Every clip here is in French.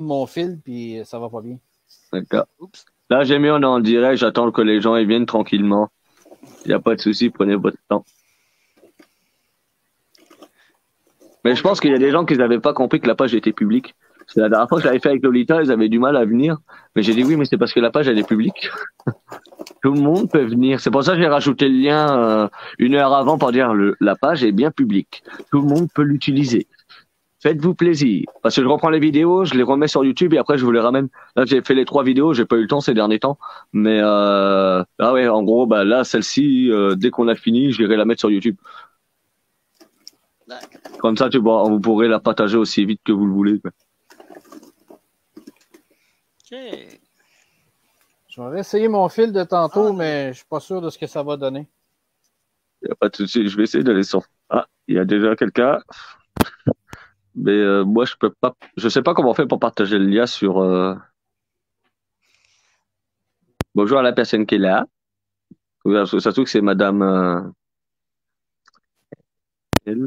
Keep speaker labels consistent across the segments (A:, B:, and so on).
A: mon fil, puis ça va pas bien.
B: D'accord. Là, j'ai mis on est en direct, j'attends que les gens ils viennent tranquillement. Il n'y a pas de souci, prenez votre temps. Mais je pense qu'il y a des gens qui n'avaient pas compris que la page était publique. C'est la dernière fois que j'avais fait avec Lolita, ils avaient du mal à venir. Mais j'ai dit oui, mais c'est parce que la page, elle est publique. Tout le monde peut venir. C'est pour ça que j'ai rajouté le lien euh, une heure avant pour dire le, la page est bien publique. Tout le monde peut l'utiliser. Faites-vous plaisir. Parce que je reprends les vidéos, je les remets sur YouTube et après je vous les ramène. Là, j'ai fait les trois vidéos, j'ai pas eu le temps ces derniers temps. Mais euh, ah ouais, en gros, bah là, celle-ci, euh, dès qu'on a fini, j'irai la mettre sur YouTube. Comme ça, tu vois, vous pourrez la partager aussi vite que vous le voulez. Quoi.
A: Ok. Je vais essayer mon fil de tantôt, mais je suis pas sûr de ce que ça va donner.
B: Il n'y a pas de souci, je vais essayer d'aller sur. Ah, il y a déjà quelqu'un. Mais euh, moi, je peux pas. Je sais pas comment on fait pour partager le lien sur. Euh... Bonjour à la personne qui est là. Ça se trouve que c'est Madame. Euh...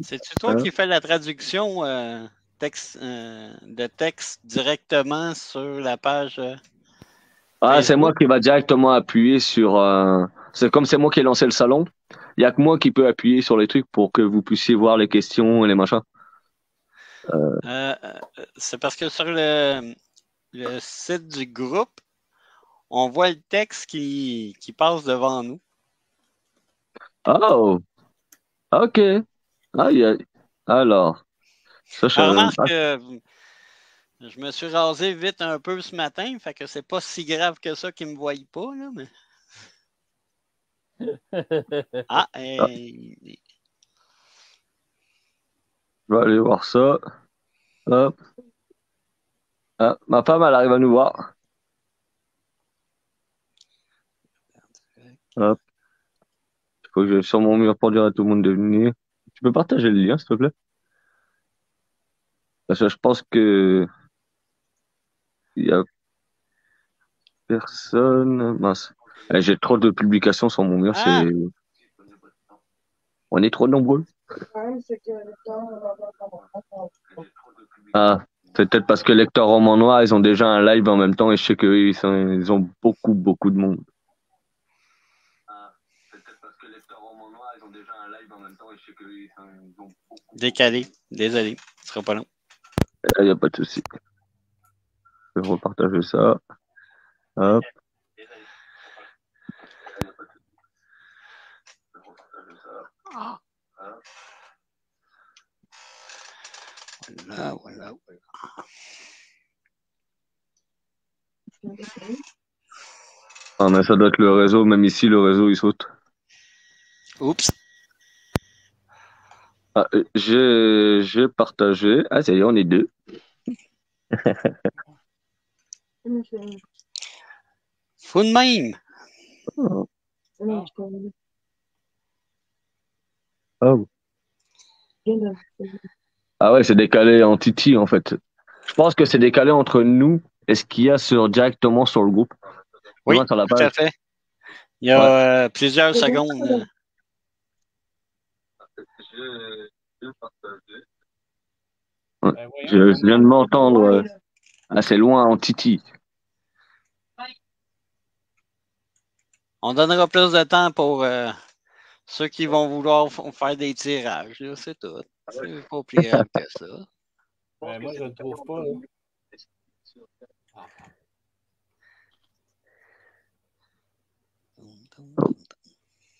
C: C'est-tu toi qui fais la traduction euh, texte, euh, de texte directement sur la page? euh,
B: Ah, c'est moi qui va directement appuyer sur. euh, C'est comme c'est moi qui ai lancé le salon. Il y a que moi qui peux appuyer sur les trucs pour que vous puissiez voir les questions et les machins.
C: Euh, euh, c'est parce que sur le, le site du groupe, on voit le texte qui, qui passe devant nous.
B: Oh, ok. Ah, il y a... Alors, ça, je
C: remarque que je me suis rasé vite un peu ce matin, fait que c'est pas si grave que ça qu'ils me voient pas, là, mais. Ah, et-
B: Je vais aller voir ça. Hop. Ah, ma femme, elle arrive à nous voir. Hop. Il faut que je sur mon mur pour dire à tout le monde de venir. Tu peux partager le lien, s'il te plaît? Parce que je pense que il y a personne. Mince. Eh, J'ai trop de publications sur mon mur,
C: Ah.
B: c'est. On est trop nombreux. Ah, c'est peut-être parce que Lecteur Roman Noir, ils ont déjà un live en même temps et je sais qu'eux, ils, sont- ils ont beaucoup, beaucoup de monde. Ah, c'est peut-être parce que Lecteur Roman Noir, ils ont déjà un live en même temps et je sais qu'eux, ils, sont- ils ont beaucoup.
C: décalé. Désolé, ce sera pas long.
B: Il n'y a pas de souci. Je vais repartager ça. Hop.
C: Voilà, voilà, voilà.
B: Ah, mais ça doit être le réseau. Même ici, le réseau, il saute.
C: Oups.
B: Ah, euh, j'ai, j'ai partagé. Ah, ça y est, on est deux.
C: Même.
B: Oh. Ah ouais, c'est décalé en Titi, en fait. Je pense que c'est décalé entre nous et ce qu'il y a sur, directement sur le groupe.
C: Oui, tout à fait. Il y a euh, plusieurs secondes.
B: Je, je viens de m'entendre euh, assez loin en Titi.
C: On donnera plus de temps pour euh, ceux qui vont vouloir faire des tirages. là, C'est tout. C'est pas plus grave que ça.
A: Ben, moi, je le trouve pas. là.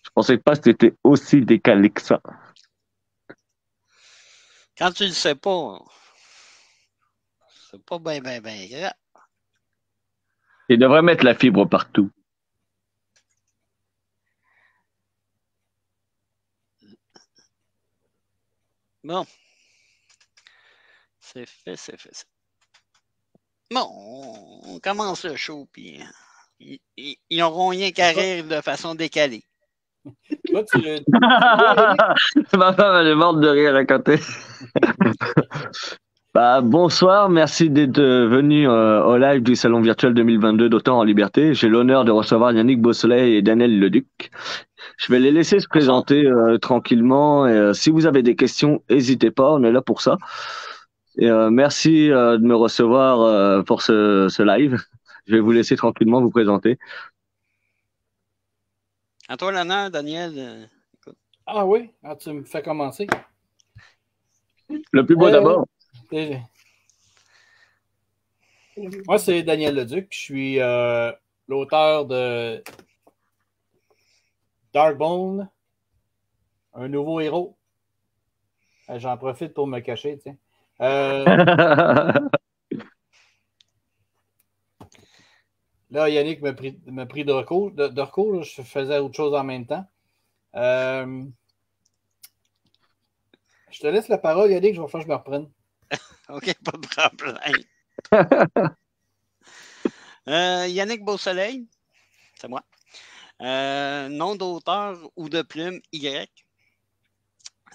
B: Je pensais pas que c'était aussi décalé que ça.
C: Quand tu le sais pas, c'est pas bien, bien, bien grave.
B: Il devrait mettre la fibre partout.
C: Bon. C'est fait, c'est fait. c'est- Bon, on commence le show, puis ils, ils, ils auront rien qu'à rire de façon décalée.
A: Toi, tu le-
B: Ma femme, elle est morte de rire à côté. bah, bonsoir, merci d'être euh, venu euh, au live du Salon virtuel 2022 d'Autant en Liberté. J'ai l'honneur de recevoir Yannick Beausoleil et Daniel Leduc. Je vais les laisser se présenter euh, tranquillement. Et, euh, si vous avez des questions, n'hésitez pas, on est là pour ça. Et, euh, merci euh, de me recevoir euh, pour ce, ce live. Je vais vous laisser tranquillement vous présenter.
C: À toi l'honneur, Daniel. Écoute.
A: Ah oui? Ah, tu me fais commencer.
B: Le plus beau
A: Euh,
B: d'abord.
A: Moi, c'est Daniel Leduc. Je suis euh, l'auteur de Darkbone, un nouveau héros. Euh, J'en profite pour me cacher, tiens. Euh, là, Yannick m'a pris, pris de recours. De, de recours, là. je faisais autre chose en même temps. Euh, je te laisse la parole, Yannick. Je vais faire que je me reprenne.
C: OK, pas de problème. Euh, Yannick Beausoleil, c'est moi. Euh, nom d'auteur ou de plume, Y.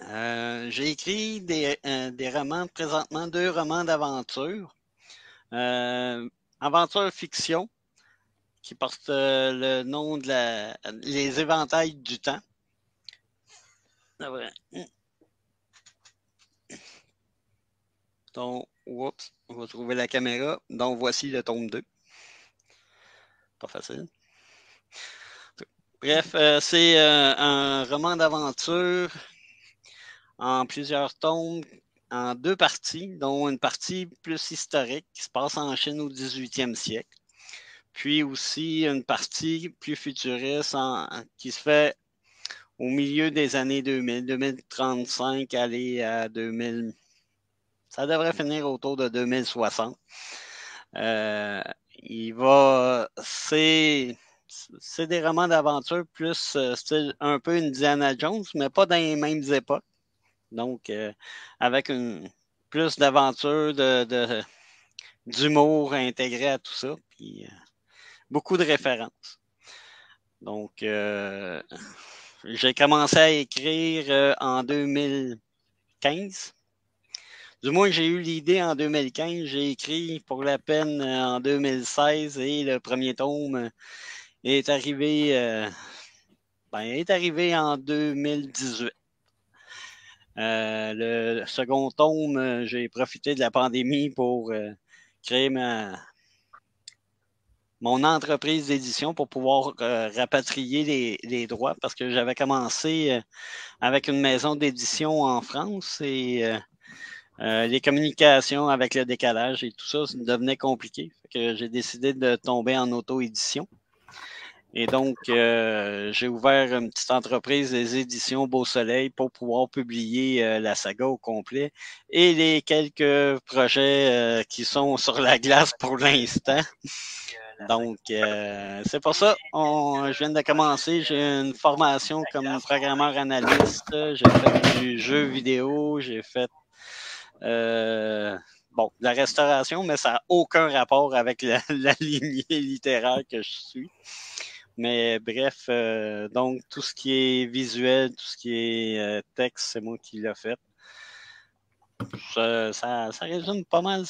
C: Euh, J'ai écrit des, des romans, présentement deux romans d'aventure. Aventure fiction, qui porte le nom de la, Les éventails du temps. Ah ouais. Donc, oups, on va trouver la caméra. Donc, voici le tome 2. Pas facile. Bref, euh, c'est euh, un roman d'aventure en plusieurs tomes, en deux parties, dont une partie plus historique qui se passe en Chine au 18e siècle. Puis aussi une partie plus futuriste qui se fait au milieu des années 2000, 2035, aller à 2000. Ça devrait finir autour de 2060. Euh, il va. C'est. C'est des romans d'aventure plus euh, style un peu Indiana Jones, mais pas dans les mêmes époques. Donc, euh, avec une plus d'aventure, de, d'humour intégré à tout ça, puis beaucoup de références. Donc, j'ai commencé à écrire en 2015. Du moins, j'ai eu l'idée en 2015. J'ai écrit pour la peine euh, en 2016 et le premier tome est arrivé, euh, ben, est arrivé en 2018. Euh, le second tome, j'ai profité de la pandémie pour créer ma, mon entreprise d'édition pour pouvoir rapatrier les, les droits parce que j'avais commencé avec une maison d'édition en France et euh, les communications avec le décalage et tout ça, ça devenait compliqué. J'ai décidé de tomber en auto-édition. Et donc, euh, j'ai ouvert une petite entreprise des éditions Beau Soleil pour pouvoir publier euh, la saga au complet et les quelques projets qui sont sur la glace pour l'instant. Donc, c'est pour ça, on, je viens de commencer. J'ai une formation comme programmeur analyste. J'ai fait du jeu vidéo. J'ai fait euh, bon, la restauration, mais ça n'a aucun rapport avec la, lignée littéraire que je suis. Mais bref, euh, donc tout ce qui est visuel, tout ce qui est euh, texte, c'est moi qui l'ai fait. Ça, résume pas mal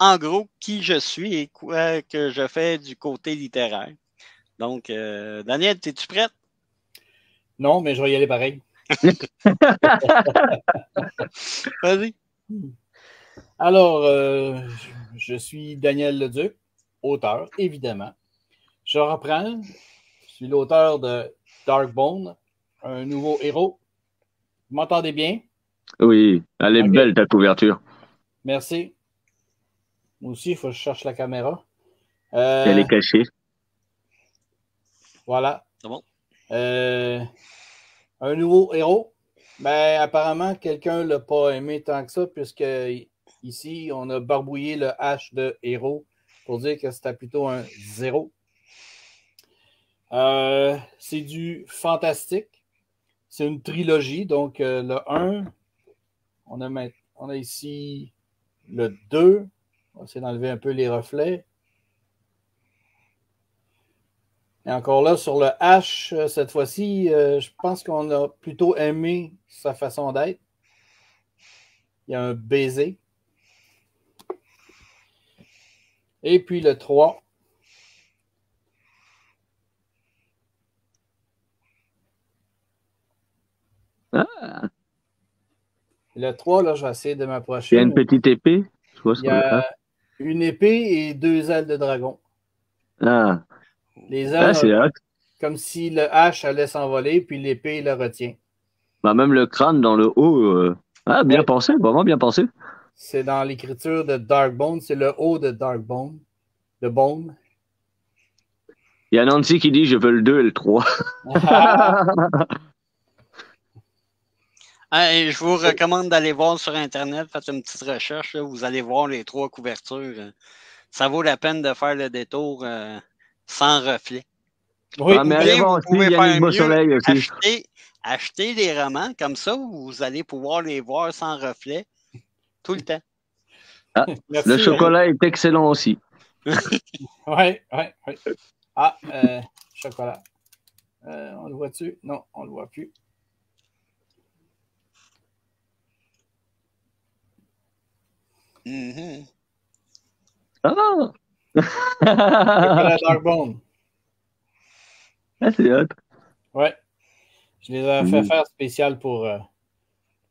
C: en gros qui je suis et quoi que je fais du côté littéraire. Donc, Daniel, es-tu prête?
A: Non, mais je vais y aller pareil.
C: Vas-y.
A: Alors, euh, je suis Daniel Leduc, auteur, évidemment. Je reprends. Je suis l'auteur de Darkbone, un nouveau héros. Vous m'entendez bien?
B: Oui, elle est belle ta couverture.
A: Merci. Moi aussi, il faut que je cherche la caméra. Euh,
B: Elle est cachée.
A: Voilà.
C: C'est bon.
A: Euh, un nouveau héros. Ben, apparemment, quelqu'un ne l'a pas aimé tant que ça, puisque ici, on a barbouillé le H de héros pour dire que c'était plutôt un zéro. Euh, c'est du fantastique. C'est une trilogie. Donc, euh, le 1, on a, on a ici le 2. On va essayer d'enlever un peu les reflets. Et encore là, sur le H, euh, cette fois-ci, euh, je pense qu'on a plutôt aimé sa façon d'être. Il y a un baiser. Et puis le 3.
B: Ah,
A: Le 3, là, je vais essayer de
B: Il y a
A: m'approcher.
B: une petite épée. Je vois ce
A: Il y
B: qu'on a.
A: a une épée et deux ailes de dragon.
B: Ah,
A: Les
B: ah
A: ailes,
B: hot.
A: comme si le H allait s'envoler, puis l'épée le retient.
B: Bah, même le crâne dans le haut. euh, Ah, bien
A: Ouais.
B: pensé, vraiment bien pensé.
A: C'est dans l'écriture de Darkbone, c'est le haut de Darkbone. De Bone.
B: Il y a Nancy qui dit je veux le 2 et le 3.
C: Ah, et je vous recommande d'aller voir sur Internet, faites une petite recherche, là, vous allez voir les trois couvertures. Ça vaut la peine de faire le détour euh, sans reflet.
A: oui,
B: ah, mais
C: vous
B: allez voir aussi
C: pouvez
B: Yannick
C: faire
B: Beausoleil aussi.
C: Achetez, achetez des romans comme ça, vous allez pouvoir les voir sans reflet tout le temps.
A: merci,
B: Le
A: euh,
B: chocolat est excellent aussi.
A: Oui, oui, oui. Ah, euh, chocolat. Euh, on le voit-tu? Non, on le voit plus.
C: Mhm.
B: Ah,
A: Chocolat Darkbone.
B: Ah, c'est hot.
A: Ouais. Je les ai fait
B: Mhm.
A: faire spécial pour euh,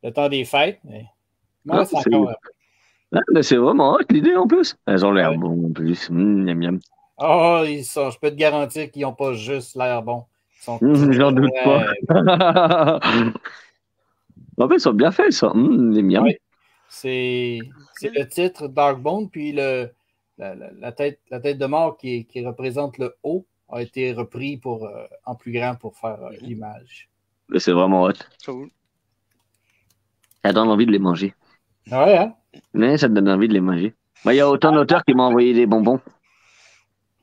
A: le temps des fêtes. Mais... Moi,
B: Ah,
A: c'est
B: c'est-
A: encore.
B: Mais c'est vraiment hot l'idée en plus. Elles ont l'air
A: Ouais.
B: bon en plus. Mmh, miam, miam.
A: Oh, ils sont, je peux te garantir qu'ils n'ont pas juste l'air bon. Ils sont
B: Mmh, J'en doute pas. en fait, ils sont bien faits, ça. Les miam.
A: Ouais. C'est c'est le titre Darkbone, puis le, la, la- la tête, la tête de mort qui, qui représente le haut a été repris pour, euh, en plus grand pour faire euh,
C: Mhm.
A: l'image.
B: Mais C'est vraiment hot.
C: Cool.
B: Ça donne envie de les manger.
A: Ouais, hein?
B: Mais ça te donne envie de les manger. Bah, Il y a autant d'auteurs qui m'ont envoyé des bonbons.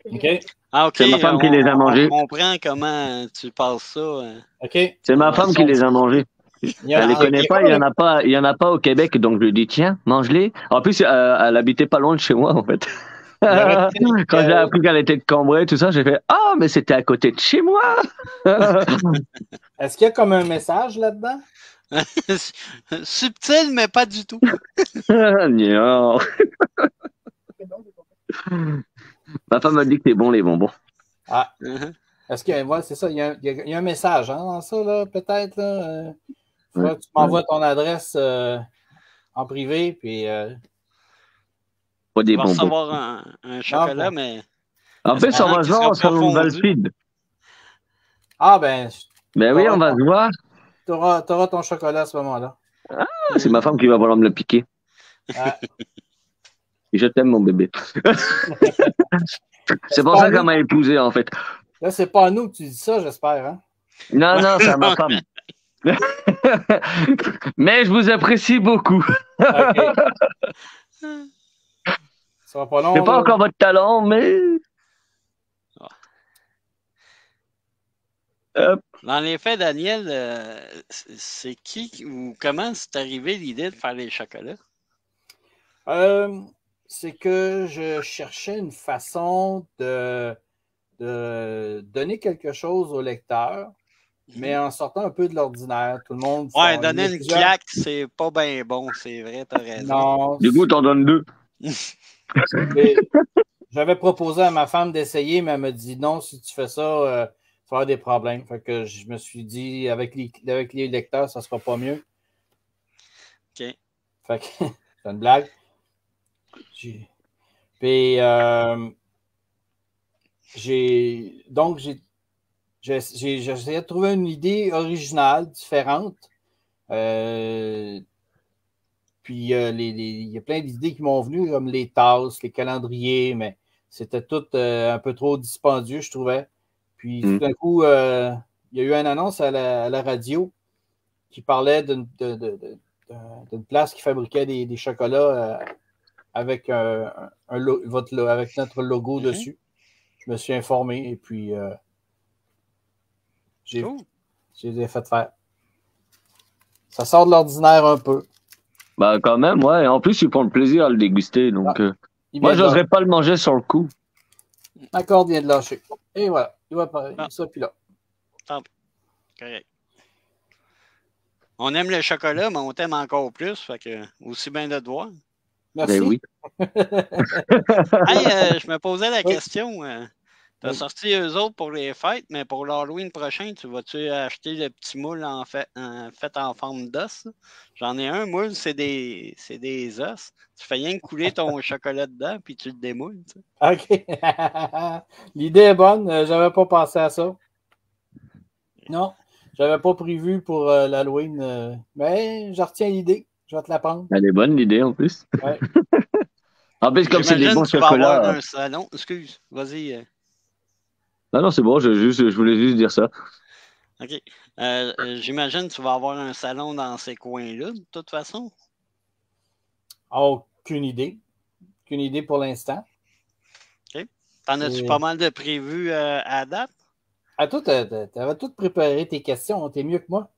A: OK.
C: Ah, ok.
B: C'est ma femme qui les a mangés.
C: On comprend comment tu passes ça. euh.
A: OK.
B: C'est ma femme qui les a mangés. Elle les connaît pas, il y en a pas, il y en a pas au Québec, donc je lui dis tiens, mange-les. En plus, euh, elle habitait pas loin de chez moi en fait. Quand j'ai
A: euh,
B: appris qu'elle était de Cambrai, tout ça, j'ai fait ah mais c'était à côté de chez moi.
A: Est-ce qu'il y a comme un message là-dedans?
C: Subtil, mais pas du tout.
B: Non. Ma femme m'a dit que c'est bon les bonbons.
A: Ah, est-ce que, ouais, c'est ça, il y, a, il y un message hein, dans ça, là, peut-être. Là, euh,
B: Ouais.
A: tu m'envoies ton adresse euh, en privé, puis euh,
B: Pas des bonbons.
C: recevoir un, un chocolat, mais
B: En fait, on va se voir sur Valfid.
A: ah ben,
B: Ben oui, on va se voir.
A: tu auras, ton chocolat à ce moment-là.
B: C'est ma femme qui va vouloir me le piquer.
A: Ah,
B: Et je t'aime, mon bébé. c'est pour ça qu'elle m'a épousé, en fait.
A: là, c'est pas à nous que tu dis ça, j'espère. Hein?
B: Non, non, c'est à ma femme. Mais je vous apprécie beaucoup.
A: Ça sera pas long.
B: C'est pas encore votre talent, mais. Hop.
C: dans les faits, Daniel, euh, c'est c'est qui ou comment c'est arrivé l'idée de faire les chocolats?
A: Euh, c'est que je cherchais une façon de, de donner quelque chose au lecteur, mais en sortant un peu de l'ordinaire. Tout le monde.
C: Ouais, donner une
A: plusieurs-
C: claque, c'est pas bien bon, c'est vrai, t'as raison.
A: Non.
B: Du coup, t'en donnes deux.
A: J'avais proposé à ma femme d'essayer, mais elle me dit non, si tu fais ça, euh, tu vas avoir des problèmes. Fait que je me suis dit, avec les, avec les lecteurs, ça sera pas mieux.
C: Ok.
A: Fait que c'est une blague. Puis, euh, j'ai. Donc, j'ai. Essayé de trouver une idée originale, différente. Euh, puis, euh, les- les- il y a plein d'idées qui m'ont venu, comme les tasses, les calendriers, mais c'était tout euh, un peu trop dispendieux, je trouvais. Puis,
B: Mm.
A: tout d'un coup, euh, il y a eu une annonce à la, à la radio qui parlait d'une place qui fabriquait des, des chocolats avec, un, un votre, avec notre logo
C: Mhm.
A: dessus. Je me suis informé et puis euh, j'ai
C: Cool.
A: j'ai les fait faire. Ça sort de l'ordinaire un peu.
B: Bah, quand même, ouais. En plus, tu prends le plaisir à le déguster. Donc, euh,
A: Il
B: moi, j'oserais pas le manger sur le coup.
A: Ma corde vient de lâcher. Et voilà. Il va apparaître.
C: Ah.
A: Ça, puis là.
C: Correct. On aime le chocolat, mais on t'aime encore plus, fait que aussi bien de te voir.
A: Merci.
B: Ben oui.
C: Hey, euh, je me posais la
A: Oui.
C: question. euh, T'as
A: Oui.
C: sorti eux autres pour les fêtes, mais pour l'Halloween prochain, tu vas-tu acheter le petit moule en fait en, fait en forme d'os? J'en ai un moule, c'est des, c'est des os. Tu fais rien que couler ton chocolat dedans, puis tu le démoules. tu sais.
A: OK. L'idée est bonne. Euh, J'avais pas pensé à ça. Non, j'avais pas prévu pour euh, l'Halloween. euh, mais je retiens l'idée. Je vais te la prendre.
B: Elle est bonne l'idée en plus.
A: Ouais.
B: en plus, comme c'est des bons
C: vas avoir
B: chocolats.
C: un salon. Excuse, vas-y.
B: Non, non, c'est bon, je, juste, je voulais juste dire ça.
C: OK. Euh, euh, J'imagine que tu vas avoir un salon dans ces coins-là, de toute façon.
A: Aucune idée. Aucune idée pour l'instant.
C: T'en as-tu
A: Et-
C: pas mal de prévus euh, à date?
A: Ah, toi, t'as- t'as- t'avais tout préparé tes questions. T'es mieux que moi.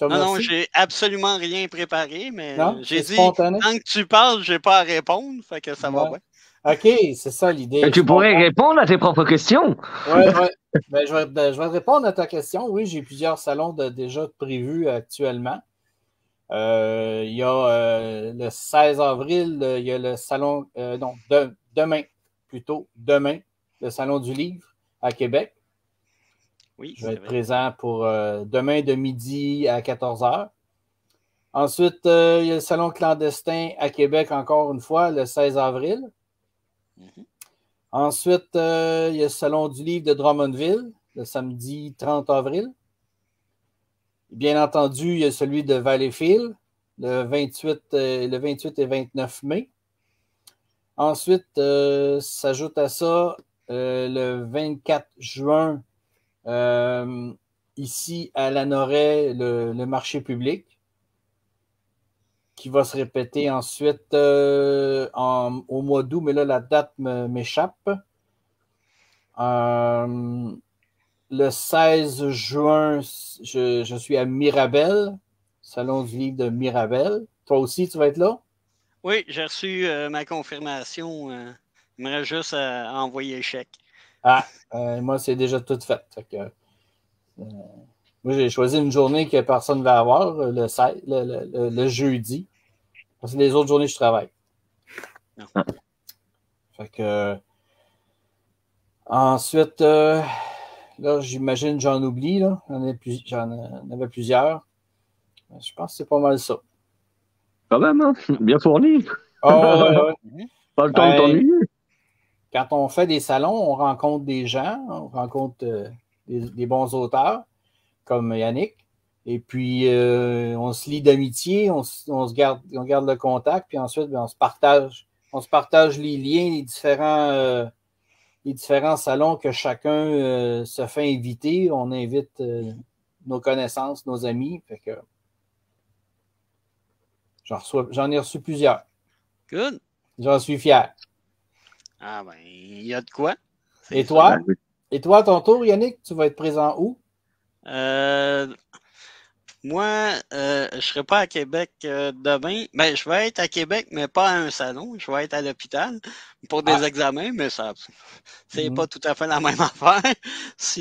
A: Je
C: Non, non, j'ai absolument rien préparé, mais
A: Non,
C: j'ai dit,
A: spontané.
C: tant que tu parles, j'ai pas à répondre, fait que ça va
A: Ouais.
C: bien.
A: OK, c'est ça l'idée.
B: Et tu pourrais
A: comprends.
B: répondre à tes propres questions.
A: Ouais, ouais. Ben, je, vais, ben, je vais répondre à ta question. Oui, j'ai plusieurs salons de- déjà prévus actuellement. Euh, il y a euh, le 16 avril, euh, il y a le salon, euh, non, de- demain, plutôt, demain, le salon du livre à Québec.
C: Oui,
A: Je vais être
C: vrai.
A: présent pour euh, demain de midi à 14h. Ensuite, euh, il y a le salon clandestin à Québec, encore une fois, le 16 avril.
C: Mhm.
A: Ensuite, euh, il y a le salon du livre de Drummondville, le samedi 30 avril. Bien entendu, il y a celui de Valleyfield, le 28, euh, le 28 et 29 mai. Ensuite, euh, s'ajoute à ça le 24 juin, ici à Lanoret, le marché public, qui va se répéter ensuite euh, en- au mois d'août, mais là, la date m'échappe. Euh, le 16 juin, je, je suis à Mirabel, salon du livre de Mirabel. Toi aussi, tu vas être là?
C: Oui, j'ai reçu euh, ma confirmation. il me reste juste à envoyer le chèque.
A: Ah, moi, c'est déjà tout fait. Fait que, moi, j'ai choisi une journée que personne ne va avoir, le, 16 le, le- le- le jeudi. Parce que les autres journées, je travaille.
C: Non.
A: Fait que. euh, ensuite, euh, là, j'imagine j'en oublie. Là. J'en, ai plus- j'en en avais plusieurs. Je pense que c'est pas mal ça.
B: Quand même, hein. bien fourni.
A: Ah, ouais, ouais, ouais.
B: Pas le temps de t'ennuyer.
A: quand on fait des salons, on rencontre des gens, on rencontre euh, des, des bons auteurs comme Yannick. Et puis, euh, on se lie d'amitié, on, se- on se garde, on garde le contact, puis ensuite, ben, on se partage, on se partage les liens, les différents, euh, les différents salons que chacun euh, se fait inviter. On invite euh, nos connaissances, nos amis. Fait que j'en reçois- j'en ai reçu plusieurs.
C: Good.
A: J'en suis fier.
C: Ah ben, il y a de quoi.
A: Et toi? Et toi, à ton tour, Yannick, tu vas être présent où?
C: Euh, moi, euh, je serai pas à Québec euh, demain. Ben, je vais être à Québec, mais pas à un salon. Je vais être à l'hôpital pour des
A: Ah.
C: examens, mais ça, c'est
A: Mhm.
C: pas tout à fait la même affaire.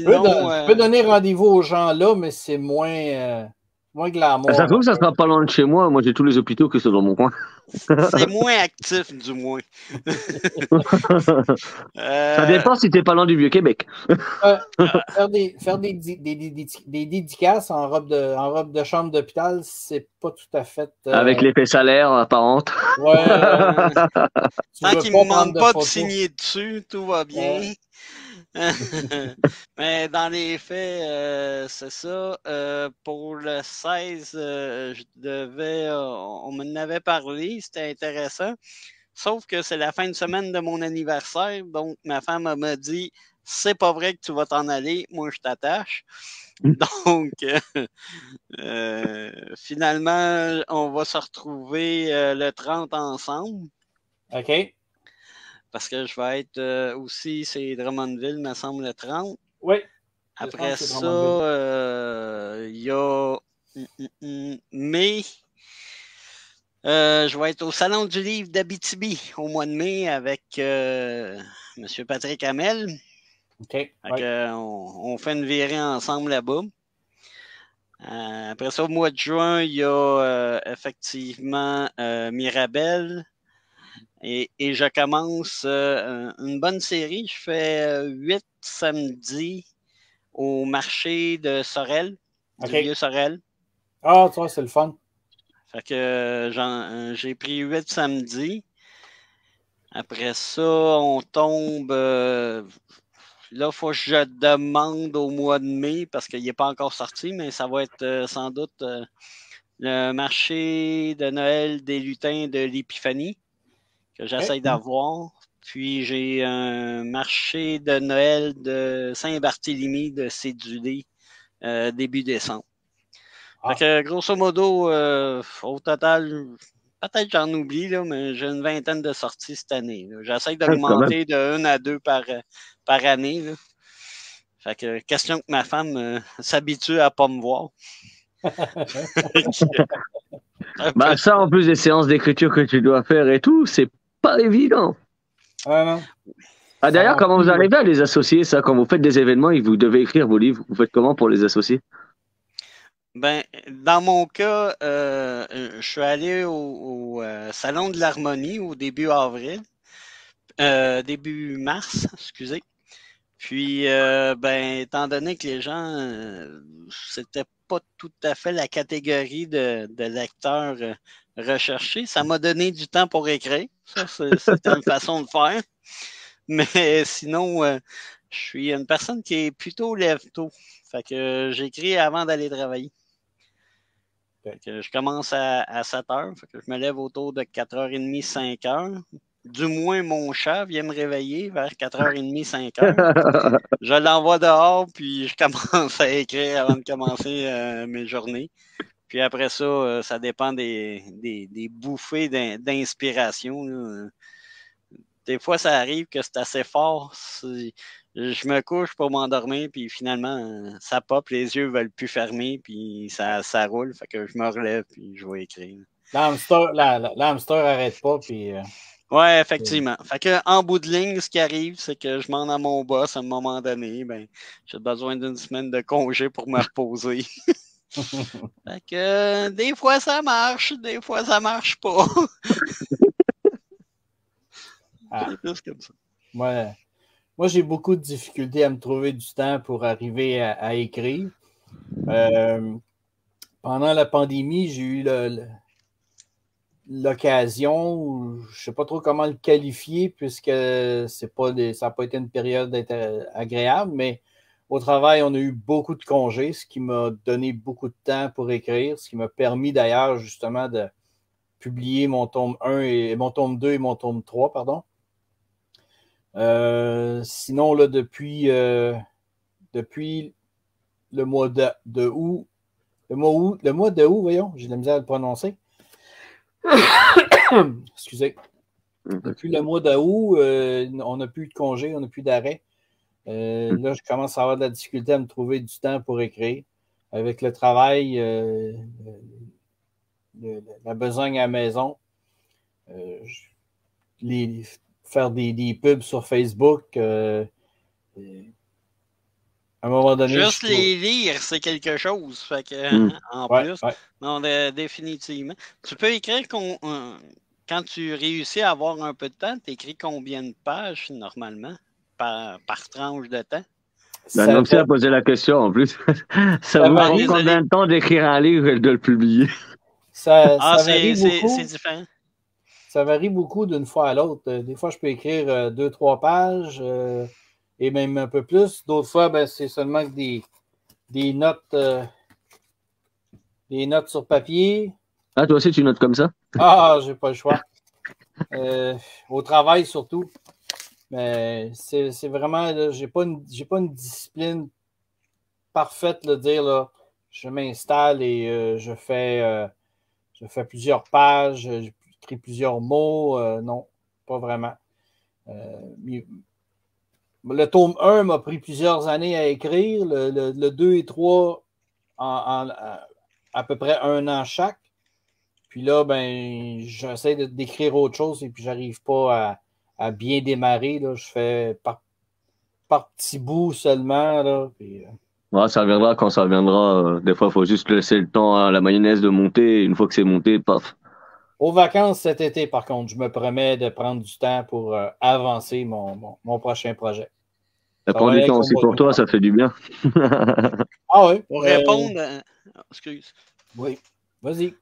A: Peux,
C: Sinon,
A: don-
C: euh,
A: tu peux donner rendez-vous aux gens là, mais c'est moins, euh, moins glamour.
B: Ça se trouve, ça sera pas loin de chez moi. Moi, j'ai tous les hôpitaux qui sont dans mon coin.
C: c'est moins actif, du moins. Euh,
B: Ça dépend si t'es pas loin du Vieux-Québec.
A: Faire, des, faire des, des, des- des- des dédicaces en robe de, en robe de chambre d'hôpital, c'est pas tout à fait. euh,
B: Avec l'effet salaire apparente.
A: Ouais, euh,
C: Tant qu'il
A: pas
C: ne me demande pas de
A: photos.
C: signer dessus, tout va bien.
A: Ouais.
C: Mais dans les faits, euh, c'est ça. Euh, pour le 16, euh, je devais. euh, on m'en avait parlé, c'était intéressant. Sauf que c'est la fin de semaine de mon anniversaire, donc ma femme m'a dit c'est pas vrai que tu vas t'en aller, moi je t'attache. Donc, euh, euh, finalement, on va se retrouver euh, le 30 ensemble.
A: OK.
C: Parce que je vais être euh, aussi, c'est Drummondville, me semble, le 30.
A: Oui.
C: Après
A: 30, c'est
C: ça, euh, il y a hum, hum, hum, mai. euh, je vais être au Salon du Livre d'Abitibi au mois de mai avec M. Patrick Hamel.
A: OK. Ouais.
C: on, on fait une virée ensemble là-bas. Après ça, au mois de juin, il y a effectivement Mirabel. Et, et je commence euh, une bonne série. Je fais euh, huit samedis au marché de Sorel,
A: OK.
C: du vieux Sorel.
A: Ah, tu vois, c'est le fun.
C: Fait que euh, j'ai pris huit samedis. Après ça, on tombe. euh, là, il faut que je demande au mois de mai parce qu'il n'est pas encore sorti, mais ça va être euh, sans doute euh, le marché de Noël des lutins de l'Épiphanie que j'essaye d'avoir. Puis j'ai un marché de Noël de Saint-Barthélemy de Cédulé euh, début décembre.
A: Ah.
C: Fait que grosso modo, euh, au total, peut-être j'en oublie, là, mais j'ai une vingtaine de sorties cette année. J'essaie
B: quand
C: d'augmenter de une à deux par, par année. là. Fait que question que ma femme euh, s'habitue à pas me voir.
B: Bah, ça, en plus des séances d'écriture que tu dois faire et tout, c'est pas évident.
A: Ah, non.
B: Ah, d'ailleurs, comment vous arrivez à les associer, ça? Quand vous faites des événements et que vous devez écrire vos livres, vous faites comment pour les associer?
C: Ben, dans mon cas, euh, je suis allé au, au, euh, Salon de l'Harmonie au début avril, euh, début mars, excusez. Puis, euh, ben, étant donné que les gens, euh, c'était pas tout à fait la catégorie de, de lecteurs recherchés, ça m'a donné du temps pour écrire. Ça, c'est- une façon de faire. Mais sinon, euh, je suis une personne qui est plutôt lève-tôt. Fait que j'écris avant d'aller travailler. Fait que je commence à, à 7 heures. Fait que je me lève autour de 4h30, 5 heures. Du moins, mon chat vient me réveiller vers 4h30, 5 heures. Je l'envoie dehors, puis je commence à écrire avant de commencer euh, mes journées. Puis après ça, euh, ça dépend des, des, des bouffées d'in- d'inspiration. Des fois, ça arrive que c'est assez fort. Je me couche pour m'endormir, puis finalement, ça pop, les yeux veulent plus fermer, puis ça, ça roule. Fait que je me relève, puis je vais écrire.
A: L'hamster, la, la- l'hamster arrête pas, puis euh,
C: Ouais, effectivement. Fait que, en bout de ligne, ce qui arrive, c'est que je demande à mon boss à un moment donné, ben, j'ai besoin d'une semaine de congé pour me reposer. fait que, des fois ça marche, des fois ça marche pas.
A: Ah.
C: Plus comme ça.
A: moi, moi j'ai beaucoup de difficultés à me trouver du temps pour arriver à, à écrire. Euh, pendant la pandémie, j'ai eu l'occasion, je ne sais pas trop comment le qualifier, puisque c'est pas des- ça n'a pas été une période agréable, mais au travail, on a eu beaucoup de congés, ce qui m'a donné beaucoup de temps pour écrire, ce qui m'a permis d'ailleurs justement de publier mon tome 1 et mon tome 2 et mon tome 3, pardon. Euh, sinon, là, depuis, euh, depuis le mois de, de août, le mois, août, le mois de août, voyons, j'ai de la misère à le prononcer. Excusez. Depuis le mois d'août, euh, on n'a plus de congé, on n'a plus d'arrêt. Euh, là, je commence à avoir de la difficulté à me trouver du temps pour écrire. Avec le travail, euh, le- le- la besogne à la maison, euh, je- les, faire des, des pubs sur Facebook, à un moment donné.
C: Juste
A: je-
C: les lire, c'est quelque chose. Fait que,
B: Mm.
C: en
A: Ouais,
C: plus,
A: ouais.
C: non, définitivement. Tu peux écrire qu'on, quand tu réussis à avoir un peu de temps, tu écris combien de pages normalement? Par, par tranche de temps?
B: Ben,
A: Ça
B: donc, ça
A: va-
B: a posé la question en plus. ça
A: Ça
B: vous prend
C: désolé.
B: combien de temps d'écrire un livre et de le publier?
A: ça-
C: Ah,
A: ça
C: c'est,
A: varie
C: c'est,
A: beaucoup.
C: c'est différent.
A: Ça varie beaucoup d'une fois à l'autre. Euh, Des fois, je peux écrire euh, deux, trois pages euh, et même un peu plus. D'autres fois, ben, c'est seulement des, des notes euh, des notes sur papier.
B: Ah, toi aussi, tu notes comme ça?
A: Ah, j'ai pas le choix. Euh, au travail surtout. Mais c'est vraiment, j'ai pas, pas une discipline parfaite de dire là, je m'installe et euh, je fais euh, je fais plusieurs pages, j'écris plusieurs mots. euh, non, pas vraiment. Le tome 1 m'a pris plusieurs années à écrire, le, le, le 2 et 3 en, en- à, à peu près un an chaque. Puis là, ben, j'essaie d'écrire autre chose et puis j'arrive pas à, à bien démarrer. Là. Je fais par, par petits bouts seulement. Là, puis, euh,
B: Ouais, ça reviendra quand ça reviendra. Euh, Des fois, il faut juste laisser le temps à la mayonnaise de monter. Et une fois que c'est monté, paf.
A: aux vacances cet été, par contre, je me promets de prendre du temps pour euh, avancer mon, mon, prochain projet.
B: Ça prend du temps aussi pour toi, ça fait du bien.
A: ah oui.
C: Pour répondre. Oh, excuse.
A: Oui, vas-y.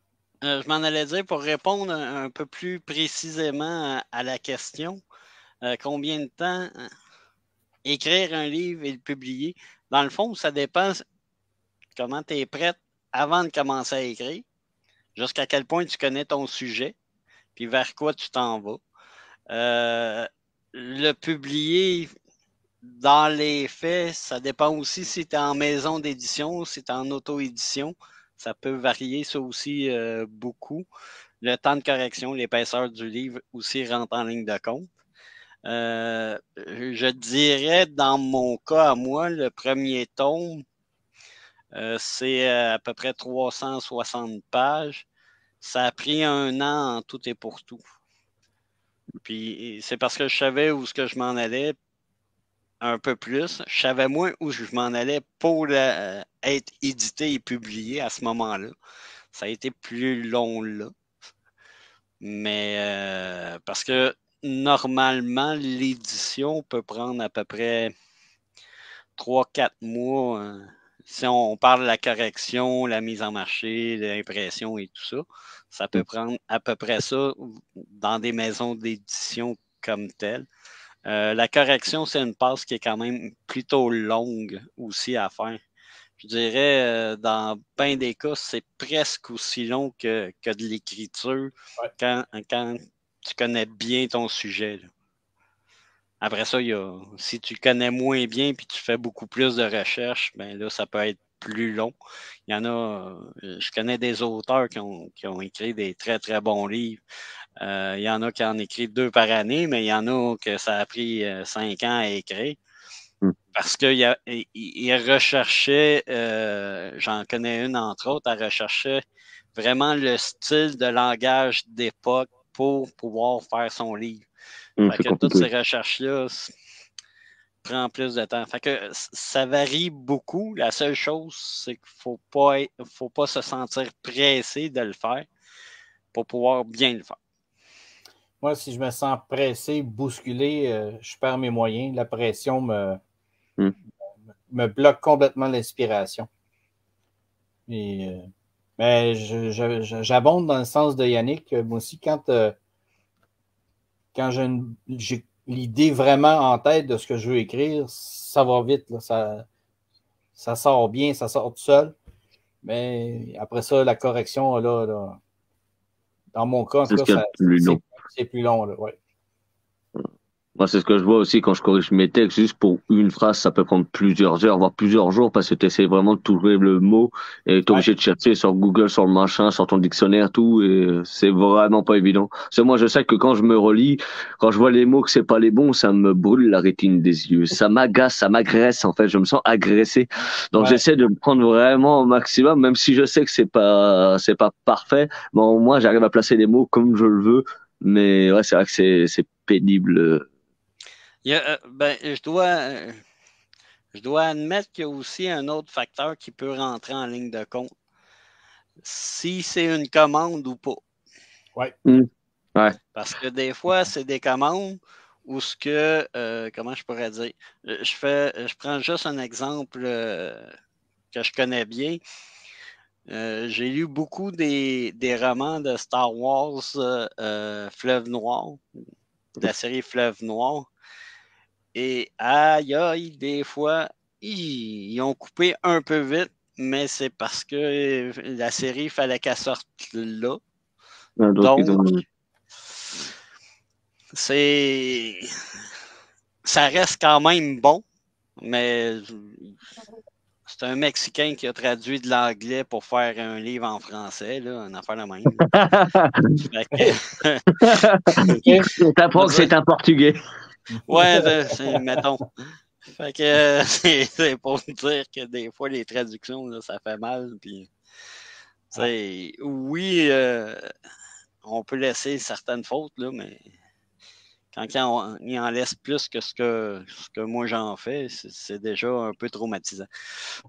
C: je m'en allais dire pour répondre un, peu plus précisément à, la question. Combien de temps écrire un livre et le publier? Dans le fond, ça dépend comment tu es prête avant de commencer à écrire, jusqu'à quel point tu connais ton sujet, puis vers quoi tu t'en vas. Euh, le publier dans les faits, ça dépend aussi si tu es en maison d'édition, si tu es en auto-édition. Ça peut varier, ça aussi, euh, beaucoup. Le temps de correction, l'épaisseur du livre aussi rentre en ligne de compte. Euh, je dirais, dans mon cas à moi, le premier tome, euh, c'est euh, à peu près 360 pages. Ça a pris un an en tout et pour tout. Puis c'est parce que je savais où que je m'en allais un peu plus. Je savais moins où je m'en allais pour être édité et publié à ce moment-là. Ça a été plus long là. Mais parce que normalement, l'édition peut prendre à peu près 3-4 mois. Hein. Si on parle de la correction, la mise en marché, l'impression et tout ça, ça peut prendre à peu près ça dans des maisons d'édition comme telles. Euh, la correction, c'est une passe qui est quand même plutôt longue aussi à faire. Je dirais, euh, dans bien des cas, c'est presque aussi long que, que de l'écriture quand, quand tu connais bien ton sujet. Après ça, il y a, si tu connais moins bien puis tu fais beaucoup plus de recherches, ben là, ça peut être plus long. Il y en a, euh, je connais des auteurs qui ont, qui ont écrit des très, très bons livres. Euh, il y en a qui en écrit deux par année, mais il y en a que ça a pris euh, cinq ans à écrire. Hmm. Parce qu'il il recherchait, j'en connais une entre autres, elle recherchait vraiment le style de langage d'époque pour pouvoir faire son livre. Hum, que toutes ces recherches-là prennent plus de temps. Fait que ça varie beaucoup. La seule chose, c'est qu'il ne faut pas, faut pas se sentir pressé de le faire pour pouvoir bien le faire.
A: Moi, si je me sens pressé, bousculé, euh, je perds mes moyens. La pression me, hum. me bloque complètement l'inspiration. Et euh, mais j'abonde dans le sens de Yannick. Moi aussi, quand, euh, quand j'ai l'idée vraiment en tête de ce que je veux écrire, ça va vite. ça, ça sort bien, ça sort tout seul. Mais après ça, la correction, là, dans mon cas, c'est plus long. C'est plus long, là, ouais.
B: Moi, c'est ce que je vois aussi quand je corrige mes textes. Juste pour une phrase, ça peut prendre plusieurs heures, voire plusieurs jours, parce que tu essaies vraiment de trouver le mot et tu es obligé de chercher sur Google, sur le machin, sur ton dictionnaire, tout. Et c'est vraiment pas évident. C'est moi, je sais que quand je me relis, quand je vois les mots que c'est pas les bons, ça me brûle la rétine des yeux. Ça m'agace, ça m'agresse, en fait. Je me sens agressé. Donc, j'essaie de me prendre vraiment au maximum, même si je sais que c'est pas, c'est pas parfait. Mais au moins, j'arrive à placer les mots comme je le veux. Mais ouais, c'est vrai que c'est,
C: euh, ben, je dois, euh, je dois admettre qu'il y a aussi un autre facteur qui peut rentrer en ligne de compte. Si c'est une commande ou pas.
A: Ouais.
B: Mmh. ouais.
C: Parce que des fois, c'est des commandes où ce que, euh, comment je pourrais dire, je fais, je prends juste un exemple que je connais bien. j'ai lu beaucoup des, des, romans de Star Wars Fleuve Noir, de la série Fleuve Noir. Et aïe, aïe, des fois, ils, ont coupé un peu vite, mais c'est parce que la série, il fallait qu'elle sorte là. Ah, donc, c'est. Ça reste quand même bon, mais c'est un Mexicain qui a traduit de l'anglais pour faire un livre en français, là, une affaire la même.
B: Que c'est un portugais.
C: Ouais, mettons. Fait que c'est pour dire que des fois, les traductions, ça fait mal. Puis, oui, euh, on peut laisser certaines fautes, là, mais quand il en, il en laisse plus que ce que, ce que moi j'en fais, c'est déjà un peu traumatisant.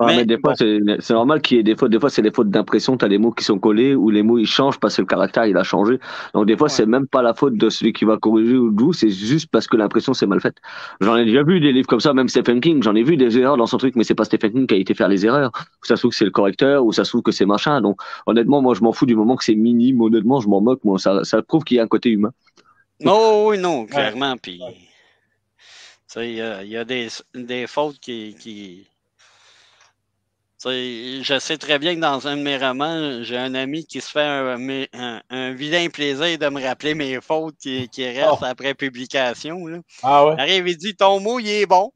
B: Ouais, mais,
C: Mais
B: des fois, c'est c'est normal qu'il y ait des fautes. Des fois, c'est des fautes d'impression. Tu as des mots qui sont collés ou les mots ils changent parce que le caractère il a changé. Donc, des fois,
C: Ouais.
B: c'est même pas la faute de celui qui va corriger ou de vous, c'est juste parce que l'impression c'est mal faite. J'en ai déjà vu des livres comme ça, même Stephen King. J'en ai vu des erreurs dans son truc, mais c'est pas Stephen King qui a été faire les erreurs. Ça se trouve que c'est le correcteur ou ça se trouve que c'est machin. Donc, honnêtement, moi, je m'en fous du moment que c'est minime. Honnêtement, je m'en moque. Moi, ça, ça prouve qu'il y a un côté humain.
C: Non, oui, non, clairement. Puis, tu sais, il y a, y a des, des fautes qui. je sais très bien que dans un de mes romans, j'ai un ami qui se fait un, un- un vilain plaisir de me rappeler mes fautes qui, qui restent
A: Oh.
C: après publication. Là.
A: Ah ouais?
C: Il arrive, il dit Ton mot, il est bon.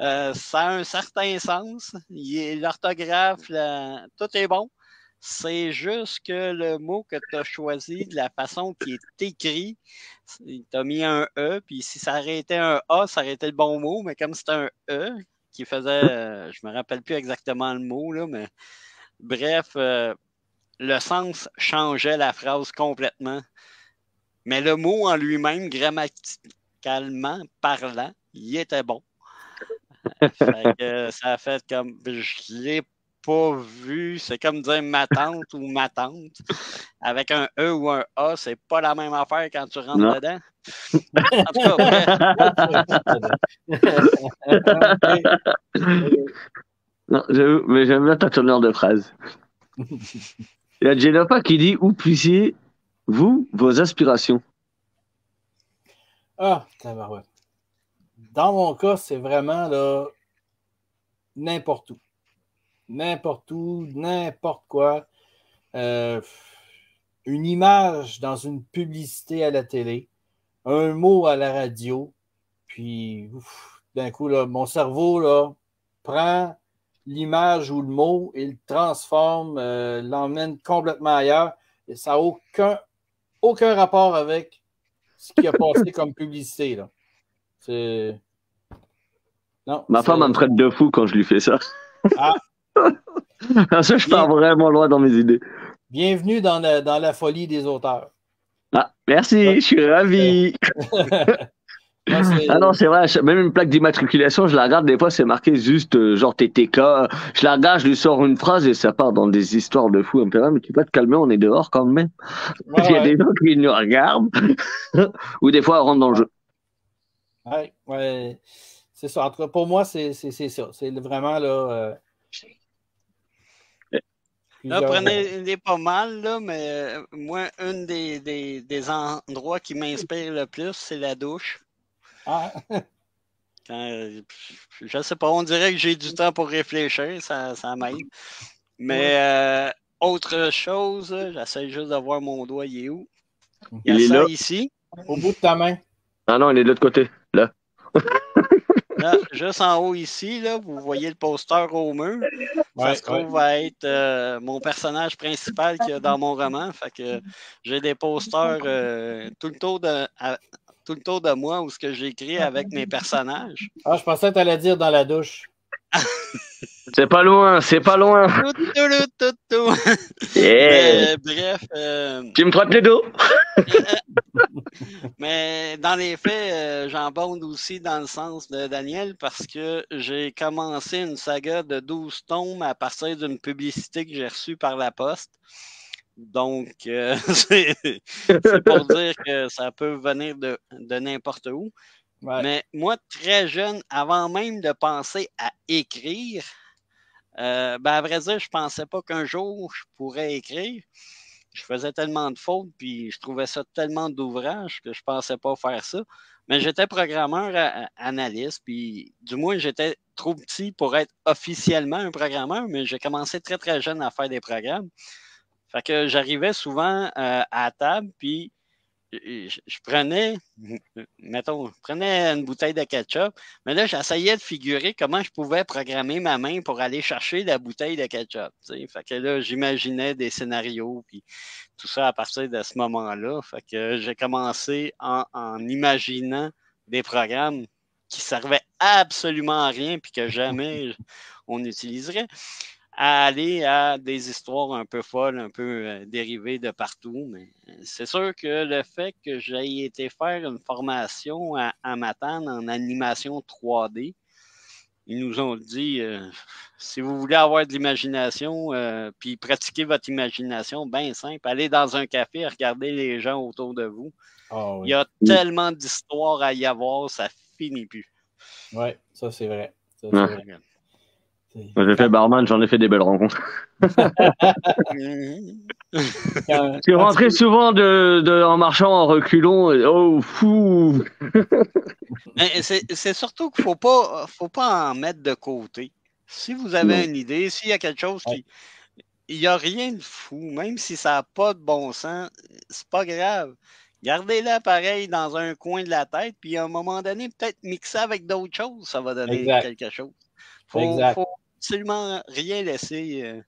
C: Euh, ça a un certain sens. L'orthographe, la- tout est bon. C'est juste que le mot que tu as choisi, de la façon qui est écrit, tu as mis un E, puis si ça aurait été un A, ça aurait été le bon mot, mais comme c'est un E qui faisait, euh, je me rappelle plus exactement le mot, là, mais bref, euh, le sens changeait la phrase complètement. Mais le mot en lui-même, grammaticalement parlant, il était bon. Ça a fait comme. Je l'ai pas vu. C'est comme dire ma tante ou ma tante. Avec un E ou un A, c'est pas la même affaire quand tu rentres
B: Non.
C: dedans. En tout cas, bref,
B: Non, j'avoue, mais j'aime bien ta tournure de phrase. Il y a Jennifer qui dit Où puissiez-vous vos aspirations?
A: Ah, tabarouette. Dans mon cas, c'est vraiment là n'importe où. N'importe où, n'importe quoi. Euh, une image dans une publicité à la télé, un mot à la radio, puis d'un coup, là, mon cerveau là, prend l'image ou le mot et le transforme, euh, l'emmène complètement ailleurs. Et ça n'a aucun, aucun rapport avec ce qui a passé comme publicité. Là. C'est. Non.
B: Ma femme me traite de fou quand je lui fais ça.
A: Ah.
B: Que je pars vraiment loin dans mes idées.
A: Bienvenue dans la, dans la folie des auteurs.
B: Ah, merci, je suis ravi. Ah non, c'est vrai, même une plaque d'immatriculation, je la regarde, des fois c'est marqué juste euh, genre TTK. Je la regarde, je lui sors une phrase et ça part dans des histoires de fou. Fait, Ah, mais tu peux te calmer, on est dehors quand même.
A: Ouais,
B: Il y a
A: ouais.
B: des gens qui nous regardent. Ou des fois, elles rentrent dans le jeu.
A: Ouais, ouais. C'est ça. En tout cas, pour moi, c'est ça. C'est vraiment là. euh,
C: Là,
A: plusieurs-
C: prenez-les pas mal, là, mais euh, moi, un des, des, des endroits qui m'inspire le plus, c'est la douche.
A: Ah,
C: Quand, euh, je sais pas, on dirait que j'ai du temps pour réfléchir, ça, ça m'aide. Mais euh, autre chose, j'essaie juste de voir mon doigt, il est où? Il y a
B: Il est
C: ça
B: là.
C: ici.
A: au bout de ta main.
B: Ah non, il est de l'autre côté. Là.
C: Là, juste en haut ici, là, vous voyez le poster au mur. Ça
A: Ouais,
C: se trouve à être euh, mon personnage principal qu'il y a dans mon roman. Fait que j'ai des posters euh, tout, le tour de, à- tout le tour de moi où ce que j'écris avec mes personnages.
A: Ah, je pensais que tu allais dire dans la douche.
B: C'est pas loin, c'est pas loin.
C: Tout, tout, tout, tout, tout.
B: Yeah.
C: Euh, bref, euh,
B: Tu me frottes les dos.
C: mais dans les faits, euh, j'embonde aussi dans le sens de Daniel parce que j'ai commencé une saga de 12 tomes à partir d'une publicité que j'ai reçue par la poste. Donc, euh, c'est c'est pour dire que ça peut venir de, de n'importe où.
A: Ouais.
C: Mais moi, très jeune, avant même de penser à écrire, euh, ben à vrai dire, je pensais pas qu'un jour je pourrais écrire. Je faisais tellement de fautes, puis je trouvais ça tellement d'ouvrages que je pensais pas faire ça. Mais j'étais programmeur à- analyste, puis du moins j'étais trop petit pour être officiellement un programmeur, mais j'ai commencé très très jeune à faire des programmes. Fait que j'arrivais souvent euh, à table, puis je, prenais, mettons, je prenais une bouteille de ketchup, mais là, j'essayais de figurer comment je pouvais programmer ma main pour aller chercher la bouteille de ketchup. Fait que là, j'imaginais des scénarios, puis tout ça à partir de ce moment-là. Fait que j'ai commencé en, en imaginant des programmes qui servaient absolument à rien, puis que jamais on utiliserait. À aller à des histoires un peu folles, un peu euh, dérivées de partout. Mais c'est sûr que le fait que j'ai été faire une formation à, à Matane en animation 3D, ils nous ont dit euh, si vous voulez avoir de l'imagination, euh, puis pratiquer votre imagination, bien simple, allez dans un café, regardez les gens autour de vous.
A: Ah oui.
C: Il y a tellement d'histoires à y avoir, ça finit plus.
A: Oui, ça c'est vrai. Ça, c'est
B: Ouais.
A: vrai.
B: Moi, j'ai fait barman, j'en ai fait des belles rencontres. Suis rentré souvent de, de- en marchant en reculons. et- oh, fou!
C: C'est c'est surtout qu'il ne faut pas, faut pas en mettre de côté. Si vous avez une idée, s'il y a quelque chose qui. Il n'y a rien de fou, même si ça n'a pas de bon sens, c'est pas grave. Gardez-la pareil dans un coin de la tête, puis à un moment donné, peut-être mixer avec d'autres choses, ça va donner
A: Exact.
C: quelque chose. Faut,
A: Exact.
C: faut absolument rien laisser euh,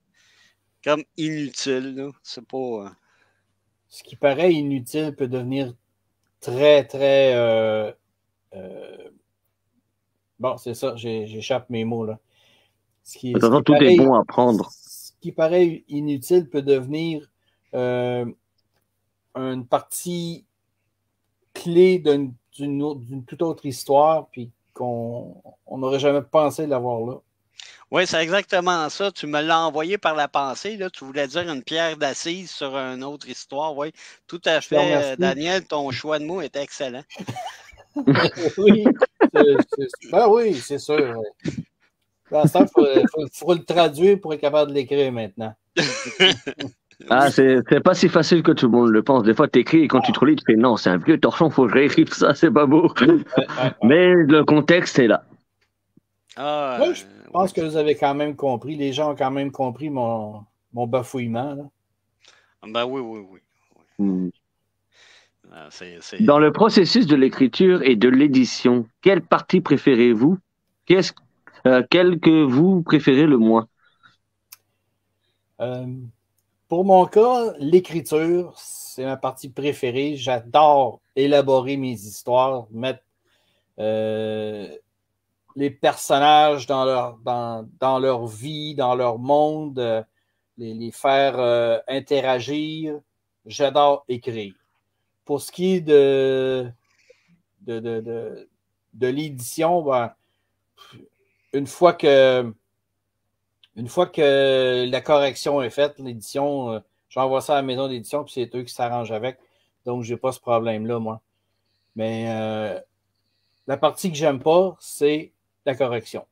C: comme inutile. C'est pas. euh,
A: ce qui paraît inutile peut devenir très, très. euh, euh, Bon, c'est ça, j'échappe mes mots là. Ce qui, ce
B: tout
A: paraît-
B: est bon à prendre.
A: Ce qui paraît inutile peut devenir euh, une partie clé d'une toute autre histoire, puis qu'on on n'aurait jamais pensé l'avoir là.
C: Oui, c'est exactement ça. Tu me l'as envoyé par la pensée. Là. Tu voulais dire une pierre d'assise sur une autre histoire. Oui, tout à fait. Daniel, ton choix de mots était excellent.
A: oui, c'est- ben oui, c'est sûr. Il faut, faut- faut le traduire pour être capable de l'écrire maintenant.
B: Ah, c'est pas si facile que tout le monde le pense. Des fois, t'écris et quand tu te relis, tu fais non, c'est un vieux torchon, faut que je réécrive ça, c'est pas beau. Mais le contexte est là.
C: Ah,
A: Ouais, je pense que vous avez quand même compris. Les gens ont quand même compris mon, mon bafouillement. là.
C: Ben oui, oui, oui.
B: Hmm.
C: Ah,
B: Dans le processus de l'écriture et de l'édition, quelle partie préférez-vous? Qu'est-ce euh, Quelle que vous préférez le moins?
A: Euh, pour mon cas, l'écriture, c'est ma partie préférée. J'adore élaborer mes histoires, mettre euh, les personnages dans leur, dans, leur vie, dans leur monde, euh, les, les faire euh, interagir. J'adore écrire. Pour ce qui est de, de, de, de, de l'édition, ben, une fois que une fois que la correction est faite, l'édition, euh, j'envoie ça à la maison d'édition, puis c'est eux qui s'arrangent avec. Donc, j'ai pas ce problème-là, moi. Mais euh, la partie que j'aime pas, c'est la correction.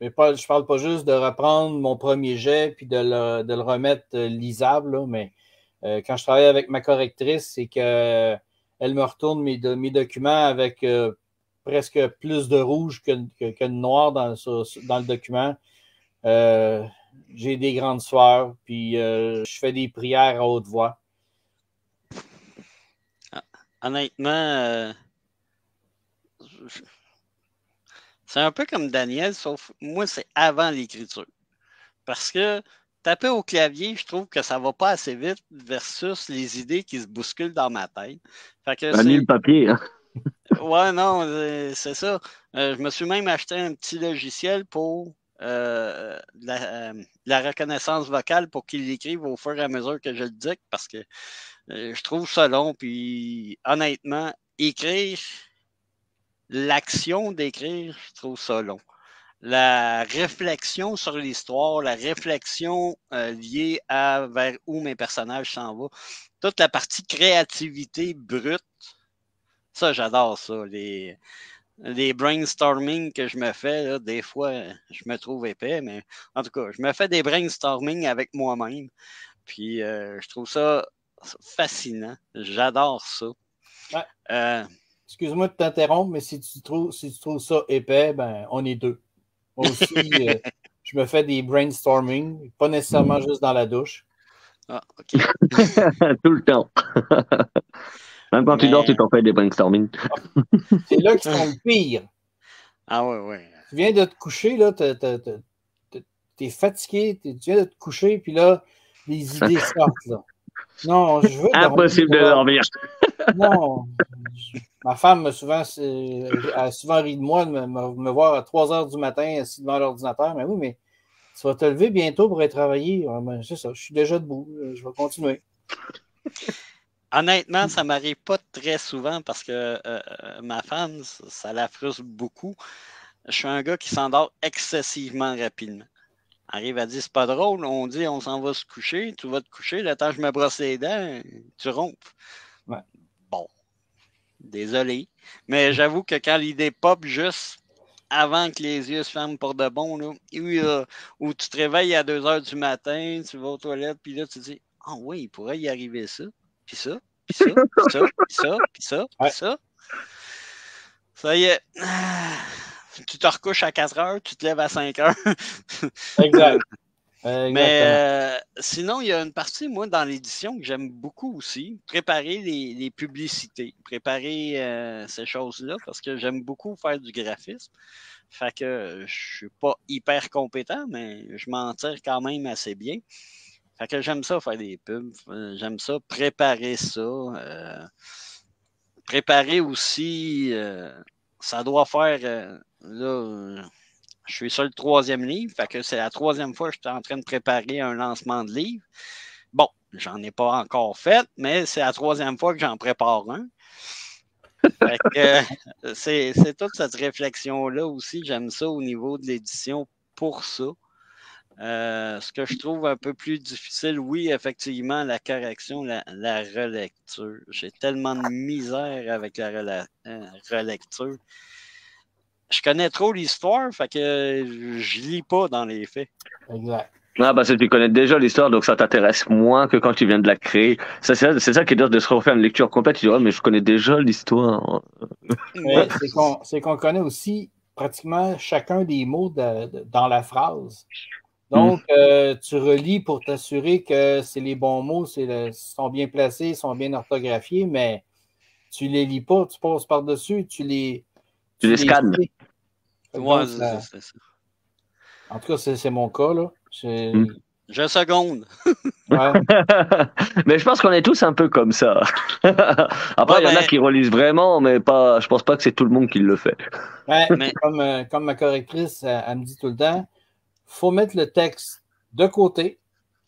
A: Mais pas, je parle pas juste de reprendre mon premier jet puis de le, remettre euh, lisable, mais quand je travaille avec ma correctrice, c'est que elle me retourne mes, do- mes documents avec presque plus de rouge que, de noir dans le document. Euh, j'ai des grandes sueurs, puis euh, je fais des prières à haute voix.
C: Honnêtement, euh, je- c'est un peu comme Daniel, sauf moi, c'est avant l'écriture. Parce que taper au clavier, je trouve que ça va pas assez vite versus les idées qui se bousculent dans ma tête. Fait que
B: Ah,
C: c'est-
B: le papier. hein.
C: Ouais, non, c'est ça. Euh, je me suis même acheté un petit logiciel pour euh, la, euh, la reconnaissance vocale pour qu'il l'écrive au fur et à mesure que je le dicte parce que euh, je trouve ça long. Puis honnêtement, écrire, l'action d'écrire, je trouve ça long. La réflexion sur l'histoire, la réflexion liée à vers où mes personnages s'en vont, toute la partie créativité brute, ça, j'adore ça. Les, les brainstorming que je me fais, là, des fois, je me trouve épais, mais en tout cas, je me fais des brainstorming avec moi-même. Puis euh, je trouve ça fascinant. J'adore ça.
A: Ouais.
C: Euh,
A: Excuse-moi de t'interrompre, mais si tu trouves, si tu trouves ça épais, ben on est deux. Moi aussi, euh, je me fais des brainstorming, pas nécessairement juste dans la douche.
C: ah, OK.
B: Tout le temps. Même quand tu dors, tu t'en fais des brainstorming.
A: C'est là qu'ils sont le pire.
C: Ah ouais, ouais.
A: Tu viens de te coucher, là, t'as- t'as- t'es fatigué, t'es- tu viens de te coucher, puis là, les idées sortent. Là. Non, je veux dormir.
B: Impossible de dormir.
A: Non. Je- Ma femme souvent, euh, a souvent ri de moi de me, me- me voir à 3 heures du matin assis devant l'ordinateur. Mais oui, mais tu vas te lever bientôt pour aller travailler. Ben, c'est ça, je suis déjà debout. Je vais continuer.
C: Honnêtement, ça m'arrive pas très souvent parce que euh, euh, ma femme, ça la frustre beaucoup. Je suis un gars qui s'endort excessivement rapidement. Arrive à dire c'est pas drôle, on dit on s'en va se coucher, tu vas te coucher, le temps que je me brosse les dents, tu rompes. Bon. Désolé. Mais j'avoue que quand l'idée pop juste avant que les yeux se ferment pour de bon, là, où, tu te réveilles à 2 heures du matin, tu vas aux toilettes, puis là tu te dis Ah oui, il pourrait y arriver ça puis ça, puis ça, puis ça, puis ça, puis ça, puis ça. Ça y est. Tu te recouches à 4 heures, tu te lèves à 5 heures.
A: exact.
C: Mais euh, sinon, il y a une partie, moi, dans l'édition que j'aime beaucoup aussi. Préparer les, publicités, préparer euh, ces choses-là, parce que j'aime beaucoup faire du graphisme. Fait que je suis pas hyper compétent, mais je m'en tire quand même assez bien. Fait que j'aime ça faire des pubs. Euh, j'aime ça préparer ça. Euh, préparer aussi, euh, ça doit faire. là, je suis sur le troisième livre. Fait que c'est la troisième fois que je suis en train de préparer un lancement de livre. Bon, j'en ai pas encore fait, mais c'est la troisième fois que j'en prépare un. C'est toute cette réflexion-là aussi. J'aime ça au niveau de l'édition pour ça. Euh, ce que je trouve un peu plus difficile, oui, effectivement, la correction, la, relecture. J'ai tellement de misère avec la euh, relecture. Je connais trop l'histoire, fait que je lis pas dans les faits.
A: Exact.
B: Ah, parce que tu connais déjà l'histoire, donc ça t'intéresse moins que quand tu viens de la créer. C'est ça, ça, qui est dur de se refaire une lecture complète. Tu dis, mais je connais déjà l'histoire.
A: c'est qu'on connaît aussi pratiquement chacun des mots dans la phrase. Donc, mm. euh, tu relis pour t'assurer que c'est les bons mots, c'est sont bien placés, sont bien orthographiés, mais tu les lis pas, tu passes par-dessus, tu les.
B: Tu, les, scannes.
C: Ouais, c'est ça.
A: En tout cas, c'est mon cas, là.
C: Mm. Je seconde.
B: Ouais. mais je pense qu'on est tous un peu comme ça. Après, il y en a qui relisent vraiment, mais pas. Je pense pas que c'est tout le monde qui le fait.
A: Ouais, mais... comme, euh, comme ma correctrice, elle me dit tout le temps, faut mettre le texte de côté,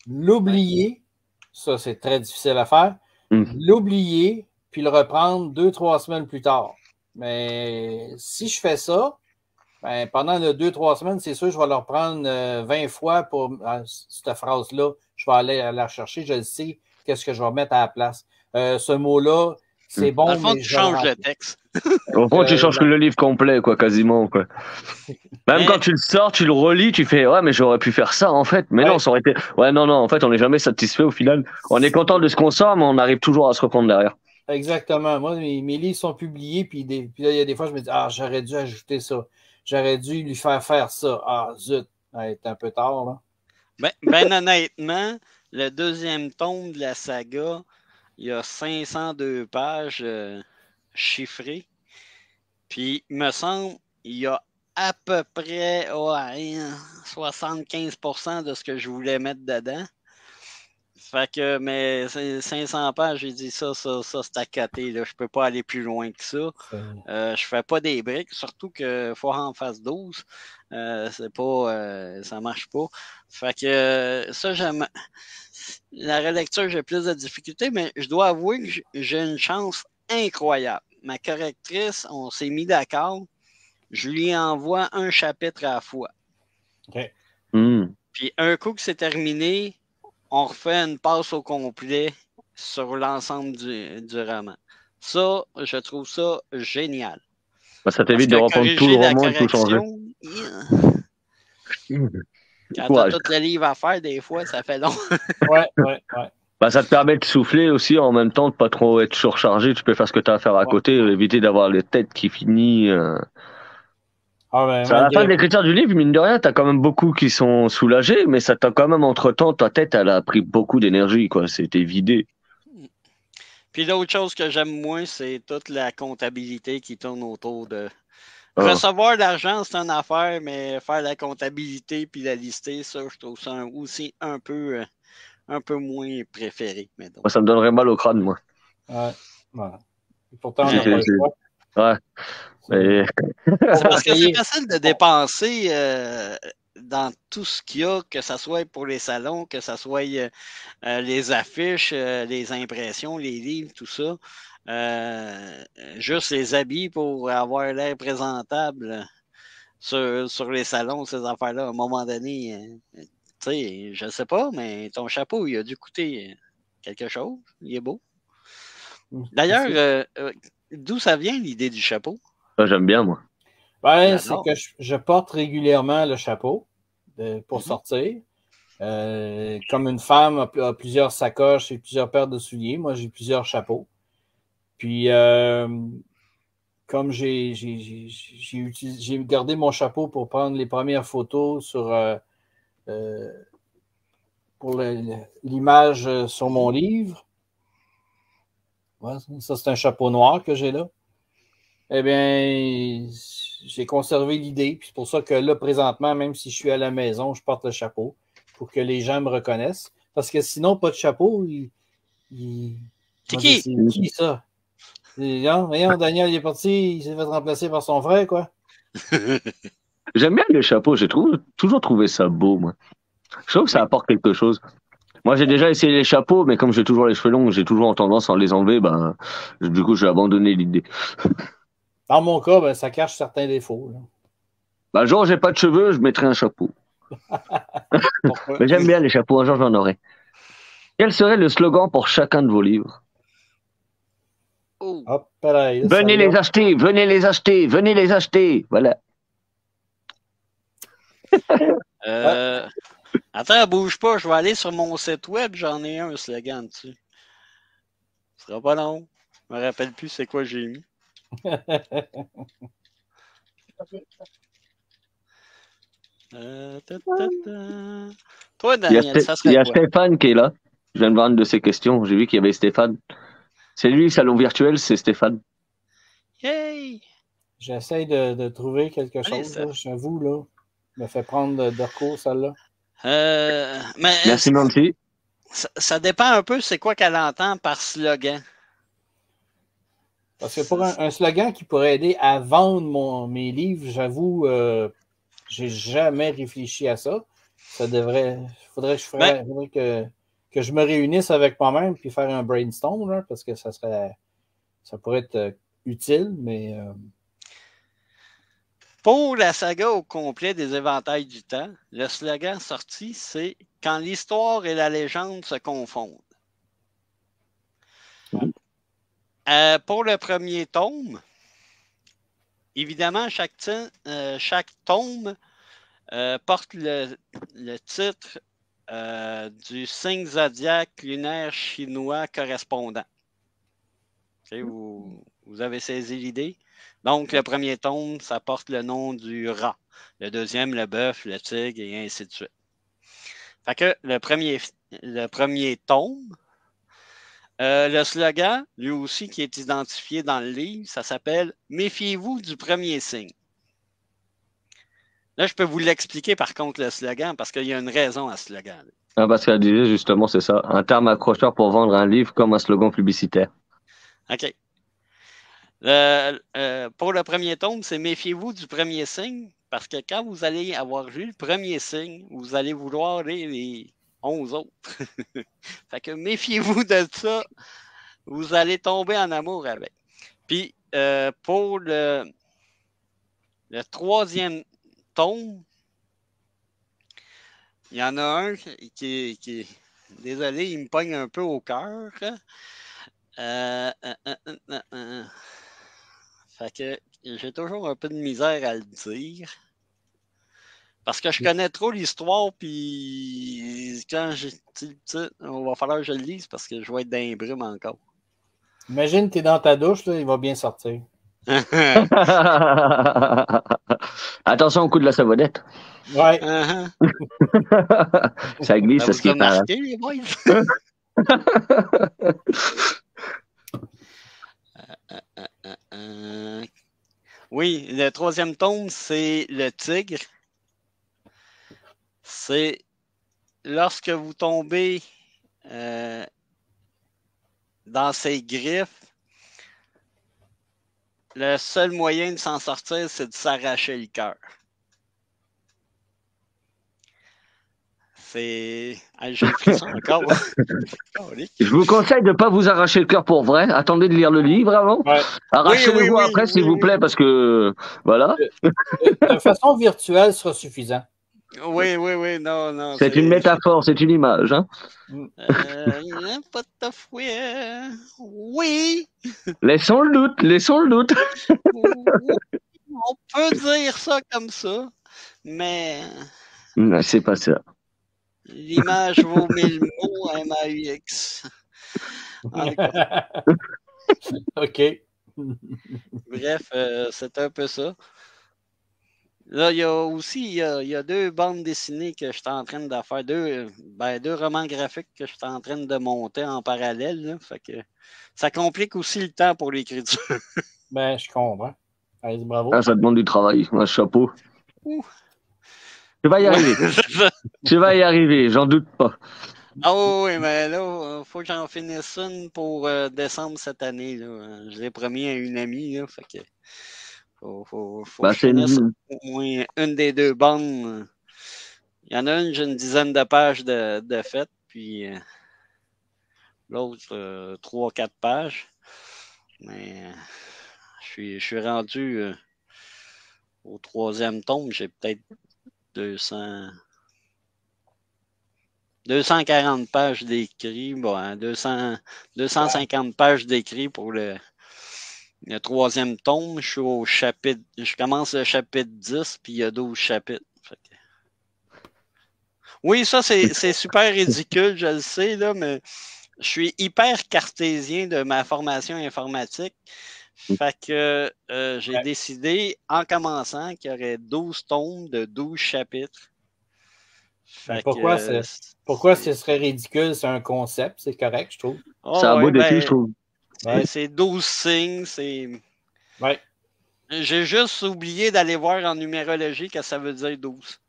A: l'oublier, ça c'est très difficile à faire, mm. l'oublier, puis le reprendre deux, trois semaines plus tard. Mais si je fais ça, ben, pendant les deux, trois semaines, c'est sûr, je vais le reprendre 20 euh, fois pour ah, cette phrase-là. Je vais aller la chercher, je sais qu'est-ce que je vais mettre à la place. Euh, ce mot-là, c'est bon.
C: Dans tu changes le texte.
B: Au fond, tu euh, changes que le livre complet, quoi, quasiment, quoi. Même quand tu le sors, tu le relis, tu fais, ouais, mais j'aurais pu faire ça, en fait. Mais non, ça aurait été, ouais, non, non, en fait, on n'est jamais satisfait au final. On est content de ce qu'on sort, mais on arrive toujours à se reprendre derrière.
A: Exactement. Moi, mes, livres sont publiés, puis, puis là, il y a des fois, je me dis, ah, j'aurais dû ajouter ça. J'aurais dû lui faire faire ça. Ah, zut. c'est un peu tard, là.
C: Ben, ben honnêtement, le deuxième tome de la saga, il y a 502 pages euh, chiffrées. Puis, il me semble, il y a à peu près 75% de ce que je voulais mettre dedans. Fait que, mais 500 pages, j'ai dit ça, ça, ça, c'est à côté. Là. Je peux pas aller plus loin que ça. Euh, je fais pas des briques, surtout que faut en face 12. Euh, c'est pas, euh, ça marche pas. Fait que, ça, j'aime. La relecture, j'ai plus de difficultés, mais je dois avouer que j'ai une chance incroyable. Ma correctrice, on s'est mis d'accord. Je lui envoie un chapitre à la fois.
B: Hmm.
C: Puis un coup que c'est terminé, on refait une passe au complet sur l'ensemble du, du, roman. Ça, je trouve ça génial.
B: Bah, ça t'évite de reprendre tout le roman et tout changer.
C: Quand tu as tout le livre à faire, des fois, ça fait long.
A: ouais, ouais, ouais.
B: Bah, ça te permet de souffler aussi en même temps, de pas trop être surchargé. Tu peux faire ce que tu as à faire à côté, éviter d'avoir les têtes qui finissent. Euh... Ah à la fin de l'écriture du livre, mine de rien, t'as quand même beaucoup qui sont soulagés, mais ça t'a quand même, entre-temps, ta tête, elle a pris beaucoup d'énergie, quoi. C'était vidé.
C: Puis l'autre chose que j'aime moins, c'est toute la comptabilité qui tourne autour de. Ah. Recevoir de l'argent, c'est une affaire, mais faire la comptabilité puis la lister, ça, je trouve ça aussi un peu, euh, un peu moins préféré. Mais
B: Moi, ça me donnerait mal au crâne, moi.
A: Ouais. Voilà. pourtant, on pas
B: Ouais.
C: C'est parce que c'est facile de dépenser euh, dans tout ce qu'il y a, que ce soit pour les salons, que ce soit euh, euh, les affiches, euh, les impressions, les livres, tout ça. Euh, juste les habits pour avoir l'air présentable sur, sur les salons, ces affaires-là. À un moment donné, euh, tu sais, je sais pas, mais ton chapeau, il a dû coûter quelque chose. Il est beau. D'ailleurs, euh, euh, d'où ça vient l'idée du chapeau?
B: J'aime bien, moi.
A: Ben, c'est que je, je porte régulièrement le chapeau de- pour
C: Mhm.
A: sortir. Euh, comme une femme a, a plusieurs sacoches et plusieurs paires de souliers, moi j'ai plusieurs chapeaux. Puis euh, comme j'ai gardé mon chapeau pour prendre les premières photos sur euh, euh, pour l'image euh, sur mon livre. Ouais, ça, c'est un chapeau noir que j'ai là. Eh bien, j'ai conservé l'idée. Puis c'est pour ça que là, présentement, même si je suis à la maison, je porte le chapeau pour que les gens me reconnaissent. Parce que sinon, pas de chapeau, il. il-
C: C'est
A: on
C: qui?
A: dit, C'est qui ça? Voyons, voyons, Daniel il est parti, il s'est fait remplacer par son frère, quoi.
B: J'aime bien les chapeaux, j'ai toujours trouvé ça beau, moi. Je trouve que ça apporte quelque chose. Moi, j'ai déjà essayé les chapeaux, mais comme j'ai toujours les cheveux longs, j'ai toujours tendance à les enlever, ben, du coup, j'ai abandonné l'idée.
A: Dans mon cas, ben, ça cache certains défauts. là.
B: Ben, genre, j'ai pas de cheveux, je mettrais un chapeau. Mais j'aime bien les chapeaux, un jour j'en aurai. Quel serait le slogan pour chacun de vos livres?
C: Oh,
A: Hop, pareil, là,
B: Venez les acheter, venez les acheter, venez les acheter. Voilà.
C: euh, Attends, bouge pas, je vais aller sur mon site web, j'en ai un slogan dessus. Ce sera pas long. Je me rappelle plus c'est quoi j'ai mis. Euh, ta, ta, ta. Toi,
B: Il y a,
C: Daniel, ça
B: il y
C: serait
B: a
C: quoi?
B: Stéphane qui est là. Je viens de voir une de ses questions. J'ai vu qu'il y avait Stéphane. C'est lui, salon virtuel, c'est Stéphane.
C: Yay!
A: J'essaie de, de trouver quelque
C: Allez,
A: chose. là, J'avoue, là. me fait prendre de, de recours, celle-là.
C: Euh, mais
B: Merci, Nancy.
C: ça, ça dépend un peu c'est quoi qu'elle entend par slogan.
A: Parce que pour un, un slogan qui pourrait aider à vendre mon, mes livres, j'avoue, euh, j'ai jamais réfléchi à ça. Ça devrait. faudrait que je ferais- faudrait que, que je me réunisse avec moi-même puis faire un brainstorm, là, parce que ça serait. Ça pourrait être euh, utile, mais euh,
C: Pour la saga au complet des éventails du temps, le slogan sorti, c'est Quand l'histoire et la légende se confondent. Euh, pour le premier tome, évidemment, chaque, euh, tome euh, porte le, le titre euh, du signe zodiaque lunaire chinois correspondant. Ok, vous, vous avez saisi l'idée? Donc, le premier tome, ça porte le nom du rat. Le deuxième, le bœuf, le tigre, et ainsi de suite. Fait que le premier, le premier tome, euh, le slogan, lui aussi, qui est identifié dans le livre, ça s'appelle Méfiez-vous du premier signe. Là, je peux vous l'expliquer par contre, le slogan, parce qu'il y a une raison à ce slogan.
B: Ah, parce qu'elle disait justement, c'est ça. Un terme accrocheur pour vendre un livre comme un slogan publicitaire.
C: OK. Euh, pour le premier tome, c'est méfiez-vous du premier signe, parce que quand vous allez avoir lu le premier signe, vous allez vouloir lire les 11 autres. fait que méfiez-vous de ça, vous allez tomber en amour avec. Puis, euh, pour le, le troisième il y en a un qui, qui désolé, il me pogne un peu au cœur. Euh, euh, euh, euh. Fait que j'ai toujours un peu de misère à le dire. Parce que je connais trop l'histoire, puis quand petit, on va falloir que je le lise parce que je vais être dans les brumes encore.
A: imagine, tu es dans ta douche, là, il va bien sortir.
B: Attention au coup de la savonnette.
A: Ouais.
B: Ça glisse,
C: Ça
B: ce qui
C: a
B: est pas.
C: marqué, les boys? Euh, euh, euh, euh. Oui, le troisième tome, c'est le tigre. C'est lorsque vous tombez euh, dans ses griffes, le seul moyen de s'en sortir, c'est de s'arracher le cœur. C'est. Ah, encore.
B: Je vous conseille de pas vous arracher le cœur pour vrai. Attendez de lire le livre avant.
A: Ouais.
B: Arrachez-le-vous
C: Oui, oui, oui,
B: après,
C: oui,
B: s'il vous
C: oui.
B: plaît, parce que voilà.
A: De façon virtuelle sera suffisant.
C: Oui, oui, oui, non, non.
B: C'est une métaphore, c'est une image. Hein.
C: Euh, pas de fouet. Oui,
B: Laissons le doute, laissons le doute.
C: on peut dire ça comme ça, mais
B: Non, c'est pas ça.
C: l'image vaut mille mots, M-A-U-X. Tout cas,
A: OK.
C: Bref, euh, c'est un peu ça. Là, il y a aussi il y a, il y a deux bandes dessinées que je suis en train de faire, deux, ben, deux romans graphiques que je suis en train de monter en parallèle. là. fait que ça complique aussi le temps pour l'écriture.
A: Ben, je comprends. Allez, bravo.
B: Ah, ça demande du travail. Un chapeau.
C: Ouh.
B: Tu vas y arriver. Tu vas y arriver, j'en doute pas.
C: Ah oui, mais là, euh, faut que j'en finisse une pour euh, décembre cette année. Là. Je l'ai promis à une amie. Là, fait que faut, faut, faut que je
B: c'est
C: finisse
B: une-
C: au moins une des deux bandes. Il y en a une, j'ai une dizaine de pages de, de faites, puis euh, l'autre, euh, trois, quatre pages. Mais euh, je suis, je suis rendu au troisième tome, j'ai peut-être 200. 240 pages d'écrit, bon, hein, 200, 250 pages d'écrit pour le, le troisième tome. Je suis au chapitre, je commence le chapitre 10, puis il y a 12 chapitres. Que- Oui, ça, c'est c'est super ridicule, je le sais, là, mais je suis hyper cartésien de ma formation informatique. Fait que euh, j'ai
A: Ouais.
C: décidé, en commençant, qu'il y aurait 12 tomes de 12 chapitres. Fait
A: pourquoi
C: que,
A: Pourquoi ce serait ridicule? C'est un concept, c'est correct, je trouve.
C: Oh,
B: c'est un beau
C: ouais,
B: défi,
C: ben,
B: je trouve.
C: C'est-
A: Ouais.
C: C'est 12 signes, c'est.
A: Ouais.
C: J'ai juste oublié d'aller voir en numérologie que ça veut dire 12.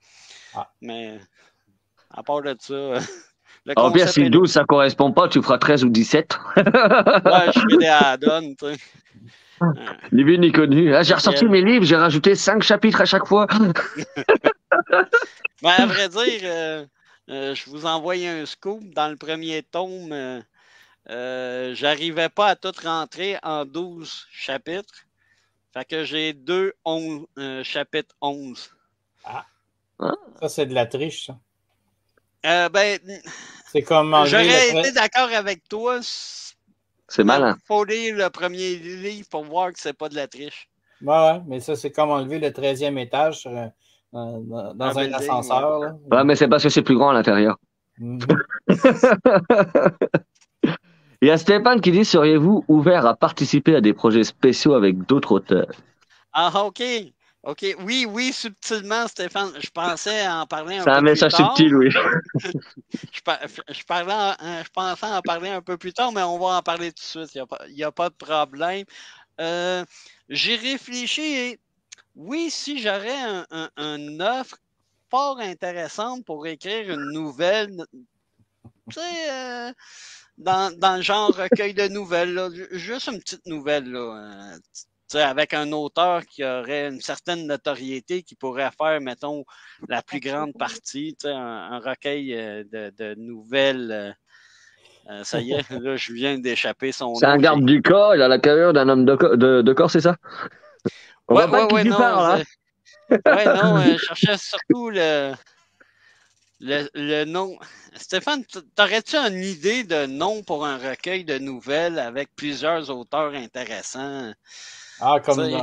A: Ah.
C: Mais à part de ça, le
B: En pire,
C: concept
B: si
C: est-
B: 12 ça correspond pas, tu feras 13 ou 17.
C: Ouais, je fais des add-ons, tu sais.
B: Ni vu ni connu. Ah, j'ai ressorti mes livres, j'ai rajouté 5 chapitres à chaque fois.
C: Ben, à vrai dire, euh, euh, je vous envoie un scoop. Dans le premier tome, euh, j'arrivais pas à tout rentrer en 12 chapitres. Fait que j'ai deux on- euh, chapitres 11.
A: Ça, c'est de la triche, ça.
C: Euh, ben,
A: C'est comme enlever
C: j'aurais
A: le
C: été d'accord avec toi.
B: C'est malin.
C: Il faut lire le premier livre pour voir que c'est pas de la triche.
A: Ouais, ouais, mais ça, c'est comme enlever le 13e étage sur un- dans, dans- dans
C: Un
A: un
C: building,
A: ascenseur. là.
B: Ouais, mais c'est parce que c'est plus grand à l'intérieur.
A: Mhm.
B: Il y a Stéphane qui dit Seriez-vous ouvert à participer à des projets spéciaux avec d'autres auteurs?
C: Ah, OK. OK. Oui, oui, subtilement, Stéphane. Je pensais en parler un
B: C'est
C: peu
B: un message
C: plus tard.
B: subtil, oui.
C: Je, par- je parlais en- je pensais en parler un peu plus tard, mais on va en parler tout de suite. Il n'y a, pas de problème. Euh, J'ai réfléchi et oui, si j'aurais un, un- une offre fort intéressante pour écrire une nouvelle, tu sais, euh, dans, dans le genre recueil de nouvelles, là, ju- juste une petite nouvelle, là, euh, avec un auteur qui aurait une certaine notoriété, qui pourrait faire, mettons, la plus grande partie, un, un recueil euh, de, de nouvelles. euh, ça y est, là, je viens d'échapper son
B: C'est un garde du corps, il a la carrière d'un homme de, co- de, de corps, c'est ça? On
C: Ouais, ouais, ouais, non,
B: parles, hein?
C: ouais, non, je cherchais surtout le, le, le nom. Stéphane, t'aurais-tu une idée de nom pour un recueil de nouvelles avec plusieurs auteurs intéressants?
A: Ah, comme euh,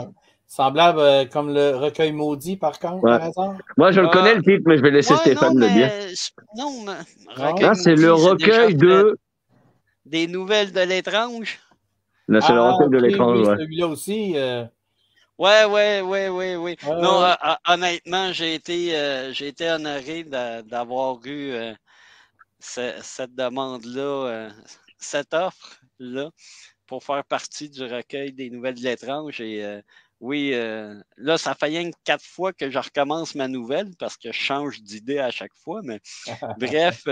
A: semblable euh, comme le recueil maudit, par contre,
B: Ouais.
A: par hasard?
B: Moi, je le
C: Ah.
B: connais le titre, mais je vais laisser
C: Ouais,
B: Stéphane
C: non,
B: le dire.
C: mais, non, mais
A: Non.
C: recueil
B: Là, c'est le recueil de.
C: Des nouvelles de l'étrange?
B: Là, c'est le
A: Ah,
B: recueil de l'étrange,
A: oui,
B: ouais.
A: Celui-là aussi.
C: Ouais, ouais, ouais, ouais, ouais. Non, euh, honnêtement, j'ai été, euh, j'ai été honoré d'a- d'avoir eu euh, ce- cette demande-là, cette offre-là, pour faire partie du recueil des nouvelles de l'étrange. Et oui, là, ça fait rien que quatre fois que je recommence ma nouvelle parce que je change d'idée à chaque fois. Mais bref,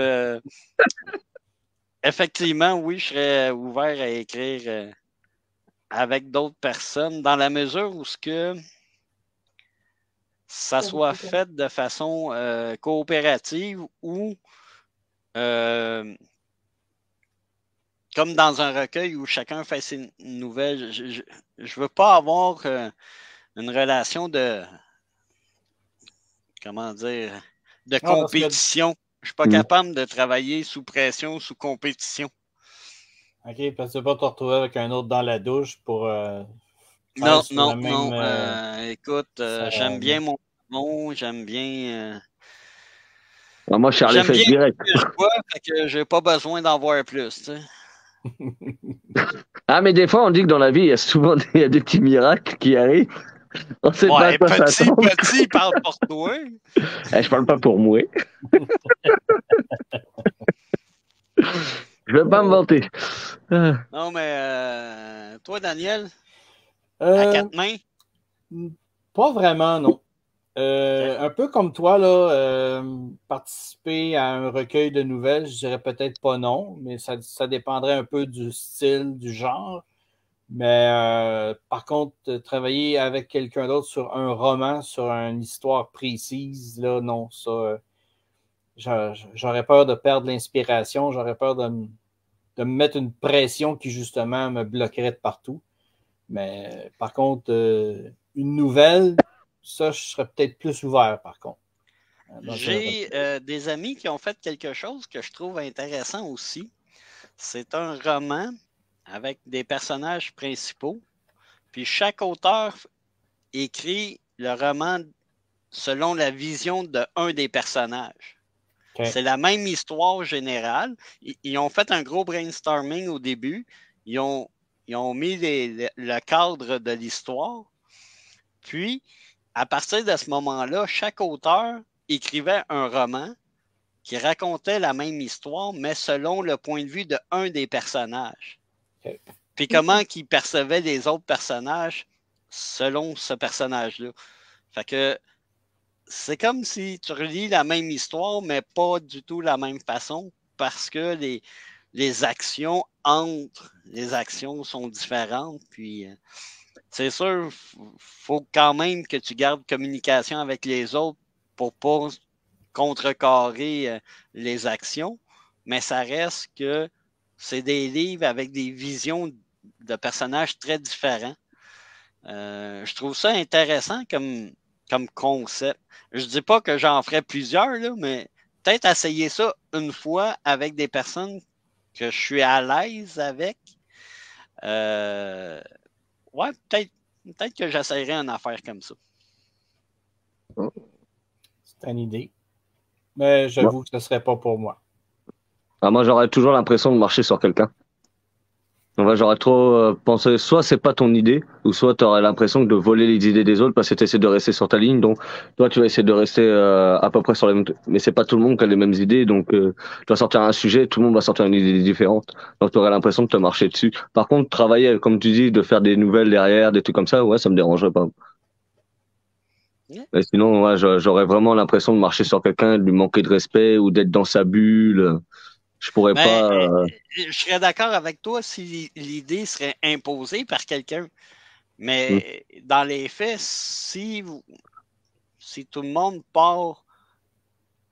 C: effectivement, oui, je serais ouvert à écrire avec d'autres personnes dans la mesure où ce que ça soit fait de façon euh, coopérative ou euh, comme dans un recueil où chacun fait ses nouvelles. Je ne veux pas avoir euh, une relation de comment dire de compétition. Je ne suis pas mm. capable de travailler sous pression, sous compétition.
A: OK, parce que tu pas te retrouver avec un autre dans la douche pour. Euh,
C: non, non, non. Euh, écoute, euh, j'aime bien mon nom, j'aime bien.
B: Ah, moi, je suis fait direct.
C: Je n'ai pas besoin d'en voir plus.
B: ah, mais des fois, on dit que dans la vie, il y a souvent des, des petits miracles qui arrivent.
C: On sait ouais, pas petit, petit, parle pour toi.
B: Eh, je parle pas pour moi. Je vais pas me vanter.
C: Non, mais euh, toi, Daniel, à euh, quatre mains?
A: Pas vraiment, non. Euh, un peu comme toi, là, participer à un recueil de nouvelles, je dirais peut-être pas non, mais ça, ça, dépendrait un peu du style, du genre. Mais par contre, travailler avec quelqu'un d'autre sur un roman, sur une histoire précise, là, non, ça, j'aurais peur de perdre l'inspiration, j'aurais peur de, me mettre une pression qui justement me bloquerait de partout. Mais par contre, euh, une nouvelle, ça, je serais peut-être plus ouvert par contre.
C: J'ai euh, des amis qui ont fait quelque chose que je trouve intéressant aussi. C'est un roman avec des personnages principaux. Puis chaque auteur écrit le roman selon la vision d'un des personnages. C'est la même histoire générale. Ils, ont fait un gros brainstorming au début. Ils ont, ont mis le cadre de l'histoire. Puis, à partir de ce moment-là, chaque auteur écrivait un roman qui racontait la même histoire, mais selon le point de vue de un des personnages. Puis comment il percevait les autres personnages selon ce personnage-là. Fait que c'est comme si tu relis la même histoire, mais pas du tout la même façon, parce que les, les actions entre les actions sont différentes. Puis, euh, c'est sûr, faut quand même que tu gardes communication avec les autres pour pas contrecarrer euh, les actions, mais ça reste que c'est des livres avec des visions de personnages très différents. Euh, je trouve ça intéressant comme, comme concept. Je dis pas que j'en ferai plusieurs, là, mais peut-être essayer ça une fois avec des personnes que je suis à l'aise avec. Euh, ouais, peut-être peut que j'essayerai une affaire comme ça.
A: C'est une idée. Mais j'avoue que ce ne serait pas pour moi.
B: Ah, moi, j'aurais toujours l'impression de marcher sur quelqu'un. J'aurais trop euh, pensé, soit c'est pas ton idée, ou soit tu aurais l'impression de voler les idées des autres parce que tu essaies de rester sur ta ligne. Donc, toi, tu vas essayer de rester euh, à peu près sur les mêmes. Mais c'est pas tout le monde qui a les mêmes idées. Donc, euh, tu vas sortir un sujet, tout le monde va sortir une idée différente. Donc, tu aurais l'impression de te marcher dessus. Par contre, travailler, comme tu dis, de faire des nouvelles derrière, des trucs comme ça, ouais, ça me dérangerait pas. Mais sinon, ouais, j'aurais vraiment l'impression de marcher sur quelqu'un, de lui manquer de respect ou d'être dans sa bulle. Je pourrais pas. Euh,
C: je serais d'accord avec toi si l'idée serait imposée par quelqu'un. Mais hmm. dans les faits, si, si tout le monde part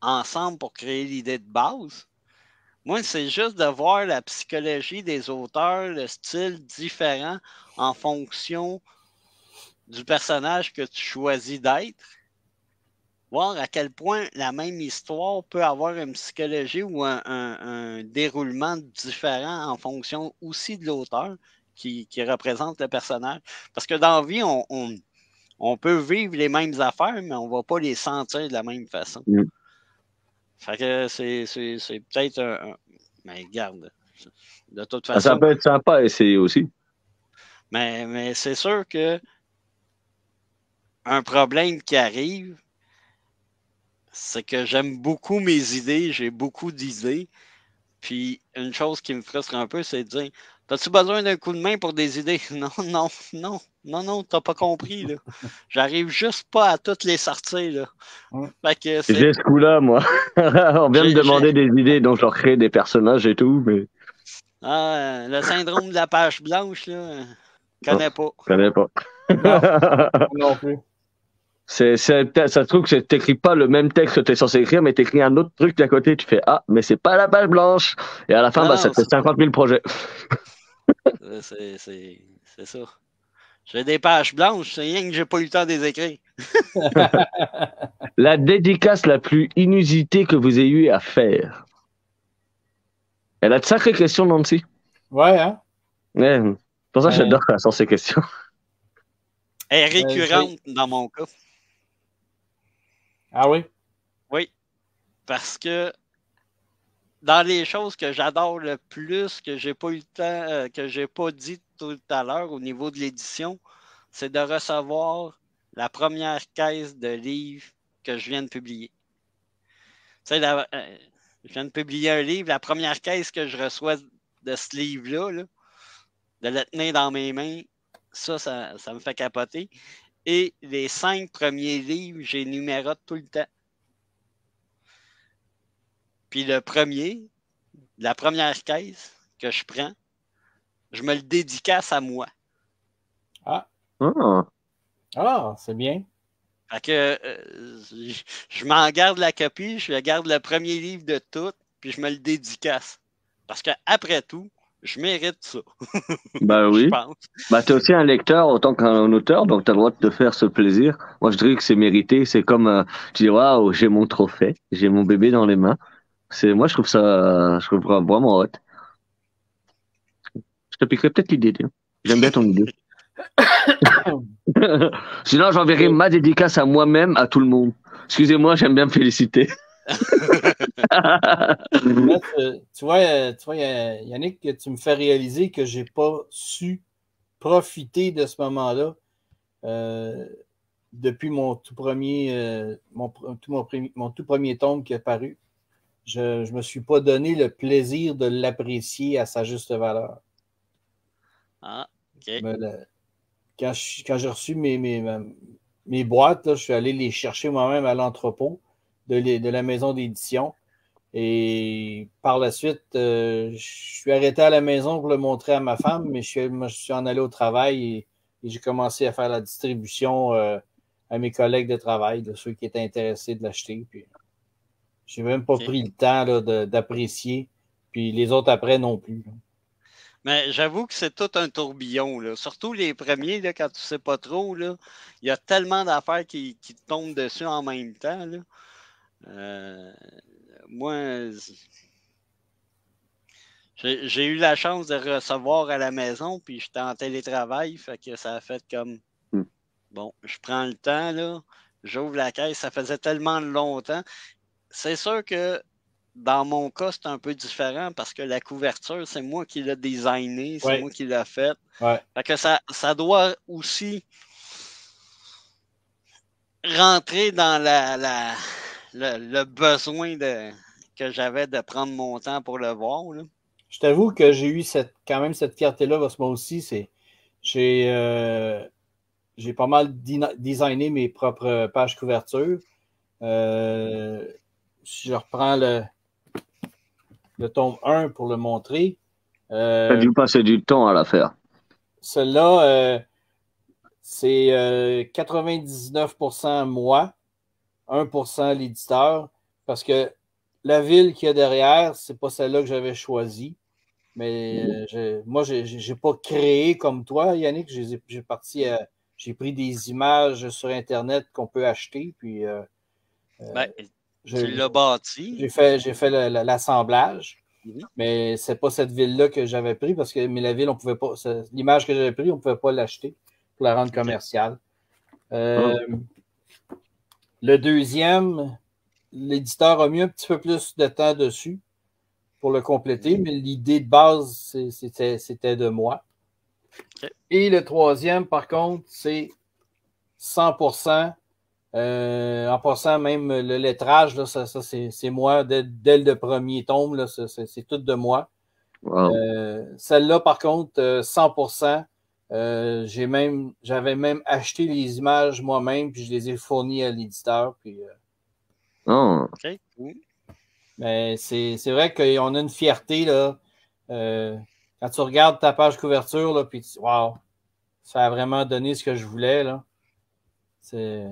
C: ensemble pour créer l'idée de base, moi, c'est juste de voir la psychologie des auteurs, le style différent en fonction du personnage que tu choisis d'être voir à quel point la même histoire peut avoir une psychologie ou un, déroulement différent en fonction aussi de l'auteur qui, représente le personnage. Parce que dans la vie, on, peut vivre les mêmes affaires, mais on ne va pas les sentir de la même façon. Mm. Fait que c'est peut-être un, Mais regarde, de toute façon.
B: Ça peut être sympa à essayer aussi.
C: Mais, mais c'est sûr que un problème qui arrive, c'est que j'aime beaucoup mes idées, j'ai beaucoup d'idées. Puis une chose qui me frustre un peu, c'est de dire T'as-tu besoin d'un coup de main pour des idées? Non, non, non, non, non, t'as pas compris. là. J'arrive juste pas à toutes les sortir.
B: Là. J'ai ce coup-là, moi. On vient me demander des idées, donc je crée des personnages et tout, mais.
C: Ah, le syndrome de la page blanche, là. Connais pas.
B: Connais pas.
A: non plus.
B: C'est, ça se trouve que t'écris pas le même texte que tu es censé écrire, mais t'écris un autre truc d'à côté. Tu fais Ah, mais c'est pas la page blanche. Et à la fin, bah, ça fait 50 000 projets.
C: c'est, c'est, c'est ça. J'ai des pages blanches, c'est rien que j'ai pas eu le temps de les écrire.
B: la dédicace la plus inusitée que vous ayez eu à faire. Elle a de sacrées questions, Nancy.
A: Ouais, hein?
B: Ouais. Pour ça, j'adore quand sont ces questions.
C: Elle est récurrente dans mon cas.
A: Ah oui?
C: Oui. Parce que dans les choses que j'adore le plus, que j'ai pas eu le temps, euh, que j'ai pas dit tout à l'heure au niveau de l'édition, c'est de recevoir la première caisse de livres que je viens de publier. Tu sais, euh, je viens de publier un livre, la première caisse que je reçois de ce livre-là, de le tenir dans mes mains, ça, ça, ça me fait capoter. Et les cinq premiers livres, j'ai numérote tout le temps. Puis le premier, la première caisse que je prends, je me le dédicace à moi.
A: Ah. Ah, ah c'est bien.
C: Fait que euh, je, m'en garde la copie, je garde le premier livre de tout, puis je me le dédicace. Parce que après tout, je mérite ça.
B: Bah oui. bah t'es aussi un lecteur autant qu'un auteur, donc t'as le droit de te faire ce plaisir. Moi je dirais que c'est mérité. C'est comme euh, tu dis waouh, j'ai mon trophée, j'ai mon bébé dans les mains. C'est moi je trouve ça, je trouve vraiment hot. Je te piquerai peut-être l'idée. J'aime bien ton idée. Sinon j'enverrai ma dédicace à moi-même à tout le monde. Excusez-moi, j'aime bien me féliciter.
A: Tu, vois, tu vois, Yannick, tu me fais réaliser que j'ai pas su profiter de ce moment-là euh, depuis mon tout premier, euh, mon, tout mon, mon, tout premier tome qui est paru. Je ne me suis pas donné le plaisir de l'apprécier à sa juste valeur.
C: Ah,
A: quand j'ai reçu mes, mes, mes boîtes, je suis allé les chercher moi-même à l'entrepôt de, la maison d'édition. Et par la suite, euh, je suis arrêté à la maison pour le montrer à ma femme, mais je suis, je suis en allé au travail et, j'ai commencé à faire la distribution euh, à mes collègues de travail, de ceux qui étaient intéressés de l'acheter. Puis, j'ai même pas pris le temps d'apprécier. Puis les autres après non plus.
C: Mais j'avoue que c'est tout un tourbillon. Là. Surtout les premiers, là, quand tu sais pas trop, il y a tellement d'affaires qui, qui, tombent dessus en même temps. Là. Euh, moi, j'ai eu la chance de recevoir à la maison, puis j'étais en télétravail, fait que ça a fait comme hmm. bon, je prends le temps, là, j'ouvre la caisse, ça faisait tellement longtemps. C'est sûr que dans mon cas, c'est un peu différent parce que la couverture, c'est moi qui l'ai designé, c'est moi qui l'ai faite. Fait que ça, ça doit aussi rentrer dans la, la le, besoin de, que j'avais de prendre mon temps pour le voir.
A: Je t'avoue que j'ai eu cette, quand même cette fierté-là parce que moi aussi, c'est j'ai euh, j'ai pas mal designé mes propres pages couverture. Euh, si je reprends le, le tome 1 pour le montrer.
B: Euh, tu as dû passer du temps à la faire.
A: Celle-là, euh, c'est 99% moi. 1% l'éditeur, parce que la ville qu'il y a derrière, c'est pas celle-là que j'avais choisie. Mais euh, moi, je n'ai pas créé comme toi, Yannick. J'ai parti J'ai pris des images sur Internet qu'on peut acheter, puis. Euh,
C: euh, ben, tu l'as bâti.
A: J'ai fait, fait l'assemblage. Mais c'est pas cette ville-là que j'avais pris parce que mais la ville, on pouvait pas. L'image que j'avais prise, on ne pouvait pas l'acheter pour la rendre commerciale. Ah. Le deuxième, l'éditeur a mis un petit peu plus de temps dessus pour le compléter, mais l'idée de base, c'était de moi. Et le troisième, par contre, c'est 100%. Euh, en passant, même le lettrage, là, ça, c'est moi dès, le premier tome, c'est tout de moi. Euh, celle-là, par contre, 100%. Euh, j'ai même, j'avais même acheté les images moi-même, puis je les ai fournies à l'éditeur. Puis, euh,
B: oh.
A: Mais c'est, vrai qu'on a une fierté, là. Euh, quand tu regardes ta page couverture, là, puis tu, wow, ça a vraiment donné ce que je voulais, là. C'est,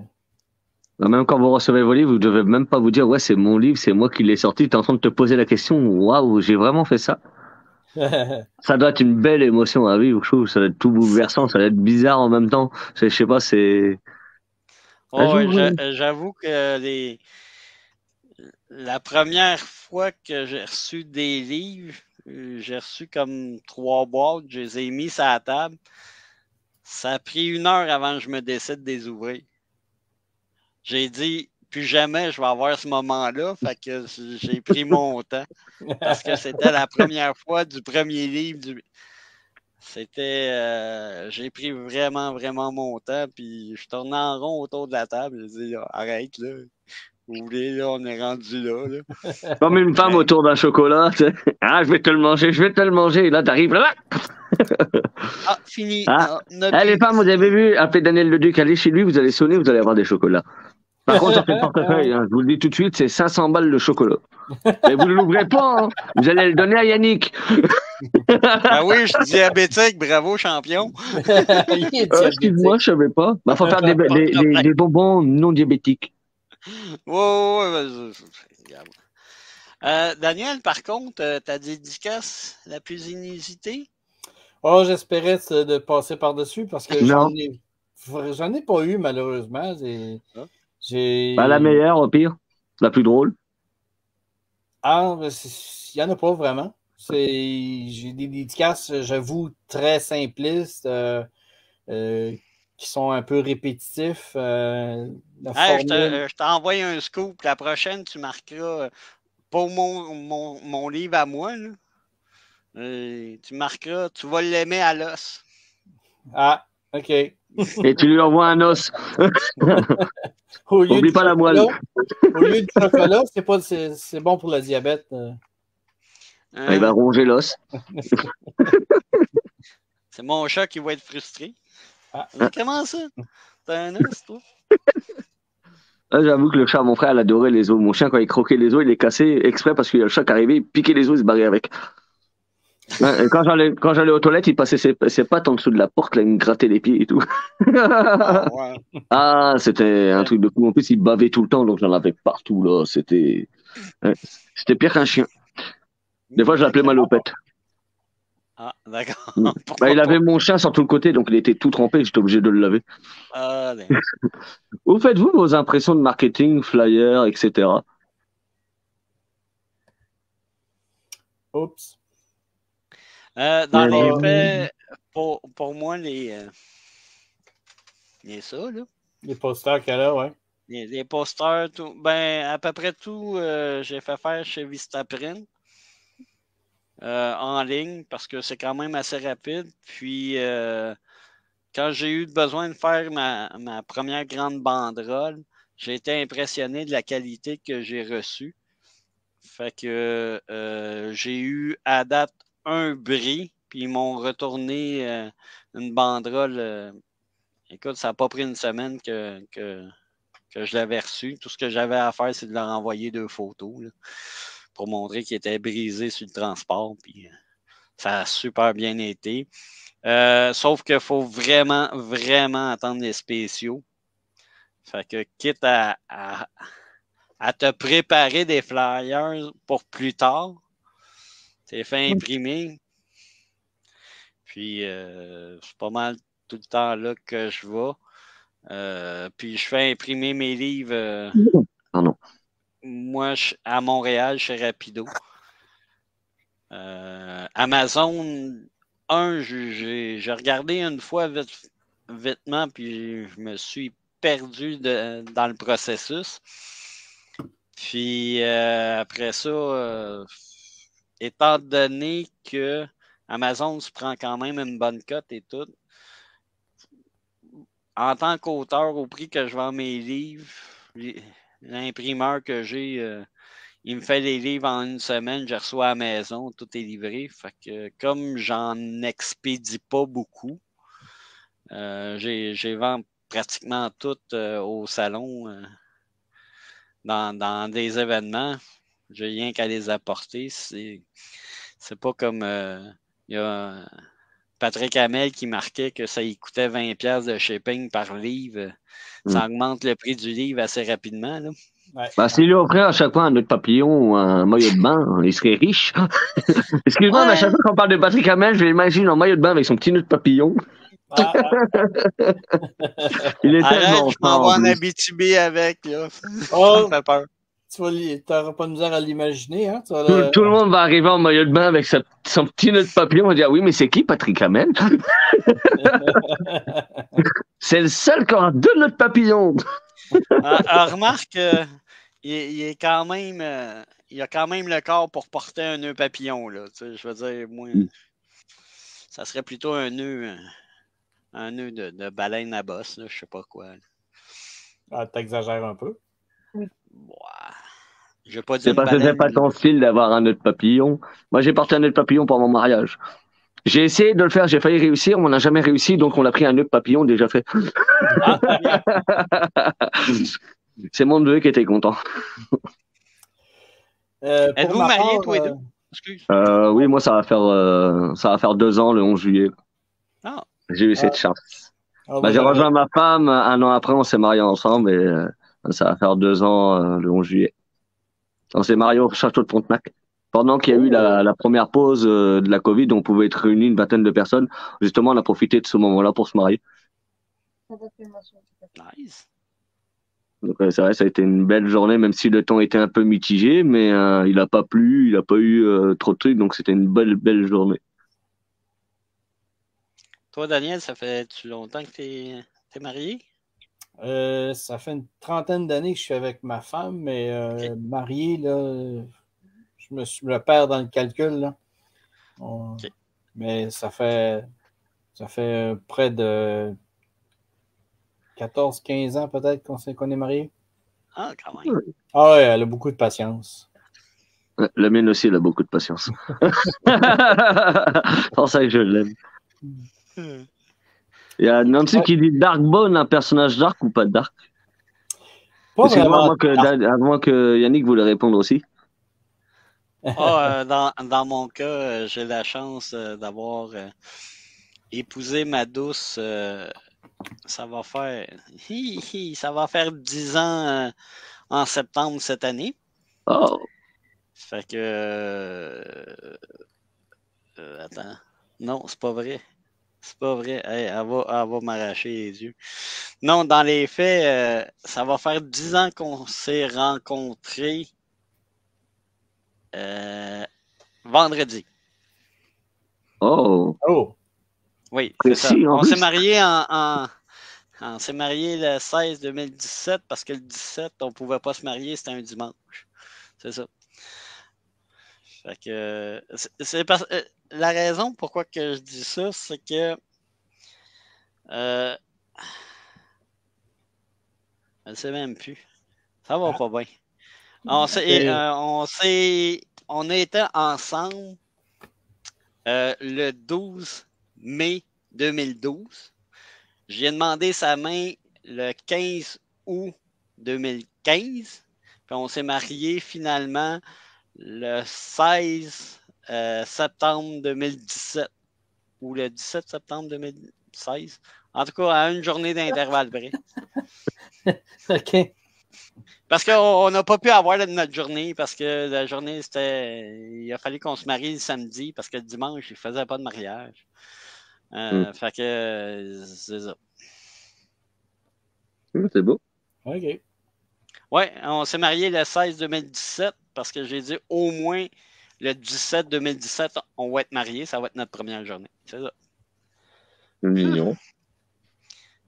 B: même quand vous recevez vos livres, vous devez même pas vous dire ouais c'est mon livre, c'est moi qui l'ai sorti. Tu es en train de te poser la question waouh j'ai vraiment fait ça. ça doit être une belle émotion à vivre, je trouve. Ça doit être tout bouleversant, ça doit être bizarre en même temps. Je sais pas, c'est.
C: Oh, J'avoue que les... la première fois que j'ai reçu des livres, euh, j'ai reçu comme trois boîtes, je les ai mis sur la table. Ça a pris une heure avant que je me décide de les ouvrir. J'ai dit, plus jamais je vais avoir ce moment-là. Fait que j'ai pris mon temps. Parce que c'était la première fois du premier livre. C'était. Euh, j'ai pris vraiment, vraiment mon temps. Puis je tournais en rond autour de la table. J'ai dit, arrête, là. Vous voulez, là, on est rendu là. là.
B: Comme une femme autour d'un chocolat. Tu sais. Ah, je vais te le manger, je vais te le manger. Et là, t'arrives là.
C: ah, fini.
B: Ah. Ah, les femmes, vous avez vu, appelez Daniel Leduc, allez chez lui, vous allez sonner, vous allez avoir des chocolats. Par contre, ça fait le portefeuille, hein. je vous le dis tout de suite, c'est 500 balles de chocolat. Mais vous ne l'ouvrez pas, hein. vous allez le donner à Yannick.
C: ah oui, je suis diabétique, bravo champion.
B: Euh, excuse-moi, je ne savais pas. Il bah, faut faire des, des, des, bonbons non diabétiques.
C: Ouais, ouais, euh, Daniel, par contre, euh, ta dédicace la plus inusitée?
A: Oh, j'espérais de passer par-dessus parce que j'en ai, j'en ai pas eu malheureusement. Ah.
B: J'ai... Bah, la meilleure, au pire. La plus drôle.
A: Ah, il n'y en a pas vraiment. J'ai des dédicaces, j'avoue, très simplistes, euh, euh, qui sont un peu répétitifs. Euh,
C: je t'envoie un scoop. La prochaine, tu marqueras pour mon, mon, livre à moi. tu marqueras, tu vas l'aimer à l'os.
A: Ah, OK.
B: Et tu lui envoies un os. N'oublie pas la moelle.
A: Au lieu du chocolat, c'est, pas, c'est, bon pour le diabète. Euh.
B: Il va ronger l'os.
C: c'est mon chat qui va être frustré. Ah. Comment ça? T'as un os, toi?
B: Ah, j'avoue que le chat, mon frère, il adorait les os. Mon chien, quand il croquait les os, il les cassait exprès parce qu'il y a le chat qui arrivait, il piquait les os, il se barrait avec. Quand j'allais, quand j'allais aux toilettes, il passait ses, ses, pattes en dessous de la porte, là, il me grattait les pieds et tout. ah, ah c'était un truc de fou. En plus, il bavait tout le temps, donc j'en avais partout, là. C'était, c'était pire qu'un chien. Des fois, je l'appelais malopette.
C: Ah, d'accord.
B: Mm. Bah, il avait mon chien sur tout le côté, donc il était tout trempé, j'étais obligé de le laver. Ah, Où faites-vous vos impressions de marketing, flyers, etc.
A: Oups.
C: Euh, dans les faits, pour, pour moi, les. Euh, les ça, là.
A: Les posters qu'elle a, ouais.
C: Les, les, posters, tout, ben, à peu près tout, euh, j'ai fait faire chez Vistaprint. en ligne parce que c'est quand même assez rapide. Puis quand j'ai eu besoin de faire ma, ma première grande banderole, j'ai été impressionné de la qualité que j'ai reçue. Fait que j'ai eu à date un bris, puis ils m'ont retourné euh, une banderole. Euh, écoute, ça n'a pas pris une semaine que, je l'avais reçu. Tout ce que j'avais à faire, c'est de leur envoyer deux photos pour montrer qu'il était brisé sur le transport. Puis euh, ça a super bien été. sauf qu'il faut vraiment, vraiment attendre les spéciaux. Fait que quitte à te préparer des flyers pour plus tard, c'est fait imprimer. Puis euh, c'est pas mal tout le temps là que je vais. Euh, puis je fais imprimer mes livres. Euh, moi, à Montréal, chez Rapido. Amazon, un, j'ai regardé une fois vite, vitement, puis je me suis perdu dans le processus. Puis après ça, étant donné que Amazon se prend quand même une bonne cote et tout, en tant qu'auteur, au prix que je vends mes livres, l'imprimeur que j'ai, euh, il me fait les livres en une semaine, je reçois à la maison, tout est livré. Fait que comme j'en expédie pas beaucoup, euh, j'ai vendu pratiquement tout euh, au salon dans, des événements. J'ai rien qu'à les apporter. C'est, c'est pas comme euh, il y a Patrick Hamel qui marquait que ça y coûtait 20$ de shipping par livre. Ça
B: Mm.
C: augmente le prix du livre assez rapidement. Là.
A: Ouais.
B: Bah, s'il lui offrait à chaque fois un autre papillon ou un maillot de bain, il serait riche. Excuse-moi, mais à chaque fois qu'on parle de Patrick Hamel, je l'imagine en maillot de bain avec son petit nœud de papillon.
A: Ah, ah.
B: Il est
C: Arrête,
B: tellement
C: je m'en
B: fort,
C: vais en. Abitibi avec. Là.
A: Oh,
C: Ça fait peur.
A: Tu t'auras pas de misère à l'imaginer, hein?
B: Tout,
A: le-
B: tout le monde va arriver en maillot de bain avec sa- son petit nœud de papillon. On va dire, ah oui, mais c'est qui Patrick Hamel? C'est le seul qui aura deux nœuds de papillon.
C: Ah, ah, remarque, euh, il, est- il est quand même. euh, il a quand même le corps pour porter un nœud papillon. Là, tu sais, je veux dire, moi,
B: Mm.
C: ça serait plutôt un nœud. euh, Un nœud de, de baleine à bosse, là, je sais pas quoi. là.
A: Ah, T'exagères un peu.
C: Je vais pas dire
B: C'est
C: une
B: parce que c'est
C: baleine,
B: pas ton style d'avoir un nœud de papillon. Moi, j'ai porté un nœud de papillon pour mon mariage. J'ai essayé de le faire, j'ai failli réussir, mais on n'a jamais réussi, donc on a pris un nœud de papillon déjà fait. c'est mon neveu qui était content.
A: Euh,
C: Êtes-vous
A: ma
C: mariés, tous les deux?
A: euh,
C: Excuse.
B: Euh, oui, moi, ça va faire, euh, ça va faire deux ans le 11 juillet.
C: Ah.
B: J'ai eu cette
A: Ah.
B: chance.
A: ah,
B: Bah, j'ai rejoint ma femme un an après, on s'est mariés ensemble et euh, ça va faire deux ans euh, le 11 juillet. On s'est mariés au château de Frontenac. Pendant qu'il y a eu la, la première pause euh, de la Covid, on pouvait être réunis une vingtaine de personnes. Justement, on a profité de ce moment-là pour se marier.
C: Nice.
B: Donc euh, c'est vrai, ça a été une belle journée, même si le temps était un peu mitigé, mais euh, il a pas plu, il a pas eu euh, trop de trucs, donc c'était une belle, belle journée.
C: Toi, Daniel, ça fait-tu longtemps que t'es es marié?
A: Euh, ça fait une trentaine d'années que je suis avec ma femme, mais euh, marié, là, je me, suis, je me perds dans le calcul. Là. On-
C: Ok.
A: Mais ça fait, ça fait près de 14-15 ans peut-être qu'on s'est- qu'on est marié.
C: Ah, quand même.
A: Ah ouais, elle a beaucoup de patience.
B: La mienne aussi, elle a beaucoup de patience. c'est pour ça que je l'aime. Il y a Nancy
A: Ouais.
B: qui dit Darkbone, un personnage dark ou pas dark?
A: Pas vraiment.
B: avant que, avant que Yannick voulait répondre aussi.
C: Ah, euh, dans, dans mon cas, euh, j'ai la chance euh, d'avoir euh, épousé ma douce. euh, ça va faire. hi, hi, ça va faire 10 ans euh, en septembre cette année.
B: Oh,
C: Fait que. attends. Non, c'est pas vrai. C'est pas vrai. Hey, elle va, elle va m'arracher les yeux. Non, dans les faits, euh, ça va faire 10 ans qu'on s'est rencontrés euh, vendredi.
B: oh,
A: Oh,
C: Oui, c'est ça. On s'est
B: plus.
C: marié en, en- on s'est marié le 16 2017 parce que le 17, on pouvait pas se marier, c'était un dimanche. C'est ça. Fait que c'est- c'est parce- euh, la raison pourquoi que je dis ça, c'est que euh, je ne sais même plus. Ça va
A: Ah.
C: pas bien. On s'est, euh, on s'est, on a été ensemble euh, le 12 mai 2012. J'ai demandé sa main le 15 août 2015. Puis on s'est marié finalement le 16 euh, septembre 2017 ou le 17 septembre 2016. En tout cas, à une journée d'intervalle près.
A: ok.
C: Parce qu'on n'a pas pu avoir notre journée parce que la journée, c'était. Il a fallu qu'on se marie le samedi parce que le dimanche, il ne faisait pas de mariage. Euh, Fait que euh, c'est ça.
B: C'est beau.
A: Ok.
C: Ouais, on s'est marié le 16 2017 parce que j'ai dit au moins le 17 2017, on va être mariés, ça va être notre première journée. C'est ça.
B: Mignon.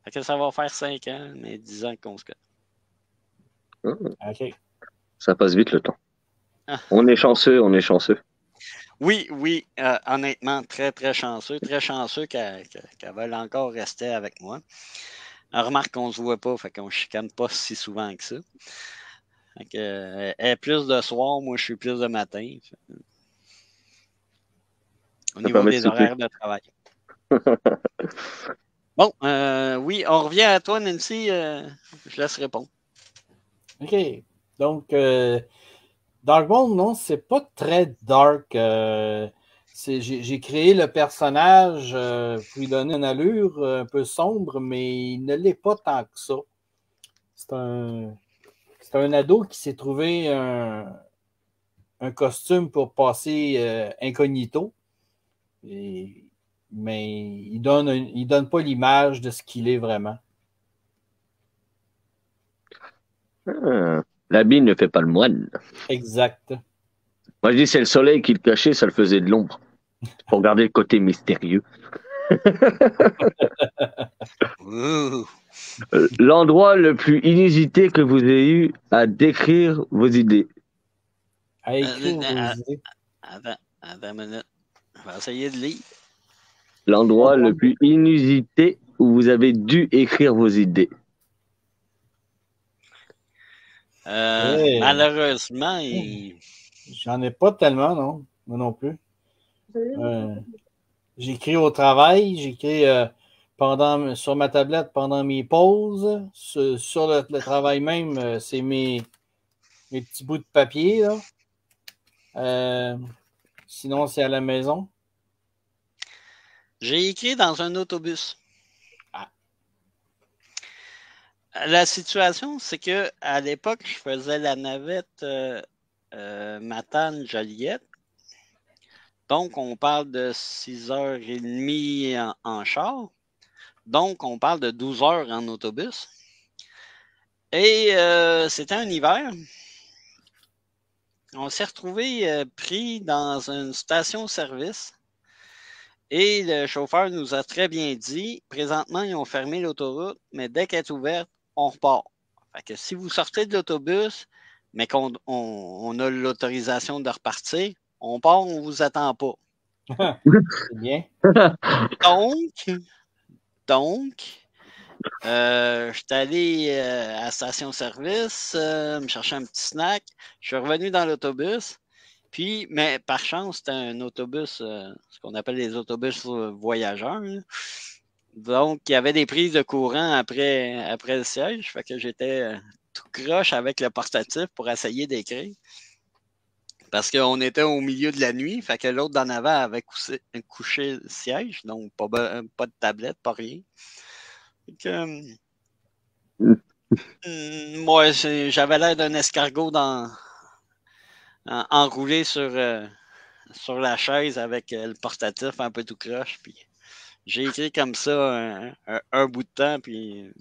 C: Fait que ça va faire 5 ans, mais 10 ans qu'on se connaît.
A: Ok.
B: Ça passe vite le temps.
C: Ah.
B: On est chanceux, on est chanceux.
C: Oui, oui, euh, honnêtement, très, très chanceux. Très chanceux qu'elle qu'elle- qu'elle veuille encore rester avec moi. Euh, remarque qu'on ne se voit pas, fait qu'on ne chicane pas si souvent que ça. Fait que, euh, elle est plus de soir, moi je suis plus de matin. Fait- Au
B: Ça
C: niveau des horaires de travail. bon, euh, oui, on revient à toi, Nancy. euh, je laisse répondre.
A: OK. Donc, euh, Dark Bone, non, c'est pas très dark. Euh, j'ai créé le personnage euh, pour lui donner une allure un peu sombre, mais il ne l'est pas tant que ça. C'est un, un ado qui s'est trouvé un, costume pour passer euh, incognito. mais il donne, il donne pas l'image de ce qu'il est vraiment.
B: Ah, L'habit ne fait pas le moine.
A: Exact.
B: Moi, je dis c'est le soleil qui le cachait, ça le faisait de l'ombre. Pour garder le côté mystérieux. L'endroit le plus inusité que vous ayez eu à décrire vos idées.
A: À écrire vos
C: Euh,
A: idées.
C: Attends, attends une minute. Je vais essayer de lire.
B: L'endroit le plus inusité où vous avez dû écrire vos idées.
C: Euh. Malheureusement, il-
A: J'en ai pas tellement, non. Moi non plus. Euh, j'écris au travail, j'écris euh, pendant sur ma tablette pendant mes pauses. Sur, sur le, le travail même, euh, c'est mes, mes petits bouts de papier. Là. Euh, sinon, c'est à la maison.
C: j'ai écrit dans un autobus.
A: Ah.
C: La situation, c'est que à l'époque, je faisais la navette euh, euh, Matane-Joliette. Donc, on parle de 6h30 en, en char. Donc, on parle de 12 heures en autobus. Et euh, c'était un hiver. On s'est retrouvé euh, pris dans une station-service. Et le chauffeur nous a très bien dit, présentement, ils ont fermé l'autoroute, mais dès qu'elle est ouverte, on repart. Fait que si vous sortez de l'autobus, mais qu'on on, on a l'autorisation de repartir, on part, on vous attend pas.
A: C'est bien.
C: Donc, donc, euh, je suis allé euh, à la station-service, euh, me chercher un petit snack. Je suis revenu dans l'autobus. Puis, mais par chance, c'était un autobus, euh, ce qu'on appelle les autobus voyageurs. là. Donc, il y avait des prises de courant après, après le siège. Fait que j'étais tout croche avec le portatif pour essayer d'écrire. Parce qu'on était au milieu de la nuit. Fait que l'autre d'en avant avait couché, couché le siège. Donc, pas, pas de tablette, pas rien. Que, euh, hum, moi, j'avais l'air d'un escargot dans, en- enroulé sur, euh, sur la chaise avec euh, le portatif un peu tout croche. Puis j'ai écrit comme ça un, un- un bout de temps, puis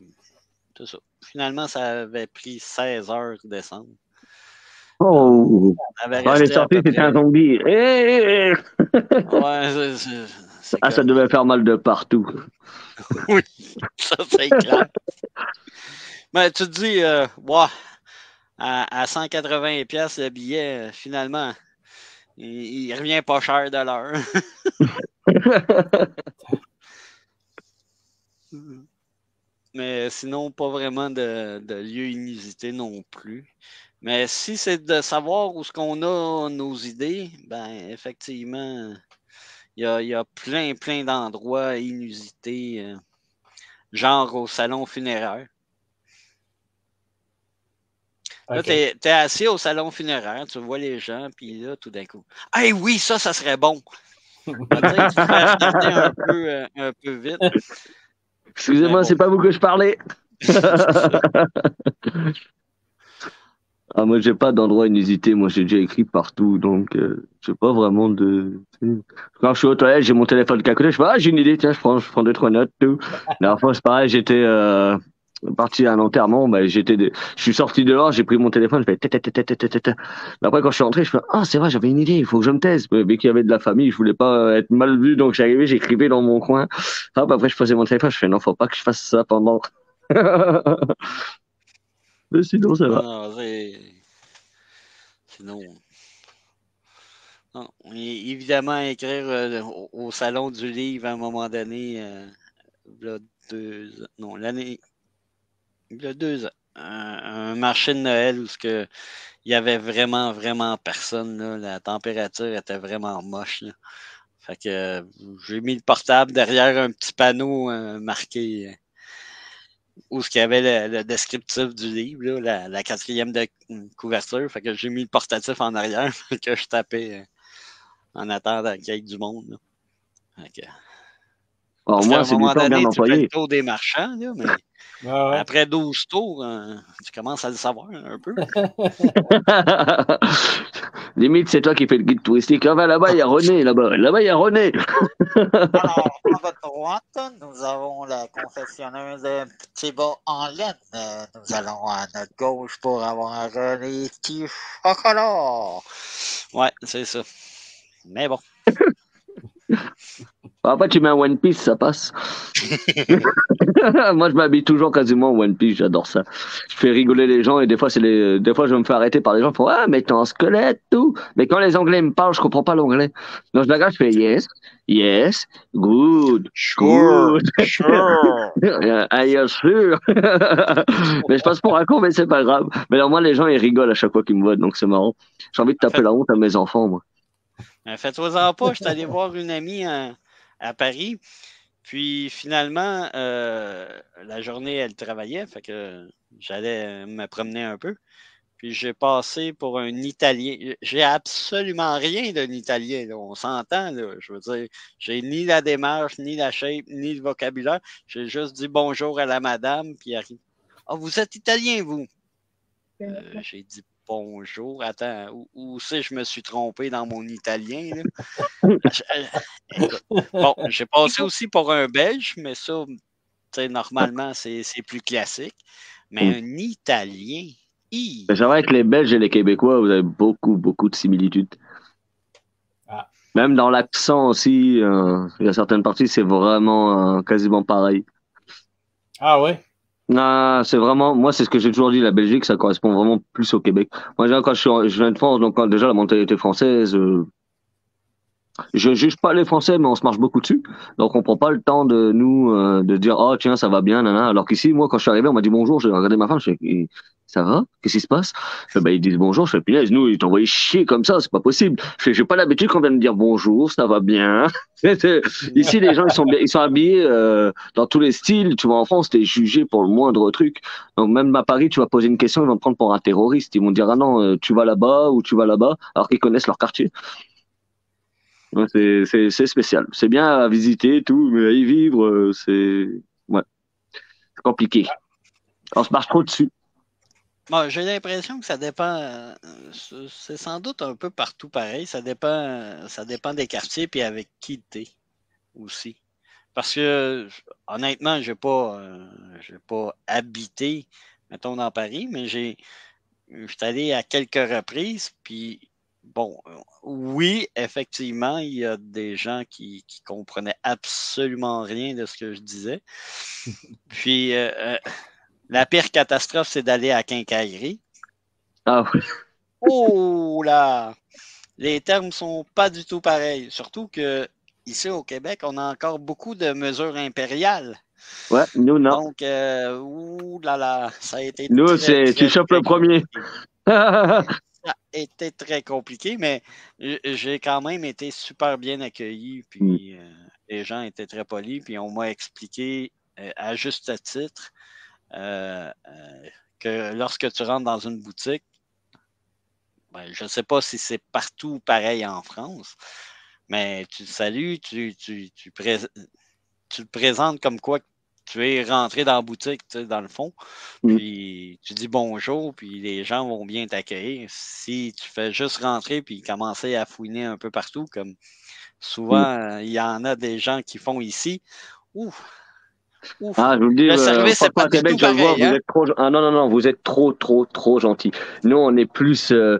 C: c'est ça. Finalement, ça avait pris 16 heures de descendre.
B: Oh,
C: On avait
B: on est
C: resté à
B: sorti,
C: peu
B: c'était un zombie. Eh, eh, eh.
C: Ouais, c'est-
B: Ah, ça devait faire mal de partout.
C: Oui, ça c'est clair. Mais tu te dis, euh, à, à 180 pièces le billet, finalement, il, il revient pas cher de l'heure. Mais sinon, pas vraiment de, de lieu inusité non plus. Mais si c'est de savoir où ce qu'on a nos idées, ben effectivement, il y a, y a plein, plein d'endroits inusités, euh, genre au salon funéraire. Là, t'es, t'es assis au salon funéraire, tu vois les gens, puis là, tout d'un coup, hey oui, ça, ça serait bon. Regarder un peu, euh, un peu vite.
B: Excusez-moi, c'est pas vous que je parlais. Ah, moi, j'ai pas d'endroit inusité. Moi, j'ai déjà écrit partout, donc euh, j'ai pas vraiment de. Quand je suis aux toilettes, j'ai mon téléphone qui est à côté. Je fais ah, j'ai une idée. Tiens, je prends, je prends deux trois notes. Tout. La dernière fois, c'est pareil. J'étais euh, parti à un enterrement. Ben, j'étais, je suis sorti dehors. J'ai pris mon téléphone. Je fais. Mais après, quand je suis rentré, je fais ah, c'est vrai, j'avais une idée. Il faut que je me taise. Mais qu'il y avait de la famille, je voulais pas être mal vu, donc j'arrivais, j'écrivais dans mon coin. Après, je posais mon téléphone. Je fais non, faut pas que je fasse ça pendant. Sinon, ça va.
C: Sinon. Évidemment, écrire euh, salon du livre un moment donné, euh, non, l'année, v'là deux ans, un, un marché de Noël où que, il y avait vraiment, vraiment personne, là, la température était vraiment moche. Fait que j'ai mis le portable derrière un petit panneau euh, marqué euh, où ce qu'il y avait le, descriptif du livre, là, la, quatrième de couverture. Fait que j'ai mis le portatif en arrière, fait que je tapais euh, en attendant qu'il y ait du monde. Là. Ok.
B: Alors, moi, c'est du temps bien
C: tu fais
B: employé.
C: le tour des marchands, là, mais
A: Ah ouais.
C: après 12 tours, euh, tu commences à le savoir un peu.
B: Limite, c'est toi qui fais le guide touristique. Ah, bah, là-bas, il y a René, là-bas. Là-bas, il y a René.
D: Alors, à votre droite, nous avons la confectionneuse de petits bas en laine. Euh, Nous allons à notre gauche pour avoir les petits chocolats.
C: Ouais, c'est ça. Mais bon.
B: Après, tu mets un One Piece, ça passe. Moi, je m'habille toujours quasiment en One Piece, j'adore ça. Je fais rigoler les gens et des fois, c'est les, des fois, je me fais arrêter par les gens qui font, ah, mais t'es en squelette, tout. Mais quand les Anglais me parlent, je comprends pas l'anglais. Donc, je la regarde, je fais yes, yes, good, good.
C: sure.
B: Ah, sûr. mais je passe pour un con, mais c'est pas grave. Mais alors, moi, les gens, ils rigolent à chaque fois qu'ils me voient, donc c'est marrant. J'ai envie de taper la honte à mes enfants, moi.
C: Euh, Faites-vous-en pas, je suis allé voir une amie à, à Paris. Puis finalement, euh, la journée, elle travaillait, fait que j'allais me promener un peu. Puis j'ai passé pour un Italien. J'ai absolument rien d'un Italien, on s'entend. Je veux dire, j'ai ni la démarche, ni la shape, ni le vocabulaire. J'ai juste dit bonjour à la madame, puis elle. Ah, vous êtes Italien, vous? Euh, j'ai dit bonjour. Attends, où, où c'est je me suis trompé dans mon italien? euh, bon, j'ai passé aussi pour un Belge, mais ça, tu sais, normalement, c'est c'est plus classique. Mais un Italien,
B: C'est vrai que les Belges et les Québécois, vous avez beaucoup, beaucoup de similitudes.
A: Ah.
B: Même dans l'accent aussi, euh, il y a certaines parties, c'est vraiment euh, quasiment pareil.
A: Ah ouais?
B: Non, c'est vraiment, moi, c'est ce que j'ai toujours dit, la Belgique, ça correspond vraiment plus au Québec. Moi, déjà, quand je, suis, je viens de France, donc quand déjà la mentalité française, euh, je juge pas les Français, mais on se marche beaucoup dessus. Donc, on prend pas le temps de nous, euh, de dire, oh, tiens, ça va bien, nana. Alors qu'ici, moi, quand je suis arrivé, on m'a dit bonjour, j'ai regardé ma femme, je ça va? Qu'est-ce qui se passe? Je fais, bah, ils disent bonjour, je fais, punaise, nous, ils t'envoient chier comme ça, c'est pas possible. Je fais, j'ai pas l'habitude qu'on vienne me dire bonjour, ça va bien. Ici, les gens, ils sont, ils sont habillés euh, dans tous les styles. Tu vois, en France, t'es jugé pour le moindre truc. Donc, même à Paris, tu vas poser une question, ils vont te prendre pour un terroriste. Ils vont dire, ah non, euh, tu vas là-bas ou tu vas là-bas, alors qu'ils connaissent leur quartier. C'est, spécial. C'est bien à visiter tout, mais à y vivre, euh, c'est, ouais, c'est compliqué. On se marche trop dessus.
C: Bon, j'ai l'impression que ça dépend. euh, c'est- C'est sans doute un peu partout pareil. Ça dépend, euh, ça dépend des quartiers puis avec qui tu es aussi. Parce que honnêtement, j'ai pas, euh, j'ai pas habité, mettons, dans Paris, mais j'ai, je suis allé à quelques reprises. Puis bon, euh, oui, effectivement, il y a des gens qui, qui comprenaient absolument rien de ce que je disais. Puis euh, euh, la pire catastrophe, c'est d'aller à Quincaillerie.
B: Ah, ouais.
C: Oh là! Les termes sont pas du tout pareils. Surtout que ici au Québec, on a encore beaucoup de mesures impériales.
B: ouais, nous, non.
C: Donc, euh, ouh là là, ça a été.
B: Nous,
C: très,
B: c'est, tu chopes le premier.
C: Ça a été très compliqué, mais j'ai quand même été super bien accueilli. Puis euh, les gens étaient très polis. Puis on m'a expliqué euh, à juste titre que lorsque tu rentres dans une boutique, ben, je ne sais pas si c'est partout pareil en France, mais tu le salues, tu, tu, tu, pré- tu le présentes comme quoi tu es rentré dans la boutique, tu sais, dans le fond,
B: Mm.
C: puis tu dis bonjour, puis les gens vont bien t'accueillir. Si tu fais juste rentrer puis commencer à fouiner un peu partout, comme souvent euh, il y en a des gens qui font ici, ouf, ouf.
B: Ah, je vous le dis, euh,
C: service, c'est pas
B: Québec, je le vois,
C: pareil,
B: vous
C: hein.
B: êtes trop, ah non, non, non, vous êtes trop, trop, trop gentil. Nous, on est plus, euh,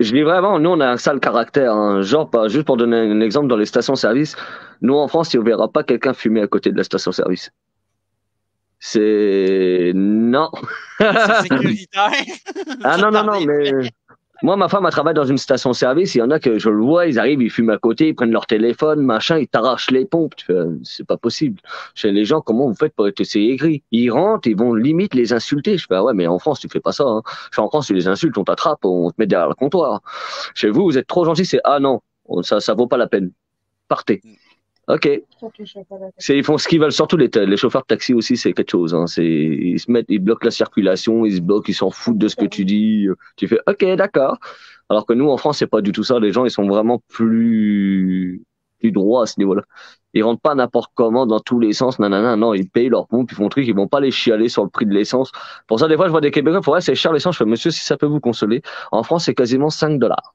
B: je dis vraiment, nous, on a un sale caractère, hein. genre, pas, juste pour donner un exemple, dans les stations-service, nous, en France, tu ne verras pas quelqu'un fumer à côté de la station-service. C'est, non.
C: C'est sécuritaire.
B: Ah non, non, non, mais moi, ma femme, elle travaille dans une station-service. Il y en a que je le vois, ils arrivent, ils fument à côté, ils prennent leur téléphone, machin, ils t'arrachent les pompes. Euh, c'est pas possible. Chez les gens, comment vous faites pour être c'est aigri Ils rentrent, ils vont limite les insulter. Je fais, ah ouais, mais en France, tu fais pas ça. Hein. Je fais, en France, tu les insultes, on t'attrape, on te met derrière le comptoir. Chez vous, vous êtes trop gentil, c'est, ah non, ça, ça vaut pas la peine. Partez. Ok. Ils font ce qu'ils veulent. Surtout les, les chauffeurs de taxi aussi, c'est quelque chose. Hein. Ils se mettent, ils bloquent la circulation, ils se bloquent, ils s'en foutent de ce que tu dis. Tu fais, ok, d'accord. Alors que nous, en France, c'est pas du tout ça. Les gens, ils sont vraiment plus, plus droits à ce niveau-là. Ils rentrent pas n'importe comment dans tous les sens, nanana. Non, ils payent leur pompe, ils font truc, ils vont pas les chialer sur le prix de l'essence. Pour ça, des fois, je vois des Québécois, pour c'est cher l'essence. Je fais, monsieur, si ça peut vous consoler. En France, c'est quasiment 5 dollars.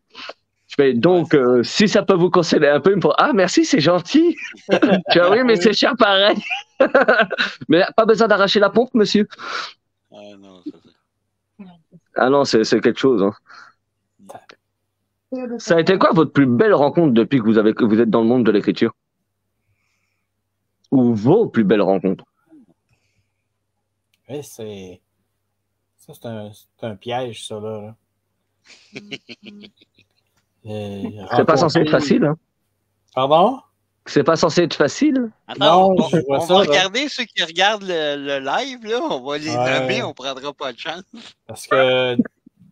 B: Je fais, donc, euh, si ça peut vous consoler un peu, il me faut, ah, merci, c'est gentil. je fais, oui, mais c'est cher pareil. mais pas besoin d'arracher la pompe, monsieur.
C: Ah non,
B: Ah non, c'est quelque chose. Hein. Ça a été quoi votre plus belle rencontre depuis que vous, avez, que vous êtes dans le monde de l'écriture? Ou vos plus belles rencontres?
A: Ouais, c'est. Ça, c'est un, c'est un piège, ça, là. Euh,
B: C'est pas censé être facile. Hein.
A: Pardon?
B: C'est pas censé être facile.
C: Attends,
A: Non,
C: on,
A: je vois
C: on
A: ça,
C: va
A: là.
C: regarder ceux qui regardent le, le live, là. On va les
A: Ouais.
C: nommer, on prendra pas de chance.
A: Parce que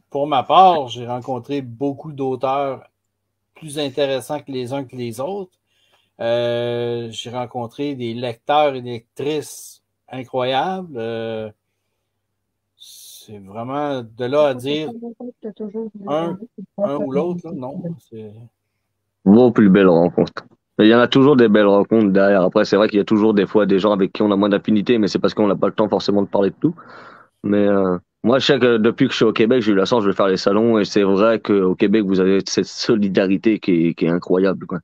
A: pour ma part, j'ai rencontré beaucoup d'auteurs plus intéressants que les uns que les autres. Euh, j'ai rencontré des lecteurs et des lectrices incroyables. Euh, c'est vraiment de là à dire un, un ou l'autre, non. c'est-
B: Vos plus belles rencontres. Mais Il y en a toujours des belles rencontres derrière. Après, c'est vrai qu'il y a toujours des fois des gens avec qui on a moins d'affinité, mais c'est parce qu'on n'a pas le temps forcément de parler de tout. Mais euh, moi, je sais que depuis que je suis au Québec, j'ai eu la chance de faire les salons, et c'est vrai qu'au Québec, vous avez cette solidarité qui est, qui est incroyable. quoi.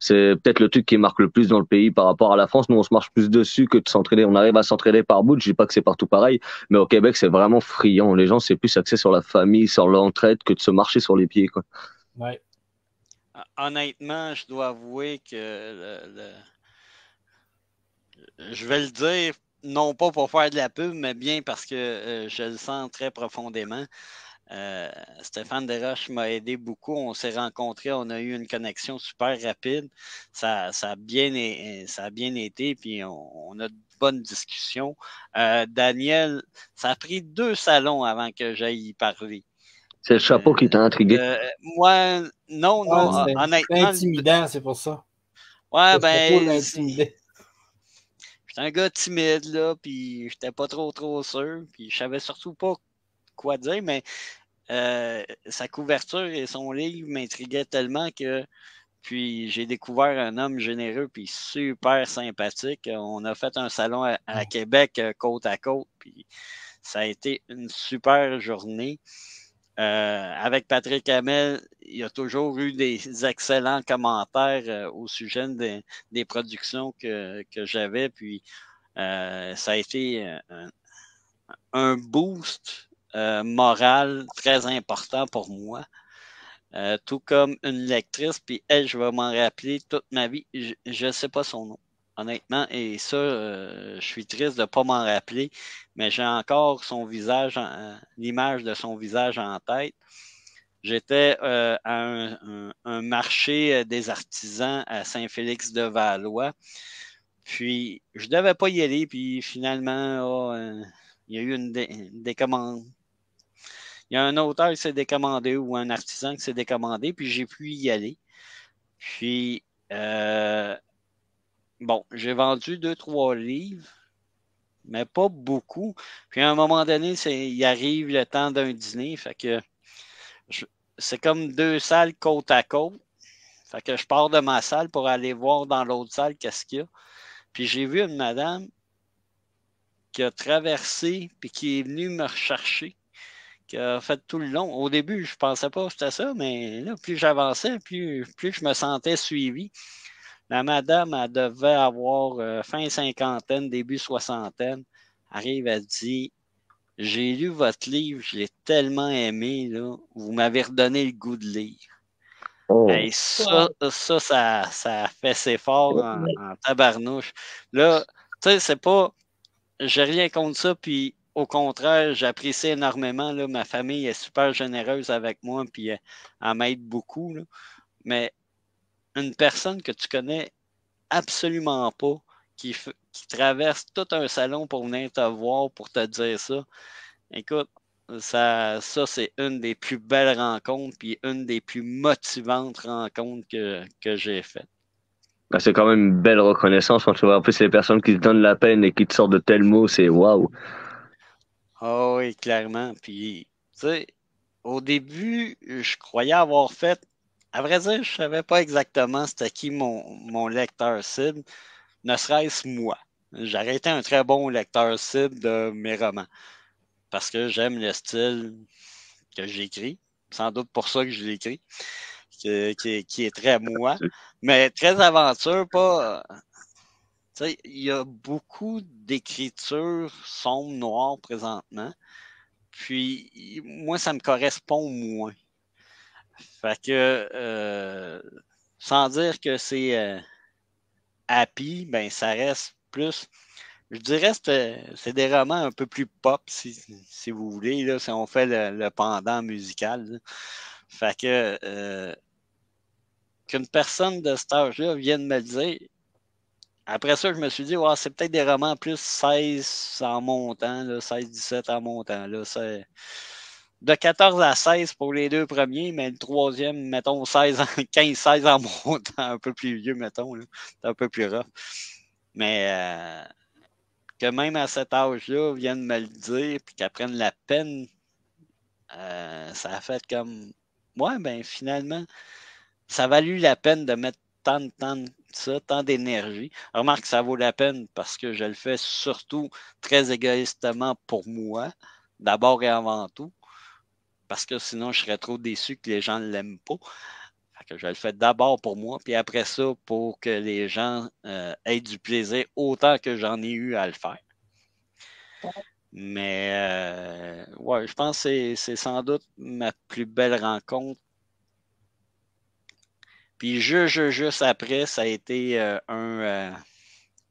B: C'est peut-être le truc qui marque le plus dans le pays par rapport à la France. Nous, on se marche plus dessus que de s'entraider. On arrive à s'entraider par bout. Je dis pas que c'est partout pareil, mais au Québec, c'est vraiment friand. Les gens, c'est plus axé sur la famille, sur l'entraide que de se marcher sur les pieds. Quoi.
A: Ouais.
C: Honnêtement, je dois avouer que le- le- je vais le dire, non pas pour faire de la pub, mais bien parce que euh, je le sens très profondément. Euh, Stéphane Desroches m'a aidé beaucoup. On s'est rencontrés, on a eu une connexion super rapide. Ça, ça, a, bien, é- ça a bien été, puis on, on a de bonnes discussions. Euh, Daniel, ça a pris deux salons avant que j'aille y parler.
B: C'est le chapeau qui t'a intrigué.
C: Euh, moi, non, non,
A: Ah,
C: honnêtement,
A: intimidant, c'est pour ça.
C: ouais, ben. J'étais un gars timide, là, puis j'étais pas trop, trop sûr, puis je savais surtout pas quoi dire, mais euh, sa couverture et son livre m'intriguaient tellement que puis j'ai découvert un homme généreux puis super sympathique. On a fait un salon à, à Québec euh, côte à côte, puis ça a été une super journée. Euh, avec Patrick Hamel, il y a toujours eu des excellents commentaires euh, au sujet des, des productions que, que j'avais. Puis euh, ça a été un, un boost euh, moral très important pour moi. Euh, tout comme une lectrice, puis elle, je vais m'en rappeler toute ma vie. Je ne sais pas son nom, honnêtement, et ça, euh, je suis triste de ne pas m'en rappeler, mais j'ai encore son visage, l'image de son visage en tête. J'étais à un, marché des artisans à Saint-Félix-de-Valois. Puis, je devais pas y aller, puis finalement, oh, il y a eu une, dé- une décommande. Il y a un auteur qui s'est décommandé ou un artisan qui s'est décommandé, puis j'ai pu y aller. Puis, euh, bon, j'ai vendu deux, trois livres, mais pas beaucoup. Puis à un moment donné, il arrive le temps d'un dîner, fait que c'est comme deux salles côte à côte. Fait que je pars de ma salle pour aller voir dans l'autre salle qu'est-ce qu'il y a. Puis j'ai vu une madame qui a traversé puis qui est venue me rechercher, fait tout le long. Au début, je pensais pas que c'était ça, mais là, plus j'avançais, plus, plus je me sentais suivi. La madame, elle devait avoir euh, fin cinquantaine, début soixantaine. Arrive, elle dit J'ai lu votre livre, je l'ai tellement aimé, là. Vous m'avez redonné le goût de lire.
B: Oh.
C: Hey, ça, ça, ça, ça fait ses forts en, en tabarnouche. Là, tu sais, c'est pas. J'ai rien contre ça, puis au contraire, j'apprécie énormément. Ma famille est super généreuse avec moi, puis elle, elle m'aide beaucoup. Mais une personne que tu connais absolument pas, qui, traverse tout un salon pour venir te voir, pour te dire ça, écoute, ça, ça c'est une des plus belles rencontres, puis une des plus motivantes rencontres que, que j'ai faites.
B: Bah, c'est quand même une belle reconnaissance quand tu vois en plus les personnes qui se donnent la peine et qui te sortent de tels mots, c'est waouh.
C: Ah oui, clairement. Puis, tu sais, au début, je croyais avoir fait. À vrai dire, je ne savais pas exactement c'était qui mon, mon lecteur cible, ne serait-ce moi. J'aurais été un très bon lecteur cible de mes romans parce que j'aime le style que j'écris. Sans doute pour ça que je l'écris, qui, qui, qui, est très moi, mais très aventure, pas. Il y a beaucoup d'écriture sombre, noire présentement. Puis, moi, ça me correspond moins. Fait que, euh, sans dire que c'est euh, happy, ben, ça reste plus. Je dirais que c'est des romans un peu plus pop, si, si vous voulez, là, si on fait le, pendant musical. Fait que, euh, qu'une personne de cet âge-là vienne me dire, après ça, je me suis dit, c'est peut-être des romans plus 16 en montant, 16-17 en montant. Là, de 14 à 16 pour les deux premiers, mais le troisième, mettons 15-16 en montant, un peu plus vieux, mettons. C'est un peu plus rough. Mais euh, que même à cet âge-là, viennent me le dire, puis qu'elles la peine, euh, ça a fait comme, ouais, ben finalement, ça a valu la peine de mettre tant de temps ça, tant d'énergie. Remarque, ça vaut la peine parce que je le fais surtout très égoïstement pour moi, d'abord et avant tout, parce que sinon je serais trop déçu que les gens ne l'aiment pas. je le fais d'abord pour moi, puis après ça, pour que les gens euh, aient du plaisir autant que j'en ai eu à le faire. Mais euh, ouais, je pense que c'est sans doute ma plus belle rencontre puis juste, juste après, ça a été euh, un, euh,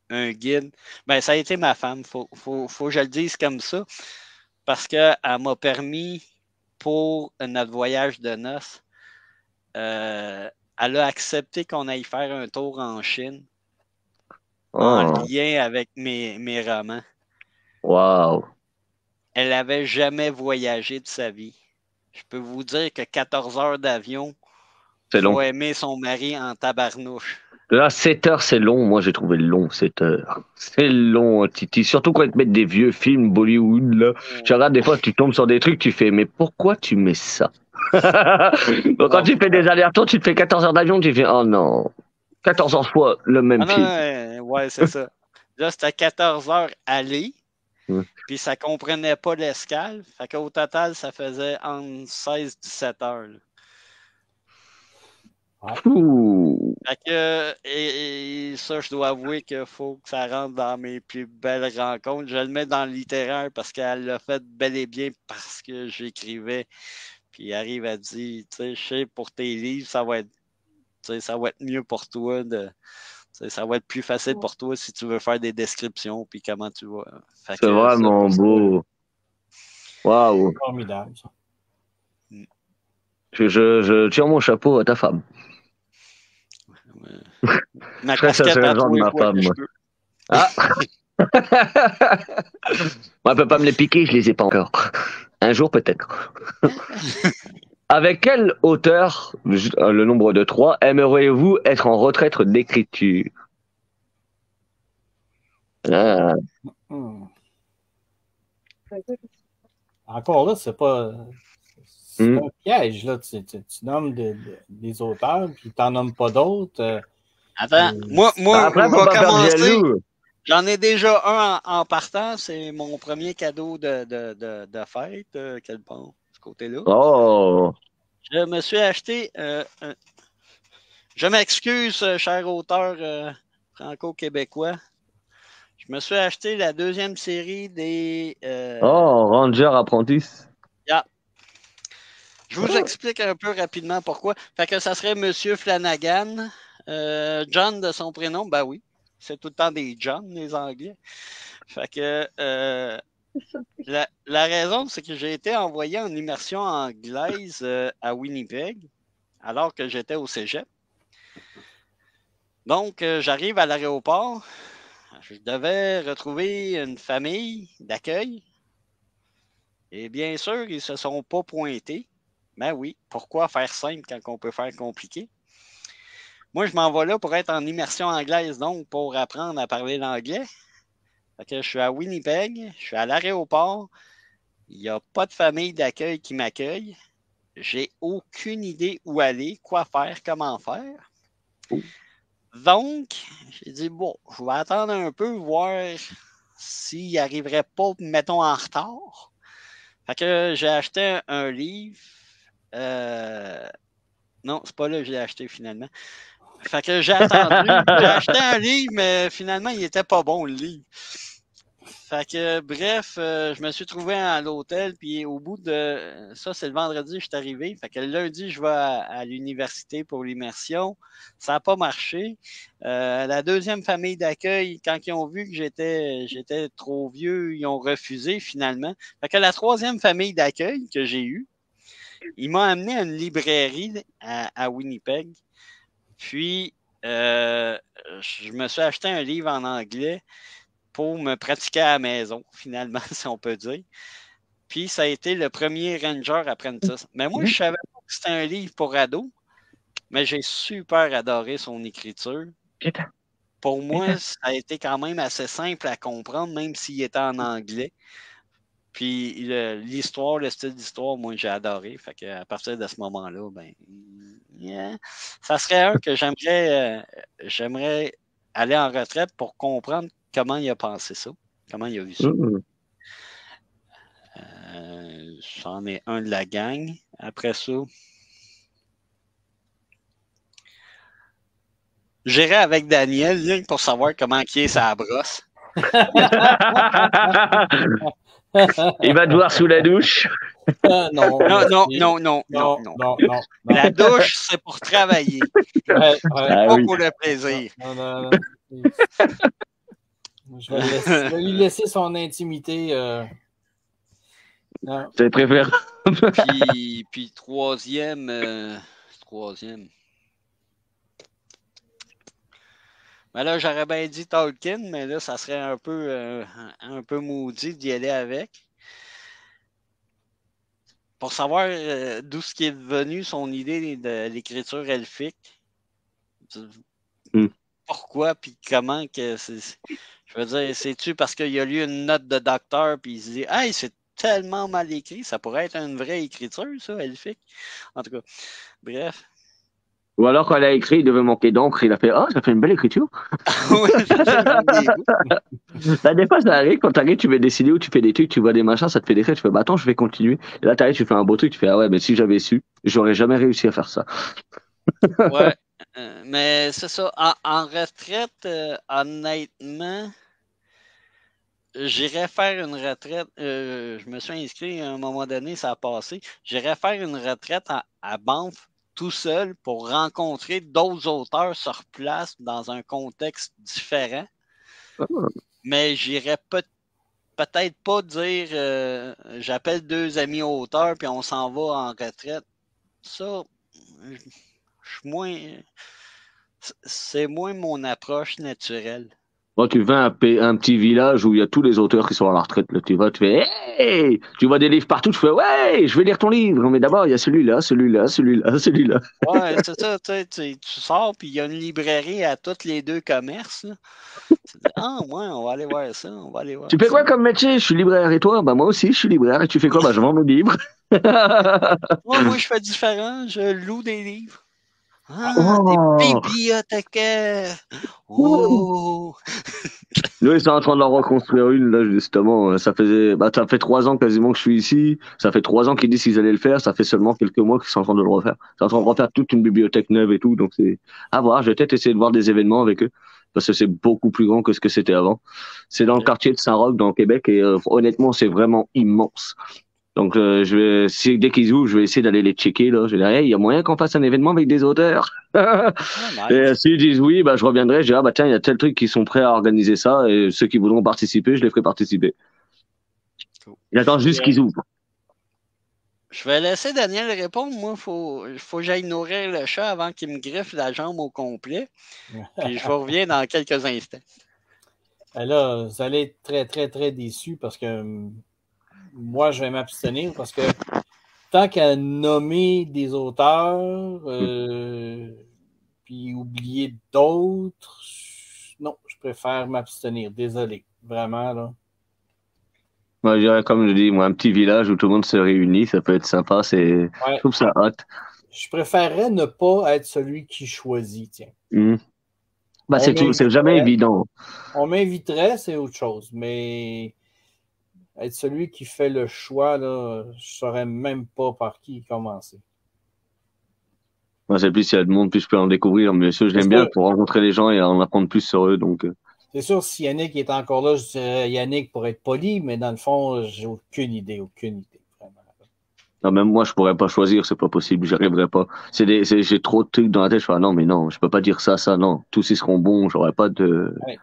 C: un guide. Ben, ça a été ma femme. Faut, faut, faut que je le dise comme ça. Parce qu'elle m'a permis, pour notre voyage de noces, euh, elle a accepté qu'on aille faire un tour en Chine. En
B: Oh,
C: lien avec mes, mes romans.
B: wow.
C: Elle n'avait jamais voyagé de sa vie. Je peux vous dire que 14 heures d'avion,
B: C'est long.
C: faut aimer son mari en tabarnouche.
B: Là, 7 heures, c'est long. Moi, j'ai trouvé long, 7 heures. C'est long, Titi. Surtout quand ils te mettent des vieux films Bollywood, là. Tu regardes des fois, tu tombes sur des trucs, tu fais, mais pourquoi tu mets ça? Donc, quand tu fais des allers-retours, tu te fais 14 heures d'avion, tu fais, oh non. 14 fois le même
C: Ah
B: film.
C: non, euh, ouais, c'est ça. Là, c'était 14 heures aller,
B: Ouais.
C: puis ça comprenait pas l'escale. Fait qu'au total, ça faisait entre 16 et 17 heures. là. Fait que, et, et ça, je dois avouer qu'il faut que ça rentre dans mes plus belles rencontres. Je le mets dans le littéraire parce qu'elle l'a fait bel et bien parce que j'écrivais. Puis elle arrive à dire, tu sais, je sais, pour tes livres, ça va être, tu sais, ça va être mieux pour toi de. Ça va être plus facile pour toi si tu veux faire des descriptions puis comment tu vas.
B: C'est vraiment
C: ça,
B: beau. Waouh.
A: Formidable, ça.
B: Je, je, je tire mon chapeau à ta femme.
C: Ma casquette à
B: le genre
C: tous
B: de
C: les
B: ma femme,
C: que je
B: moi.
C: peux.
B: Ah Moi, elle peut pas me les piquer, je les ai pas encore. Un jour, peut-être. Avec quelle hauteur, le nombre de trois, aimeriez-vous être en retraite d'écriture? Ah.
A: Encore là, c'est pas. C'est
B: Hmm.
A: un piège, là. Tu, tu- tu nommes des, auteurs, puis tu n'en nommes pas d'autres. euh,
C: Attends,
A: Euh,
C: moi, moi on va commencer. J'en ai déjà un en, en partant. C'est mon premier cadeau de, de, de, de fête. Euh, quel bon, ce côté-là.
B: Oh,
C: Je me suis acheté. euh, un- Je m'excuse, cher auteur euh, franco-québécois. Je me suis acheté la deuxième série des. euh,
B: oh, Ranger Apprentice.
C: Je vous explique un peu rapidement pourquoi. Fait que ça serait Monsieur Flanagan. Euh, John de son prénom, ben oui. C'est tout le temps des John, les Anglais. Fait que euh, la, la raison, c'est que j'ai été envoyé en immersion anglaise euh, à Winnipeg, alors que j'étais au Cégep. Donc, j'arrive à l'aéroport. Je devais retrouver une famille d'accueil. Et bien sûr, ils ne se sont pas pointés. Ben oui, pourquoi faire simple quand on peut faire compliqué? Moi, je m'en vais là pour être en immersion anglaise, donc pour apprendre à parler l'anglais. Je suis à Winnipeg, je suis à l'aéroport, il n'y a pas de famille d'accueil qui m'accueille. j'ai aucune idée où aller, quoi faire, comment faire. Donc, j'ai dit, bon, je vais attendre un peu, voir s'il arriverait pas, mettons, en retard. Fait que j'ai acheté un livre. Euh, non, c'est pas là que je l'ai acheté finalement. Fait que j'ai attendu. j'ai acheté un livre, mais finalement, il était pas bon, le livre. Fait que, bref, euh, je me suis trouvé à l'hôtel, puis au bout de ça, c'est le vendredi, je suis arrivé. Fait que le lundi, je vais à, à l'université pour l'immersion. Ça n'a pas marché. Euh, la deuxième famille d'accueil, quand ils ont vu que j'étais j'étais trop vieux, ils ont refusé finalement. Fait que la troisième famille d'accueil que j'ai eue, ils m'ont amené à une librairie à, à Winnipeg. Puis, euh, je me suis acheté un livre en anglais pour me pratiquer à la maison, finalement, si on peut dire. Puis ça a été le premier Ranger Apprentice. Mais moi, je savais pas que c'était un livre pour ados, mais j'ai super adoré son écriture. Pour moi, ça a été quand même assez simple à comprendre, même s'il était en anglais. Puis l'histoire, le style d'histoire, moi, j'ai adoré. Fait que à partir de ce moment-là, ben, yeah, ça serait un que j'aimerais, euh, j'aimerais aller en retraite pour comprendre comment il a pensé ça, comment il a vu ça.
B: Mhm.
C: Euh, C'en est un de la gang. Après ça, j'irai avec Daniel pour savoir comment qui est sa brosse.
B: Il va te voir sous la douche.
A: Ah, non,
C: Non, non, non, non, non,
A: non,
C: non.
A: non, non, non.
C: La douche, c'est pour travailler,
A: Ouais, ouais.
B: Ah
C: pas
B: oui.
C: pour le plaisir.
A: Non, non, non. Je vais, laisser- je vais lui laisser son intimité. euh.
B: C'est préférable.
C: Puis, puis troisième, euh, troisième. Ben là, j'aurais bien dit Tolkien, mais là, ça serait un peu, euh, un peu maudit d'y aller avec. Pour savoir euh, d'où ce qui est venu son idée de l'écriture elfique.
B: Hmm.
C: Pourquoi, puis comment que c'est. Je veux dire, c'est-tu parce qu'il a lu une note de docteur, puis il se dit Hey, c'est tellement mal écrit, ça pourrait être une vraie écriture, ça, elfique. En tout cas, bref.
B: Ou alors, quand elle a écrit, il devait manquer d'encre. Il a fait Oh, ça fait une belle écriture.
C: Ça, des.
B: Bah, des fois, ça arrive. Quand t'arrives, tu veux décider où tu fais des trucs, tu vois des machins, ça te fait des traits. Tu fais Bah, attends, je vais continuer. Et là, t'arrives, tu fais un beau truc. Tu fais Ah ouais, mais si j'avais su, j'aurais jamais réussi à faire ça.
C: Ouais. Euh, mais c'est ça. En, en retraite, euh, honnêtement, j'irais faire une retraite. euh, je me suis inscrit à un moment donné, ça a passé. J'irais faire une retraite à, à Banff tout seul pour rencontrer d'autres auteurs sur place dans un contexte différent.
B: Ah.
C: Mais j'irais peut- peut-être pas dire euh, j'appelle deux amis auteurs puis on s'en va en retraite. Ça, je je suis moins. C'est moins mon approche naturelle.
B: Moi, tu vas à un, petit village où il y a tous les auteurs qui sont à la retraite. Là, tu vas, tu fais Hey Tu vois des livres partout, tu fais Ouais, je vais lire ton livre. Mais d'abord, il y a celui-là, celui-là, celui-là, celui-là.
C: Ouais, c'est ça, tu, tu, sors, puis il y a une librairie à tous les deux commerces. là. Tu dis, ah, ouais, on va aller voir ça, on va aller voir
B: Tu fais
C: ça.
B: quoi comme métier? Je suis libraire et toi? Bah, moi aussi, je suis libraire. Et tu fais quoi? Bah, je vends mes livres.
C: Ouais, moi, je fais différent, je loue des livres. Ah,
B: Oh.
C: des bibliothécaires. Oh.
B: Nous, ils sont en train de leur reconstruire une, là, justement. Ça faisait, bah, ça fait trois ans quasiment que je suis ici. Ça fait trois ans qu'ils disent qu'ils allaient le faire. Ça fait seulement quelques mois qu'ils sont en train de le refaire. Ils sont en train de refaire toute une bibliothèque neuve et tout. Donc, c'est à voir. Je vais peut-être essayer de voir des événements avec eux. Parce que c'est beaucoup plus grand que ce que c'était avant. C'est dans le quartier de Saint-Roch, dans le Québec. Et euh, honnêtement, c'est vraiment immense. Donc, euh, je vais, si, dès qu'ils ouvrent, je vais essayer d'aller les checker, là. Je vais dire, hey, il y a moyen qu'on fasse un événement avec des auteurs?
C: Ah,
B: Et
C: nice.
B: s'ils disent oui, bah, je reviendrai. Je dis, ah, bah, tiens, il y a tel truc qui sont prêts à organiser ça. Et ceux qui voudront participer, je les ferai participer.
C: Cool.
B: J'attends juste qu'ils ouvrent.
C: Je vais laisser Daniel répondre. Moi, il faut, faut que j'aille nourrir le chat avant qu'il me griffe la jambe au complet. Puis je reviens dans quelques instants.
A: Ben là, vous allez être très, très, très déçus parce que hum, moi, je vais m'abstenir parce que tant qu'à nommer des auteurs, euh, puis oublier d'autres, non, je préfère m'abstenir. Désolé. Vraiment, là.
B: Moi, je dirais, comme je dis, moi, un petit village où tout le monde se réunit, ça peut être sympa. C'est, je trouve ça hot.
A: Je préférerais ne pas être celui qui choisit, tiens.
B: Hmm. Bah, c'est tout, c'est jamais évident.
A: On m'inviterait, c'est autre chose, mais être celui qui fait le choix, là, je ne saurais même pas par qui commencer.
B: Moi, c'est plus s'il y a de monde, plus je peux en découvrir. Mais sûr, je l'aime bien pour rencontrer les gens et en apprendre plus sur eux. Donc, euh,
A: C'est sûr, si Yannick est encore là, je dirais Yannick pour être poli, mais dans le fond, j'ai aucune idée, aucune idée.
B: Non, même moi, je pourrais pas choisir, c'est pas possible, j'arriverai pas. C'est j'ai trop de trucs dans la tête. Je fais, ah non, mais non, je peux pas dire ça, ça, non. Tous ils seront bons, j'aurais pas de.
A: Ouais.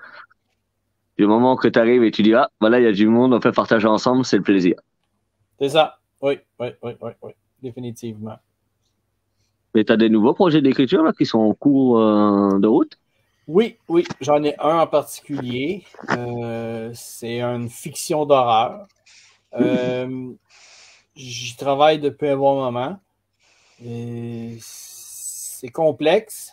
B: Du moment que tu arrives et tu dis, ah, voilà, il y a du monde, on fait partager ensemble, c'est le plaisir.
A: C'est ça. Oui, oui, oui, oui, oui. Définitivement.
B: Mais t'as des nouveaux projets d'écriture, qui sont en cours euh, de route?
A: Oui, oui, j'en ai un en particulier. Euh, c'est une fiction d'horreur. Euh, J'y travaille depuis un bon moment. C'est complexe.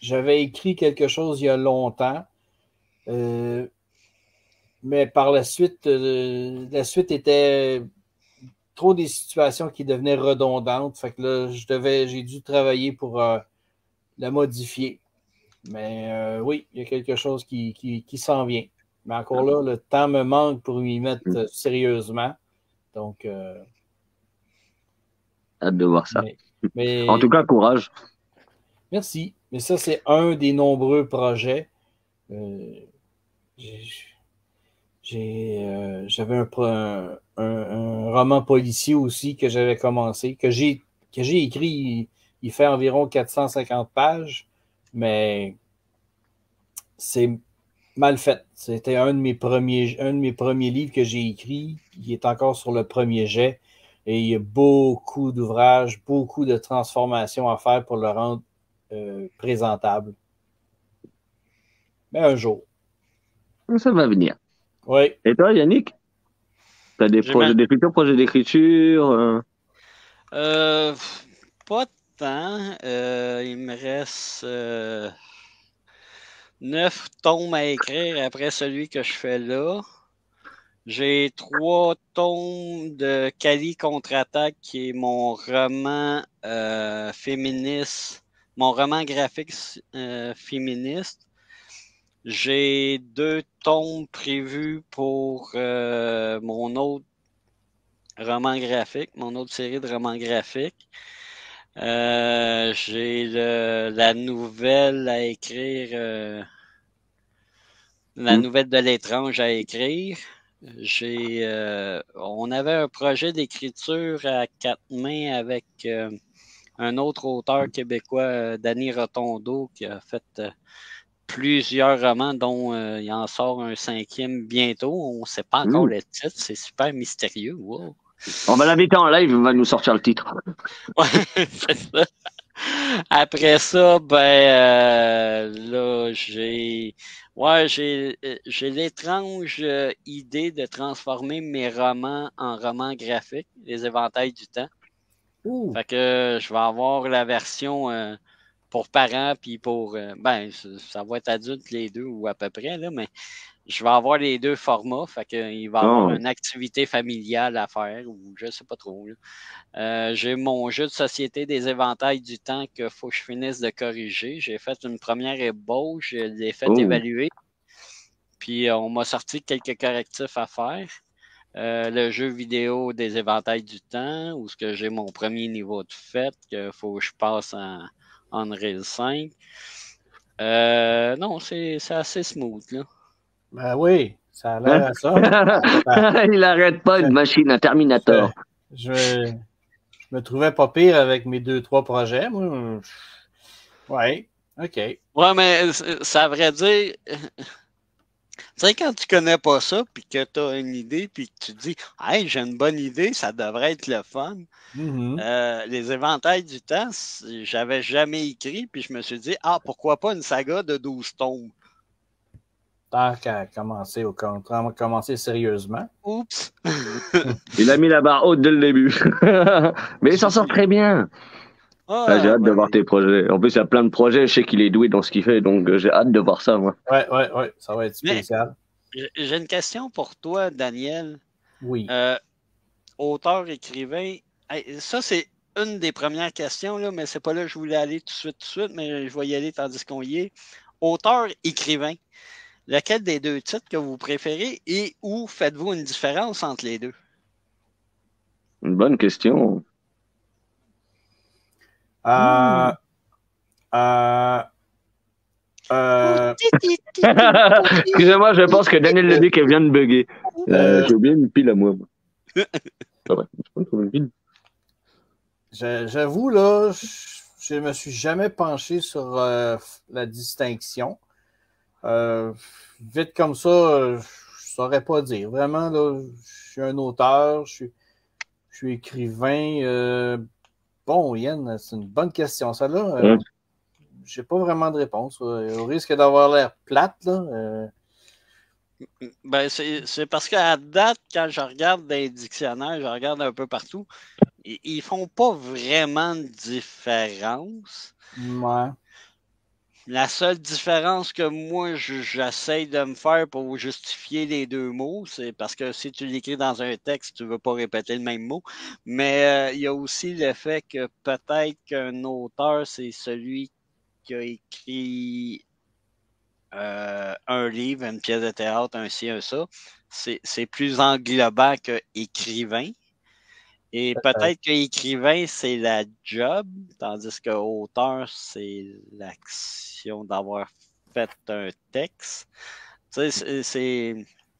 A: J'avais écrit quelque chose il y a longtemps. Euh, mais par la suite, euh, la suite était trop des situations qui devenaient redondantes. Fait que là, je devais, j'ai dû travailler pour euh, la modifier. Mais oui, il y a quelque chose qui, qui, qui s'en vient. Mais encore là, le temps me manque pour m'y mettre euh, sérieusement. Donc,
B: Hâte de voir ça.
A: mais, mais-
B: En tout cas, courage.
A: merci. Mais ça, c'est un des nombreux projets. Euh, j'ai- euh, j'avais un, un- un roman policier aussi que j'avais commencé, que j'ai que j'ai écrit. Il, il fait environ 450 pages, mais c'est mal fait. C'était un de mes premiers, un de mes premiers livres que j'ai écrit. Il est encore sur le premier jet. Et il y a beaucoup d'ouvrages, beaucoup de transformations à faire pour le rendre euh, présentable. Mais un jour.
B: Ça va venir?
A: Oui.
B: Et toi, Yannick? T'as des
C: J'ai
B: projets d'écriture, projets d'écriture? euh,
C: Euh, pas tant. Euh, il me reste euh, neuf tomes à écrire après celui que je fais là. J'ai trois tomes de Cali contre-attaque, qui est mon roman euh, féministe, mon roman graphique féministe. J'ai deux tomes prévus pour euh, mon autre roman graphique, mon autre série de romans graphiques. Euh, j'ai la nouvelle à écrire, euh, la
B: Mm.
C: nouvelle de l'étrange à écrire. J'ai, euh, on avait un projet d'écriture à quatre mains avec un autre auteur québécois, Danny Rotondo, qui a fait plusieurs romans, dont euh, il en sort un cinquième bientôt. On ne sait pas encore
B: Mm.
C: le titre, c'est super mystérieux. Wow.
B: On va l'inviter en live, il va nous sortir le titre.
C: Ouais, c'est ça. Après ça, ben euh, là, j'ai ouais, j'ai euh, j'ai l'étrange euh, idée de transformer mes romans en romans graphiques, les éventails du temps.
A: Ouh.
C: Fait que je vais avoir la version euh, pour parents puis pour euh, ben ça, va être adulte les deux ou à peu près là, mais je vais avoir les deux formats. Fait que il va y avoir
B: Oh.
C: une activité familiale à faire ou je sais pas trop. Euh, j'ai mon jeu de société des éventails du temps qu'il faut que je finisse de corriger. J'ai fait une première ébauche, je l'ai fait
B: Oh.
C: évaluer. Puis euh, on m'a sorti quelques correctifs à faire. Euh, le jeu vidéo des éventails du temps, où ce que j'ai mon premier niveau de fait, qu'il faut que je passe en Unreal 5. Euh, non, c'est c'est assez smooth, là.
A: Ben oui, ça a l'air à ça.
B: il arrête pas une machine, un Terminator.
A: Je, je me trouvais pas pire avec mes deux, trois projets. Moi. Ouais, OK.
C: Ouais, mais ça à vrai dire, tu sais, quand tu connais pas ça, puis que tu as une idée, puis que tu dis, hey, j'ai une bonne idée, ça devrait être le fun.
A: Mhm.
C: Euh, les éventails du temps, j'avais jamais écrit, puis je me suis dit, ah, pourquoi pas une saga de 12 tomes?
A: Tant qu'à commencer au contraire, commencer sérieusement.
C: Oups!
B: Il a mis la barre haute dès le début. Mais il s'en sort très bien.
C: Ah,
B: Ah, j'ai hâte de voir tes projets. En plus, il y a plein de projets. Je sais qu'il est doué dans ce qu'il fait, donc euh, j'ai hâte de voir ça, moi.
A: Ouais, ouais, ouais, ça va être spécial.
C: J'ai- une question pour toi, Daniel.
A: Oui.
C: Euh, auteur, écrivain. Ça, c'est une des premières questions, là, mais c'est pas là que je voulais aller tout de suite, tout de suite, mais je vais y aller tandis qu'on y est. Auteur, écrivain. Lequel des deux titres que vous préférez et où faites-vous une différence entre les deux?
B: Une bonne question.
A: Euh, euh, euh,
B: Excusez-moi, je pense que Daniel l'a dit qu'elle vient de bugger. Euh, J'ai oublié une pile à moi. je-
A: J'avoue, là, je, je me suis jamais penché sur euh, la distinction. Euh, vite comme ça, je saurais pas dire. Vraiment, là, je suis un auteur, je suis, je suis écrivain. Euh, bon, Yann, c'est une bonne question, ça là. Euh,
B: Ouais.
A: J'ai pas vraiment de réponse. là. Au risque d'avoir l'air plate, là. euh,
C: Ben, c'est parce qu'à date, quand je regarde les dictionnaires, je regarde un peu partout, ils, ils font pas vraiment de différence.
A: ouais.
C: La seule différence que moi, je- j'essaye de me faire pour justifier les deux mots, c'est parce que si tu l'écris dans un texte, tu ne veux pas répéter le même mot. Mais euh, il y a aussi le fait que peut-être qu'un auteur, c'est celui qui a écrit euh, un livre, une pièce de théâtre, un ci, un ça. C'est c'est plus englobant que écrivain. Et peut-être que écrivain, c'est la job, tandis que auteur, c'est l'action d'avoir fait un texte. Tu sais, c'est- c'est.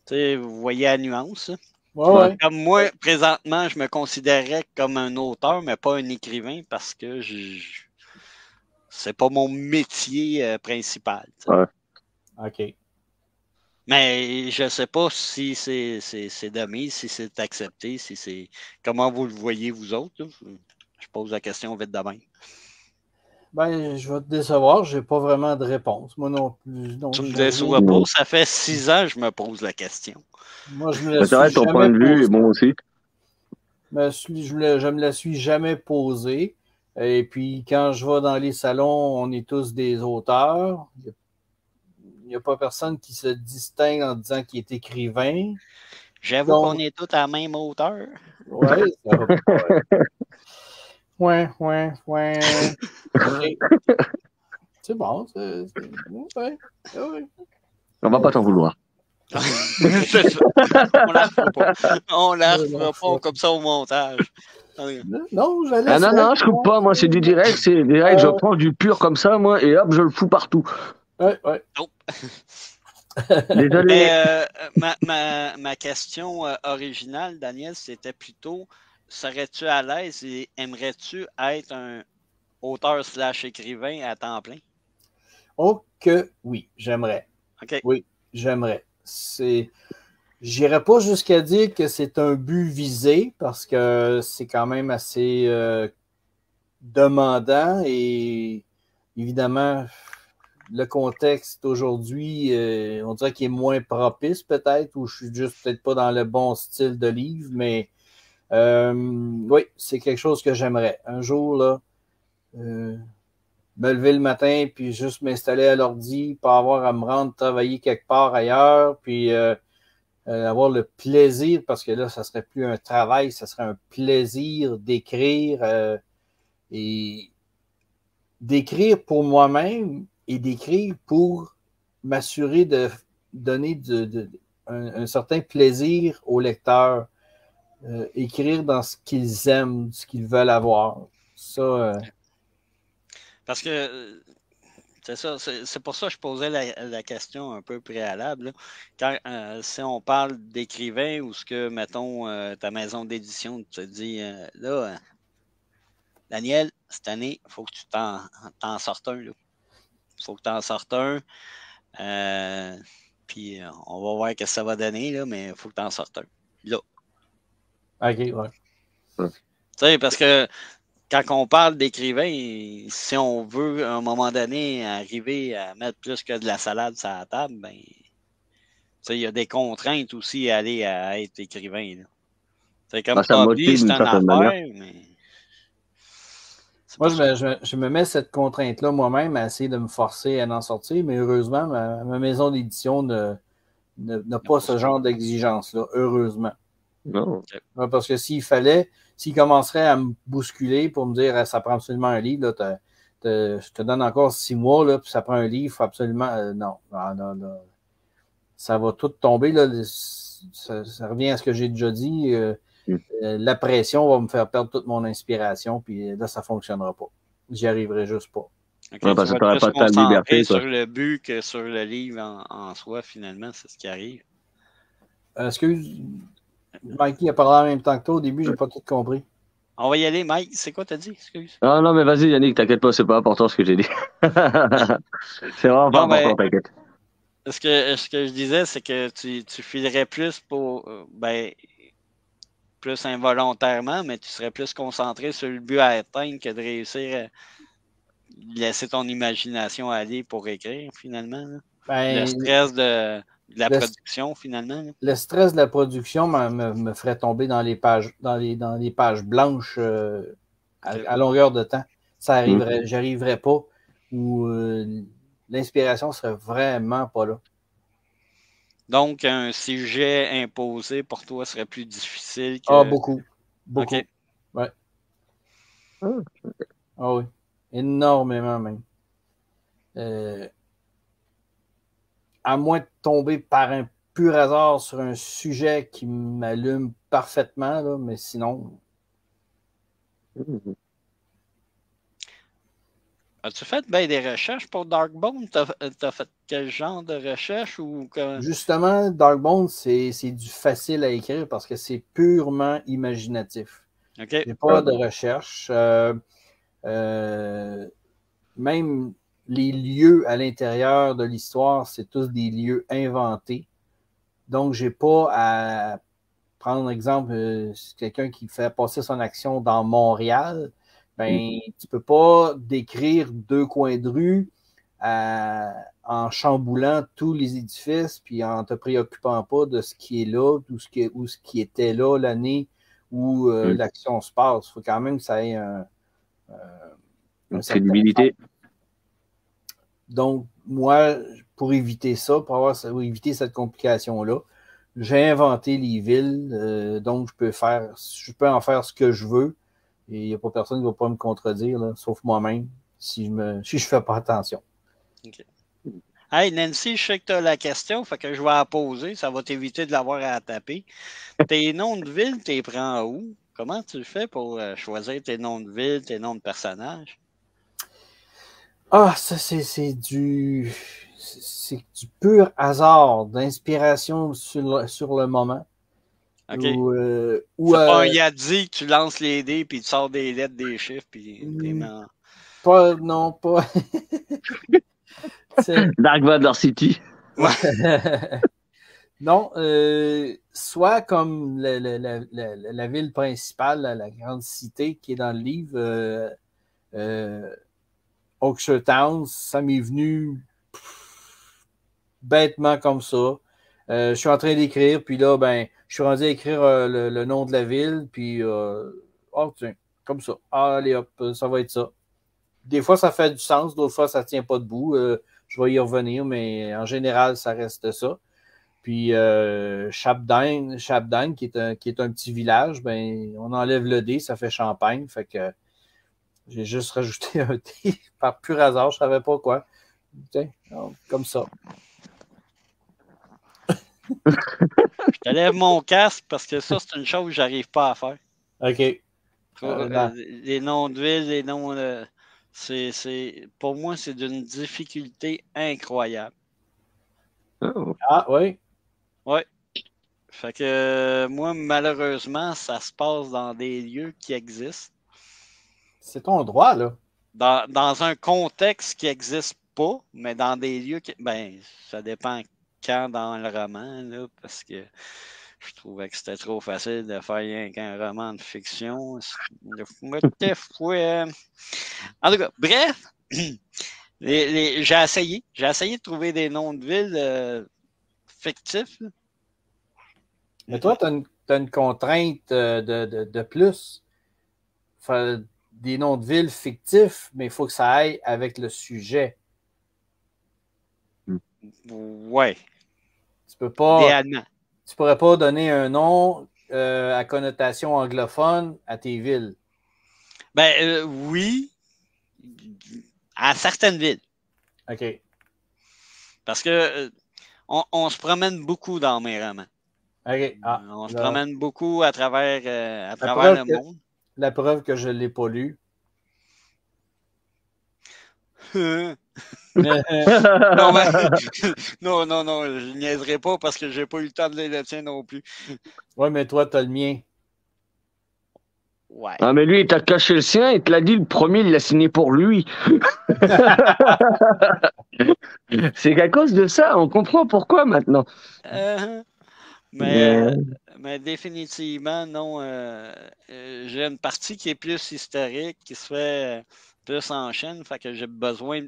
C: tu sais, vous voyez la nuance. hein?
A: Ouais, ouais.
C: Comme moi, présentement, je me considérais comme un auteur, mais pas un écrivain parce que je, c'est pas mon métier euh, principal.
B: Ouais.
A: OK.
C: Mais je sais pas si c'est c'est- c'est de mise, si c'est accepté, si c'est. Comment vous le voyez, vous autres? là? Je, je pose la question vite de même.
A: Ben, je vais te décevoir, j'ai pas vraiment de réponse. Moi non plus. Non,
C: Tu me déçois pas, ça fait six ans que je me pose la question.
A: Moi, je me la
B: C'est vrai,
A: suis
B: ton
A: jamais
B: point de vue bon aussi.
A: je, me, je me la suis jamais posée. Et puis, quand je vais dans les salons, on est tous des auteurs. Il n'y a, pas personne qui se distingue en disant qu'il est écrivain.
C: J'avoue
A: Donc-
C: qu'on est tous à la même hauteur.
A: Ouais, ça va pas. Ouais, ouais, ouais. C'est bon. c'est- ouais, ouais.
B: On va pas t'en vouloir.
C: C'est ça. On la refera pas. On la refera pas comme ça au montage.
A: Non, je la laisse
B: Ah non, non, je
A: faire.
B: coupe pas, moi c'est du direct, c'est direct, je
A: Euh.
B: prends du pur comme ça, moi, et hop, je le fous partout.
A: Ouais, ouais.
B: Désolé.
C: Mais euh, ma, ma, ma question euh, originale, Daniel, c'était plutôt serais-tu à l'aise et aimerais-tu être un auteur slash écrivain à temps plein?
A: Oh que oui, j'aimerais.
C: OK.
A: J'aimerais. C'est. J'irais pas jusqu'à dire que c'est un but visé parce que c'est quand même assez euh, demandant et évidemment le contexte aujourd'hui, euh, on dirait qu'il est moins propice peut-être ou je suis juste peut-être pas dans le bon style de livre, mais euh, oui, c'est quelque chose que j'aimerais. Un jour là, euh, me lever le matin puis juste m'installer à l'ordi, pas avoir à me rendre travailler quelque part ailleurs, puis avoir le plaisir, parce que là, ça serait plus un travail, ça serait un plaisir d'écrire et d'écrire pour moi-même et d'écrire pour m'assurer de donner un, certain plaisir aux lecteurs. Euh, écrire dans ce qu'ils aiment, ce qu'ils veulent avoir. Ça, euh,
C: Parce que euh, c'est ça, c'est pour ça que je posais la, question un peu préalable. là. Si on parle d'écrivain ou ce que, mettons, ta maison d'édition te dit là, Daniel, cette année, il faut que tu t'en sortes un. Il faut que tu en sortes un. Euh, puis on va voir ce que ça va donner, là, mais il faut que tu en sortes un.
A: ok, ouais.
C: Tu sais, parce que quand on parle d'écrivain, si on veut à un moment donné arriver à mettre plus que de la salade sur la table, ben, tu sais, il y a des contraintes aussi à aller à être écrivain. là. C'est comme
B: Ben, ça
C: c'est
B: certaine
C: affaire, mais.
A: Moi, je me, je, me- je me mets cette contrainte-là moi-même à essayer de me forcer à en sortir, mais heureusement, ma, ma maison d'édition ne, n'a n'a pas ce genre d'exigence-là, heureusement.
B: Non.
A: Ouais, Parce que s'il fallait, s'il commencerait à me bousculer pour me dire Ah, ça prend absolument un livre, là, t'as- t'as- je te donne encore six mois, là, puis ça prend un livre, faut absolument. euh, non, non, non, non. Ça va tout tomber. Là, ça, ça revient à ce que j'ai déjà dit. euh. Euh, la pression va me faire perdre toute mon inspiration, puis là, ça ne fonctionnera pas. J'y arriverai juste pas.
C: Ok,
B: Ouais, parce que pas de liberté,
C: sur le but que sur le livre en, en soi, finalement, c'est ce qui arrive.
A: Euh, excuse, Mikey a parlé en même temps que toi. Au début, j'ai pas tout compris.
C: On va y aller, Mike. C'est quoi t'as dit? Excuse.
B: Ah non, mais vas-y, Yannick, t'inquiète pas, c'est pas important ce que j'ai dit. c'est vraiment pas
C: Non, mais-
B: important, t'inquiète.
C: Ce que, ce que je disais, c'est que tu, tu filerais plus pour. euh, Ben, plus involontairement, mais tu serais plus concentré sur le but à atteindre que de réussir à laisser ton imagination aller pour écrire, finalement.
A: Ben,
C: le stress de, de la
A: le-
C: production, finalement. là.
A: le stress de la production me, me- me ferait tomber dans les pages, dans les, dans les pages blanches euh, à, longueur de temps. Ça arriverait, j'arriverais pas. Ou euh, l'inspiration serait vraiment pas là.
C: Donc, un sujet imposé pour toi serait plus difficile que.
A: Ah, beaucoup. Beaucoup.
C: Ok.
A: Ouais.
B: Ah,
A: Ah oui. Énormément même. Euh, à moins de tomber par un pur hasard sur un sujet qui m'allume parfaitement, là, mais sinon,
B: Mhm.
C: As-tu fait ben, des recherches pour Darkbone? T'as as fait quel genre de recherche ou que...
A: Justement, Darkbone, c'est c'est du facile à écrire parce que c'est purement imaginatif.
C: OK.
A: Il n'y a pas de recherche. Euh, euh, même les lieux à l'intérieur de l'histoire, c'est tous des lieux inventés. Donc, j'ai pas à prendre exemple euh, quelqu'un qui fait passer son action dans Montréal. Ben, tu peux pas décrire deux coins de rue à- en chamboulant tous les édifices puis en te préoccupant pas de ce qui est là, ou ce qui, ou ce qui était là l'année où euh,
B: Mm.
A: l'action se passe. Il faut quand même que ça ait un, euh, un
B: Une crédibilité.
A: donc, moi, pour éviter ça, pour, avoir, pour éviter cette complication-là, j'ai inventé les villes, euh, donc je peux faire, je peux en faire ce que je veux, et il n'y a pas personne qui va pas me contredire, là, sauf moi-même, si je me, si je fais pas attention.
C: Hey, Nancy, je sais que tu as la question, fait que je vais la poser. Ça va t'éviter de l'avoir à taper. tes noms de ville, tu les prends où? Comment tu fais pour euh, choisir tes noms de ville, tes noms de personnages?
A: Ah, ça, c'est, c'est du, c'est du pur hasard, d'inspiration sur le, sur le moment.
C: OK.
A: Ou, euh, ou,
C: C'est pas un
A: euh,
C: Yadzi que tu lances les dés, puis tu sors des lettres, des chiffres, puis
A: Mm.
C: en-
A: pas, non, pas.
B: Dark Vador City.
A: non, euh, soit comme la, la- la- la- la ville principale, la, la grande cité qui est dans le livre, euh, euh, Oakshire Town, ça m'est venu pff, bêtement comme ça. Euh, je suis en train d'écrire, puis là, ben, je suis rendu à écrire euh, le, nom de la ville, puis euh, oh tiens, comme ça. Allez hop, ça va être ça. Des fois, ça fait du sens, d'autres fois, ça tient pas debout. Euh, je vais y revenir, mais en général, ça reste ça. Puis euh, Chapdine, qui est un qui est un petit village, ben on enlève le dé, ça fait Champagne. Fait que j'ai juste rajouté un dé par pur hasard, je savais pas quoi. Tiens, comme ça.
C: Je te lève mon casque parce que ça, c'est une chose que j'arrive pas à faire.
A: OK.
C: Euh,
A: Euh,
C: les noms de villes, les noms. euh, c'est, c'est, pour moi, c'est d'une difficulté incroyable.
B: Oh.
A: Ah oui.
C: Fait que euh, moi, malheureusement, ça se passe dans des lieux qui existent,
A: C'est ton droit, là.
C: dans, dans un contexte qui n'existe pas, mais dans des lieux qui. Ben, ça dépend quand dans le roman, là, parce que je trouvais que c'était trop facile de faire rien qu'un roman de fiction. Euh, En tout cas, bref, les- les- j'ai essayé. J'ai essayé de trouver des noms de villes euh, fictifs. là.
A: Mais toi, tu as, une contrainte euh, de, de, de plus. Faire des noms de villes fictifs, mais il faut que ça aille avec le sujet.
C: Ouais.
A: Tu peux pas.
C: idéalement.
A: Tu pourrais pas donner un nom euh, à connotation anglophone à tes villes.
C: Ben euh, oui, à certaines villes.
A: OK.
C: Parce que euh, on, on se promène beaucoup dans mes romans.
A: OK. Ah,
C: on se
A: là.
C: promène beaucoup à travers, à travers le
A: que-
C: monde.
A: la preuve que je ne l'ai pas lu.
C: non,
A: non,
C: mais- non, non, non, je niaiserai pas parce que j'ai pas eu le temps de lire le tien non plus.
A: Ouais, mais toi, tu as le mien.
C: Ouais.
B: Ah, mais lui, il t'a caché le sien, il te l'a dit, le premier, il l'a signé pour lui. C'est qu'à cause de ça, on comprend pourquoi maintenant.
C: Euh, mais,
B: Euh,
C: mais définitivement, non. euh, euh, j'ai une partie qui est plus historique, qui se fait plus en chaîne, fait que j'ai besoin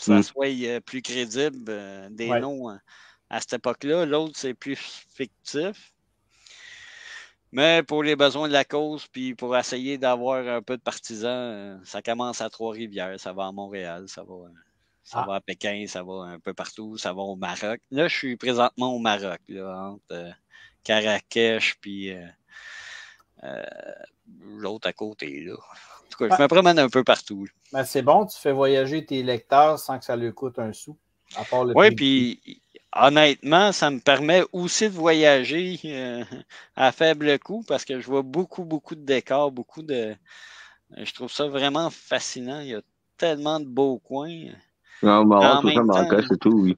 C: que ça
B: Mm.
C: soit euh, plus crédible euh, des
A: Ouais.
C: noms euh, à cette époque-là. L'autre, c'est plus fictif. Mais pour les besoins de la cause, puis pour essayer d'avoir un peu de partisans, ça commence à Trois-Rivières, ça va à Montréal, ça va, ça
A: Ah.
C: va à Pékin, ça va un peu partout, ça va au Maroc. Là, je suis présentement au Maroc, là, entre euh, Marrakech puis euh, euh, l'autre à côté. Là. En tout cas, je me promène un peu partout.
A: Ben, c'est bon, tu fais voyager tes lecteurs sans que ça leur coûte un sou. À part le
C: Oui, puis honnêtement, ça me permet aussi de voyager euh, à faible coût parce que je vois beaucoup, beaucoup de décors, beaucoup de. Je trouve ça vraiment fascinant. Il y a tellement de beaux coins.
B: Non,
C: En
B: Maroc, tout ça, et tout, oui.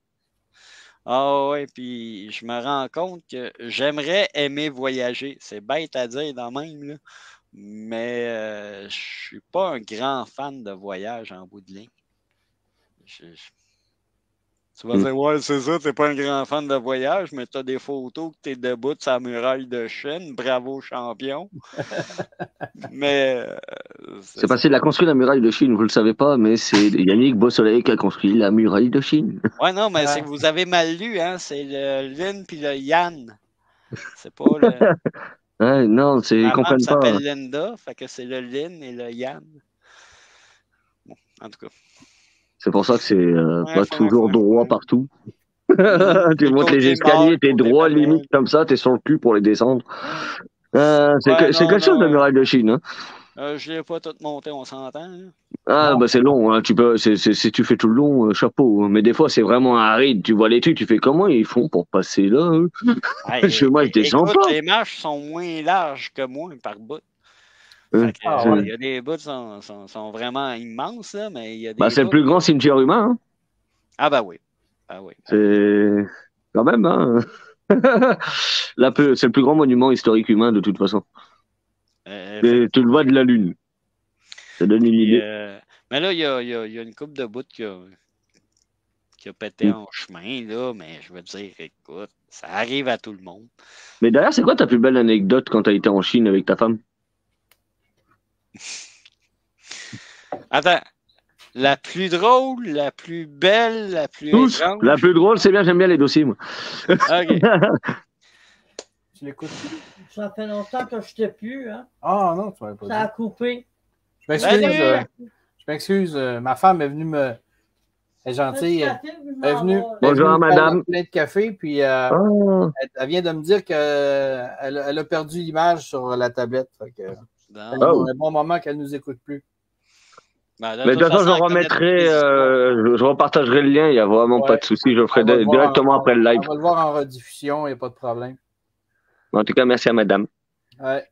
C: Ah ouais, puis je me rends compte que j'aimerais aimer voyager. C'est bête à dire dans le même, là. Mais euh, je suis pas un grand fan de voyage en bout de ligne. Je- je- Tu vas
B: Mm.
C: dire, ouais, c'est ça, t'es pas un grand fan de voyage, mais t'as des photos que t'es debout sur la muraille de Chine. Bravo, champion. mais euh,
B: C'est parce qu'il a construit la muraille de Chine, vous le savez pas, mais c'est Yannick Beausoleil qui a construit la muraille de Chine.
C: Ouais, non, mais
A: Ouais.
C: que vous avez mal lu, hein. C'est le Lin puis le Yann. C'est pas le.
B: Ouais, non, c'est, ils comprennent pas.
C: s'appelle Linda, fait que c'est le Lynn et le Yann. Bon, en tout cas.
B: C'est pour ça que c'est euh,
C: Ouais,
B: pas toujours droit partout. Tu montes les escaliers, t'es droit, limite comme ça, t'es sur le cul pour les descendre. Euh, c'est
C: Ouais,
B: que- quelque chose la muraille de Chine. Hein.
C: Euh, je l'ai pas tout monté, on s'entend. hein.
B: Ah bah c'est long, hein. tu peux, si tu fais tout le long, euh, chapeau. hein. Mais des fois c'est vraiment aride, tu vois les trucs, tu fais comment ils font pour passer là moi, je
C: é-
B: descends
C: écoute,
B: pas.
C: les marches sont moins larges que moi par bout.
B: Hein?
C: Que,
A: Ah,
C: euh,
A: ouais.
C: Il y a des bouts qui sont, sont, sont vraiment immenses, là, mais il y a des.
B: Bah c'est le plus grand cimetière humain. Hein.
C: Ah, bah oui. Ah oui.
B: C'est quand même. Hein. C'est le plus grand monument historique humain de toute façon.
C: Euh,
B: tu le vois de la lune. Ça donne une idée.
C: euh, mais là, il y a, il y a- il y a une coupe de bouts qui a, qui a pété
B: Mm.
C: en chemin, là, mais je veux dire, écoute, ça arrive à tout le monde.
B: Mais d'ailleurs, c'est quoi ta plus belle anecdote quand t'as été en Chine avec ta femme?
C: Attends, la plus drôle, la plus belle, la plus
B: Tous. La plus drôle, c'est bien, j'aime bien les dossiers moi.
C: Ok.
A: Tu l'écoutes?
E: Ça fait longtemps que je t'ai plus, hein.
A: Ah non, tu m'avais pas
E: Ça a coupé.
A: Je m'excuse. Euh, je m'excuse. euh, ma femme est venue me. Elle est gentille. Elle elle est venue.
B: Bonjour,
A: venue
B: madame.
A: plein de café, puis euh,
B: Ah.
A: elle, elle vient de me dire qu'elle elle a perdu l'image sur la tablette. Fait que,
C: Bon.
B: Oh.
A: un bon moment qu'elle nous écoute plus.
C: Ben,
B: Mais de toute façon, je remettrai, euh, je, je repartagerai le lien, il n'y a vraiment
A: Ouais.
B: pas de souci, je le ferai
A: On va
B: de-
A: le voir
B: directement
A: en-
B: après le live.
A: On va le voir en rediffusion, il n'y a pas de problème.
B: En tout cas, merci à madame.
A: Ouais.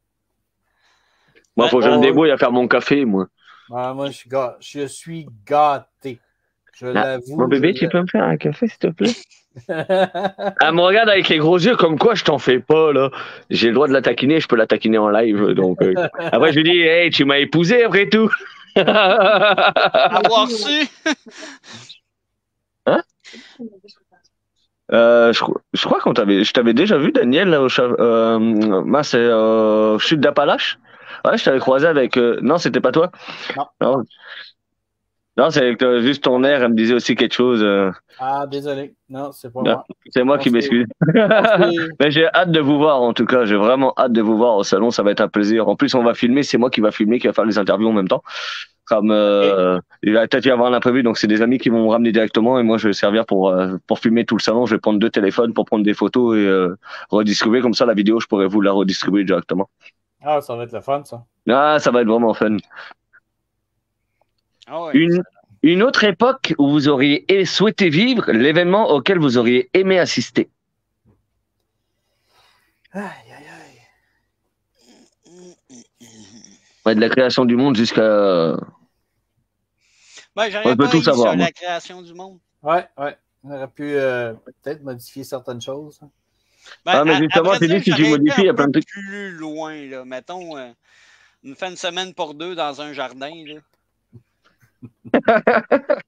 B: Moi, faut que je me débrouille à faire mon café, moi.
A: Moi, je suis, je suis gâté. Je l'avoue.
B: Mon bébé, tu peux me faire un café, s'il te plaît? Elle me regarde avec les gros yeux, comme quoi je t'en fais pas, là. J'ai le droit de la taquiner, je peux la taquiner en live, donc. euh. Après, je lui dis, hey, tu m'as épousé après tout.
C: Avoir su.
B: Euh, je, je crois qu'on t'avait, je t'avais déjà vu, Daniel, là, au euh, c'est, euh, chute d'Appalache. Ouais, je t'avais croisé avec, euh, non, c'était pas toi?
A: Non.
B: Non, Non, c'est juste ton air, elle me disait aussi quelque chose, euh,
A: ah, désolé. Non, c'est pas
B: Non.
A: moi.
B: c'est moi
A: On
B: qui m'excuse. Mais j'ai hâte de vous voir, en tout cas, j'ai vraiment hâte de vous voir au salon, ça va être un plaisir. En plus, on va filmer, c'est moi qui va filmer, qui va faire les interviews en même temps. Comme euh, il va peut-être y avoir un imprévu, donc c'est des amis qui vont me ramener directement et moi je vais servir pour euh, pour filmer tout le salon. Je vais prendre deux téléphones pour prendre des photos et euh, redistribuer comme ça la vidéo. Je pourrais vous la redistribuer directement.
A: Ah, ça va être le fun, ça.
B: Ah, ça va être vraiment fun.
C: Ah ouais.
B: Une une autre époque où vous auriez souhaité vivre, l'événement auquel vous auriez aimé assister.
A: Aïe, aïe, aïe.
B: Ouais, de la création du monde jusqu'à
C: Ben,
B: On peut tout savoir,
C: sur la création du monde.
A: Ouais, ouais. On aurait pu euh, peut-être modifier certaines choses. hein.
C: Ben,
B: Ah, mais justement,
C: été
B: modifies, il y a
C: un
B: plein de
C: peu
B: trucs.
C: Plus loin, là. Mettons, euh, une fin de semaine pour deux dans un jardin, là.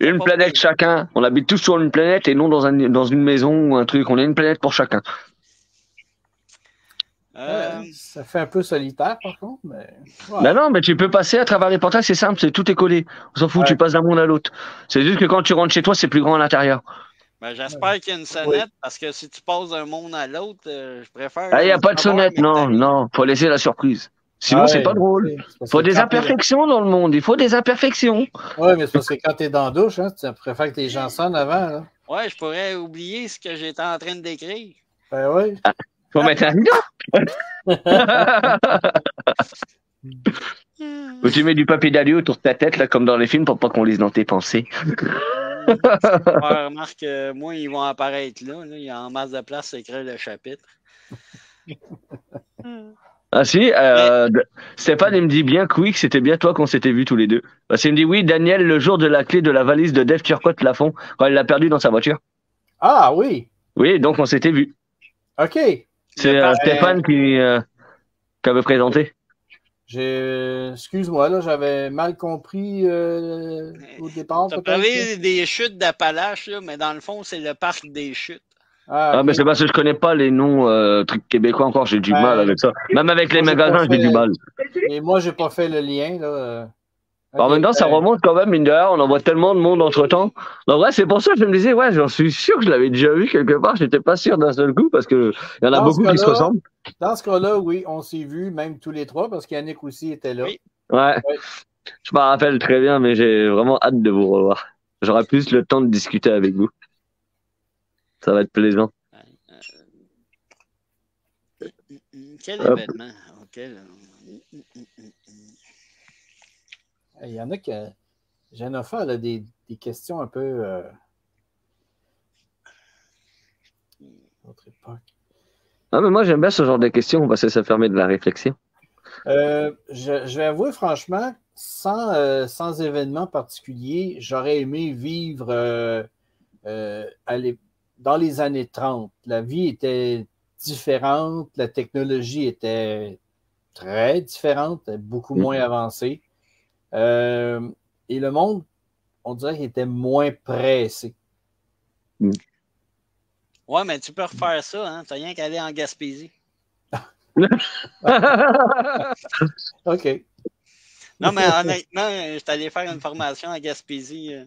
B: Une planète chacun. On habite tous sur une planète et non dans, un, dans une maison ou un truc. On a une planète pour chacun.
C: Euh,
A: Ouais, ça fait un peu solitaire, par contre, mais. ouais.
B: Ben non, mais tu peux passer à travers les portails, c'est simple, c'est tout est collé. On s'en fout,
A: Ouais.
B: tu passes d'un monde à l'autre. C'est juste que quand tu rentres chez toi, c'est plus grand à l'intérieur.
C: ben, j'espère qu'il y a une sonnette, parce que si tu passes d'un monde à l'autre, euh, je préfère.
B: Ah, il n'y a pas de sonnette, non, non. Faut laisser la surprise. Sinon,
A: Ouais,
B: c'est pas drôle.
A: parce
B: Faut des imperfections dans le monde. Il faut des imperfections.
A: Ouais, mais c'est parce que quand t'es dans la douche, hein, tu préfères que les gens sonnent avant. Là.
C: Ouais, je pourrais oublier ce que j'étais en train de décrire.
A: Ben oui.
B: Faut mettre un rideau. Ou tu mets du papier d'alu autour de ta tête, là, comme dans les films, pour pas qu'on lise dans tes pensées.
C: Ouais, remarque, euh, moi, ils vont apparaître là, là. Il y a en masse de place à écrire le chapitre.
B: Ah si, euh, Stéphane, il me dit bien que oui, que c'était bien toi qu'on s'était vus tous les deux. Parce qu'il me dit oui, Daniel, le jour de la clé de la valise de Dave Turcotte Lafont, quand il l'a perdu dans sa voiture.
A: Ah oui.
B: Oui, donc on s'était vus.
A: OK.
B: C'est euh. Stéphane qui, euh, qui avait présenté.
A: J'ai. Excuse-moi, là, j'avais mal compris euh, au départ.
C: T'as
A: peut-être.
C: parlé des chutes d'Appalaches, là, mais dans le fond, c'est le parc des chutes.
A: Ah,
B: Ah, mais c'est parce que je connais pas les noms euh, trucs québécois encore, j'ai du
A: Ouais.
B: mal avec ça. Même avec les magasins, j'ai du mal.
A: Et moi, j'ai pas fait le lien. Là. Euh.
B: En même temps, ça remonte quand même, mine de rien, on en voit tellement de monde entre temps. En vrai, c'est pour ça que je me disais, ouais, j'en suis sûr que je l'avais déjà vu quelque part, j'étais pas sûr d'un seul coup, parce que il y en a
A: Dans
B: beaucoup qui se ressemblent.
A: Dans ce cas-là, oui, on s'est vus, même tous les trois, parce qu'Yannick aussi était là.
C: Oui.
B: Ouais.
A: Ouais.
B: Je me rappelle très bien, mais j'ai vraiment hâte de vous revoir. J'aurai plus le temps de discuter avec vous. Ça va être plaisant.
C: Quel
B: Hop.
C: événement? Ok, là.
A: Il y en a qui. J'en là, des, des questions un peu. euh, Autre époque.
B: Ah, mais moi, j'aime bien ce genre de questions parce que ça permet de la réflexion.
A: Euh, je, je vais avouer franchement, sans, euh, sans événement particulier, j'aurais aimé vivre euh, dans les années 30. La vie était différente, la technologie était très différente, beaucoup
B: Mm.
A: moins avancée. Euh, et le monde, on dirait qu'il était moins pressé.
C: Ouais, mais tu peux refaire ça, hein? T'as rien qu'à aller en Gaspésie.
A: OK.
C: Non, mais honnêtement, je suis allé faire une formation à Gaspésie. euh,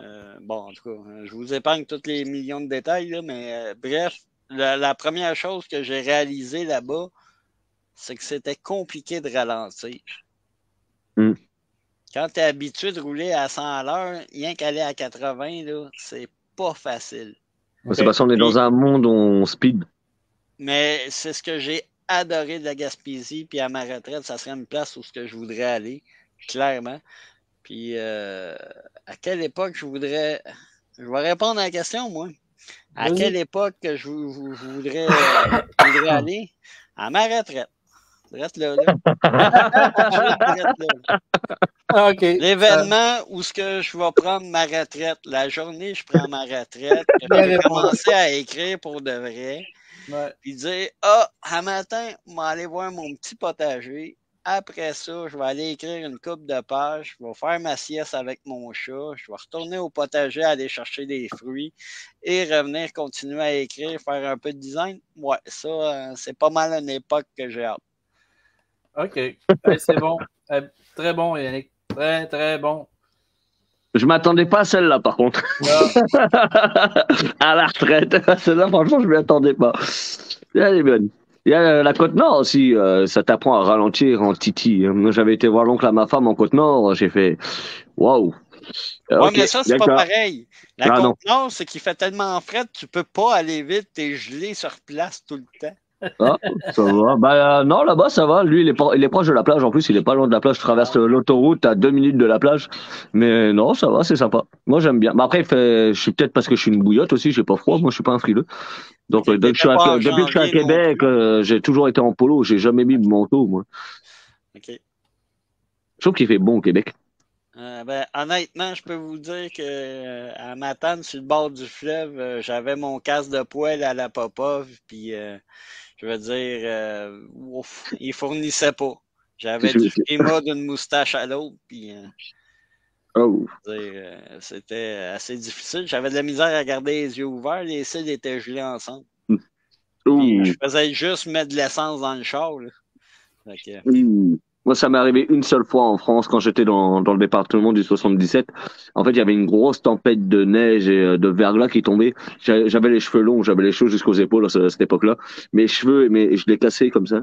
C: euh, bon, en tout cas, je vous épargne tous les millions de détails, là, mais euh, bref, la, la première chose que j'ai réalisée là-bas, c'est que c'était compliqué de ralentir.
B: Mm.
C: Quand tu es habitué de rouler à 100 à l'heure, rien qu'aller à 80, là, c'est pas facile.
B: C'est parce qu'on est dans un monde où on speed.
C: Mais c'est ce que j'ai adoré de la Gaspésie. Puis à ma retraite, ça serait une place où ce que je voudrais aller, clairement. Puis euh, à quelle époque je voudrais. Je vais répondre à la question, moi. À quelle époque que je, vou- vou- je voudrais, euh, je voudrais aller? À ma retraite. Reste là, là. Là. L'événement où ce que je vais prendre ma retraite, la journée je prends ma retraite, je vais commencer à écrire pour de vrai
A: Ouais.
C: puis dire Ah, un matin, je vais aller voir mon petit potager. Après ça, je vais aller écrire une coupe de pages. Je vais faire ma sieste avec mon chat. Je vais retourner au potager, aller chercher des fruits et revenir continuer à écrire, faire un peu de design. Ouais, ça, euh, c'est pas mal une époque que j'ai hâte.
A: OK. Ouais, c'est bon. Euh, très bon, Yannick. Très, très bon.
B: Je m'attendais pas à celle-là, par contre.
A: Là,
B: à la retraite. Celle-là, franchement, je m'y attendais pas. Elle est bonne. Il y a la côte nord aussi, euh, ça t'apprend à ralentir en titi. Moi, j'avais été voir l'oncle à ma femme en côte nord, j'ai fait waouh. Euh,
C: Ouais,
B: ok,
C: mais ça, c'est pas pareil. La
B: Ah,
C: côte
B: non.
C: nord, c'est qu'il fait tellement frais, tu peux pas aller vite, t'es gelé sur place tout le temps.
B: Ah, ça va. Bah euh, non, là-bas ça va. Lui, il est, pas- il est proche de la plage. En plus, il est pas loin de la plage. Je traverse euh, l'autoroute à deux minutes de la plage. Mais non, ça va, c'est sympa. Moi, j'aime bien. Mais après, il fait... je suis peut-être parce que je suis une bouillotte aussi. J'ai pas froid. Moi, je suis pas un frileux. Donc, euh, depuis, que je suis à...
C: en
B: depuis que je suis à
C: janvier non
B: Québec, euh, j'ai toujours été en polo. J'ai jamais mis de manteau, moi.
C: OK.
B: Je trouve qu'il fait bon au Québec.
C: Euh, ben, honnêtement, je peux vous dire que euh, à Matane, sur le bord du fleuve, euh, j'avais mon casque de poêle à la Popov, puis je veux dire, euh, ouf, il fournissait pas. J'avais du climat d'une moustache à l'autre, puis euh,
B: Oh.
C: euh, c'était assez difficile. J'avais de la misère à garder les yeux ouverts, les cils étaient gelés ensemble.
B: Ouh.
C: je faisais juste mettre de l'essence dans le char. Là. Que.
B: Moi, ça m'est arrivé une seule fois en France quand j'étais dans, dans le département du 77. En fait, il y avait une grosse tempête de neige et euh, de verglas qui tombait. J'a- J'avais les cheveux longs, j'avais les cheveux jusqu'aux épaules à ce- à cette époque-là. Mes cheveux, mais je les cassais comme ça.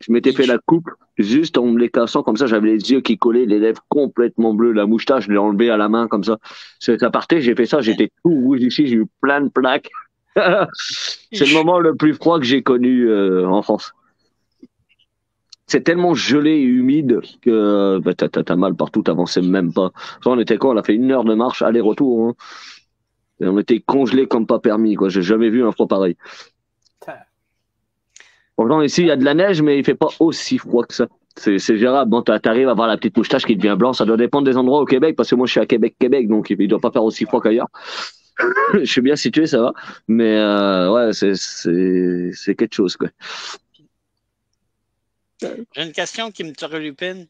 B: Je m'étais fait la coupe juste en me les cassant comme ça. J'avais les yeux qui collaient, les lèvres complètement bleues, la moustache, je l'ai enlevée à la main comme ça. C'est- Ça partait, j'ai fait ça, j'étais tout rouge ici, j'ai eu plein de plaques. C'est le moment le plus froid que j'ai connu euh, en France. C'est tellement gelé et humide que bah, t'as, t'as, t'as mal partout, t'avançais même pas. On était quoi On a fait une heure de marche aller-retour. Hein. Et on était congelés comme pas permis. quoi. J'ai jamais vu un froid pareil. Pourtant, ici, il y a de la neige, mais il fait pas aussi froid que ça. C'est, c'est gérable. Bon, t'as- t'arrives à voir la petite moustache qui devient blanche. Ça doit dépendre des endroits au Québec, parce que moi, je suis à Québec, Québec, donc il doit pas faire aussi froid qu'ailleurs. je suis bien situé, ça va. Mais euh, ouais, c'est, c'est, c'est quelque chose. Quoi.
C: J'ai une question qui me turlupine.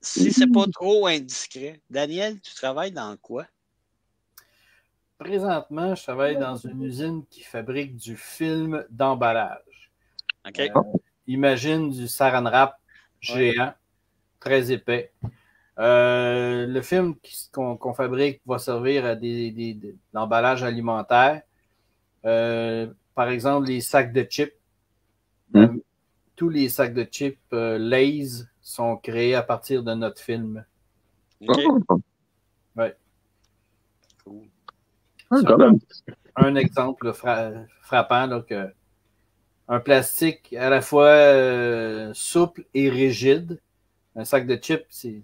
C: Si c'est pas trop indiscret, Daniel, tu travailles dans quoi?
A: Présentement, je travaille dans une usine qui fabrique du film d'emballage.
C: OK?
A: Euh, imagine du saran wrap géant, très épais. Euh, le film qu'on fabrique va servir à des, des, des- l'emballage alimentaire. Euh, par exemple, les sacs de chips.
B: Hmm.
A: Tous les sacs de chips euh, Lay's sont créés à partir de notre film.
C: OK.
B: Oh,
C: Cool.
B: ah,
A: un exemple fra- frappant là, que un plastique à la fois euh, souple et rigide. Un sac de chips, c'est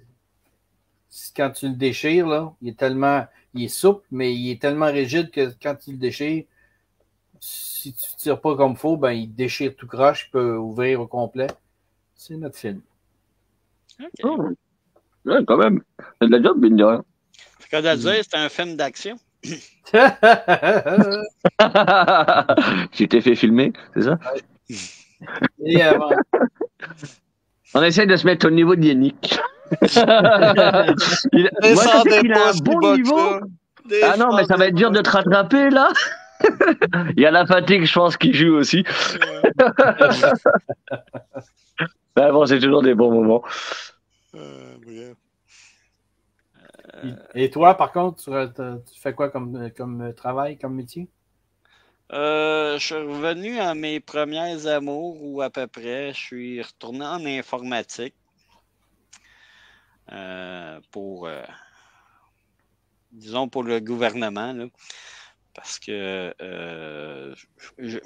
A: c'est- quand tu le déchires, là, il est tellement il est souple, mais il est tellement rigide que quand tu le déchires, si tu ne tires pas comme il faut, ben, il déchire tout croche, il peut ouvrir au complet. C'est notre film.
C: OK.
B: Oh. Ouais, quand même. C'est de la job, mine de rien.
C: Fait que de dire, c'est un film d'action.
B: tu t'es fait filmer, c'est ça?
A: Et avant,
B: On essaie de se mettre au niveau de Yannick. Il- Moi, je sais qu'il a un bon niveau. Ah non, mais ça va être dur de te rattraper, là. Il y a la fatigue, je pense, qui joue aussi. Mais bon, c'est toujours des bons moments.
A: et toi, par contre, tu, tu fais quoi comme, comme travail, comme métier?
C: Euh, je suis revenu à mes premières amours, ou à peu près. Je suis retourné en informatique euh, pour, euh, disons, pour le gouvernement. Là, parce que euh,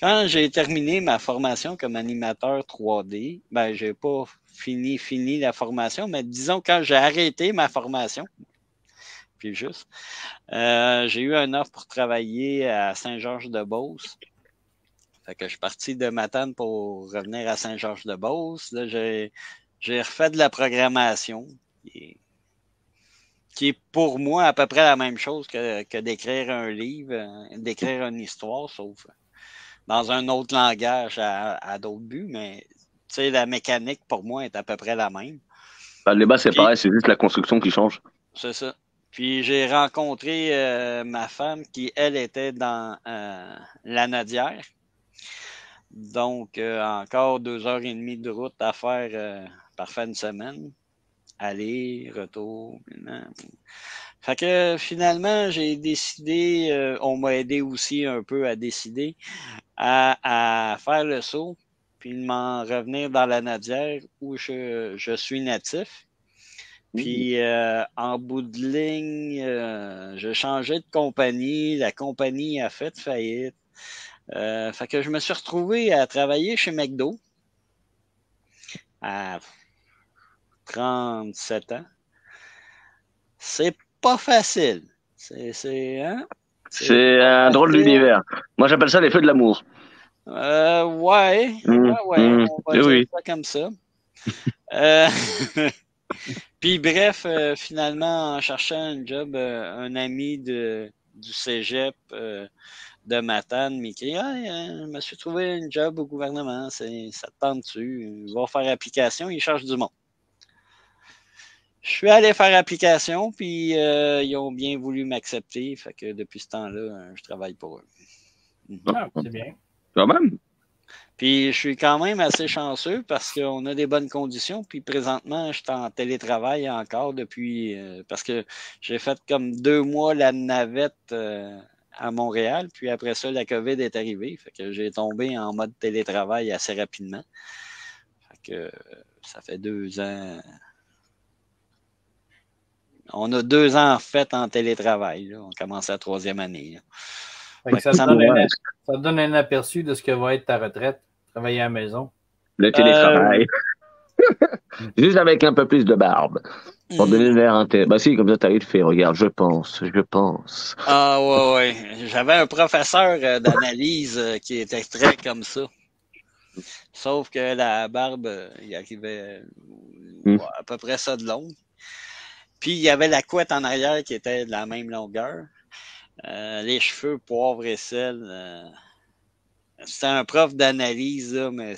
C: quand j'ai terminé ma formation comme animateur 3D, ben, j'ai pas fini, fini la formation, mais disons, quand j'ai arrêté ma formation, puis juste, euh, j'ai eu un offre pour travailler à Saint-Georges-de-Beauce. Fait que je suis parti de Matane pour revenir à Saint-Georges-de-Beauce. Là, j'ai, j'ai refait de la programmation, est, qui est pour moi à peu près la même chose que, que d'écrire un livre, euh, d'écrire une histoire, sauf dans un autre langage à, à d'autres buts, mais tu sais, la mécanique pour moi est à peu près la même.
B: Bah, les bas, c'est pareil, c'est juste la construction qui change.
C: C'est ça. Puis j'ai rencontré euh, ma femme qui, elle, était dans euh, la Nodière. Donc, euh, encore deux heures et demie de route à faire par fin de semaine. Aller, retour. Fait que finalement, j'ai décidé, euh, on m'a aidé aussi un peu à décider, à, à faire le saut, puis de m'en revenir dans la Nadière où je, je suis natif. Puis euh, en bout de ligne, euh, je changeais de compagnie. La compagnie a fait faillite. Fait que je me suis retrouvé à travailler chez McDo à 37 ans. C'est pas facile. C'est hein?
B: Un drôle d'univers. Moi, j'appelle ça les feux de l'amour.
C: Euh, ouais,
B: Mm,
C: ouais, ouais,
B: mm,
C: on va
B: eh
C: dire
B: oui.
C: ça comme ça. Euh, Puis bref, euh, finalement, en cherchant un job, un ami de, du cégep de Matane m'écrit ah, Je me suis trouvé un job au gouvernement, ça te tente-tu? Va faire application, il cherche du monde. Je suis allé faire application, puis euh, ils ont bien voulu m'accepter. Fait que depuis ce temps-là, euh, je travaille pour eux.
A: Ah, c'est bien.
B: Quand même.
C: Puis je suis quand même assez chanceux parce qu'on a des bonnes conditions. Puis présentement, je suis en télétravail encore depuis euh, parce que j'ai fait comme deux mois la navette euh, à Montréal. Puis après ça, la COVID est arrivée. Fait que j'ai tombé en mode télétravail assez rapidement. Fait que euh, ça fait deux ans. On a deux ans en fait en télétravail. là. On commence la troisième année.
A: Fait ça, donne un, ça te donne un aperçu de ce que va être ta retraite, travailler à la maison.
B: Le télétravail. Juste avec un peu plus de barbe. Pour
C: Mm.
B: donner l'air intéressant. Bah si, comme ça, t'arrives, tu fais, regarde, je pense, je pense.
C: Ah ouais, ouais. J'avais un professeur euh, d'analyse euh, qui était très comme ça. Sauf que la barbe, euh, il arrivait euh,
B: Hmm.
C: à peu près ça de long. Puis il y avait la couette en arrière qui était de la même longueur. Euh, les cheveux, poivre et sel. euh, C'était un prof d'analyse, mais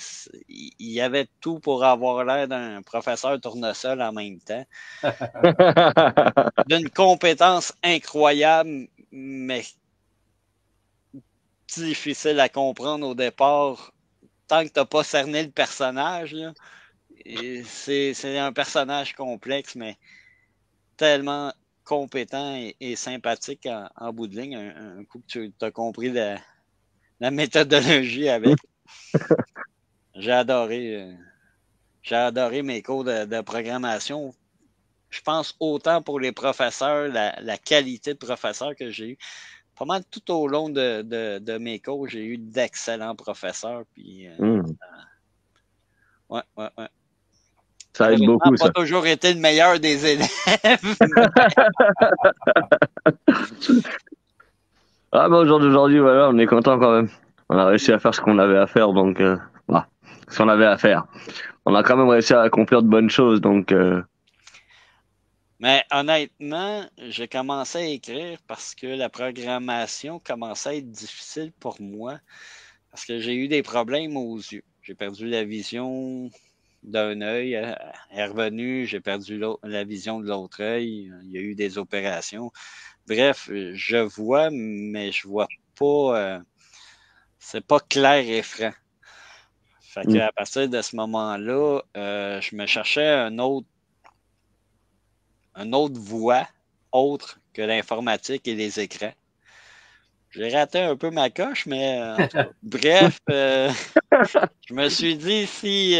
C: il y avait tout pour avoir l'air d'un professeur tournesol en même temps d'une compétence incroyable, mais difficile à comprendre au départ tant que tu n'as pas cerné le personnage. c'est un personnage complexe, mais tellement compétent et, et sympathique en, en bout de ligne, un, un coup que tu as compris la, la méthodologie avec. J'ai adoré. euh, J'ai adoré mes cours de, de programmation je pense autant pour les professeurs, la, la qualité de professeur que j'ai eu. Pas mal tout au long de, de, de mes cours, j'ai eu d'excellents professeurs. Puis, euh,
B: Hum,
C: ouais, ouais, ouais.
B: Ça aide beaucoup,
C: pas
B: ça.
C: toujours été le meilleur des élèves.
B: Ah, bah, au jour d'aujourd'hui, voilà, on est content quand même. On a réussi à faire ce qu'on avait à faire, donc, euh, ce qu'on avait à faire. On a quand même réussi à accomplir de bonnes choses, donc, euh,
C: Mais honnêtement, j'ai commencé à écrire parce que la programmation commençait à être difficile pour moi. Parce que j'ai eu des problèmes aux yeux. J'ai perdu la vision d'un œil. Est revenue, j'ai perdu la vision de l'autre œil. Il y a eu des opérations. Bref, je vois, mais je vois pas. euh, c'est pas clair et franc. Fait que
B: Mm.
C: à partir de ce moment-là, euh, je me cherchais un autre une autre voie autre que l'informatique et les écrans. J'ai raté un peu ma coche, mais euh, bref, euh, je me suis dit si,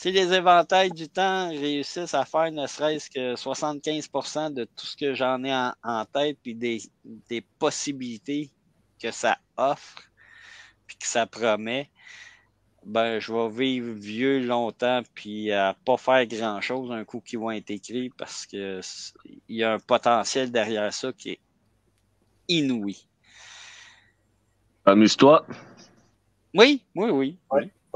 C: si les éventails du temps réussissent à faire ne serait-ce que 75% de tout ce que j'en ai en, en tête, puis des, des possibilités que ça offre, puis que ça promet, ben, je vais vivre vieux longtemps puis à pas faire grand chose un coup qui vont être écrits parce que c- il y a un potentiel derrière ça qui est inouï.
B: amuse-toi.
C: Oui, oui, oui.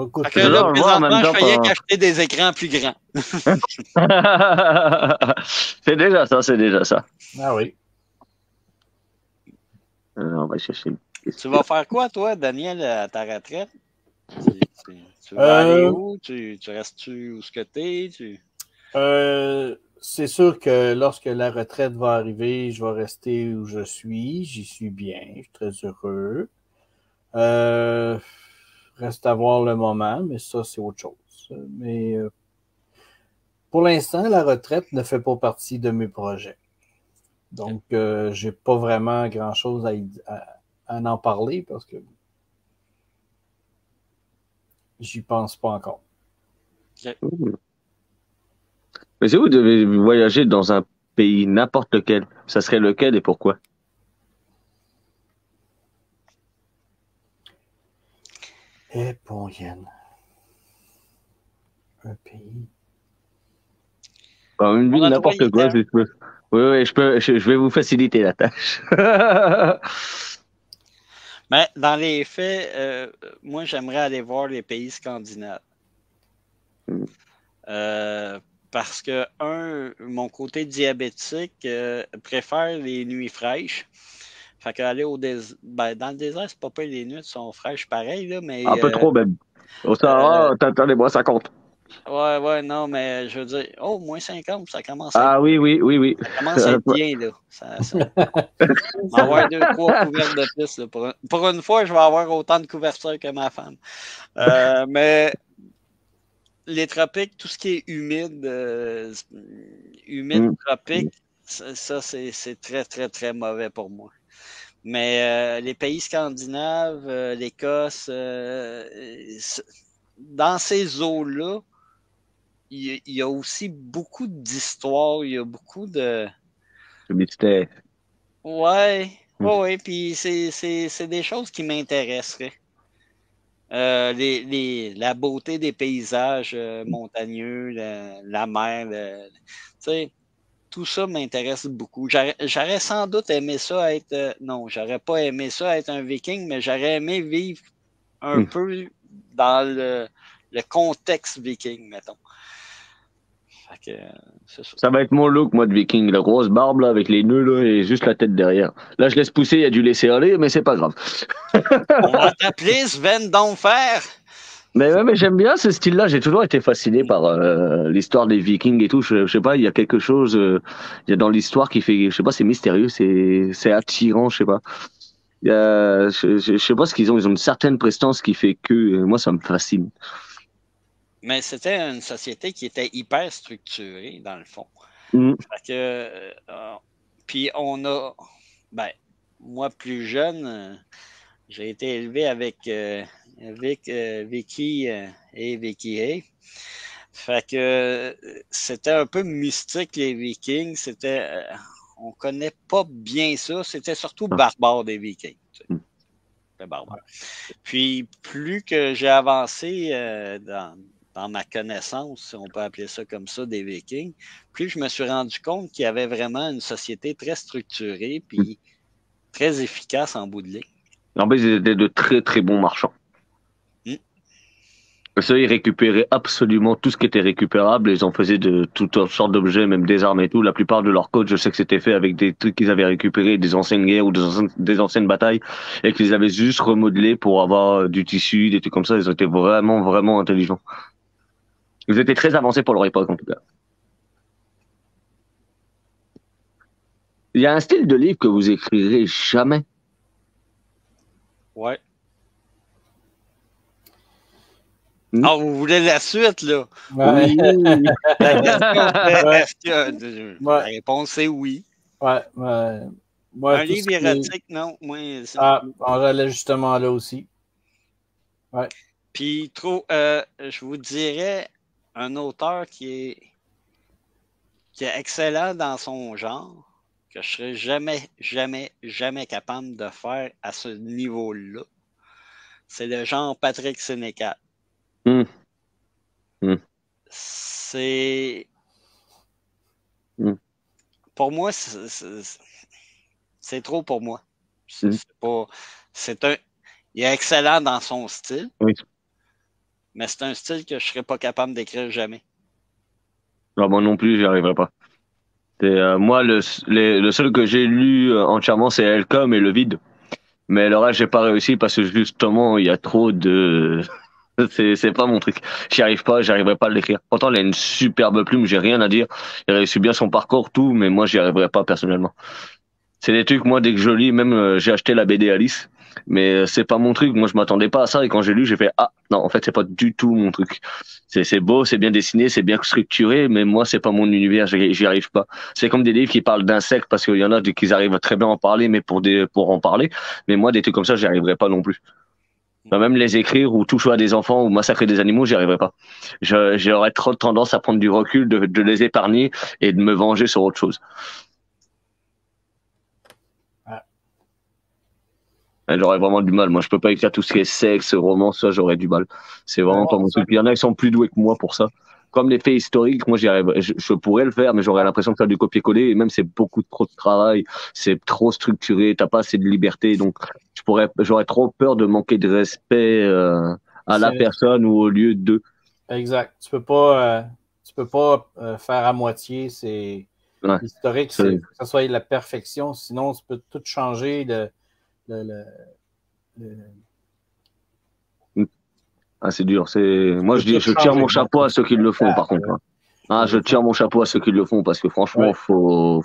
A: Écoute,
C: Fait que là, présentement,
B: même
C: je
B: temps,
C: fais
B: pas-
C: qu'acheter des écrans plus grands.
B: c'est déjà ça, c'est déjà ça.
A: Ah oui.
B: Euh, on va chercher. une
C: Tu vas faire quoi, toi, Daniel, à ta retraite? Tu, tu- tu vas
A: Euh,
C: aller où? Tu, tu restes-tu où ce que t'es? Tu...
A: Euh, c'est sûr que lorsque la retraite va arriver, je vais rester où je suis. J'y suis bien. Je suis très heureux. Euh, reste à voir le moment, mais ça, c'est autre chose. Mais euh, pour l'instant, la retraite ne fait pas partie de mes projets. Donc, euh, j'ai pas vraiment grand-chose à, y- à- à en parler parce que j'y pense pas encore.
B: Mais si vous devez voyager dans un pays, n'importe lequel, ça serait lequel et pourquoi?
A: Eh, bon, Yann. Un pays.
B: Bah, Une ville,
C: a
B: n'importe quoi, je peux. Oui, oui, je peux, je, je vais vous faciliter la tâche.
C: Mais dans les faits, euh, moi, j'aimerais aller voir les pays scandinaves.
B: Mm.
C: Euh, parce que, un, mon côté diabétique euh, préfère les nuits fraîches. Fait qu'aller au désert, ben, dans le désert, c'est pas pire, les nuits sont fraîches pareil, là, mais.
B: un peu
C: euh,
B: trop, même. Au Sahara, attendez-moi, ça compte.
C: Ouais, ouais, non, mais je veux dire, oh, moins 50, ça commence à,
B: Ah oui, oui, oui, oui.
C: ça commence à être bien, là. Ça, ça... On va avoir deux, trois couvertes de plus. Là. Pour, un- pour une fois, je vais avoir autant de couverture que ma femme. Euh, mais les tropiques, tout ce qui est humide, euh, humide
B: Mm.
C: tropique, ça, c'est très, très, très mauvais pour moi. Mais euh, les pays scandinaves, euh, l'Écosse, euh, dans ces eaux-là, il y, a- il y a aussi beaucoup d'histoires, il y a beaucoup de...
B: Le mystère.
C: Ouais,
B: Mm.
C: ouais, ouais, puis c'est, c'est, c'est des choses qui m'intéresseraient. Euh, les, les, la beauté des paysages euh, montagneux, la, la mer, le- tu sais, tout ça m'intéresse beaucoup. J'aurais, sans doute aimé ça être, euh, non, j'aurais pas aimé ça être un viking, mais j'aurais aimé vivre un
B: Mm.
C: peu dans le, le contexte viking, mettons. Fait que, euh, ça.
B: Ça va être mon look, moi, de viking. La grosse barbe, là, avec les nœuds, là, et juste la tête derrière. Là, je laisse pousser, il y a du laisser aller, mais c'est pas grave.
C: On va t'appeler Sven Donfer.
B: Mais, ouais, mais j'aime bien ce style-là. J'ai toujours été fasciné par euh, l'histoire des Vikings et tout. Je, je sais pas, il y a quelque chose, euh, il y a dans l'histoire qui fait, je sais pas, c'est mystérieux, c'est, c'est attirant, je sais pas. Il y a, je, je, je sais pas ce qu'ils ont. Ils ont une certaine prestance qui fait que euh, moi, ça me fascine.
C: Mais c'était une société qui était hyper structurée, dans le fond. Fait que, euh, puis on a, ben, moi plus jeune, euh, j'ai été élevé avec, avec euh, Vicky euh, et Vicky Hay. Fait que c'était un peu mystique les Vikings. C'était, euh, on connaît pas bien ça. C'était surtout
B: Ah.
C: barbare des Vikings. tu sais.
B: Mm.
C: C'était barbare. Puis plus que j'ai avancé euh, dans, dans ma connaissance, si on peut appeler ça comme ça, des Vikings, plus je me suis rendu compte qu'il y avait vraiment une société très structurée puis très efficace en bout de ligne.
B: En fait, ils étaient de très très bons marchands. Parce qu'ils récupéraient absolument tout ce qui était récupérable. Ils en faisaient de toutes sortes d'objets, même des armes et tout. La plupart de leurs codes, je sais que c'était fait avec des trucs qu'ils avaient récupérés des anciennes guerres ou des anciennes, des anciennes batailles et qu'ils avaient juste remodelé pour avoir du tissu, des trucs comme ça. Ils étaient vraiment vraiment intelligents. Ils étaient très avancés pour leur époque en tout cas. Il y a un style de livre que vous écrirez jamais.
C: Ouais.
B: Mm.
C: Ah, vous voulez la suite, là?
A: Ouais,
C: La, question,
A: Ouais.
C: réponse est oui.
A: ouais, ouais. Moi,
C: Un livre
A: est-
C: érotique, non? Moi,
A: Ah, on allait justement là aussi.
C: Puis, trop, euh, je vous dirais un auteur qui est, qui est excellent dans son genre, que je serais jamais, jamais, jamais capable de faire à ce niveau-là. C'est le genre Patrick Sénécal.
B: Hmm. Hmm.
C: C'est.
B: Hmm.
C: Pour moi, c'est- trop pour moi. C'est pas. C'est un. Il est excellent dans son style.
B: Oui.
C: Mais c'est un style que je serais pas capable d'écrire jamais.
B: Ah, moi non plus, j'y arriverai pas. Euh, moi, le, les- le seul que j'ai lu euh, entièrement, c'est Elcom et Le Vide. Mais le reste, j'ai pas réussi parce que justement, il y a trop de... c'est, c'est pas mon truc. J'y arrive pas, j'arriverai pas à l'écrire. Pourtant, il a une superbe plume, j'ai rien à dire. Il a réussi bien son parcours, tout, mais moi, j'y arriverai pas personnellement. C'est des trucs, moi, dès que je lis, même euh, j'ai acheté la BD Alice, mais euh, c'est pas mon truc. Moi, je m'attendais pas à ça et quand j'ai lu, j'ai fait ah non, en fait, c'est pas du tout mon truc. C'est c'est beau, c'est bien dessiné, c'est bien structuré, mais moi, c'est pas mon univers. J'y j'y arrive pas. C'est comme des livres qui parlent d'insectes parce qu'il y en a qui arrivent très bien à en parler, mais pour des pour en parler. Mais moi, des trucs comme ça, j'y arriverai pas non plus. Enfin, même les écrire ou toucher à des enfants ou massacrer des animaux, j'y arriverai pas. Je- J'aurais trop tendance à prendre du recul, de, de les épargner et de me venger sur autre chose.
A: Ah.
B: Et J'aurais vraiment du mal. Moi, je peux pas écrire tout ce qui est sexe, romance, ça, j'aurais du mal. C'est vraiment
A: Ouais,
B: pas mon truc. Il y en a qui sont plus doués que moi pour ça. Comme les faits historiques, moi, j'y arrive. Je, je pourrais le faire, mais j'aurais l'impression de faire du copier-coller. Et même, c'est beaucoup trop de travail. C'est trop structuré. T'as pas assez de liberté. Donc, je pourrais, j'aurais trop peur de manquer de respect euh, à la personne ou au lieu de.
A: Exact. Tu peux pas, euh, tu peux pas euh, faire à moitié. C'est
B: Ouais.
A: historique,
B: C'est-
A: c'est que ça soit la perfection. Sinon, tu peux tout changer. Le, le, le- le-
B: Ah, c'est dur. C'est moi, je dis, je tire mon chapeau à ceux qui le font, par contre. hein. Ah, je tire mon chapeau à ceux qui le font parce que franchement,
A: Ouais.
B: faut,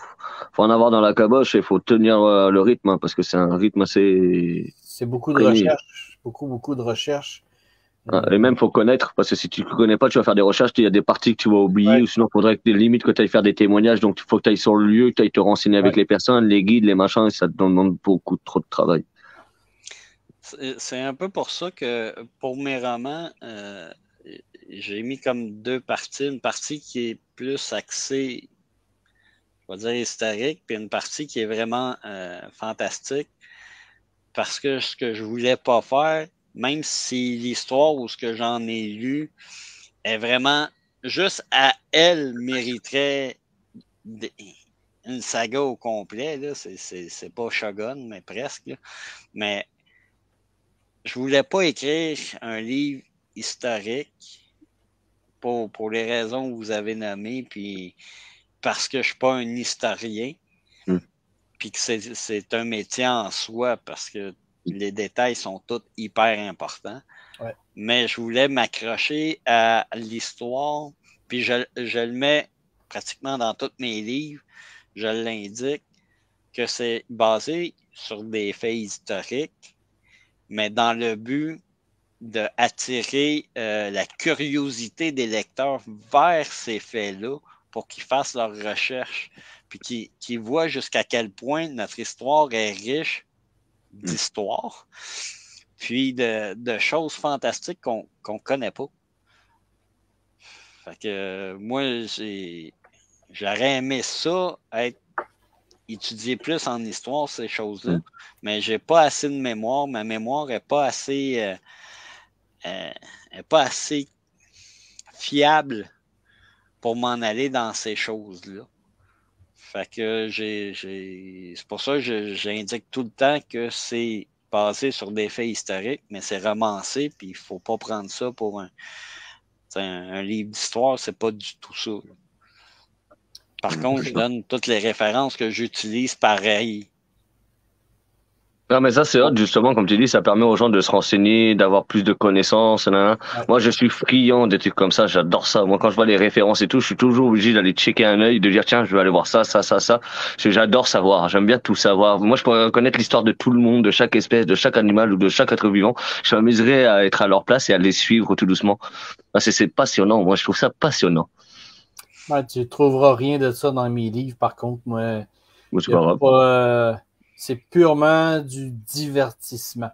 B: faut en avoir dans la caboche et faut tenir euh, le rythme hein, parce que c'est un rythme assez.
A: C'est beaucoup de recherche. Beaucoup, beaucoup de recherche.
B: Ah, Et même faut connaître parce que si tu connais pas, tu vas faire des recherches, il y a des parties que tu vas oublier
A: Ouais.
B: ou sinon faudrait que des limites que tu ailles faire des témoignages. Donc il faut que tu ailles sur le lieu, que tu ailles te renseigner avec les personnes, les guides, les machins. Et ça te demande beaucoup trop de travail.
C: C'est un peu pour ça que pour mes romans, euh, j'ai mis comme deux parties. Une partie qui est plus axée, je vais dire historique, puis une partie qui est vraiment euh, fantastique. Parce que ce que je voulais pas faire, même si l'histoire ou ce que j'en ai lu est vraiment juste à elle mériterait une saga au complet. là. C'est- C'est pas Shogun, mais presque. Mais je voulais pas écrire un livre historique pour, pour les raisons que vous avez nommées, puis parce que je suis pas un historien,
B: Mm.
C: puis que c'est c'est un métier en soi, parce que les détails sont tous hyper importants.
A: Ouais.
C: Mais je voulais m'accrocher à l'histoire, puis je, je le mets pratiquement dans tous mes livres, je l'indique, que c'est basé sur des faits historiques, mais dans le but d'attirer euh, la curiosité des lecteurs vers ces faits-là pour qu'ils fassent leurs recherches, puis qu'ils voient jusqu'à quel point notre histoire est riche d'histoire, puis de, de choses fantastiques qu'on qu'on connaît pas. Fait que euh, moi, j'aurais aimé ça, être étudier plus en histoire, ces choses-là,
B: Mm.
C: mais j'ai pas assez de mémoire. Ma mémoire est pas assez euh, euh, est pas assez fiable pour m'en aller dans ces choses-là. Fait que j'ai, c'est pour ça que j'indique tout le temps que c'est basé sur des faits historiques, mais c'est romancé, puis il faut pas prendre ça pour un, un, un livre d'histoire, c'est pas du tout ça. là. Par contre, je donne toutes les références que j'utilise pareil.
B: Non, mais ça, c'est hot, justement, comme tu dis, ça permet aux gens de se renseigner, d'avoir plus de connaissances.
A: Ouais.
B: Moi, je suis friand des trucs comme ça, j'adore ça. Moi, quand je vois les références et tout, je suis toujours obligé d'aller checker un œil, de dire, tiens, je vais aller voir ça, ça, ça, ça. J'adore savoir, j'aime bien tout savoir. Moi, je pourrais connaître l'histoire de tout le monde, de chaque espèce, de chaque animal ou de chaque être vivant. Je m'amuserais à être à leur place et à les suivre tout doucement. Ah, C'est passionnant, moi, je trouve ça passionnant.
A: Ouais, tu ne trouveras rien de ça dans mes livres, par contre. Moi,
B: c'est pas
A: pas, euh, c'est purement du divertissement.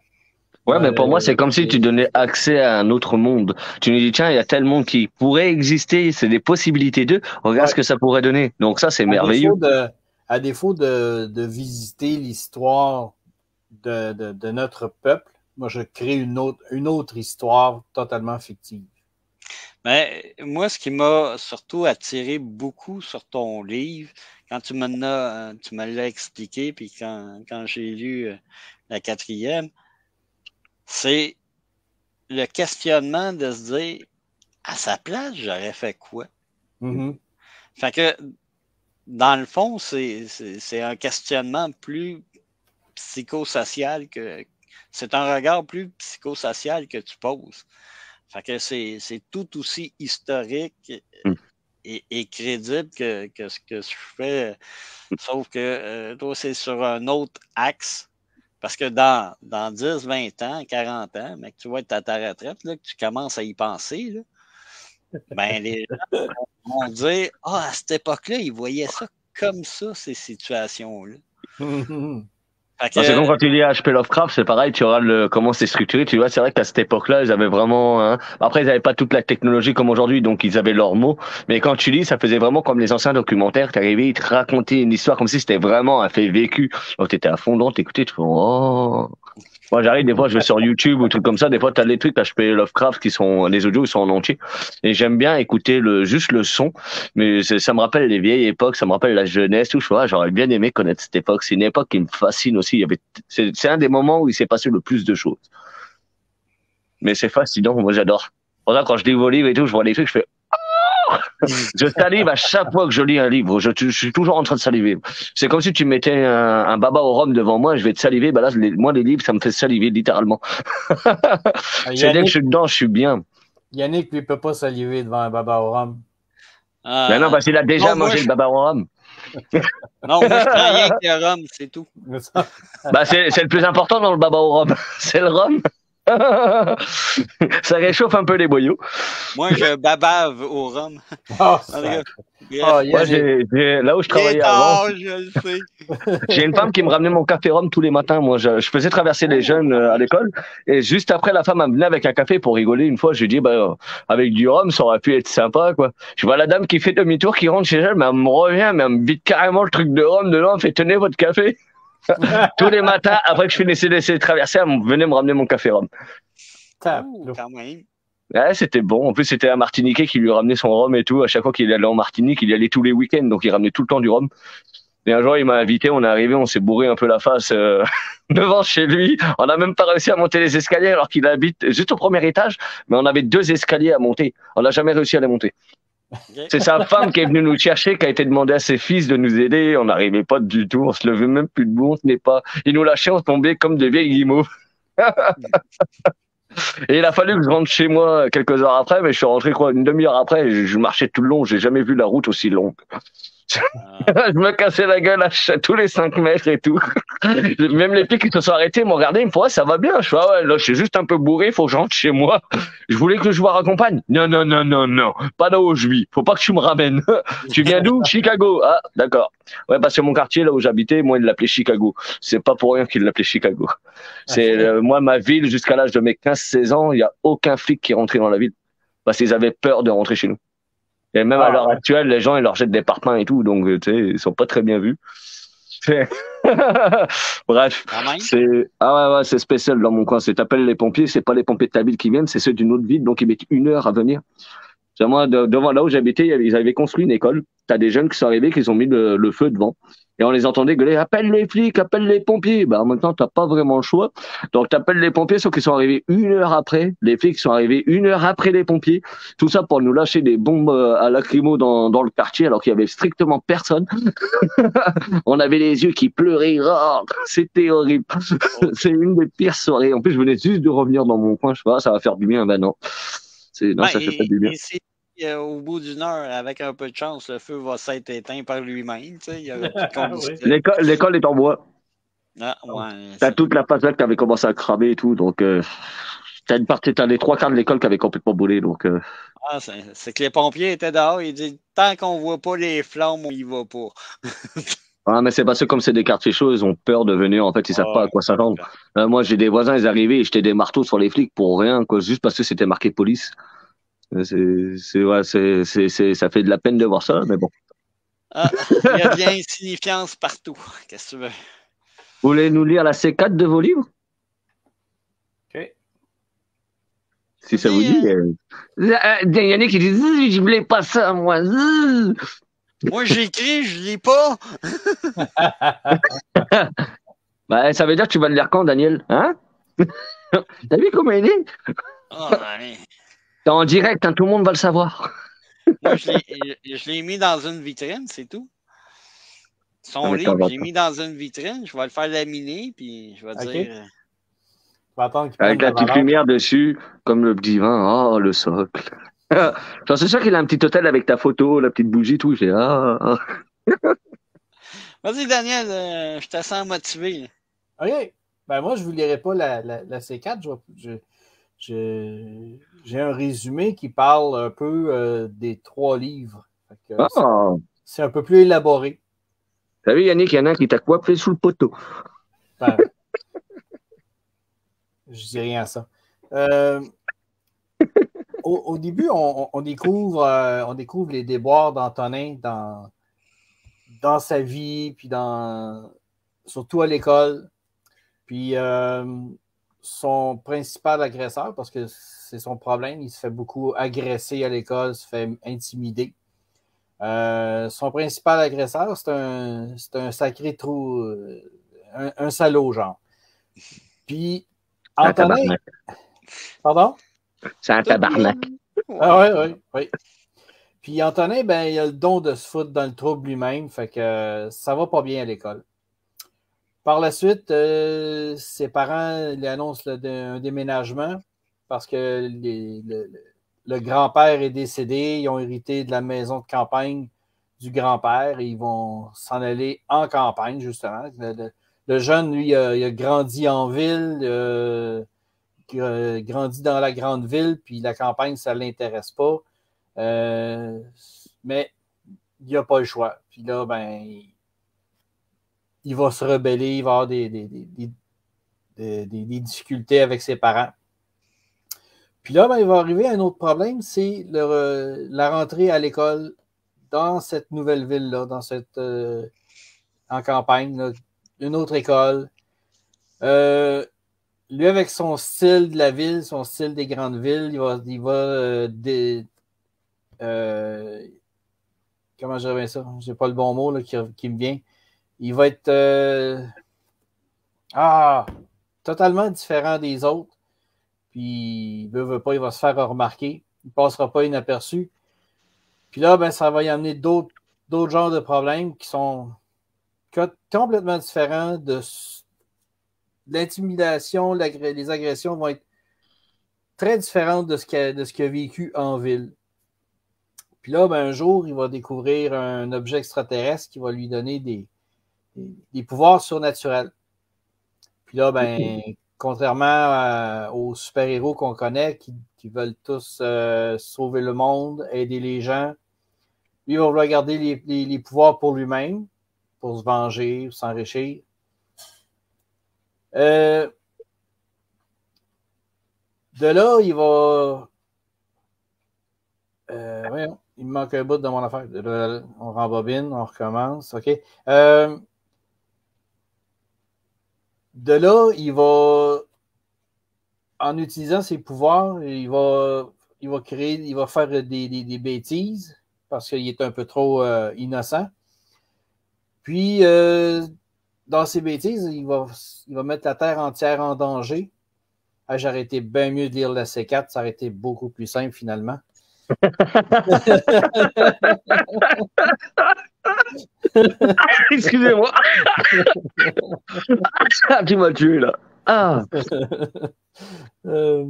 B: Ouais, mais pour moi, c'est comme si tu donnais accès à un autre monde. Tu nous dis, tiens, il y a tel monde qui pourrait exister, c'est des possibilités d'eux. Regarde
A: Ouais.
B: ce que ça pourrait donner. Donc ça, c'est merveilleux.
A: défaut de, à défaut de, de visiter l'histoire de, de, de notre peuple, moi, je crée une autre, une autre histoire totalement fictive.
C: Mais moi, ce qui m'a surtout attiré beaucoup sur ton livre, quand tu me l'as, euh, tu me l'as expliqué, puis quand, quand j'ai lu euh, la quatrième, c'est le questionnement de se dire à sa place, j'aurais fait quoi?
A: Mhm.
C: Fait que dans le fond, c'est, c'est, c'est un questionnement plus psychosocial que c'est un regard plus psychosocial que tu poses. Fait que c'est, c'est tout aussi historique
B: Mm.
C: et, et crédible que, que ce que je fais. Sauf que euh, toi, c'est sur un autre axe. Parce que dans, dans 10, 20 ans, 40 ans, mais que tu vas être à ta retraite, là, que tu commences à y penser, là, ben les gens vont dire Ah, à cette époque-là, ils voyaient ça comme ça, ces situations-là.
B: C'est comme quand tu lis HP Lovecraft, c'est pareil, tu regardes le, comment c'est structuré, tu vois, c'est vrai qu'à cette époque-là, ils avaient vraiment, hein, après, ils avaient pas toute la technologie comme aujourd'hui, donc ils avaient leurs mots, mais quand tu lis, ça faisait vraiment comme les anciens documentaires, t'arrivais, ils te racontaient une histoire comme si c'était vraiment un fait vécu. Donc t'étais à fond dedans, t'écoutais, tu fais, oh. Moi, j'arrive, des fois, je vais sur YouTube ou trucs comme ça, des fois, t'as des trucs HP Lovecraft qui sont, les audios, ils sont en entier. Et j'aime bien écouter le, juste le son, mais ça me rappelle les vieilles époques, ça me rappelle la jeunesse, tout, je j'aurais bien aimé connaître cette époque. C'est une époque qui me fascine aussi. Il y avait, c'est, un des moments où il s'est passé le plus de choses. Mais c'est fascinant, moi j'adore. Pour ça, quand je lis vos livres et tout, je vois des trucs, je fais, je salive à chaque fois que je lis un livre. Je, je suis toujours en train de saliver. C'est comme si tu mettais un, un baba au rhum devant moi, je vais te saliver. Bah là, les- moi, les livres, ça me fait saliver, littéralement.
A: Ah,
B: C'est dès que je suis dedans, je suis bien.
A: Yannick, lui, peut pas saliver devant un baba au rhum.
C: ah,
B: Mais non, parce qu'il a déjà
C: non,
B: mangé
C: je-
B: le baba au rhum.
C: non, moi, je prends rien que le rhum, c'est tout.
B: Bah, c'est, c'est le plus important dans le baba au rhum. C'est le rhum. ça réchauffe un peu les boyaux.
C: Moi, je babave au rhum.
A: Ah. Ah, Yannick.
B: j'ai, j'ai- là où je travaillais avant,
C: tard,
B: j'ai une femme qui me ramenait mon café rhum tous les matins. Moi, je, je faisais traverser les jeunes euh, à l'école. Et juste après, la femme elle venait avec un café pour rigoler. Une fois, je lui dis, bah, avec du rhum, ça aurait pu être sympa, quoi. Je vois la dame qui fait demi-tour, qui rentre chez elle, mais elle me revient, mais elle me vide carrément le truc de rhum dedans. Elle me fait, tenez votre café. tous les matins, après que je finissais de laisser traverser, elle me- venait me ramener mon café rhum. Ouais, c'était bon. En plus, c'était un Martiniquais qui lui ramenait son rhum et tout. À chaque fois qu'il allait en Martinique, il y allait tous les week-ends, donc il ramenait tout le temps du rhum. Et un jour, il m'a invité, on est arrivé, on s'est bourré un peu la face euh, devant chez lui. On n'a même pas réussi à monter les escaliers alors qu'il habite juste au premier étage, mais on avait deux escaliers à monter. On n'a jamais réussi à les monter. C'est sa femme qui est venue nous chercher, qui a été demandé à ses fils de nous aider. On n'arrivait pas du tout, on se levait même plus debout, on tenait pas. Ils nous lâchaient, on tombait comme des vieilles guimauves. Et il a fallu que je rentre chez moi quelques heures après, mais je suis rentré quoi une demi-heure après. Je, je marchais tout le long, j'ai jamais vu la route aussi longue.
C: Ah,
B: je me cassais la gueule à tous les 5 mètres et tout. Même les flics qui se sont arrêtés m'ont regardé, ils me font ça va bien. Je fais ah ouais, là je suis juste un peu bourré, faut que je rentre chez moi. Je voulais que je vous raccompagne. Non non non non non, pas là où je vis. Faut pas que tu me ramènes. tu viens d'où? Chicago. Ah d'accord. Ouais parce que mon quartier là où j'habitais, moi il l'appelait Chicago. C'est pas pour rien qu'il l'appelait Chicago. C'est euh, moi ma ville jusqu'à l'âge de mes 15-16 ans, il y a aucun flic qui est rentré dans la ville parce qu'ils avaient peur de rentrer chez nous. Et même à
A: Ah,
B: l'heure actuelle, les gens ils leur jettent des parpaings et tout, donc tu sais, ils sont pas très bien vus. Bref,
C: même.
B: c'est ah ouais ouais c'est spécial dans mon coin. C'est t'appelles les pompiers, c'est pas les pompiers de ta ville qui viennent, c'est ceux d'une autre ville, donc ils mettent une heure à venir. Moi de- devant là où j'habitais, ils avaient construit une école. T'as des jeunes qui sont arrivés, qui ont mis le, le feu devant. Et on les entendait gueuler, appelle les flics, appelle les pompiers. Bah, en même temps, t'as pas vraiment le choix. Donc, t'appelles les pompiers, sauf qu'ils sont arrivés une heure après. Les flics sont arrivés une heure après les pompiers. Tout ça pour nous lâcher des bombes euh, à lacrymo dans, dans le quartier, alors qu'il y avait strictement personne. on avait les yeux qui pleuraient. Oh, c'était horrible. C'est une des pires soirées. En plus, je venais juste de revenir dans mon coin. Je sais pas, ça va faire du bien. Ben non. C'est, non,
C: Ben,
B: ça fait
C: et-
B: pas du bien.
C: et si, euh, au bout d'une heure, avec un peu de chance, le feu va s'être éteint par lui-même.
B: L'école, est en bois.
C: Ah, ouais,
B: T'as toute la façade qui avait commencé à cramer et tout, donc euh, t'as une partie, t'as les trois quarts de l'école qui avait complètement brûlé, donc euh,
C: ah, c'est c'est que les pompiers étaient dehors. Ils disent tant qu'on voit pas les flammes, on y va pas.
B: ah, mais c'est parce que comme c'est des quartiers chauds, ils ont peur de venir. En fait, ils savent
C: Ah,
B: pas à quoi s'attendre. Euh, moi, j'ai des voisins, ils arrivaient, ils jetaient des marteaux sur les flics pour rien, quoi, juste parce que c'était marqué police. Euh, C'est, c'est, ouais, c'est, c'est, ça fait de la peine de voir ça, mais bon.
C: Ah, il y a de l'insignifiance partout. Qu'est-ce que tu veux?
B: Vous voulez nous lire la C4 de vos livres?
A: OK.
B: Si ça vous dit. Euh... euh, Yannick, il dit, je voulais pas ça, moi.
C: Moi, j'écris, je lis pas.
B: Bah, ça veut dire que tu vas le lire quand, Daniel Hein? T'as vu comment il est?
C: Ah, ouais.
B: T'es en direct, hein, tout le monde va le savoir.
C: Moi, je l'ai- mis dans une vitrine, c'est tout. Son
B: Ah,
C: livre,
B: t'en
C: je l'ai
B: vas
C: mis dans une vitrine. Je vais le faire laminer, puis je vais
A: Ok.
C: dire. euh,
B: Avec la petite lumière dessus, comme le petit vin. Oh, le socle. J'en suis sûr qu'il a un petit hôtel avec ta photo, la petite bougie, tout. J'ai ah, ah.
C: Vas-y, Daniel, euh, je te sens motivé.
A: OK. Ben moi, je ne vous lirai pas la, la, la C4. Je, je- je- j'ai un résumé qui parle un peu euh, des trois livres. C'est-
B: Ah.
A: C'est un peu plus élaboré.
B: T'as vu, Yannick, il y en a qui t'a coiffé sous le poteau.
A: Ben, je dis rien à ça. Euh, au, au début, on, on découvre, euh, on découvre les déboires d'Antonin dans, dans sa vie, puis dans, surtout à l'école. Puis euh, son principal agresseur, parce que c'est son problème, il se fait beaucoup agresser à l'école, se fait intimider. Euh, son principal agresseur, c'est un, sacré trou, un, un salaud, genre. Puis,
B: Un
A: Antonin. Pardon?
B: C'est un tabarnak.
A: Ah oui, oui, oui. Puis Antonin, ben, il a le don de se foutre dans le trouble lui-même, fait que euh, ça va pas bien à l'école. Par la suite, euh, ses parents lui annoncent le- un déménagement parce que les- le, le- le grand-père est décédé, ils ont hérité de la maison de campagne du grand-père et ils vont s'en aller en campagne, justement. Le, le- le jeune, lui, il a, il a grandi en ville, euh, gra- grandi dans la grande ville, puis la campagne, ça ne l'intéresse pas. Euh, mais il n'a pas le choix. Puis là, ben, il, va se rebeller, il va avoir des, des, des- des- difficultés avec ses parents. Puis là, ben, il va arriver un autre problème, c'est re- la rentrée à l'école dans cette nouvelle ville-là, dans cette euh, en campagne, une autre école. Euh, lui, avec son style de la ville, son style des grandes villes, il va, il va euh, euh, comment je dirais ça? J'ai pas le bon mot qui, me vient. Il va être euh, ah, totalement différent des autres. Puis, il veut, veut pas, il va se faire remarquer. Il passera pas inaperçu. Puis là, ben, ça va y amener d'autres genres de problèmes qui sont co- complètement différents de l'intimidation, les agressions vont être très différentes de ce qu'il a, vécu en ville. Puis là, ben, un jour, il va découvrir un objet extraterrestre qui va lui donner des, des, des pouvoirs surnaturels. Puis là, ben, contrairement à- aux super-héros qu'on connaît, qui, qui veulent tous euh, sauver le monde, aider les gens, lui, il va vouloir garder les, les- les pouvoirs pour lui-même, pour se venger, s'enrichir. Euh, de là, il va. Euh, il me manque un bout dans mon affaire. On rembobine, on recommence. OK. Euh, de là, il va. En utilisant ses pouvoirs, il va, il va créer, il va faire des, des- des bêtises parce qu'il est un peu trop euh, innocent. Puis, dans ses bêtises, il va, il va mettre la Terre entière en danger. Ah, J'aurais été bien mieux de lire la C4, ça aurait été beaucoup plus simple finalement.
B: Excusez-moi. Ah, tu m'as tué là? Ah,
A: Euh,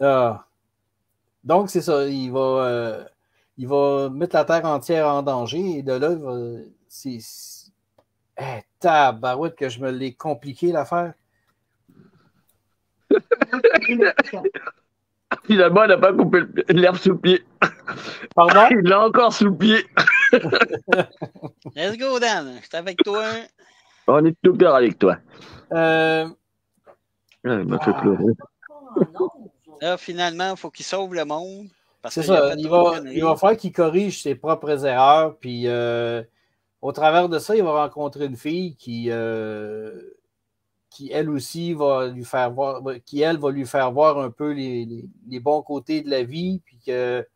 A: ah. Donc, c'est ça. Il va, euh, il va mettre la Terre entière en danger et de là, il va. C'est. Eh, tabarouette que je me l'ai compliqué l'affaire.
B: finalement, il n'a pas coupé le- l'herbe sous le pied.
A: Pardon?
B: Il l'a encore sous le pied.
C: Let's go, Dan. Je suis avec toi.
B: On est tout cœur avec toi.
A: Euh,
B: Ah, il m'a fait pleurer.
E: Oh non.
C: Là, finalement, il faut qu'il sauve le monde. parce
A: C'est ça. Il va, il va faire qu'il corrige ses propres erreurs. Puis euh, au travers de ça, il va rencontrer une fille qui, euh, qui elle aussi va lui faire voir, qui elle va lui faire voir un peu les, les- les bons côtés de la vie. Puis que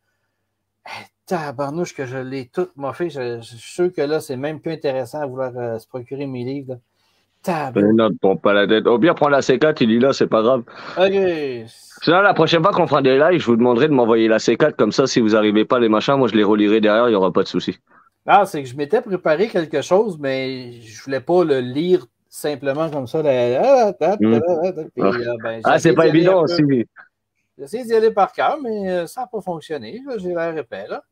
A: tabarnouche que je l'ai tout moffé. Je, je suis sûr que là, c'est même plus intéressant à vouloir euh, se procurer mes livres. Tabarnouche.
B: Non, pas la tête. Au pire, prends la C4, il dit là, c'est pas grave.
A: Ok.
B: Sinon, la prochaine fois qu'on fera des lives, je vous demanderai de m'envoyer la C4, comme ça, si vous arrivez pas les machins, moi je les relirai derrière, il y aura pas de souci.
A: Ah, c'est que je m'étais préparé quelque chose, mais je voulais pas le lire simplement comme ça. là. Ah, puis, euh, ben,
B: c'est pas évident aussi.
A: J'ai essayé d'y aller par cœur, mais euh, ça n'a pas fonctionné. J'ai l'air épais, là.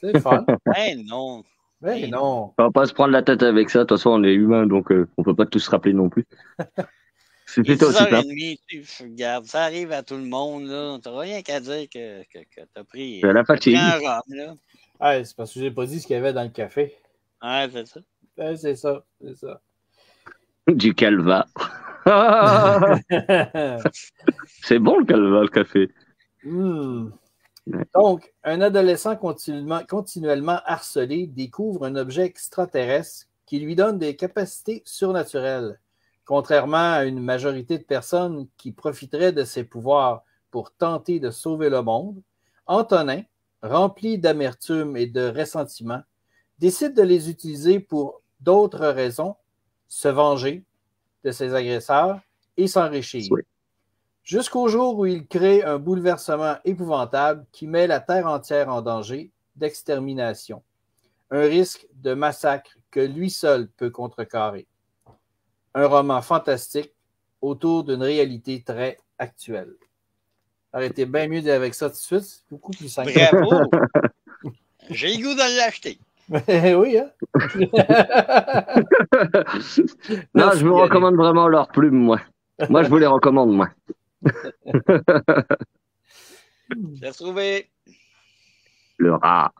A: C'est le fun.
C: Eh non.
A: mais non.
B: On va pas se prendre la tête avec ça, de toute façon, on est humain, donc euh, on peut pas tous se rappeler non plus. C'est plutôt aussi simple.
C: 10h30, tu regardes, ça arrive à tout le monde, là. T'as rien qu'à dire que, que, que t'as pris,
B: la fatigue.
C: pris un rhum, là.
A: Ah, c'est parce que j'ai pas dit ce qu'il y avait dans le café.
C: Ouais, c'est ça.
A: Ouais, c'est ça. C'est ça.
B: Du calva. C'est bon le calva, le café.
A: Hmm. Donc, un adolescent continuellement, continuellement harcelé découvre un objet extraterrestre qui lui donne des capacités surnaturelles. Contrairement à une majorité de personnes qui profiteraient de ses pouvoirs pour tenter de sauver le monde, Antonin, rempli d'amertume et de ressentiment, décide de les utiliser pour d'autres raisons, se venger de ses agresseurs et s'enrichir.
B: Oui.
A: Jusqu'au jour où il crée un bouleversement épouvantable qui met la Terre entière en danger d'extermination. Un risque de massacre que lui seul peut contrecarrer. Un roman fantastique autour d'une réalité très actuelle. Aurait été bien mieux d'aller avec ça tout de suite, c'est beaucoup plus simple.
C: Bravo! J'ai le goût de l'acheter.
A: oui, hein?
B: non, je vous recommande vraiment leurs plumes, moi. Moi, je vous les recommande, moi.
C: J'ai trouvé.
B: Le rat.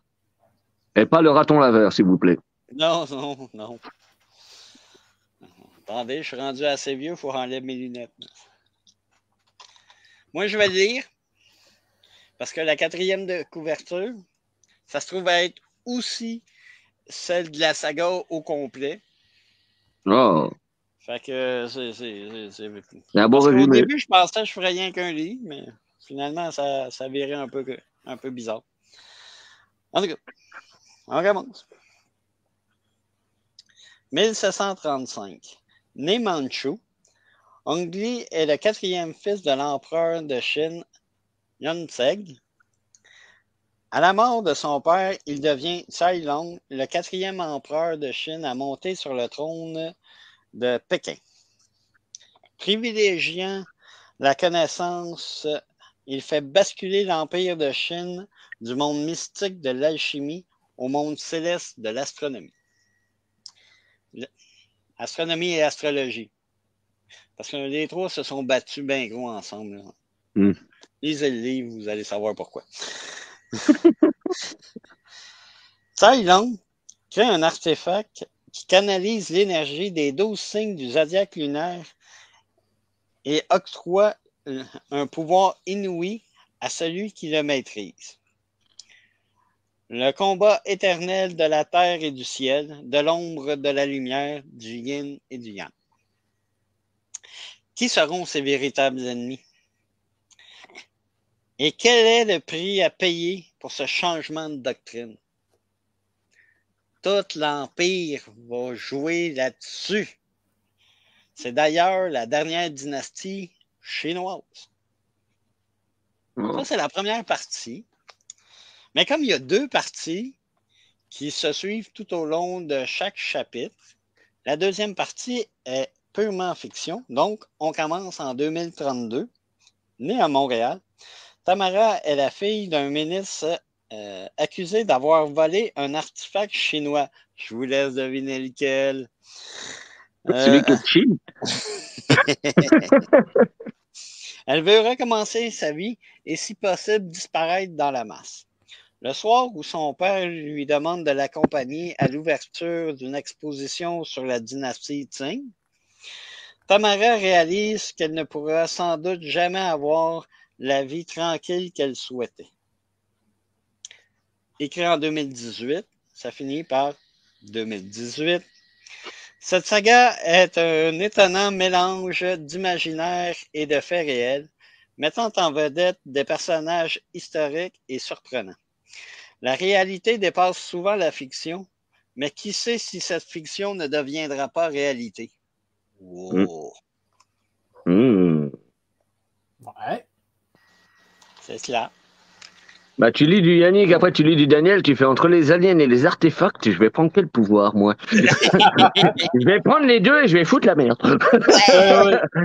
B: Et pas le raton laveur, s'il vous plaît.
C: Non, non, non. Attendez, je suis rendu assez vieux, il faut enlever mes lunettes. Moi, je vais le lire. Parce que la quatrième de couverture, ça se trouve être aussi celle de la saga au complet.
B: Oh,
C: Fait que c'est. c'est-
B: bon résumé.
C: début, je pensais que je ferais rien qu'un livre, mais finalement, ça, ça virait un peu, un peu bizarre. En tout cas, on commence. 1735. Né Manchu, Ongli est le quatrième fils de l'empereur de Chine, Yonzeg. À la mort de son père, il devient Tsai Long, le quatrième empereur de Chine à monter sur le trône de Pékin. Privilégiant la connaissance, il fait basculer l'empire de Chine du monde mystique de l'alchimie au monde céleste de l'astronomie. Astronomie et astrologie. Parce que les trois se sont battus bien gros ensemble.
B: Hmm.
C: Lisez le livre, vous allez savoir pourquoi. Long crée un artefact qui canalise l'énergie des douze signes du zodiaque lunaire et octroie un pouvoir inouï à celui qui le maîtrise. Le combat éternel de la terre et du ciel, de l'ombre de la lumière, du yin et du yang. Qui seront ces véritables ennemis? Et quel est le prix à payer pour ce changement de doctrine? Tout l'Empire va jouer là-dessus. C'est d'ailleurs la dernière dynastie chinoise.
B: Oh.
C: Ça, c'est la première partie. Mais comme il y a deux parties qui se suivent tout au long de chaque chapitre, la deuxième partie est purement fiction. Donc, on commence en 2032, née à Montréal. Tamara est la fille d'un ministre euh, accusé d'avoir volé un artefact chinois. Je vous laisse deviner lequel. Euh. Elle veut recommencer sa vie et, si possible, disparaître dans la masse. Le soir où son père lui demande de l'accompagner à l'ouverture d'une exposition sur la dynastie Tsing, Tamara réalise qu'elle ne pourra sans doute jamais avoir la vie tranquille qu'elle souhaitait. Écrit en 2018, ça finit par 2018. Cette saga est un étonnant mélange d'imaginaire et de faits réels, mettant en vedette des personnages historiques et surprenants. La réalité dépasse souvent la fiction, mais qui sait si cette fiction ne deviendra pas réalité? Wow.
B: Hmm.
A: Ouais.
C: C'est cela.
B: Bah, tu lis du Yannick, après tu lis du Daniel, tu fais entre les aliens et les artefacts, je vais prendre quel pouvoir, moi Je vais prendre les deux et je vais foutre la merde.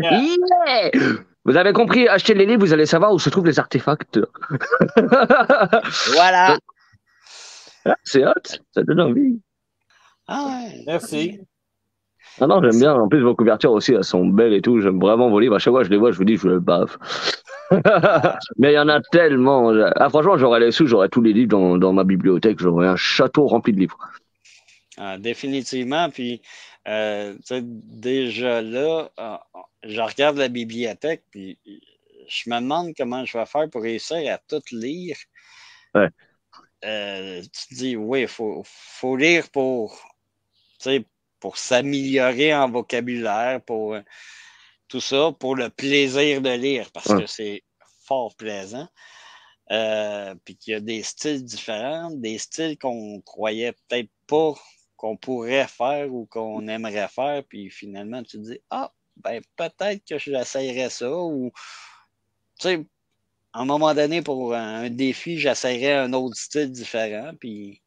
B: Yeah vous avez compris, achetez les livres, vous allez savoir où se trouvent les artefacts.
C: Voilà.
B: C'est hot, ça donne envie.
C: Ah ouais.
A: Merci.
B: Ah non, j'aime bien. En plus, vos couvertures aussi, elles sont belles et tout. J'aime vraiment vos livres. À chaque fois je les vois, je vous dis, je le baffe. Mais il y en a tellement. Ah, franchement, j'aurais les sous, j'aurais tous les livres dans, dans ma bibliothèque. J'aurais un château rempli de livres.
C: Ah, définitivement. Puis Euh, déjà là, euh, je regarde la bibliothèque, puis je me demande comment je vais faire pour réussir à tout lire.
B: Ouais.
C: Euh, tu te dis, oui, il faut, faut lire pour, pour s'améliorer en vocabulaire, pour euh, tout ça, pour le plaisir de lire, parce
B: Ouais.
C: que c'est fort plaisant. Euh, puis qu'il y a des styles différents, des styles qu'on croyait peut-être pas qu'on pourrait faire ou qu'on aimerait faire, puis finalement tu te dis Ah, ben peut-être que j'essayerais ça, ou tu sais, à un moment donné, pour un, un défi, j'essayerais un autre style différent, puis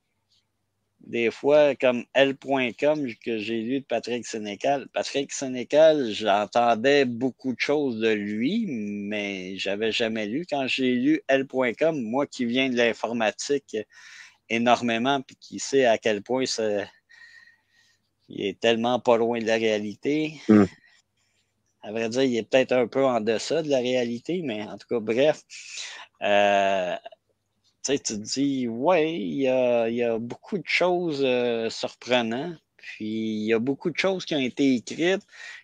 C: des fois, comme L.com que j'ai lu de Patrick Sénécal. Patrick Sénécal, j'entendais beaucoup de choses de lui, mais j'avais jamais lu. Quand j'ai lu L.com, moi qui viens de l'informatique énormément, puis qui sait à quel point ça, il est tellement pas loin de la réalité.
B: Mm.
C: À vrai dire, il est peut-être un peu en deçà de la réalité, mais en tout cas, bref. Euh, sais, tu te dis, ouais, il y a, il y a beaucoup de choses euh, surprenantes, puis il y a beaucoup de choses qui ont été écrites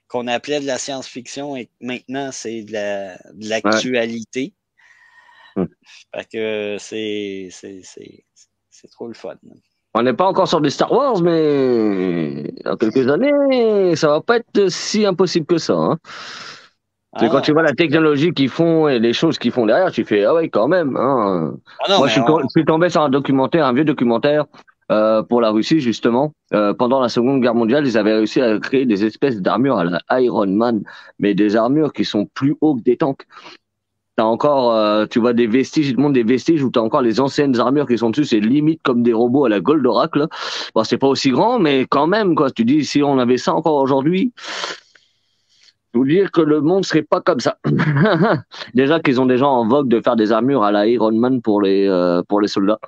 C: qu'on appelait de la science-fiction et maintenant c'est de la- de l'actualité.
B: Mm.
C: Fait que c'est c'est- trop le fun.
B: On n'est pas encore sur des Star Wars, mais dans quelques années, ça va pas être si impossible que ça. Hein. Parce que
C: Ah,
B: quand tu vois la technologie qu'ils font et les choses qu'ils font derrière, tu fais ah ouais quand même. Hein.
C: ah non,
B: Moi, je suis, je tombé sur un documentaire, un vieux documentaire euh, pour la Russie justement. Euh, pendant la Seconde Guerre mondiale, ils avaient réussi à créer des espèces d'armures à la Iron Man, mais des armures qui sont plus haut que des tanks. T'as encore, euh, tu vois des vestiges, ils te montrent des vestiges où t'as encore les anciennes armures qui sont dessus, c'est limite comme des robots à la Goldorak là. Bon, c'est pas aussi grand, mais quand même quoi. Tu dis si on avait ça encore aujourd'hui, vous dire que le monde serait pas comme ça. Déjà qu'ils ont des gens en vogue de faire des armures à la Iron Man pour les euh, pour les soldats.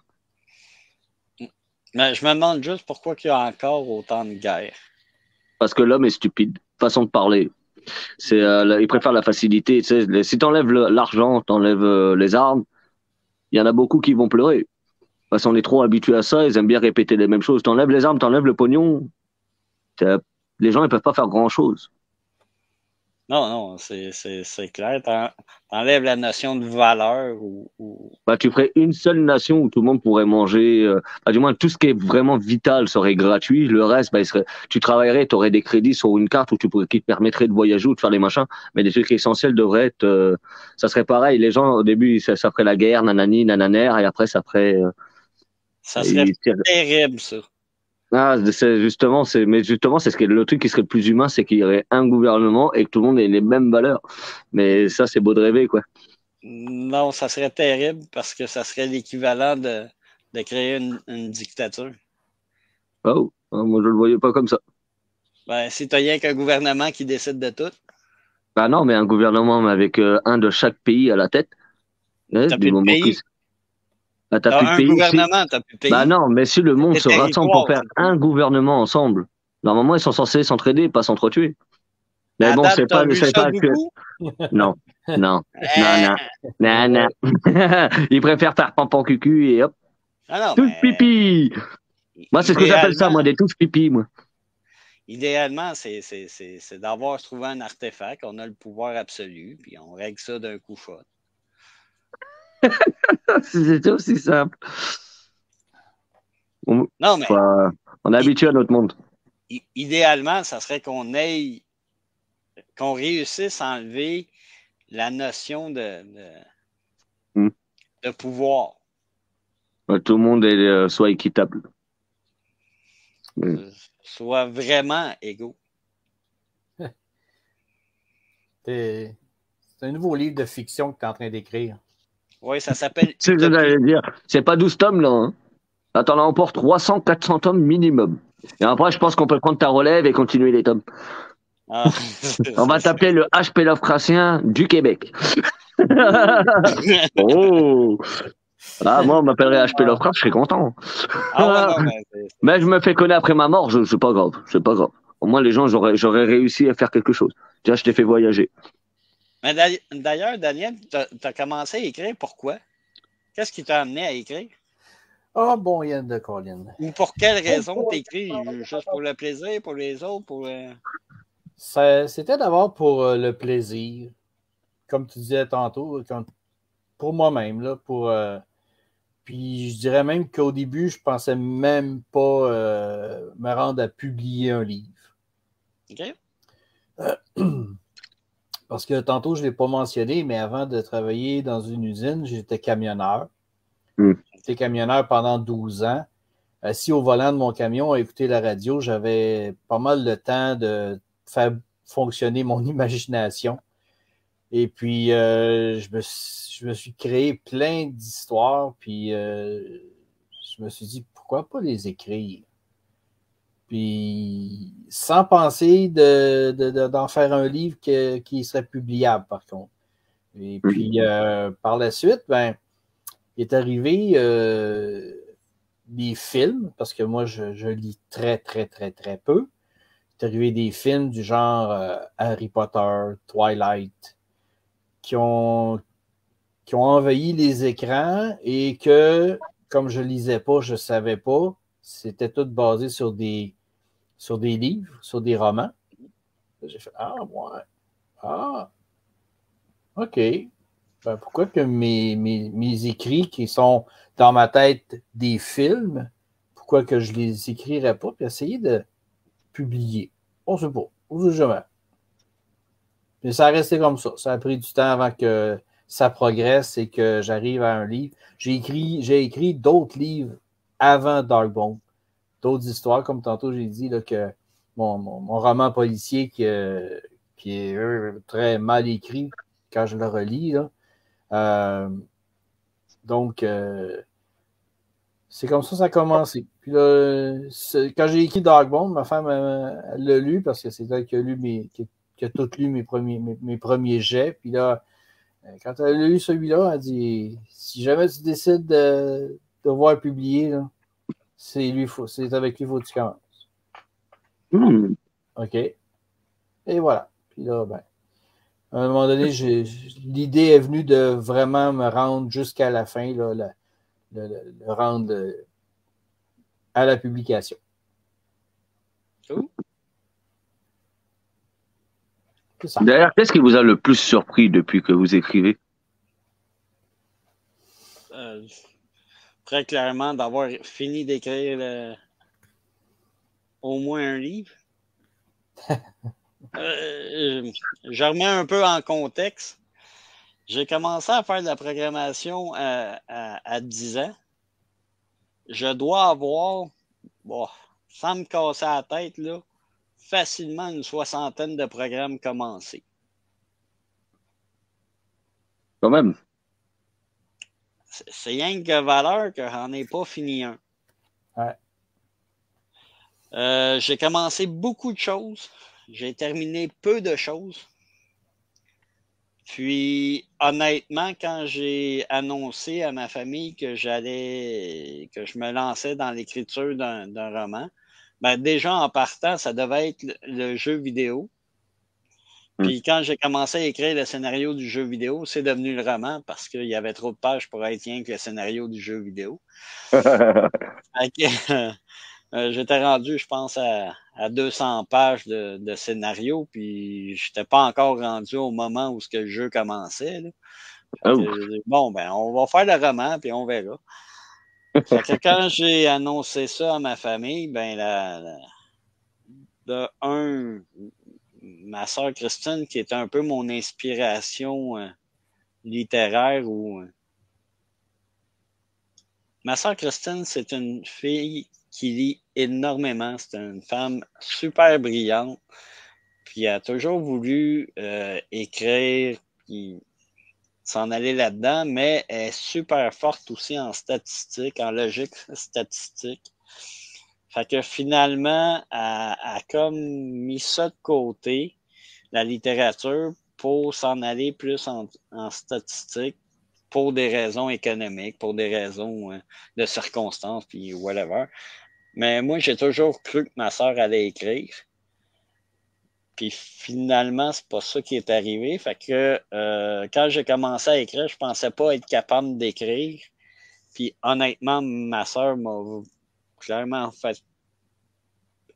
C: mais je me demande juste pourquoi il y a encore autant de guerres.
B: Parce que l'homme est stupide. Façon de parler. C'est, euh, il préfère la facilité. Tu sais, si t'enlèves l'argent, t'enlèves euh, les armes, il y en a beaucoup qui vont pleurer. Parce qu'on est trop habitué à ça, ils aiment bien répéter les mêmes choses. T'enlèves les armes, t'enlèves le pognon. Les gens, ils peuvent pas faire grand chose.
C: Non, non, c'est clair. T'en- T'enlèves la notion de valeur ou, ou-
B: Bah, tu ferais une seule nation où tout le monde pourrait manger. euh, bah, du moins, tout ce qui est vraiment vital serait gratuit. Le reste, bah, il serait, tu travaillerais, tu aurais des crédits sur une carte où tu pourrais, qui te permettrait de voyager ou de faire les machins. Mais les trucs essentiels devraient être. euh, ça serait pareil. Les gens, au début, ça, ça ferait la guerre, nanani, nananer, et après, ça ferait. euh,
C: ça serait terrible, ça.
B: Ah, c'est justement, c'est, mais justement, c'est ce qui est le truc qui serait le plus humain, c'est qu'il y aurait un gouvernement et que tout le monde ait les mêmes valeurs. Mais ça, c'est beau de rêver, quoi.
C: Non, ça serait terrible parce que ça serait l'équivalent de, de créer une, une dictature.
B: Oh, ah, moi, je le voyais pas comme ça.
C: Ben, si t'as rien qu'un gouvernement qui décide de tout,
B: Bah non, mais un gouvernement avec euh, un de chaque pays à la tête. Du moment
C: pays.
B: Ah, t'as plus de
C: un
B: si-
C: t'as pays.
B: Bah non, mais si le monde se rassemble pour faire un gouvernement ensemble, normalement ils sont censés s'entraider, pas s'entretuer. Mais
C: À
B: bon, c'est pas, c'est pas que.
C: beaucoup?
B: Non, non,
C: Eh,
B: non, non, non. Ils préfèrent faire pampan cucu et hop,
C: Ah non,
B: touche
C: mais
B: pipi. Moi, c'est ce que j'appelle ça, moi, des touches pipi, moi.
C: Idéalement, c'est d'avoir trouvé un artefact, on a le pouvoir absolu, puis on règle ça d'un coup shot.
B: C'était aussi simple. On,
C: Non, mais
B: enfin, on est habitué à notre monde.
C: idéalement, ça serait qu'on ait, qu'on réussisse à enlever la notion de, de,
B: Hmm.
C: de pouvoir.
B: Que Tout le monde est, euh, soit équitable.
C: Euh, soit vraiment égaux.
A: C'est c'est un nouveau livre de fiction que tu es en train d'écrire.
C: Oui, ça s'appelle
B: C'est ce que j'allais dire. C'est pas 12 tomes, là. Hein. Attends, là, on porte 300, 400 tomes minimum. Et après, je pense qu'on peut prendre ta relève et continuer les tomes.
C: Ah,
B: On va t'appeler le HP Lovecraftien du Québec. oh Ah, moi, on m'appellerait HP Lovecraft, je serais content.
C: Ah ouais, non, mais
B: je me fais connaître après ma mort, c'est pas grave. C'est pas grave. Au moins, les gens, j'aurais, j'aurais réussi à faire quelque chose. Déjà, je t'ai fait voyager.
C: Mais d'a- d'ailleurs, Daniel, tu as commencé à écrire pourquoi? Qu'est-ce qui t'a amené à écrire?
A: Ah, bon, Yann de Colin.
C: Ou pour quelle raison t'écris? Juste pour le plaisir, pour les autres, pour... euh,
A: C'était d'abord pour euh, le plaisir, comme tu disais tantôt, pour moi-même, là, pour. euh, puis je dirais même qu'au début, je pensais même pas me rendre à publier un livre.
C: OK?
A: Parce que tantôt, je ne l'ai pas mentionné, mais avant de travailler dans une usine, j'étais camionneur.
B: Hmm.
A: J'étais camionneur pendant 12 ans. Assis au volant de mon camion à écouter la radio, j'avais pas mal de temps de faire fonctionner mon imagination. Et puis, euh, je, me, suis- je me suis créé plein d'histoires, puis euh, je me suis dit, pourquoi pas les écrire? Puis, sans penser de, de- de- d'en faire un livre que- qui serait publiable, par contre. Et puis, euh, par la suite, ben, il est arrivé euh, des films, parce que moi, je, je lis très, très, très, très peu. Il est arrivé des films du genre euh, Harry Potter, Twilight, qui ont, qui ont envahi les écrans et que, comme je lisais pas, je savais pas, c'était tout basé sur des, sur des livres, sur des romans. J'ai fait Ah, ouais. Ah. OK. Ben, pourquoi que mes, mes, mes écrits qui sont dans ma tête des films, pourquoi que je les écrirais pas, puis essayer de publier? On sait pas. On sait jamais. Mais ça a resté comme ça. Ça a pris du temps avant que ça progresse et que j'arrive à un livre. J'ai écrit, j'ai écrit d'autres livres avant Darkbone. D'autres histoires, comme tantôt j'ai dit, là, que mon, mon, roman policier qui, euh, qui est euh, très mal écrit quand je le relis. Là. Euh, donc, c'est comme ça que ça a commencé. Puis là, quand j'ai écrit Darkbone, ma femme elle l'a lu parce que c'est elle qui a, lu mes, qui, a lu mes premiers, mes, premiers jets. Puis là, quand elle a lu celui-là, elle dit si jamais tu décides de, de voir publier, c'est lui, faut- c'est avec lui, faut que tu commences.
B: Hmm.
A: OK. Et voilà. Puis là, ben, à un moment donné, l'idée est venue de vraiment me rendre jusqu'à la fin, là, la- le, le- le rendre euh, à la publication. Ça.
B: D'ailleurs, qu'est-ce qui vous a le plus surpris depuis que vous écrivez?
C: Euh, très clairement, d'avoir fini d'écrire le- au moins un livre. Euh, je remets un peu en contexte. J'ai commencé à faire de la programmation à, à- à 10 ans. Je dois avoir, bon, sans me casser la tête, là, facilement une soixantaine de programmes commencés.
B: Quand même.
C: C'est rien que valeur que j'en ai pas fini un.
A: Ouais.
C: Euh, j'ai commencé beaucoup de choses. J'ai terminé peu de choses. Puis, honnêtement, quand j'ai annoncé à ma famille que j'allais, que je me lançais dans l'écriture d'un d'un roman, ben déjà en partant, ça devait être le, le jeu vidéo. Puis quand j'ai commencé à écrire le scénario du jeu vidéo, c'est devenu le roman parce qu'il y avait trop de pages pour être rien que le scénario du jeu vidéo. Euh, J'étais rendu, je pense, à, à 200 pages de, de scénario, puis j'étais pas encore rendu au moment où ce que le jeu commençait. là.
B: Oh.
C: dit, bon, ben, on va faire le roman, puis on verra. Que quand j'ai annoncé ça à ma famille, ben, la, la- de un, ma soeur Christine, qui est un peu mon inspiration euh, littéraire ou. euh, Ma soeur Christine, c'est une fille qui lit énormément. C'est une femme super brillante. Puis elle a toujours voulu euh, écrire, puis s'en aller là-dedans, mais elle est super forte aussi en statistique, en logique statistique. Fait que finalement, elle a comme mis ça de côté, la littérature, pour s'en aller plus en, en statistique, pour des raisons économiques, pour des raisons euh, de circonstances, puis whatever. Mais moi, j'ai toujours cru que ma sœur allait écrire. Puis finalement, c'est pas ça qui est arrivé. Fait que euh, quand j'ai commencé à écrire, je pensais pas être capable d'écrire. Puis honnêtement, ma soeur m'a clairement fait.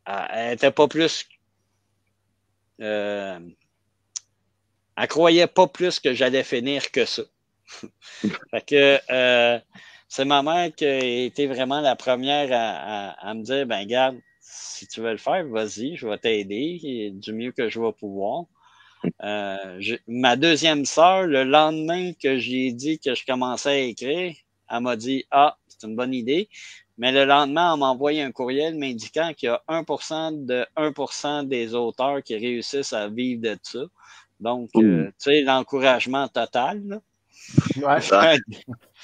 C: Elle n'était pas plus. Euh, elle croyait pas plus que j'allais finir que ça. euh, c'est ma mère qui a été vraiment la première à, me dire ben garde, si tu veux le faire, vas-y, je vais t'aider du mieux que je vais pouvoir. Euh, ma deuxième sœur, le lendemain que j'ai dit que je commençais à écrire, elle m'a dit Ah, c'est une bonne idée. Mais le lendemain, elle m'a envoyé un courriel m'indiquant qu'il y a 1% de 1% des auteurs qui réussissent à vivre de ça. Donc, euh, tu sais, l'encouragement total. là.
A: Ouais.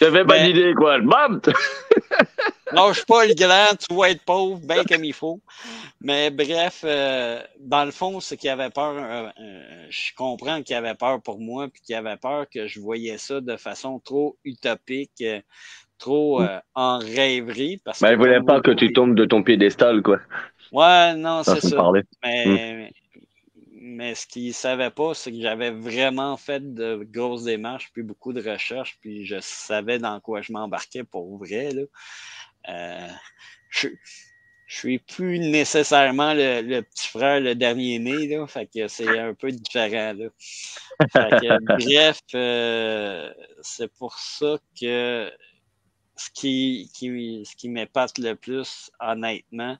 B: J'avais pas
C: Mais-
B: d'idée, quoi. Bam!
C: Lâche pas le grand, tu vas être pauvre, bien comme il faut. Mais bref, euh, dans le fond, c'est qu'il avait peur. euh, euh, je comprends qu'il avait peur pour moi, puis qu'il avait peur que je voyais ça de façon trop utopique, euh, trop euh, en rêverie. Parce
B: Bah,
C: que
B: voulait pas que tu tombes de ton piédestal, quoi.
C: Ouais, non, c'est ça.
B: parler.
C: Mais, mais ce qu'il savait pas, c'est que j'avais vraiment fait de grosses démarches, puis beaucoup de recherches, puis je savais dans quoi je m'embarquais pour vrai. Là. Euh, je, je suis plus nécessairement le, le petit frère, le dernier né, là, fait que c'est un peu différent. Là. Fait que, bref, euh, c'est pour ça que ce qui, qui, ce qui m'épate le plus, honnêtement,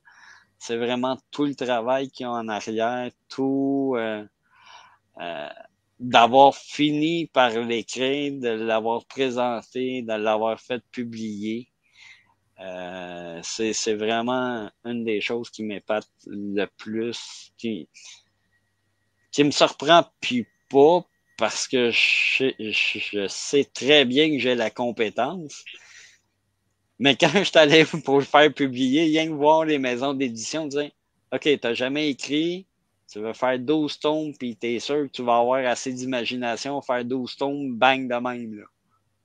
C: c'est vraiment tout le travail qu'il y a en arrière, tout euh, euh, d'avoir fini par l'écrire, de l'avoir présenté, de l'avoir fait publier. Euh, c'est, vraiment une des choses qui m'épate le plus, qui, qui me surprend puis pas parce que je, je sais très bien que j'ai la compétence. Mais quand je suis allé pour le faire publier, rien que voir les maisons d'édition dire OK, t'as jamais écrit, tu veux faire 12 tomes, puis t'es sûr que tu vas avoir assez d'imagination pour faire 12 tomes, bang de même. Là.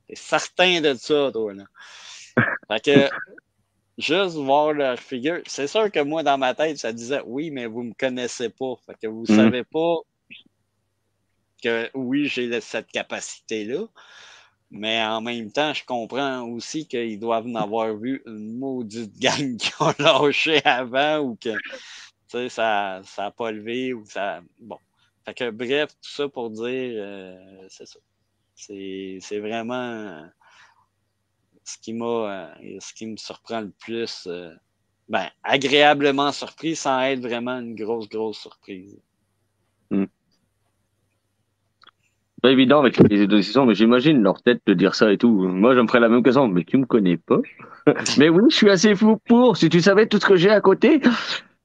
C: T'es certain de ça, toi. Là. Fait que juste voir leur figure, c'est sûr que moi, dans ma tête, ça disait oui, mais vous me connaissez pas. Fait que vous
B: Mhm.
C: savez pas que oui, j'ai cette capacité-là. Mais en même temps, je comprends aussi qu'ils doivent en avoir vu une maudite gang qui ont lâché avant ou que ça n'a pas levé ou ça. Bon. Que bref, tout ça pour dire euh, c'est ça. C'est, vraiment ce qui m'a euh, ce qui me surprend le plus. euh, ben, agréablement surpris sans être vraiment une grosse, grosse surprise.
B: Pas évident avec les décisions, mais j'imagine leur tête de dire ça et tout. Moi, je me ferais la même question, mais tu me connais pas. mais oui, je suis assez fou pour. Si tu savais tout ce que j'ai à côté.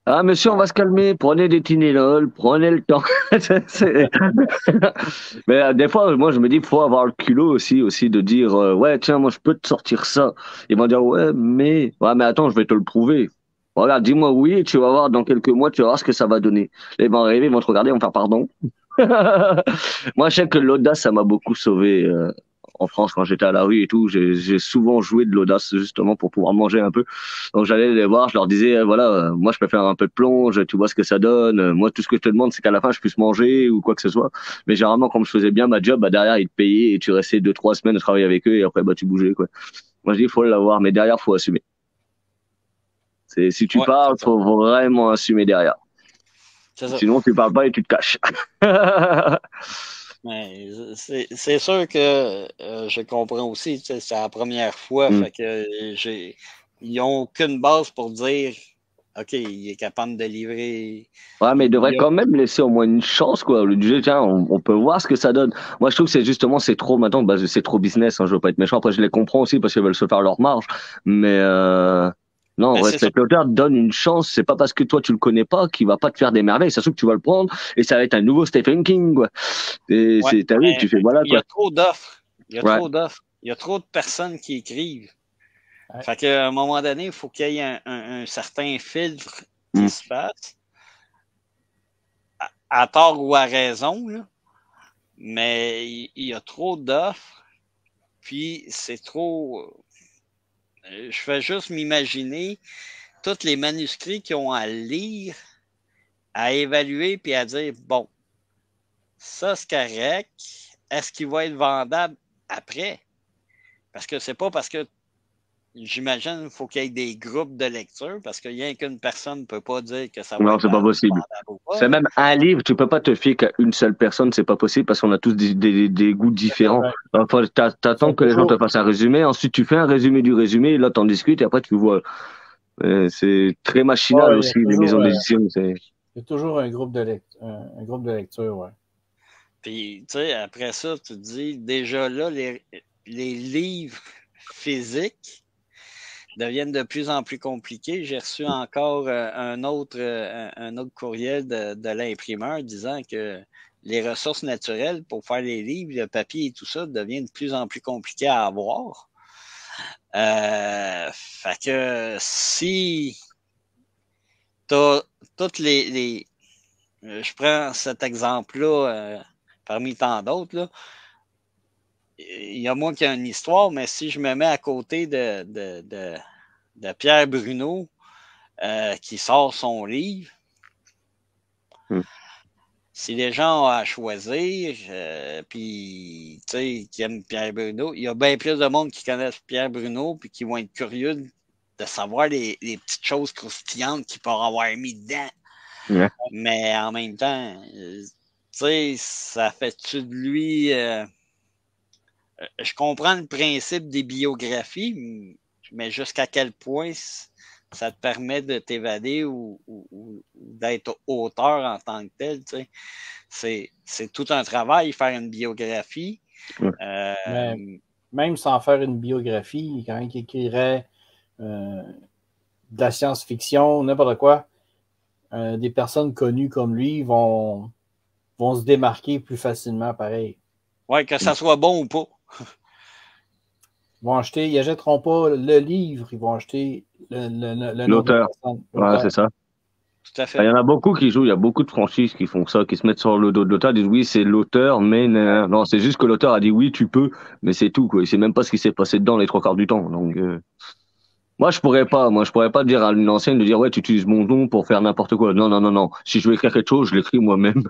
B: Ah, monsieur, on va se calmer. Prenez des Tylenol, prenez le temps. Mais euh, des fois, moi, je me dis, faut avoir le culot aussi, aussi de dire, euh, ouais, tiens, moi, je peux te sortir ça. Ils vont dire, ouais, mais, ouais, mais attends, je vais te le prouver. Regarde, dis-moi oui, tu vas voir dans quelques mois, tu vas voir ce que ça va donner. Ils vont arriver, ils vont te regarder, ils vont faire pardon. Moi, je sais que l'audace, ça m'a beaucoup sauvé euh, en France quand j'étais à la rue et tout. J'ai souvent joué de l'audace justement pour pouvoir manger un peu. Donc j'allais les voir, je leur disais euh, voilà, euh, moi je peux faire un peu de plonge, tu vois ce que ça donne. Euh, Moi tout ce que je te demande, c'est qu'à la fin je puisse manger ou quoi que ce soit. Mais généralement, comme je faisais bien ma job, bah, derrière ils te payaient et tu restais deux trois semaines à travailler avec eux et après bah tu bougeais quoi. Moi je dis il faut l'avoir, mais derrière faut assumer. Si tu
C: Ouais,
B: parles, faut vraiment assumer derrière.
C: Ça.
B: Sinon tu parles pas et tu te caches.
C: Mais c'est sûr que euh, je comprends aussi, c'est la première fois,
B: Mm.
C: fait que euh, j'ai ils n'ont aucune base pour dire OK, il est capable de livrer.
B: Ouais, mais il devrait quand même laisser au moins une chance, quoi. Le dire, tiens, on, on peut voir ce que ça donne. Moi, je trouve que c'est justement, c'est trop, maintenant, bah, c'est trop business, hein, je veux pas être méchant. Après, je les comprends aussi parce qu'ils veulent se faire leur marge. Mais, euh, non,
C: Ben,
B: respecte l'auteur, donne une chance. C'est pas parce que toi, tu le connais pas qu'il va pas te faire des merveilles. Ça se trouve que tu vas le prendre et ça va être un nouveau Stephen King, quoi. Et
C: Ouais,
B: c'est, t'as vu,
C: mais
B: tu fais, voilà,
C: Il y a trop d'offres. Il y a
B: Ouais.
C: trop d'offres. Il y a trop de personnes qui écrivent.
A: Ouais.
C: Fait qu'à un moment donné, il faut qu'il y ait un, un- un certain filtre qui
B: Mm.
C: se fasse. À, à tort ou à raison, là. Mais il, il y a trop d'offres. Puis c'est trop. Euh, Je fais juste m'imaginer tous les manuscrits qui ont à lire, à évaluer, puis à dire bon, ça c'est correct. Est-ce qu'il va être vendable après? Parce que c'est pas parce que j'imagine qu'il faut qu'il y ait des groupes de lecture parce qu'il n'y a qu'une personne ne peut pas dire que ça va
B: Non, c'est pas possible. C'est même un livre, tu peux pas te fier qu'à une seule personne, c'est pas possible parce qu'on a tous des, des, des goûts différents. Enfin, t'a- t'attends que les gens te fassent un résumé, ensuite tu fais un résumé du résumé, là t'en discutes et après tu vois. C'est très machinal
A: Ouais,
B: aussi, les maisons d'édition. c'est-
A: Il y a toujours un groupe de, lect- un, un groupe de lecture, ouais.
C: Puis, tu sais, après ça, tu te dis, déjà là, les, les livres physiques deviennent de plus en plus compliqués. J'ai reçu encore euh, un, autre, euh, un, autre courriel de, de l'imprimeur disant que les ressources naturelles pour faire les livres, le papier et tout ça devient de plus en plus compliqué à avoir. Euh, fait que si t'as toutes les, les- je prends cet exemple-là euh, parmi tant d'autres. Il y a moi qui a une histoire, mais si je me mets à côté de, de, de, de Pierre Bruno euh, qui sort son livre,
B: Hmm.
C: si les gens ont à choisir, euh, puis tu sais, qui aiment Pierre Bruno, il y a bien plus de monde qui connaissent Pierre Bruno, puis qui vont être curieux de, savoir les, les petites choses croustillantes qu'il pourra avoir mis dedans. Mais en même temps, euh, tu sais, ça fait-tu de lui. euh, je comprends le principe des biographies, mais jusqu'à quel point ça te permet de t'évader ou, ou- ou- ou d'être auteur en tant que tel, tu sais? C'est, c'est tout un travail, faire une biographie.
B: Ouais.
C: Euh,
A: Mais- Même sans faire une biographie, quand il écrirait euh, de la science-fiction, n'importe quoi, euh, des personnes connues comme lui vont, vont se démarquer plus facilement, pareil.
C: ouais, que ça soit bon ou pas.
A: Ils vont acheter, ils n'achèteront pas le livre, ils vont acheter
B: L'auteur.
A: personne.
B: Ouais, c'est ça.
C: Tout à
B: Il y en a beaucoup qui jouent, il y a beaucoup de franchises qui font ça, qui se mettent sur le dos de l'auteur, disent oui, c'est l'auteur, mais non, non, c'est juste que l'auteur a dit oui, tu peux, mais c'est tout, quoi. Il sait même pas ce qui s'est passé dedans les trois quarts du temps. Donc, euh, moi, je pourrais pas, moi, je pourrais pas dire à une ancienne de dire ouais, tu utilises mon nom pour faire n'importe quoi. Non, non, non, non. Si je veux écrire quelque chose, je l'écris moi-même.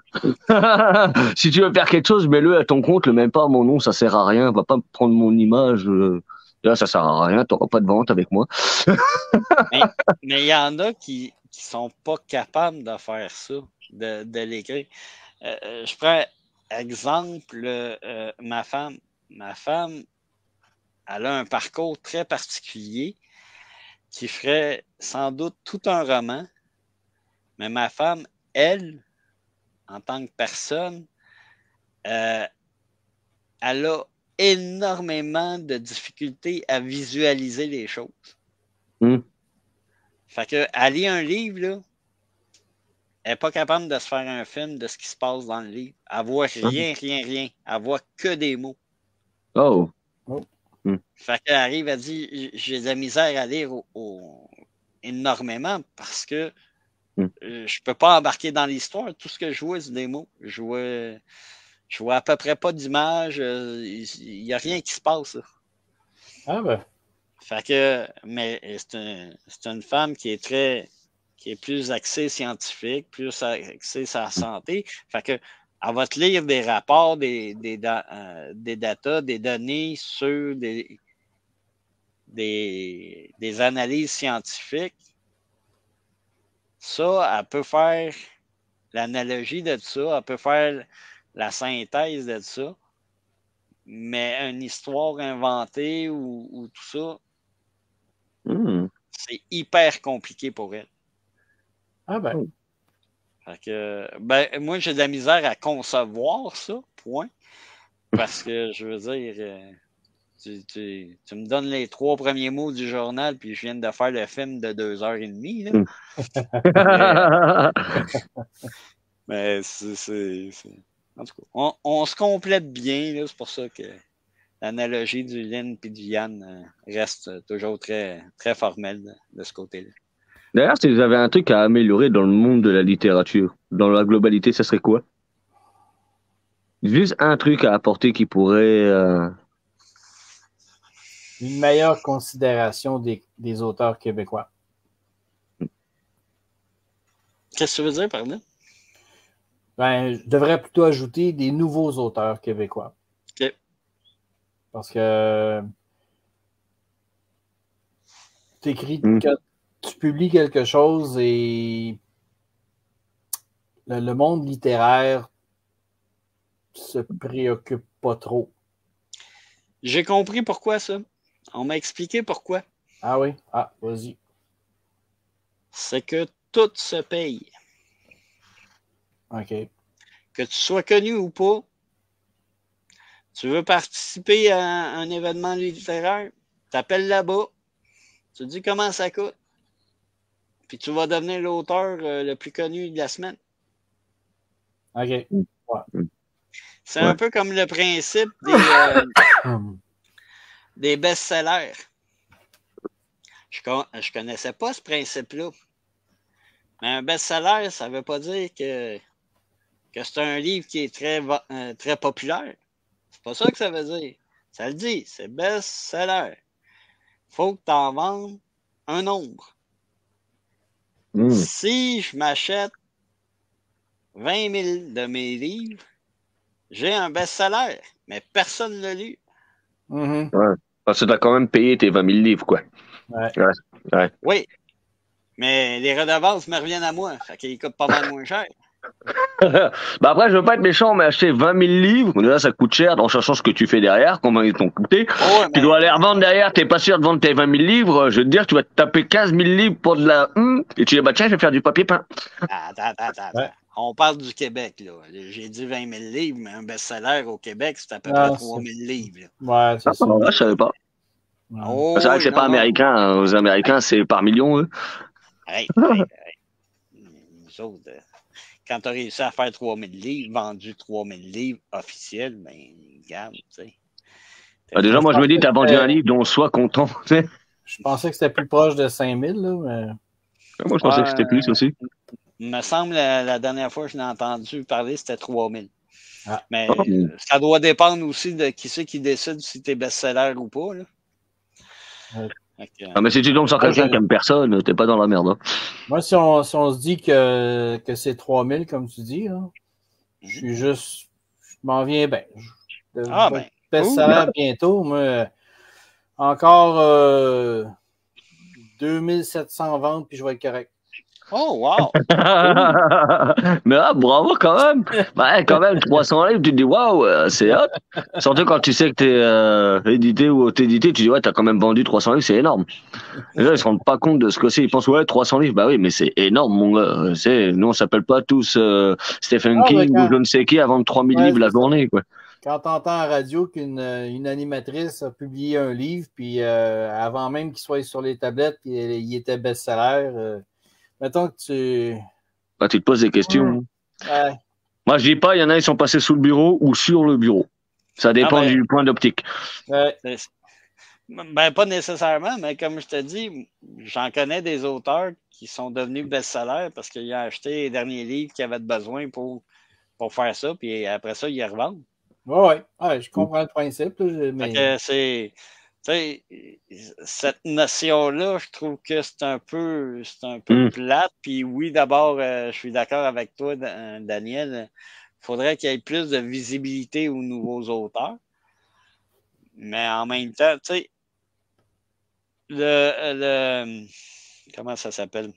B: si tu veux faire quelque chose, mets-le à ton compte, le même pas mon nom, ça sert à rien. Va pas prendre mon image. euh, Là, ça sert à rien, t'auras pas de vente avec moi.
C: Mais il y en a qui qui sont pas capables de faire ça, de, l'écrire. Euh, euh, je prends exemple ma femme. Ma femme, elle a un parcours très particulier qui ferait sans doute tout un roman. Mais ma femme, elle, en tant que personne, euh, elle a énormément de difficultés à visualiser les choses.
B: Hmm.
C: Fait que, elle lit un livre, là, elle n'est pas capable de se faire un film de ce qui se passe dans le livre. Elle voit rien, rien, rien. Elle voit que des mots.
B: Oh.
C: Fait qu'elle arrive, elle dit J'ai de la misère à lire au- au- énormément parce que
B: Hmm.
C: euh, je peux pas embarquer dans l'histoire. Tout ce que je vois, c'est des mots. Je vois, je vois à peu près pas d'images. euh, Il n'y a rien qui se passe. là.
A: Ah ben,
C: Fait que, mais c'est un- c'est une femme qui est très, qui est plus axée scientifique, plus axée sur la santé. Fait que, elle va te lire des rapports, des, des, euh, des datas, des données sur des, des, des analyses scientifiques. Ça, elle peut faire l'analogie de ça, elle peut faire la synthèse de ça. Mais une histoire inventée ou, ou tout ça,
B: Hmm.
C: c'est hyper compliqué pour elle.
A: ah ben,
C: Fait que, ben, moi, j'ai de la misère à concevoir ça, point. Parce que, je veux dire, euh, tu, tu- tu me donnes les trois premiers mots du journal, puis je viens de faire le film de deux heures et demie. là. Mais c'est. En tout cas, on, on se complète bien, c'est pour ça que l'analogie du Lin et du Yann euh, reste toujours très, très formelle de, de ce côté-là.
B: D'ailleurs, si vous avez un truc à améliorer dans le monde de la littérature, dans la globalité, ça serait quoi? Juste un truc à apporter qui pourrait... euh,
A: une meilleure considération des, des auteurs québécois.
C: Qu'est-ce que tu veux dire par là?
A: Ben, je devrais plutôt ajouter des nouveaux auteurs québécois.
C: OK.
A: Parce que t'écris,
B: Mm.
A: Tu publies quelque chose et le, le monde littéraire se préoccupe pas trop.
C: J'ai compris pourquoi ça. On m'a expliqué pourquoi.
A: Ah oui? Ah, vas-y.
C: C'est que tout se paye.
A: OK.
C: Que tu sois connu ou pas, tu veux participer à un événement littéraire, t'appelles là-bas, tu dis comment ça coûte, puis tu vas devenir l'auteur euh, le plus connu de la semaine.
A: OK.
C: C'est
B: Ouais.
C: un peu comme le principe des, euh, des best-sellers. Je, con- je connaissais pas ce principe-là. Mais un best-seller, ça veut pas dire que, que c'est un livre qui est très, euh, très populaire. C'est pas ça que ça veut dire. Ça le dit, c'est best-seller. Faut que tu en vendes un nombre.
B: Hmm.
C: Si je m'achète 20 000 de mes livres, j'ai un best-seller, mais personne ne l'a lu.
A: Mhm.
B: Parce que t'as quand même payé tes 20 000 livres, quoi.
C: Oui. Mais les redevances me reviennent à moi. Fait qu'ils coûtent pas mal moins cher.
B: Bah après, je veux pas être méchant, mais acheter 20 000 livres, ça coûte cher en cherchant ce que tu fais derrière, combien ils t'ont coûté.
C: Oh,
B: Tu dois aller revendre derrière, t'es pas sûr de vendre tes 20 000 livres, je veux te dire, tu vas te taper 15 000 livres pour de la hum, et tu dis, bah tiens, je vais faire du papier peint.
C: Attends, attends, attends.
A: Ouais.
C: attends. On parle du Québec, là. J'ai dit 20 000 livres, mais un best-seller au Québec, c'est à peu
A: Ah,
C: près
A: c'est-
C: 3 000 livres. là.
A: Ouais, c'est ça.
B: Ah, je savais pas.
A: Ouais.
C: Oh,
B: c'est vrai que c'est pas américain, hein. aux Américains, c'est par millions, eux.
C: Hey, hey, hey. Nous autres, euh, quand tu as réussi à faire 3 000 livres, vendu 3 000 livres officiels, ben, regarde, tu sais.
B: Bah, déjà, moi, je me dis, t'as vendu un livre dont sois content. tu sais.
A: Je pensais que c'était plus proche de 5000, là, mais.
B: Moi, je pensais que c'était plus aussi.
C: Il me semble, la, la dernière fois que je l'ai entendu parler, c'était 3 000.
A: Ah.
C: Mais
B: Oh.
C: euh, ça doit dépendre aussi de qui c'est qui décide si t'es best-seller ou pas. Là. Euh,
B: Ah, mais si tu tombes sur quelqu'un qui aime personne, t'es pas dans la merde. hein.
A: Moi, si on, si on se dit que, que c'est 3000, comme tu dis, là, je
C: Mhm.
A: suis juste. Je m'en viens bien. Je
C: Ah, ben.
A: vais être best-seller bientôt. Moi, encore euh, 2700 ventes, puis je vais être correct.
C: Oh, wow!
B: mais ah, bravo quand même. Ouais, quand même, 300 livres, tu te dis waouh, euh, c'est hot. Surtout quand tu sais que t'es euh, édité ou auto-édité, tu dis ouais, t'as quand même vendu 300 livres, c'est énorme. Les gens, ils se rendent pas compte de ce que c'est. Ils pensent ouais, 300 livres, bah oui, mais c'est énorme, mon gars. C'est, nous, on s'appelle pas tous euh, Stephen
A: Ah,
B: King
A: quand-
B: ou je ne sais qui à vendre 3000
A: Ouais,
B: livres la journée, quoi.
A: Quand tu entends à la radio qu'une euh, une animatrice a publié un livre, puis euh, avant même qu'il soit sur les tablettes, puis il il était best-seller, euh, mettons que tu.
B: Bah, tu te poses des questions.
A: Ouais,
B: Moi, je dis pas, il y en a, ils sont passés sous le bureau ou sur le bureau. Ça dépend
C: Ah, ben-
B: du point d'optique.
C: Ben, pas nécessairement, mais comme je te dis, j'en connais des auteurs qui sont devenus best-sellers parce qu'ils ont acheté les derniers livres qu'ils avaient besoin pour, pour faire ça, puis après ça, ils les revendent.
A: ouais, ouais, ouais, je comprends le principe. mais...
C: C'est. Tu sais, cette notion-là, je trouve que c'est un peu, c'est un peu
B: Mm.
C: plate. Puis oui, d'abord, euh, je suis d'accord avec toi, Da- Daniel. Il faudrait qu'il y ait plus de visibilité aux nouveaux auteurs. Mais en même temps, tu sais, le, le. Comment ça s'appelle?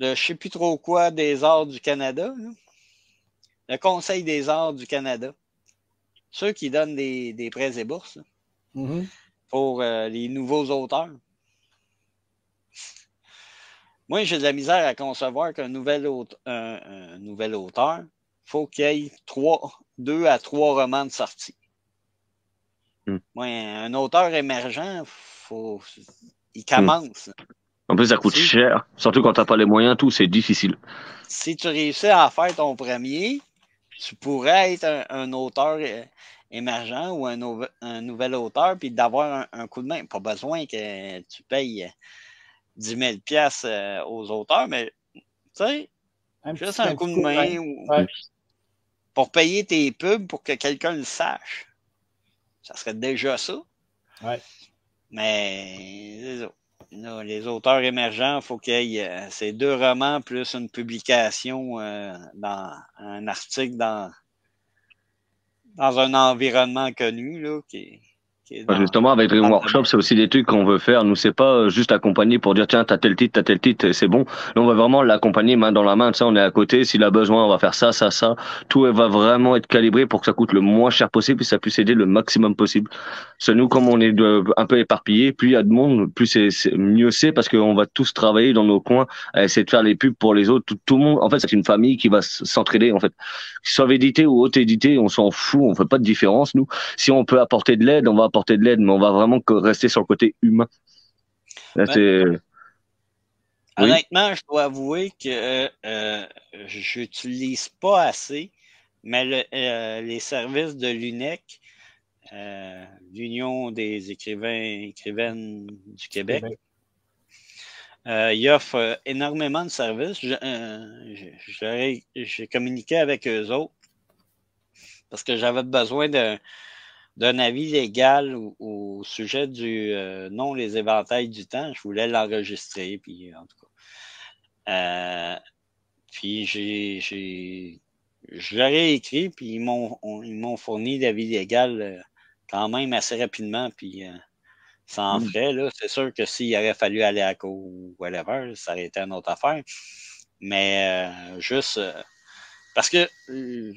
C: Le je sais plus trop quoi des arts du Canada. là. Le Conseil des arts du Canada. Ceux qui donnent des, des prêts et bourses là,
A: Mhm.
C: pour euh, les nouveaux auteurs. Moi, j'ai de la misère à concevoir qu'un nouvel, aute- un, un nouvel auteur, faut qu'il y ait trois, deux à trois romans de sortie. Moi, un auteur émergent, faut, il commence.
B: En plus, ça coûte
C: Si.
B: cher. Surtout quand t'as pas les moyens, tout, c'est difficile.
C: Si tu réussis à faire ton premier, tu pourrais être un, un auteur euh, émergent ou un, nouve- un nouvel auteur, puis d'avoir un, un coup de main. Pas besoin que tu payes 10 000 piastres, euh, aux auteurs, mais tu sais, juste un coup de main ou-
A: Ouais.
C: pour payer tes pubs pour que quelqu'un le sache. Ça serait déjà ça.
A: Ouais.
C: Mais c'est ça. Les auteurs émergents, il faut qu'il y ait euh, ces deux romans plus une publication euh, dans un article dans, dans un environnement connu. Là, qui,
B: Bah, Justement, avec Dream Workshop, c'est aussi des trucs qu'on veut faire. Nous, c'est pas euh, juste accompagner pour dire tiens, t'as tel titre, t'as tel titre, c'est bon. Nous, on va vraiment l'accompagner main dans la main. Tu sais, on est à côté. S'il a besoin, on va faire ça, ça, ça. Tout va vraiment être calibré pour que ça coûte le moins cher possible et ça puisse aider le maximum possible. C'est nous, comme on est de- un peu éparpillés, plus il y a de monde, plus c'est mieux c'est parce qu'on va tous travailler dans nos coins à essayer de faire les pubs pour les autres. Tout, tout le monde, en fait, c'est une famille qui va s'entraider. En fait, soit édité ou auto-édité, on s'en fout. On fait pas de différence. Nous, si on peut apporter de l'aide, on va apporter de l'aide, mais on va vraiment que- rester sur le côté humain. Là,
C: Ben,
B: Oui.
C: Honnêtement, je dois avouer que euh, j'utilise pas assez, mais le- euh, les services de l'UNEC, euh, l'Union des écrivains écrivaines du Québec,
A: Québec.
C: euh, ils offrent euh, énormément de services. Euh, J'ai communiqué avec eux autres parce que j'avais besoin d'un d'un avis légal au, au sujet du euh, non les éventails du temps. Je voulais l'enregistrer, puis en tout cas. Euh, puis j'ai, j'ai, je leur ai écrit, puis ils m'ont, on- ils m'ont fourni l'avis légal euh, quand même assez rapidement, puis euh, sans
B: Mm.
C: frais. Là, c'est sûr que s'il aurait fallu aller à cour ou whatever, ça aurait été une autre affaire. Mais euh, juste euh, parce que euh,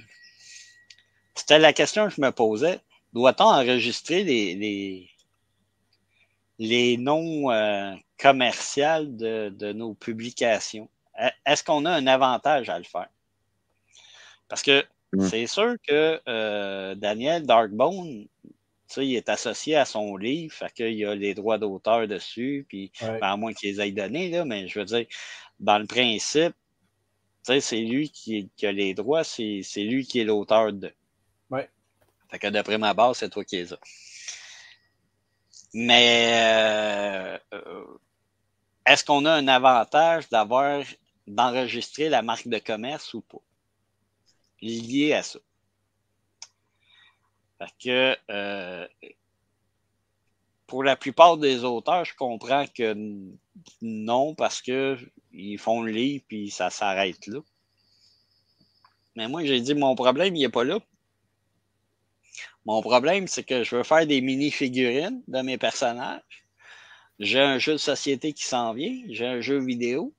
C: c'était la question que je me posais. Doit-on enregistrer les, les, les noms euh, commerciaux de, de nos publications? E- Est-ce qu'on a un avantage à le faire? Parce que
B: Mm.
C: c'est sûr que euh, Daniel Darkbone, tu sais, il est associé à son livre, fait qu'il y a les droits d'auteur dessus, puis
A: Ouais.
C: ben, à moins qu'il les ait donnés, là, mais je veux dire, dans le principe, tu sais, c'est lui qui, qui a les droits, c'est c'est lui qui est l'auteur de. Fait que d'après ma base, c'est toi qui les as. Mais euh, euh, est-ce qu'on a un avantage d'avoir d'enregistrer la marque de commerce ou pas? Lié à ça. Fait que euh, pour la plupart des auteurs, je comprends que non, parce que ils font le livre puis ça s'arrête là. Mais moi, j'ai dit mon problème, il n'est pas là. Mon problème, c'est que je veux faire des mini-figurines de mes personnages. J'ai un jeu de société qui s'en vient, j'ai un jeu vidéo.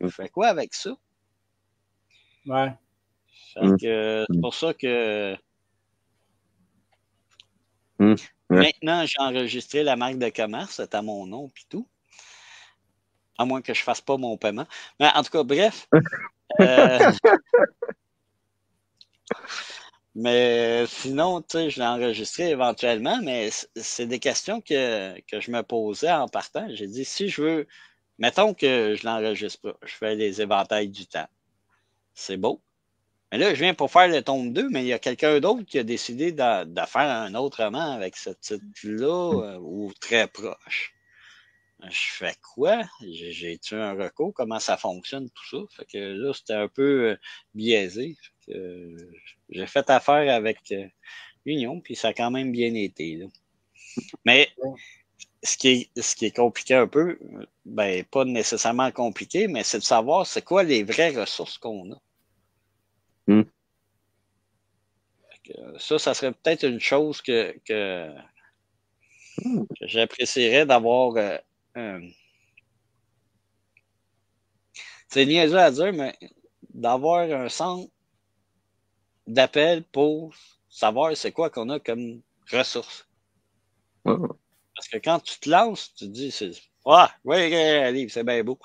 C: Je fais quoi avec ça?
A: Ouais.
B: Mm.
C: c'est pour ça que
B: Mm.
C: Maintenant j'ai enregistré la marque de commerce, c'est à mon nom puis tout. À moins que je fasse pas mon paiement. Mais en tout cas, bref. Euh, Mais sinon, tu sais, je l'ai enregistré éventuellement, mais c'est des questions que, que je me posais en partant. J'ai dit, si je veux, mettons que je l'enregistre pas, je fais les éventails du temps. C'est beau. Mais là, je viens pour faire le tome 2, mais il y a quelqu'un d'autre qui a décidé de, de faire un autre roman avec ce titre-là, euh, ou très proche. Je fais quoi? J'ai- J'ai-tu un recours? Comment ça fonctionne, tout ça? Fait que là, c'était un peu euh, biaisé. Euh, j'ai fait affaire avec euh, Union, puis ça a quand même bien été. là. Mais ce qui, est, ce qui est compliqué un peu, ben pas nécessairement compliqué, mais c'est de savoir c'est quoi les vraies ressources qu'on a.
B: Hmm.
C: Ça, ça serait peut-être une chose que, que,
B: Hmm.
C: que j'apprécierais d'avoir. euh, c'est niaiseux à dire, mais d'avoir un centre d'appel pour savoir c'est quoi qu'on a comme ressources.
B: Ouais.
C: Parce que quand tu te lances, tu te dis, c'est, ah, ouais, un livre, c'est bien beau.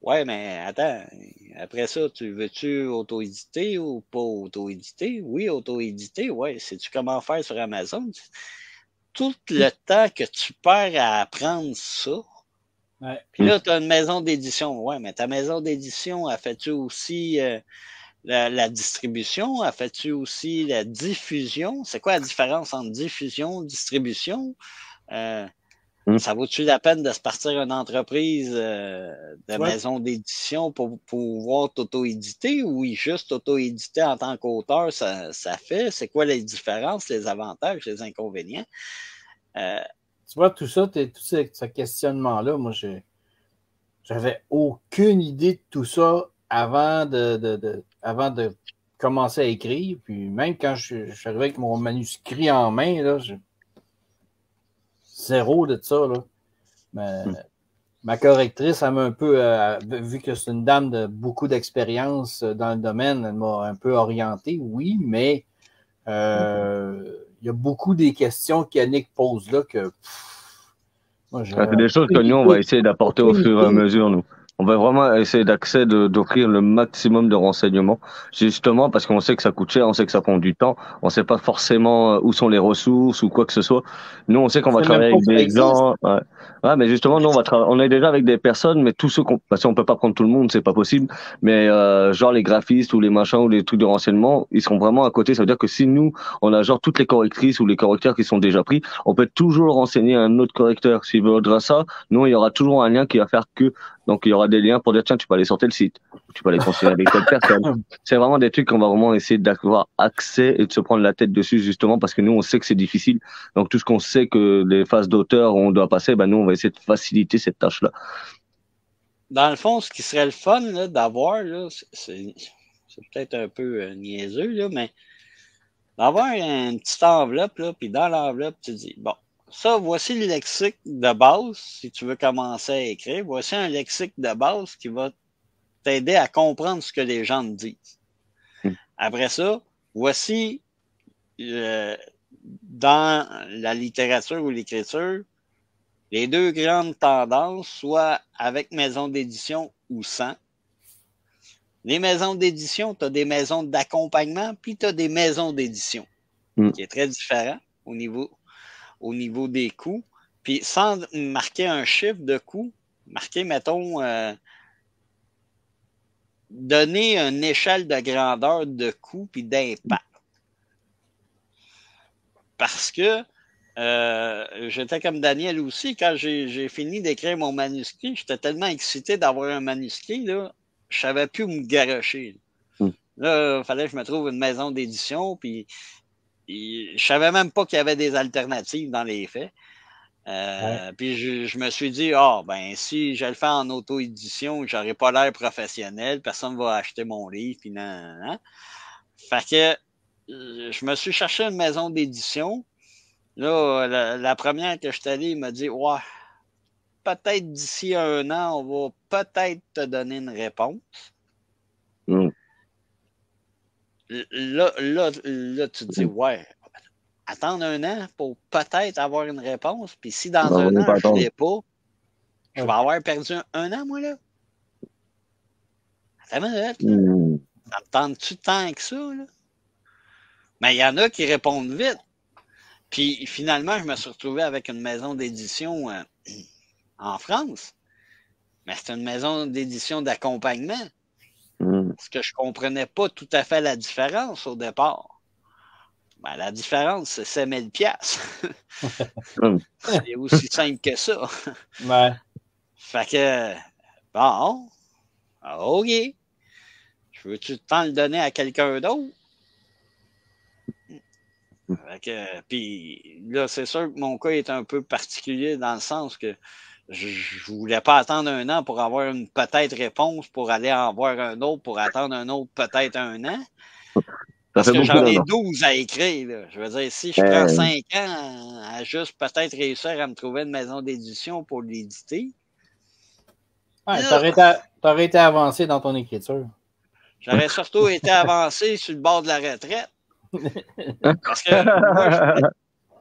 C: Ouais, mais attends, après ça, tu veux-tu auto-éditer ou pas auto-éditer? Oui, auto-éditer, ouais. Sais-tu comment faire sur Amazon? Tout le temps que tu perds à apprendre ça, puis là, tu as une maison d'édition. Ouais, mais ta maison d'édition, a fait-tu aussi euh, la, la distribution? A fait-tu aussi la diffusion? C'est quoi la différence entre diffusion, distribution? Euh,
B: Mm.
C: Ça vaut-tu la peine de se partir une entreprise euh, de
A: Ouais.
C: maison d'édition pour, pour pouvoir t'auto-éditer ou juste auto-éditer en tant qu'auteur, ça, ça fait? C'est quoi les différences, les avantages, les inconvénients? Euh,
A: Tu vois, tout ça, tout ce, ce questionnement-là, moi, j'ai- j'avais aucune idée de tout ça avant de, de- de- avant de commencer à écrire. Puis même quand je, je suis arrivé avec mon manuscrit en main, là, je- zéro de ça. Là. Mais,
B: Hmm.
A: Ma correctrice, elle m'a un peu, euh, vu que c'est une dame de beaucoup d'expérience euh, dans le domaine, elle m'a un peu orienté, oui, mais euh, il y a beaucoup des questions qu'Yannick pose là que. pff, moi, je-
B: Ah, C'est des choses que nous, on va essayer d'apporter au fur et à mesure, nous. On va vraiment essayer d'accès, d'offrir le maximum de renseignements, justement parce qu'on sait que ça coûte cher, on sait que ça prend du temps, on sait pas forcément euh, où sont les ressources ou quoi que ce soit. Nous, on sait qu'on va travailler avec des
A: existe.
B: gens. Ouais. Ouais, mais justement, nous, on va. On est déjà avec des personnes, mais tous ceux qu'on, parce qu'on peut pas prendre tout le monde, c'est pas possible. Mais euh, genre les graphistes ou les machins ou les trucs de renseignement, ils seront vraiment à côté. Ça veut dire que si nous, on a genre toutes les correctrices ou les correcteurs qui sont déjà pris, on peut toujours renseigner un autre correcteur. S'il voudra ça, nous, il y aura toujours un lien qui va faire que. Donc, il y aura des liens pour dire, tiens, tu peux aller sur tel site. Tu peux aller conseiller avec telle personne. C'est vraiment des trucs qu'on va vraiment essayer d'avoir accès et de se prendre la tête dessus, justement, parce que nous, on sait que c'est difficile. Donc, tout ce qu'on sait que les phases d'auteur, on doit passer, ben, nous, on va essayer de faciliter cette tâche-là.
C: Dans le fond, ce qui serait le fun là, d'avoir, là, c'est peut-être un peu euh, niaiseux, là, mais d'avoir une petite enveloppe, là, puis dans l'enveloppe, tu dis, bon, ça, voici le lexique de base, si tu veux commencer à écrire. Voici un lexique de base qui va t'aider à comprendre ce que les gens te disent.
B: Hmm.
C: Après ça, voici euh, dans la littérature ou l'écriture, les deux grandes tendances, soit avec maison d'édition ou sans. Les maisons d'édition, tu as des maisons d'accompagnement, puis tu as des maisons d'édition,
B: Mm.
C: qui est très différent au niveau, au niveau des coûts. Puis sans marquer un chiffre de coût, marquer, mettons, euh, donner une échelle de grandeur de coût puis d'impact. Parce que euh, j'étais comme Daniel aussi, quand j'ai fini d'écrire mon manuscrit, j'étais tellement excité d'avoir un manuscrit, là, je savais plus où me garocher.
B: Mm.
C: Là, il fallait que je me trouve une maison d'édition, puis et je savais même pas qu'il y avait des alternatives dans les faits. Euh, Puis je, je me suis dit, ah, ben, si je le fais en auto-édition, j'aurai pas l'air professionnel, personne va acheter mon livre, puis nan, nan, nan. Fait que euh, je me suis cherché une maison d'édition. Là, la, la première que je suis allé, il m'a dit, ouais, peut-être d'ici un an, on va peut-être te donner une réponse.
B: Mm.
C: Là, là, là, tu te dis, ouais, attendre un an pour peut-être avoir une réponse. Puis si dans un an, je ne l'ai pas, je vais avoir perdu un, un an, moi, là. Attends une minute, là.
B: Mm.
C: Ça me tente-tu tant que ça, là? Mais il y en a qui répondent vite. Puis finalement, je me suis retrouvé avec une maison d'édition euh, en France. Mais c'est une maison d'édition d'accompagnement.
B: Mm.
C: Parce que je comprenais pas tout à fait la différence au départ. Ben, la différence, c'est 5000 pièces. C'est aussi simple que ça.
A: Ouais.
C: Fait que, bon, OK. Je veux-tu le temps de le donner à quelqu'un d'autre? Fait que, puis là, c'est sûr que mon cas est un peu particulier dans le sens que je, je voulais pas attendre un an pour avoir une peut-être réponse pour aller en voir un autre, pour attendre un autre peut-être un an.
B: Ça
C: Parce
B: fait
C: que
B: beaucoup
C: j'en ai
B: d'un an.
C: 12 à écrire. Là. Je veux dire, si je
B: Euh.
C: prends 5 ans à juste peut-être réussir à me trouver une maison d'édition pour l'éditer,
A: Ouais, t'aurais été, t'aurais été avancé dans ton écriture.
C: j'aurais surtout été avancé sur le bord de la retraite. Parce que moi, je voulais,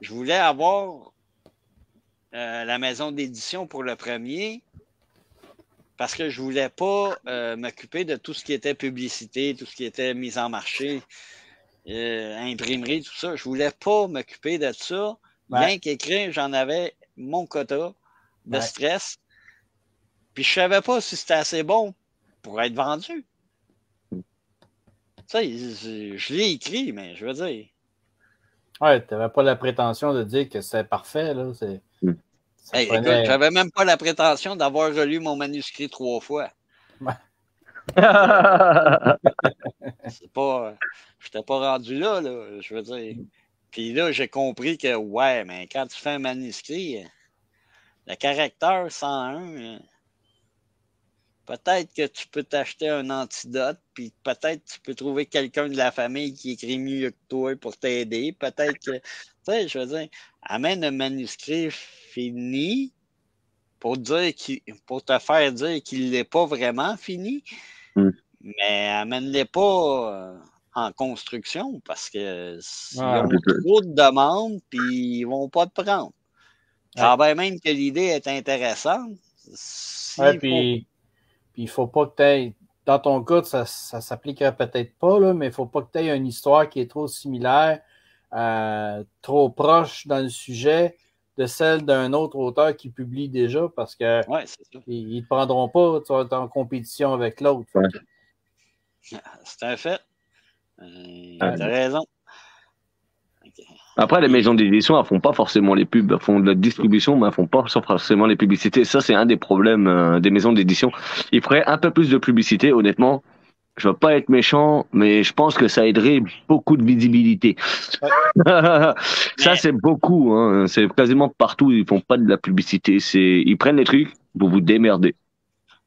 C: je voulais avoir euh, la maison d'édition pour le premier parce que je voulais pas euh, m'occuper de tout ce qui était publicité, tout ce qui était mise en marché, euh, imprimerie, tout ça. Je voulais pas m'occuper de ça.
A: Ouais.
C: Bien qu'écrire, j'en avais mon quota de
A: Ouais.
C: stress. Puis je savais pas si c'était assez bon pour être vendu. Ça, je, je l'ai écrit, mais je veux dire.
A: Ouais, t'avais pas la prétention de dire que c'était parfait, là. C'est,
B: Mm.
A: ça
C: Hey,
A: prenait-
C: écoute, j'avais même pas la prétention d'avoir relu mon manuscrit trois fois. C'est pas. J'étais pas rendu là, là, je veux dire. Puis là, j'ai compris que ouais, mais quand tu fais un manuscrit, euh, le caractère 101, euh, peut-être que tu peux t'acheter un antidote, puis peut-être tu peux trouver quelqu'un de la famille qui écrit mieux que toi pour t'aider. Peut-être que, tu sais, je veux dire, amène un manuscrit fini pour, dire pour te faire dire qu'il n'est pas vraiment fini,
B: Mm.
C: mais amène-les pas euh, en construction parce que s'ils
A: Ah,
C: ont trop de demandes, puis ils vont pas te prendre. Quand bien même que l'idée est intéressante,
A: Ouais,
C: faut-
A: puis, il faut pas que tu aies. Dans ton cas, ça, ça s'appliquerait peut-être pas, là, mais il faut pas que tu aies une histoire qui est trop similaire, euh, trop proche dans le sujet de celle d'un autre auteur qui publie déjà parce que
C: Ouais,
A: ils ne te prendront pas, tu vas être en compétition avec l'autre.
B: Ouais.
C: C'est un fait. Euh. T'as raison.
B: Après, les maisons d'édition, elles font pas forcément les pubs. Elles font de la distribution, mais elles font pas forcément les publicités. Ça, c'est un des problèmes euh, des maisons d'édition. Ils feraient un peu plus de publicité, honnêtement. Je veux pas être méchant, mais je pense que ça aiderait beaucoup de visibilité. ça, c'est beaucoup. Hein. C'est quasiment partout. Ils font pas de la publicité. C'est, ils prennent les trucs, vous vous démerdez.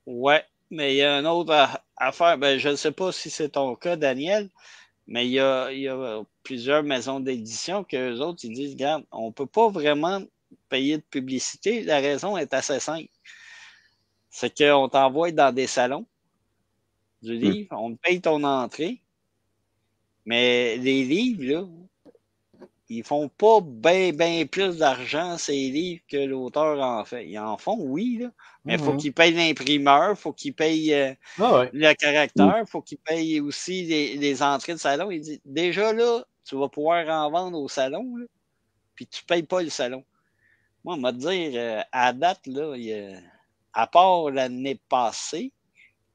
C: Ouais, mais il y a une autre affaire. Ben, je ne sais pas si c'est ton cas, Daniel, mais il y a, il y a plusieurs maisons d'édition que les autres, ils disent, regarde, on ne peut pas vraiment payer de publicité. La raison est assez simple. C'est qu'on t'envoie dans des salons du livre, on paye ton entrée, mais les livres, là, ils font pas bien, bien plus d'argent, ces livres, que l'auteur en fait. Ils en font, oui, là, mais il faut
A: Mhm.
C: qu'ils payent l'imprimeur, faut qu'ils payent euh,
A: Ah ouais.
C: le caractère, faut qu'ils payent aussi les, les entrées de salon. Il dit, déjà là, tu vas pouvoir en vendre au salon, là, puis tu payes pas le salon. Moi, on va te dire, euh, à date, là, il à part l'année passée,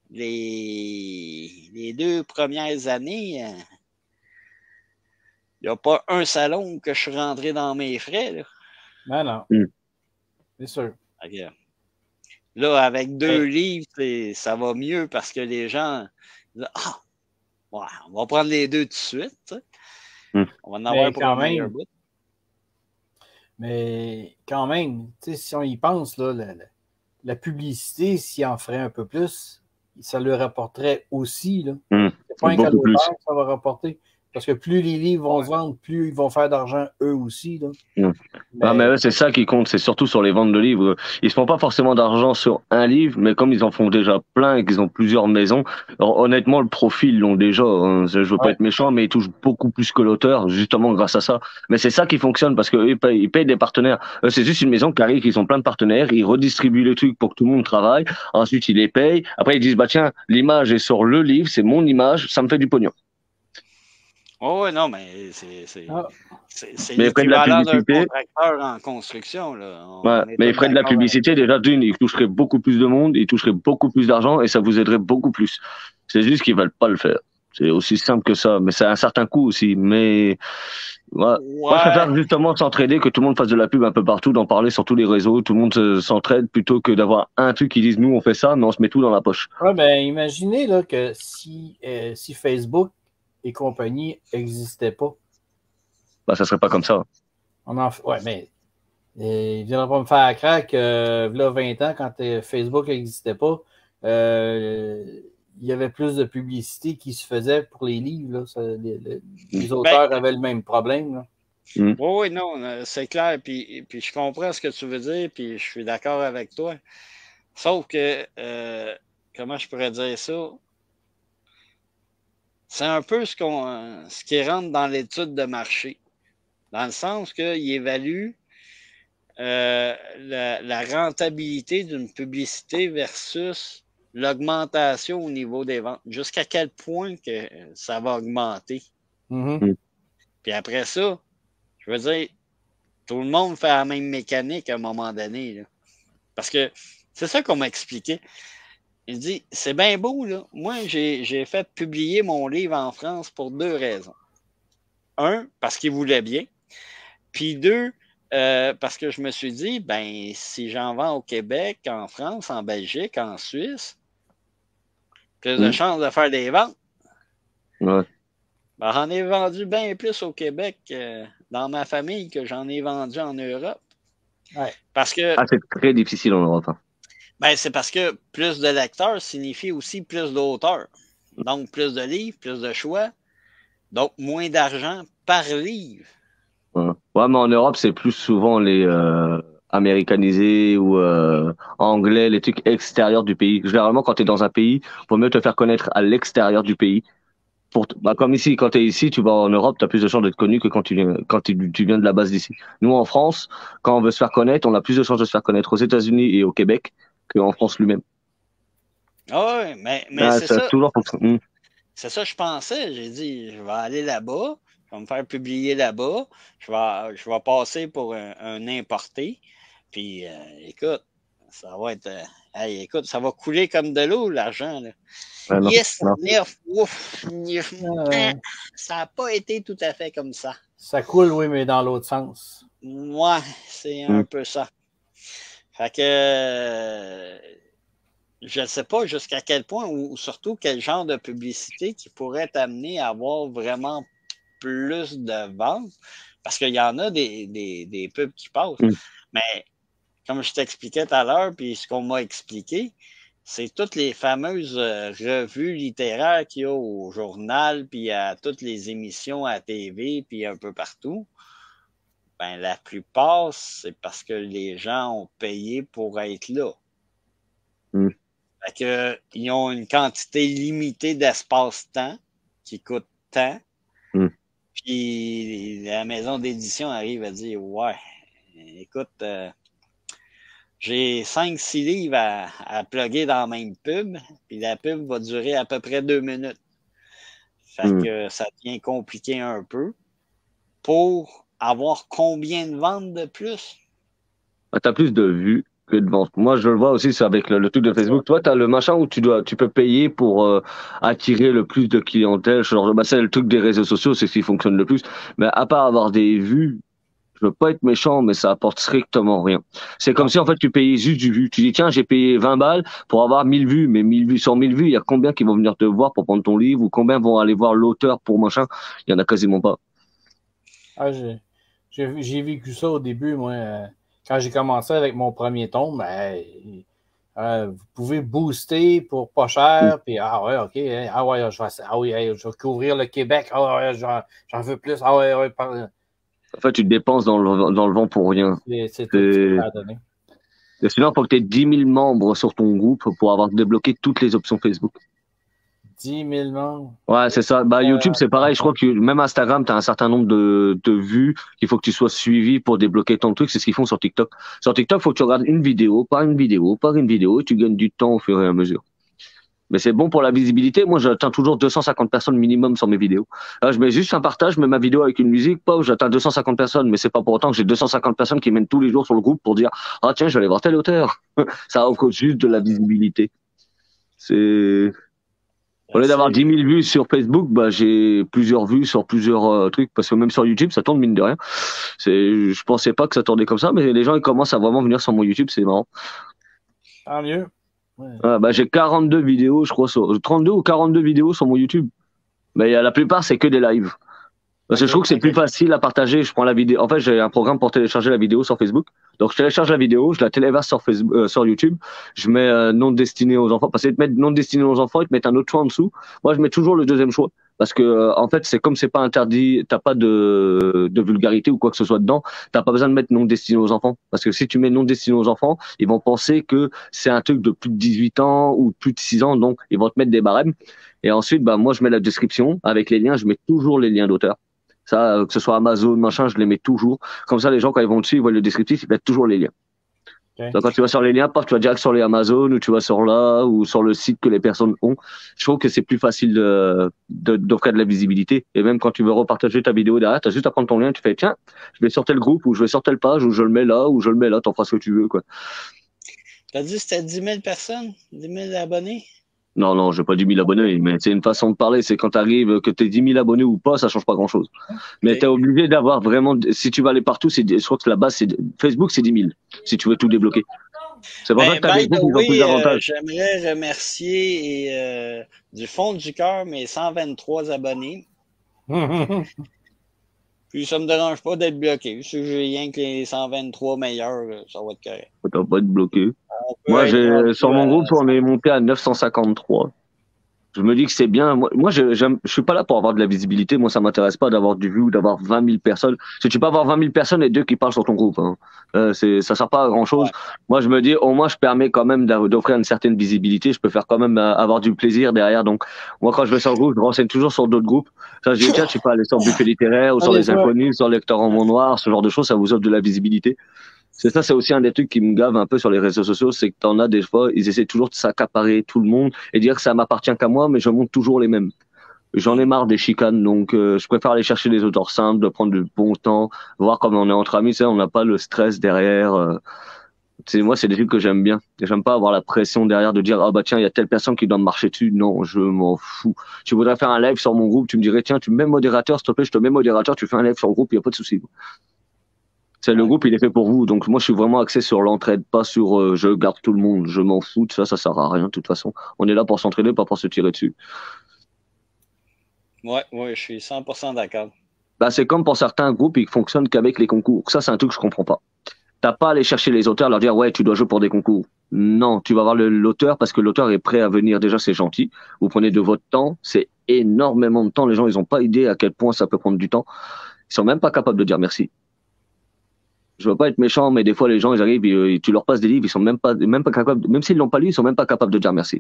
C: les, les deux premières années, euh, il n'y a pas un salon où que je suis rentré dans mes frais. Là.
A: Ben non.
B: Mm.
A: C'est sûr.
C: Là, avec deux livres, c'est- ça va mieux parce que les gens disent Ah, ouais, on va prendre les deux tout de suite.
B: Hmm.
C: On va en avoir
A: Mais
C: pour
A: quand
C: un meilleur
A: même.
C: bout.
A: Mais quand même, tu sais, si on y pense, là, la, la- la publicité, s'il en ferait un peu plus, ça le rapporterait aussi. Là.
B: Mm.
A: C'est pas un l'auteur que ça va rapporter. Parce que plus les livres vont vendre, plus ils vont faire d'argent eux aussi. Là.
B: Mm. Ah, mais c'est ça qui compte, c'est surtout sur les ventes de livres. Ils se font pas forcément d'argent sur un livre, mais comme ils en font déjà plein et qu'ils ont plusieurs maisons, alors, honnêtement, le profil ils l'ont déjà. hein. Je veux pas être méchant, mais ils touchent beaucoup plus que l'auteur, justement grâce à ça. Mais c'est ça qui fonctionne parce qu'eux, ils payent, ils payent des partenaires. Eux, c'est juste une maison qui arrive, ils ont plein de partenaires, ils redistribuent les trucs pour que tout le monde travaille. Ensuite, ils les payent. Après, ils disent, bah tiens, l'image est sur le livre, c'est mon image, ça me fait du pognon.
C: Oh, ouais, non, mais c'est c'est-
A: Ah.
C: c'est- c'est
B: Mais ils prennent de la
C: l'équivalent d'un
B: publicité.
C: contracteur en construction. Là. On
B: Ouais, mais ils
C: tous
B: feraient de la publicité, déjà d'une, ils toucheraient beaucoup plus de monde, ils toucheraient beaucoup plus d'argent et ça vous aiderait beaucoup plus. C'est juste qu'ils veulent pas le faire. C'est aussi simple que ça, mais c'est un certain coût aussi. Mais ouais.
C: avec-
B: moi, je préfère
C: Ouais.
B: justement s'entraider, que tout le monde fasse de la pub un peu partout, d'en parler sur tous les réseaux, tout le monde se- s'entraide plutôt que d'avoir un truc qui dise nous on fait ça, mais on se met tout dans la poche.
A: Ouais, ben, imaginez là, que si, euh, si Facebook et compagnie n'existaient pas,
B: Bah, ça serait pas comme ça.
A: on en f- Ouais, mais euh, il ne viendra pas me faire à crack, euh, là, 20 ans, quand euh, Facebook n'existait pas, euh, il y avait plus de publicité qui se faisait pour les livres. Là. Ça- les, les- les auteurs avaient le même problème. Là.
C: Oui, oui, non, c'est clair. Puis, puis je comprends ce que tu veux dire, puis je suis d'accord avec toi. Sauf que, euh, comment je pourrais dire ça? C'est un peu ce, qu'on, ce qui rentre dans l'étude de marché. Dans le sens qu'il évalue euh, la, la rentabilité d'une publicité versus l'augmentation au niveau des ventes. Jusqu'à quel point que ça va augmenter?
A: Mhm.
C: Puis après ça, je veux dire, tout le monde fait la même mécanique à un moment donné. là. Parce que c'est ça qu'on m'a expliqué. Il dit, c'est bien beau, là. Moi, j'ai fait publier mon livre en France pour deux raisons. Un, parce qu'il voulait bien. Puis deux, euh, parce que je me suis dit, ben, si j'en vends au Québec, en France, en Belgique, en Suisse, plus de
B: Mm.
C: chances de faire des ventes.
B: Ouais.
C: Ben, j'en ai vendu bien plus au Québec euh, dans ma famille que j'en ai vendu en Europe.
A: Ouais.
C: Parce que
B: Ah, c'est très difficile en Europe.
C: Ben, c'est parce que plus de lecteurs signifie aussi plus d'auteurs. Donc, plus de livres, plus de choix. Donc, moins d'argent par livre.
B: Ouais. Mais en Europe, c'est plus souvent les euh, américanisés ou euh, anglais, les trucs extérieurs du pays. Généralement, quand tu es dans un pays, faut mieux te faire connaître à l'extérieur du pays. Pour bah, comme ici, quand tu es ici, tu vas en Europe, tu as plus de chances d'être connu que quand tu viens, quand tu viens de la base d'ici. Nous, en France, quand on veut se faire connaître, on a plus de chances de se faire connaître aux États-Unis et au Québec qu'en France lui-même.
C: Ah ouais, mais, mais
B: Ah,
C: c'est
B: ça toujours. Hmm.
C: C'est ça, que je pensais. J'ai dit, je vais aller là-bas, je vais me faire publier là-bas, je vais, je vais passer pour un, un importé. Puis, euh, écoute, ça va être. euh, hey, écoute, ça va couler comme de l'eau, l'argent. là.
B: Ouais, non,
C: yes,
B: non.
C: nif, ouf, nif.
A: Euh,
C: Ça n'a pas été tout à fait comme ça.
A: ça coule, oui, mais dans l'autre sens.
C: Moi, c'est un
B: Mm.
C: peu ça. Fait que euh, je ne sais pas jusqu'à quel point ou, ou surtout quel genre de publicité qui pourrait t'amener à avoir vraiment plus de ventes. Parce qu'il y en a des, des, des pubs qui passent.
B: Mm.
C: Mais comme je t'expliquais tout à l'heure, puis ce qu'on m'a expliqué, c'est toutes les fameuses euh, revues littéraires qu'il y a au journal, puis à toutes les émissions à TV, puis un peu partout. Ben, la plupart, c'est parce que les gens ont payé pour être là.
B: Mm.
C: Fait que, ils ont une quantité limitée d'espace-temps qui coûte tant.
B: Mm.
C: Puis la maison d'édition arrive à dire Ouais, écoute, euh, j'ai 5-6 livres à, à plugger dans la même pub, puis la pub va durer à peu près deux minutes. Fait
B: Mm.
C: que ça devient compliqué un peu. Pour avoir combien de ventes de plus?
B: Ah, T'as plus de vues que de ventes. Moi, je le vois aussi, c'est avec le, le truc de Facebook. Toi, t'as le machin où tu dois, tu peux payer pour euh, attirer le plus de clientèle. Genre, bah, c'est le truc des réseaux sociaux, c'est ce qui fonctionne le plus. Mais à part avoir des vues, je veux pas être méchant, mais ça apporte strictement rien. C'est comme si, en fait, tu payais juste du vue. Tu dis, tiens, j'ai payé 20 balles pour avoir 1000 vues, mais 1000 vues, 100 000 vues, il y a combien qui vont venir te voir pour prendre ton livre ou combien vont aller voir l'auteur pour machin? Il y en a quasiment pas.
A: Ah, j'ai, j'ai, vécu ça au début, moi. euh, Quand j'ai commencé avec mon premier tome, ben, euh, vous pouvez booster pour pas cher, puis ah ouais, ok, hein, ah ouais, je vais, ah je vais couvrir le Québec, ah ouais, j'en, j'en veux plus, ah ouais, ouais, par-
B: En fait, tu te dépenses dans le, dans le vent pour rien.
A: c'est, tout
B: sinon, il faut que tu aies 10 000 membres sur ton groupe pour avoir débloqué toutes les options Facebook.
A: 10 000 membres.
B: Ouais, c'est ça. Bah,
A: Euh,
B: YouTube, c'est pareil. Je crois que même Instagram, tu as un certain nombre de, de vues qu'il faut que tu sois suivi pour débloquer ton truc. C'est ce qu'ils font sur TikTok. Sur TikTok, il faut que tu regardes une vidéo, par une vidéo, par une vidéo, et tu gagnes du temps au fur et à mesure. Mais c'est bon pour la visibilité. Moi, j'atteins toujours 250 personnes minimum sur mes vidéos. Là, je mets juste un partage, je mets ma vidéo avec une musique, pas j'atteins 250 personnes, mais c'est pas pour autant que j'ai 250 personnes qui mènent tous les jours sur le groupe pour dire, ah, tiens, je vais aller voir tel auteur. ça offre juste de la visibilité. C'est, au lieu d'avoir 10 000 vues sur Facebook, bah, j'ai plusieurs vues sur plusieurs euh, trucs, parce que même sur YouTube, ça tourne mine de rien. C'est, je pensais pas que ça tournait comme ça, mais les gens, ils commencent à vraiment venir sur mon YouTube, c'est marrant.
A: Tant mieux. Ouais.
B: Ah, bah, j'ai 42 vidéos, je crois, sur, 32 ou 42 vidéos sur mon YouTube. Mais euh, la plupart, c'est que des lives. Parce que je trouve que c'est plus facile à partager. Je prends la vidéo. En fait, j'ai un programme pour télécharger la vidéo sur Facebook. Donc, je télécharge la vidéo, je la téléverse sur Facebook, euh, sur YouTube. Je mets euh, non destiné aux enfants. Parce qu'ils te mettent non destiné aux enfants, ils te mettent un autre choix en dessous. Moi, je mets toujours le deuxième choix. Parce que, euh, en fait, c'est comme c'est pas interdit, t'as pas de, de vulgarité ou quoi que ce soit dedans, t'as pas besoin de mettre non destiné aux enfants. Parce que si tu mets non destiné aux enfants, ils vont penser que c'est un truc de plus de 18 ans ou plus de 6 ans, donc ils vont te mettre des barèmes. Et ensuite, bah, moi, je mets la description avec les liens, je mets toujours les liens d'auteur. Ça, euh, que ce soit Amazon, machin, je les mets toujours. Comme ça, les gens, quand ils vont dessus, ils voient le descriptif, ils mettent toujours les liens. Donc, quand tu vas sur les liens, paf, tu vas direct sur les Amazon ou tu vas sur là ou sur le site que les personnes ont. Je trouve que c'est plus facile de, de, d'offrir de la visibilité. Et même quand tu veux repartager ta vidéo derrière, tu as juste à prendre ton lien, tu fais, tiens, je vais sur tel groupe ou je vais sur telle page ou je le mets là ou je le mets là, t'en feras ce que tu veux, quoi.
C: T'as dit que c'était 10 000 personnes, 10 000 abonnés?
B: Non, non, j'ai pas 10 000 abonnés, mais c'est une façon de parler. C'est quand tu arrives, que tu 10 000 abonnés ou pas, ça change pas grand chose. Mais tu es obligé d'avoir vraiment, si tu vas aller partout, c'est, je crois que la base, c'est, Facebook, c'est 10 000, si tu veux tout débloquer. C'est pour ça que
C: Ben, by
B: des
C: the
B: groupes, ils ont plus
C: euh,
B: d'avantages.
C: j'aimerais remercier et, euh, du fond du cœur mes 123 abonnés. Puis ça me dérange pas d'être bloqué. Si j'ai rien que les 123 meilleurs, euh, ça va être correct.
B: T'as pas être bloqué. Moi, j'ai, sur mon groupe, on est monté à 953. Je me dis que c'est bien. Moi, moi je, je suis pas là pour avoir de la visibilité. Moi, ça m'intéresse pas d'avoir du view, d'avoir 20 000 personnes. Si tu peux avoir 20 000 personnes et deux qui parlent sur ton groupe, hein. Euh, c'est, ça sert pas à grand chose.
C: Ouais.
B: Moi, je me dis, au moins, je permets quand même d'offrir une certaine visibilité. Je peux faire quand même euh, avoir du plaisir derrière. Donc, moi, quand je vais sur le groupe, je me renseigne toujours sur d'autres groupes. Ça, je dis, tiens, tu peux aller sur Buffet littéraire ou sur
A: Allez,
B: les inconnus, sur Lecteur en mont noir, ce genre de choses, ça vous offre de la visibilité. C'est ça, c'est aussi un des trucs qui me gave un peu sur les réseaux sociaux, c'est que t'en as des fois, ils essaient toujours de s'accaparer tout le monde et dire que ça m'appartient qu'à moi, mais je monte toujours les mêmes. J'en ai marre des chicanes, donc euh, je préfère aller chercher des auteurs simples, de prendre du bon temps, voir comme on est entre amis, on n'a pas le stress derrière. euh. Moi, c'est des trucs que j'aime bien. J'aime pas avoir la pression derrière de dire ah bah tiens, il y a telle personne qui doit me marcher dessus. Non, je m'en fous. Tu voudrais faire un live sur mon groupe, tu me dirais tiens, tu me mets modérateur, s'il te plaît, je te mets modérateur, tu fais un live sur le groupe, il y a pas de souci. C'est le groupe, il est fait pour vous. Donc moi, je suis vraiment axé sur l'entraide, pas sur euh, je garde tout le monde. Je m'en fous de ça, ça sert à rien de toute façon. On est là pour s'entraîner, pas pour se tirer dessus.
C: Ouais, ouais, je suis 100% d'accord.
B: Bah, c'est comme pour certains groupes, ils fonctionnent qu'avec les concours. Ça, c'est un truc que je comprends pas. T'as pas à aller chercher les auteurs, leur dire ouais, tu dois jouer pour des concours. Non, tu vas voir l'auteur parce que l'auteur est prêt à venir. Déjà, c'est gentil. Vous prenez de votre temps. C'est énormément de temps. Les gens, ils ont pas idée à quel point ça peut prendre du temps. Ils sont même pas capables de dire merci. Je veux pas être méchant, mais des fois, les gens, ils arrivent, euh, tu leur passes des livres, ils sont même pas, même pas capables, même s'ils l'ont pas lu, ils sont même pas capables de dire merci.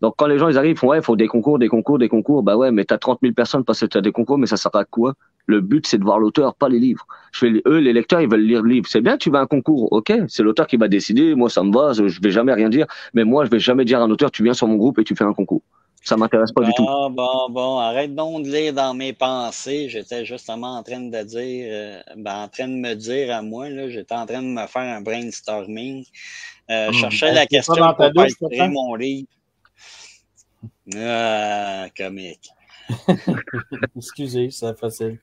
B: Donc, quand les gens, ils arrivent, ils font, ouais, faut des concours, des concours, des concours. Bah ouais, mais t'as 30 000 personnes parce que t'as des concours, mais ça sert à quoi? Le but, c'est de voir l'auteur, pas les livres. Je fais, eux, les lecteurs, ils veulent lire le livre. C'est bien, tu vas à un concours. OK. C'est l'auteur qui va décider. Moi, ça me va. Je vais jamais rien dire. Mais moi, je vais jamais dire à un auteur, tu viens sur mon groupe et tu fais un concours. Ça m'intéresse pas du tout.
C: Bon, bon, bon, arrête donc de lire dans mes pensées. J'étais justement en train de dire, euh, ben, en train de me dire à moi, là, j'étais en train de me faire un brainstorming. Euh, je
B: Hum.
C: cherchais
A: On
C: la question pour
A: douche,
C: faire
A: Stéphane?
C: mon livre. Ah, comique.
A: Excusez, c'est facile.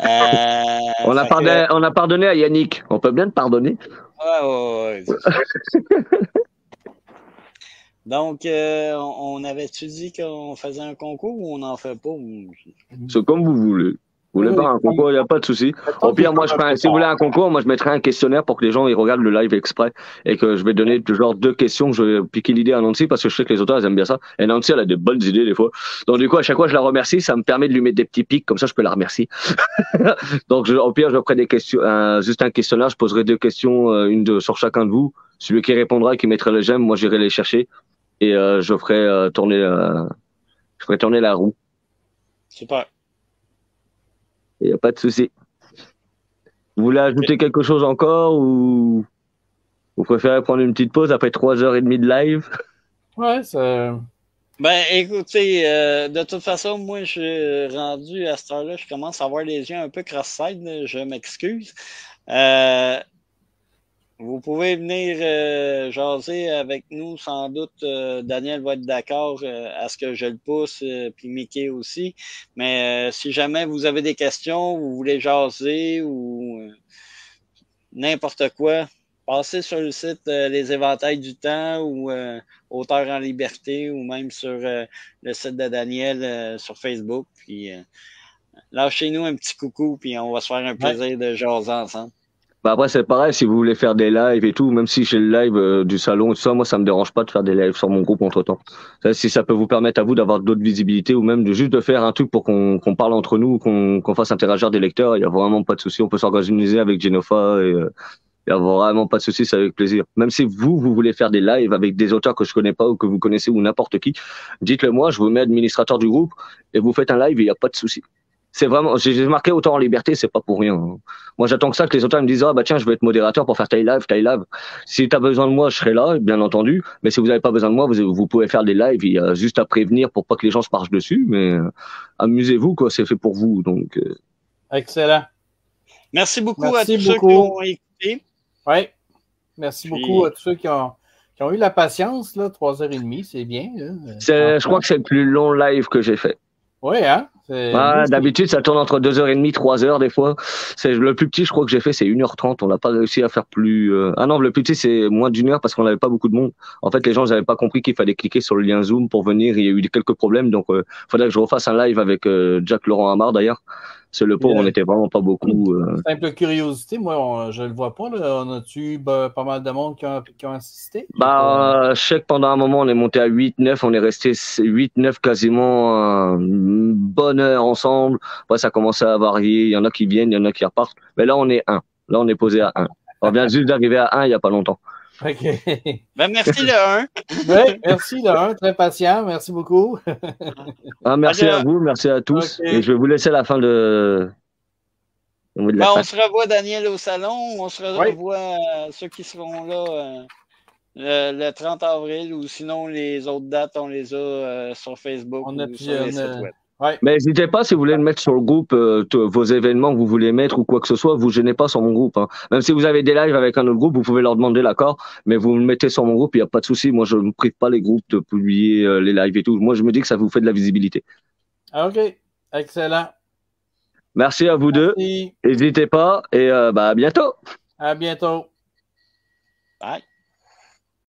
C: Euh,
B: On a, pardonné, on a pardonné à Yannick. On peut bien te pardonner.
C: ouais, ouais, ouais. Donc, euh, on avait-tu dit qu'on faisait un concours ou on n'en fait pas? ou-
B: C'est comme vous voulez. Vous voulez faire un concours, il n'y a pas de souci. Au pire, moi, je si vous voulez un concours, moi, je mettrai un questionnaire pour que les gens ils regardent le live exprès et que je vais donner genre deux questions. Je vais piquer l'idée à Nancy parce que je sais que les auteurs, ils aiment bien ça. Et Nancy, elle a des bonnes idées des fois. Donc, du coup, à chaque fois, je la remercie. Ça me permet de lui mettre des petits pics. Comme ça, je peux la remercier. Donc, au pire, je ferai des questions, un- juste un questionnaire. Je poserai deux questions, euh, une de, sur chacun de vous. Celui qui répondra, qui mettra le j'aime, moi, j'irai les chercher et euh, je ferai euh, tourner, euh, je ferai tourner la roue.
C: Super.
B: Il n'y a pas de souci. Vous voulez ajouter quelque chose encore ou vous préférez prendre une petite pause après trois heures et demie de live?
A: Ouais, ça.
C: Ben, écoutez, euh, de toute façon, moi, je suis rendu à cette heure-là, je commence à avoir les yeux un peu cross-side, je m'excuse. Euh, vous pouvez venir euh, jaser avec nous, sans doute. euh, Daniel va être d'accord euh, à ce que je le pousse, euh, puis Mickey aussi. Mais euh, si jamais vous avez des questions, vous voulez jaser ou euh, n'importe quoi, passez sur le site euh, Les Éventails du Temps ou euh, Auteur en Liberté ou même sur euh, le site de Daniel euh, sur Facebook. Puis euh, lâchez-nous un petit coucou, puis on va se faire un plaisir de jaser ensemble.
B: Bah Après, c'est pareil, si vous voulez faire des lives et tout, même si j'ai le live euh, du salon et tout ça, moi, ça me dérange pas de faire des lives sur mon groupe entre-temps. Ça, Si ça peut vous permettre à vous d'avoir d'autres visibilités ou même de juste de faire un truc pour qu'on parle entre nous, qu'on fasse interagir des lecteurs, il y a vraiment pas de souci. On peut s'organiser avec Genofa et... euh, il y a vraiment pas de souci, c'est avec plaisir. Même si vous, vous voulez faire des lives avec des auteurs que je connais pas ou que vous connaissez ou n'importe qui, dites-le moi, je vous mets administrateur du groupe et vous faites un live il n'y a pas de souci. C'est vraiment, j'ai marqué autant en liberté, c'est pas pour rien. hein. Moi, j'attends que ça, que les auteurs me disent, ah, bah, tiens, je vais être modérateur pour faire tes live, tes live. Si tu as besoin de moi, je serai là, bien entendu. Mais si vous n'avez pas besoin de moi, vous, vous pouvez faire des lives. Il y a juste à prévenir pour pas que les gens se marchent dessus. Mais euh, amusez-vous, quoi. C'est fait pour vous. Donc, euh,
A: Excellent.
C: Merci beaucoup
A: Merci
C: à tous
A: beaucoup.
C: ceux qui ont écouté.
A: Oui. Merci
C: Puis-
A: beaucoup à tous ceux qui ont, qui ont eu la patience, là, trois heures et demie, c'est bien. là.
B: c'est, je crois que c'est le plus long live que j'ai fait.
A: Oui, hein?
B: Ouais, d'habitude, ça tourne entre 2h30, 3h des fois. C'est le plus petit, je crois que j'ai fait, c'est 1h30. On n'a pas réussi à faire plus. euh, Ah non, le plus petit, c'est moins d'une heure parce qu'on n'avait pas beaucoup de monde. En fait, les gens n'avaient pas compris qu'il fallait cliquer sur le lien Zoom pour venir. Il y a eu quelques problèmes, donc euh, faudrait que je refasse un live avec euh, Jack Laurent Amar d'ailleurs. C'est le pauvre,
A: Yeah.
B: on n'était vraiment pas beaucoup. euh.
A: Simple curiosité, moi, on- je le vois pas. Là. On a-tu ben, pas mal de monde qui ont, qui assisté?
B: Bah, euh, je sais que pendant un moment, on est monté à 8, 9, on est resté 8, 9 quasiment euh, une bonne heure ensemble. Après, ça commençait à varier. Il y en a qui viennent, il y en a qui repartent. Mais là, on est 1. Là, on est posé à 1. On vient juste d'arriver à 1 il y a pas longtemps.
A: OK.
C: Ben, merci le 1.
A: Ouais, merci, Laurent. Très patient. Merci beaucoup.
B: Ah, merci
C: Allez,
B: à vous, merci à tous. Et je vais vous laisser la fin de. la
C: Ben,
B: fin.
C: on se revoit, Daniel, au salon. On se
A: Oui.
C: revoit euh, ceux qui seront là euh, le, le 30 avril ou sinon les autres dates, on les a euh, sur Facebook
A: On
C: ou sur les
A: on a-
C: sites web.
A: Ouais.
B: Mais n'hésitez pas, si vous voulez le mettre sur le groupe, euh, vos événements que vous voulez mettre ou quoi que ce soit, vous gênez pas sur mon groupe. hein. Même si vous avez des lives avec un autre groupe, vous pouvez leur demander l'accord, mais vous le mettez sur mon groupe, il n'y a pas de souci. Moi, je ne prive pas les groupes de publier euh, les lives et tout. Moi, je me dis que ça vous fait de la visibilité.
A: OK. Excellent.
B: Merci à vous deux. N'hésitez pas et euh, bah, à bientôt.
A: À bientôt.
C: Bye.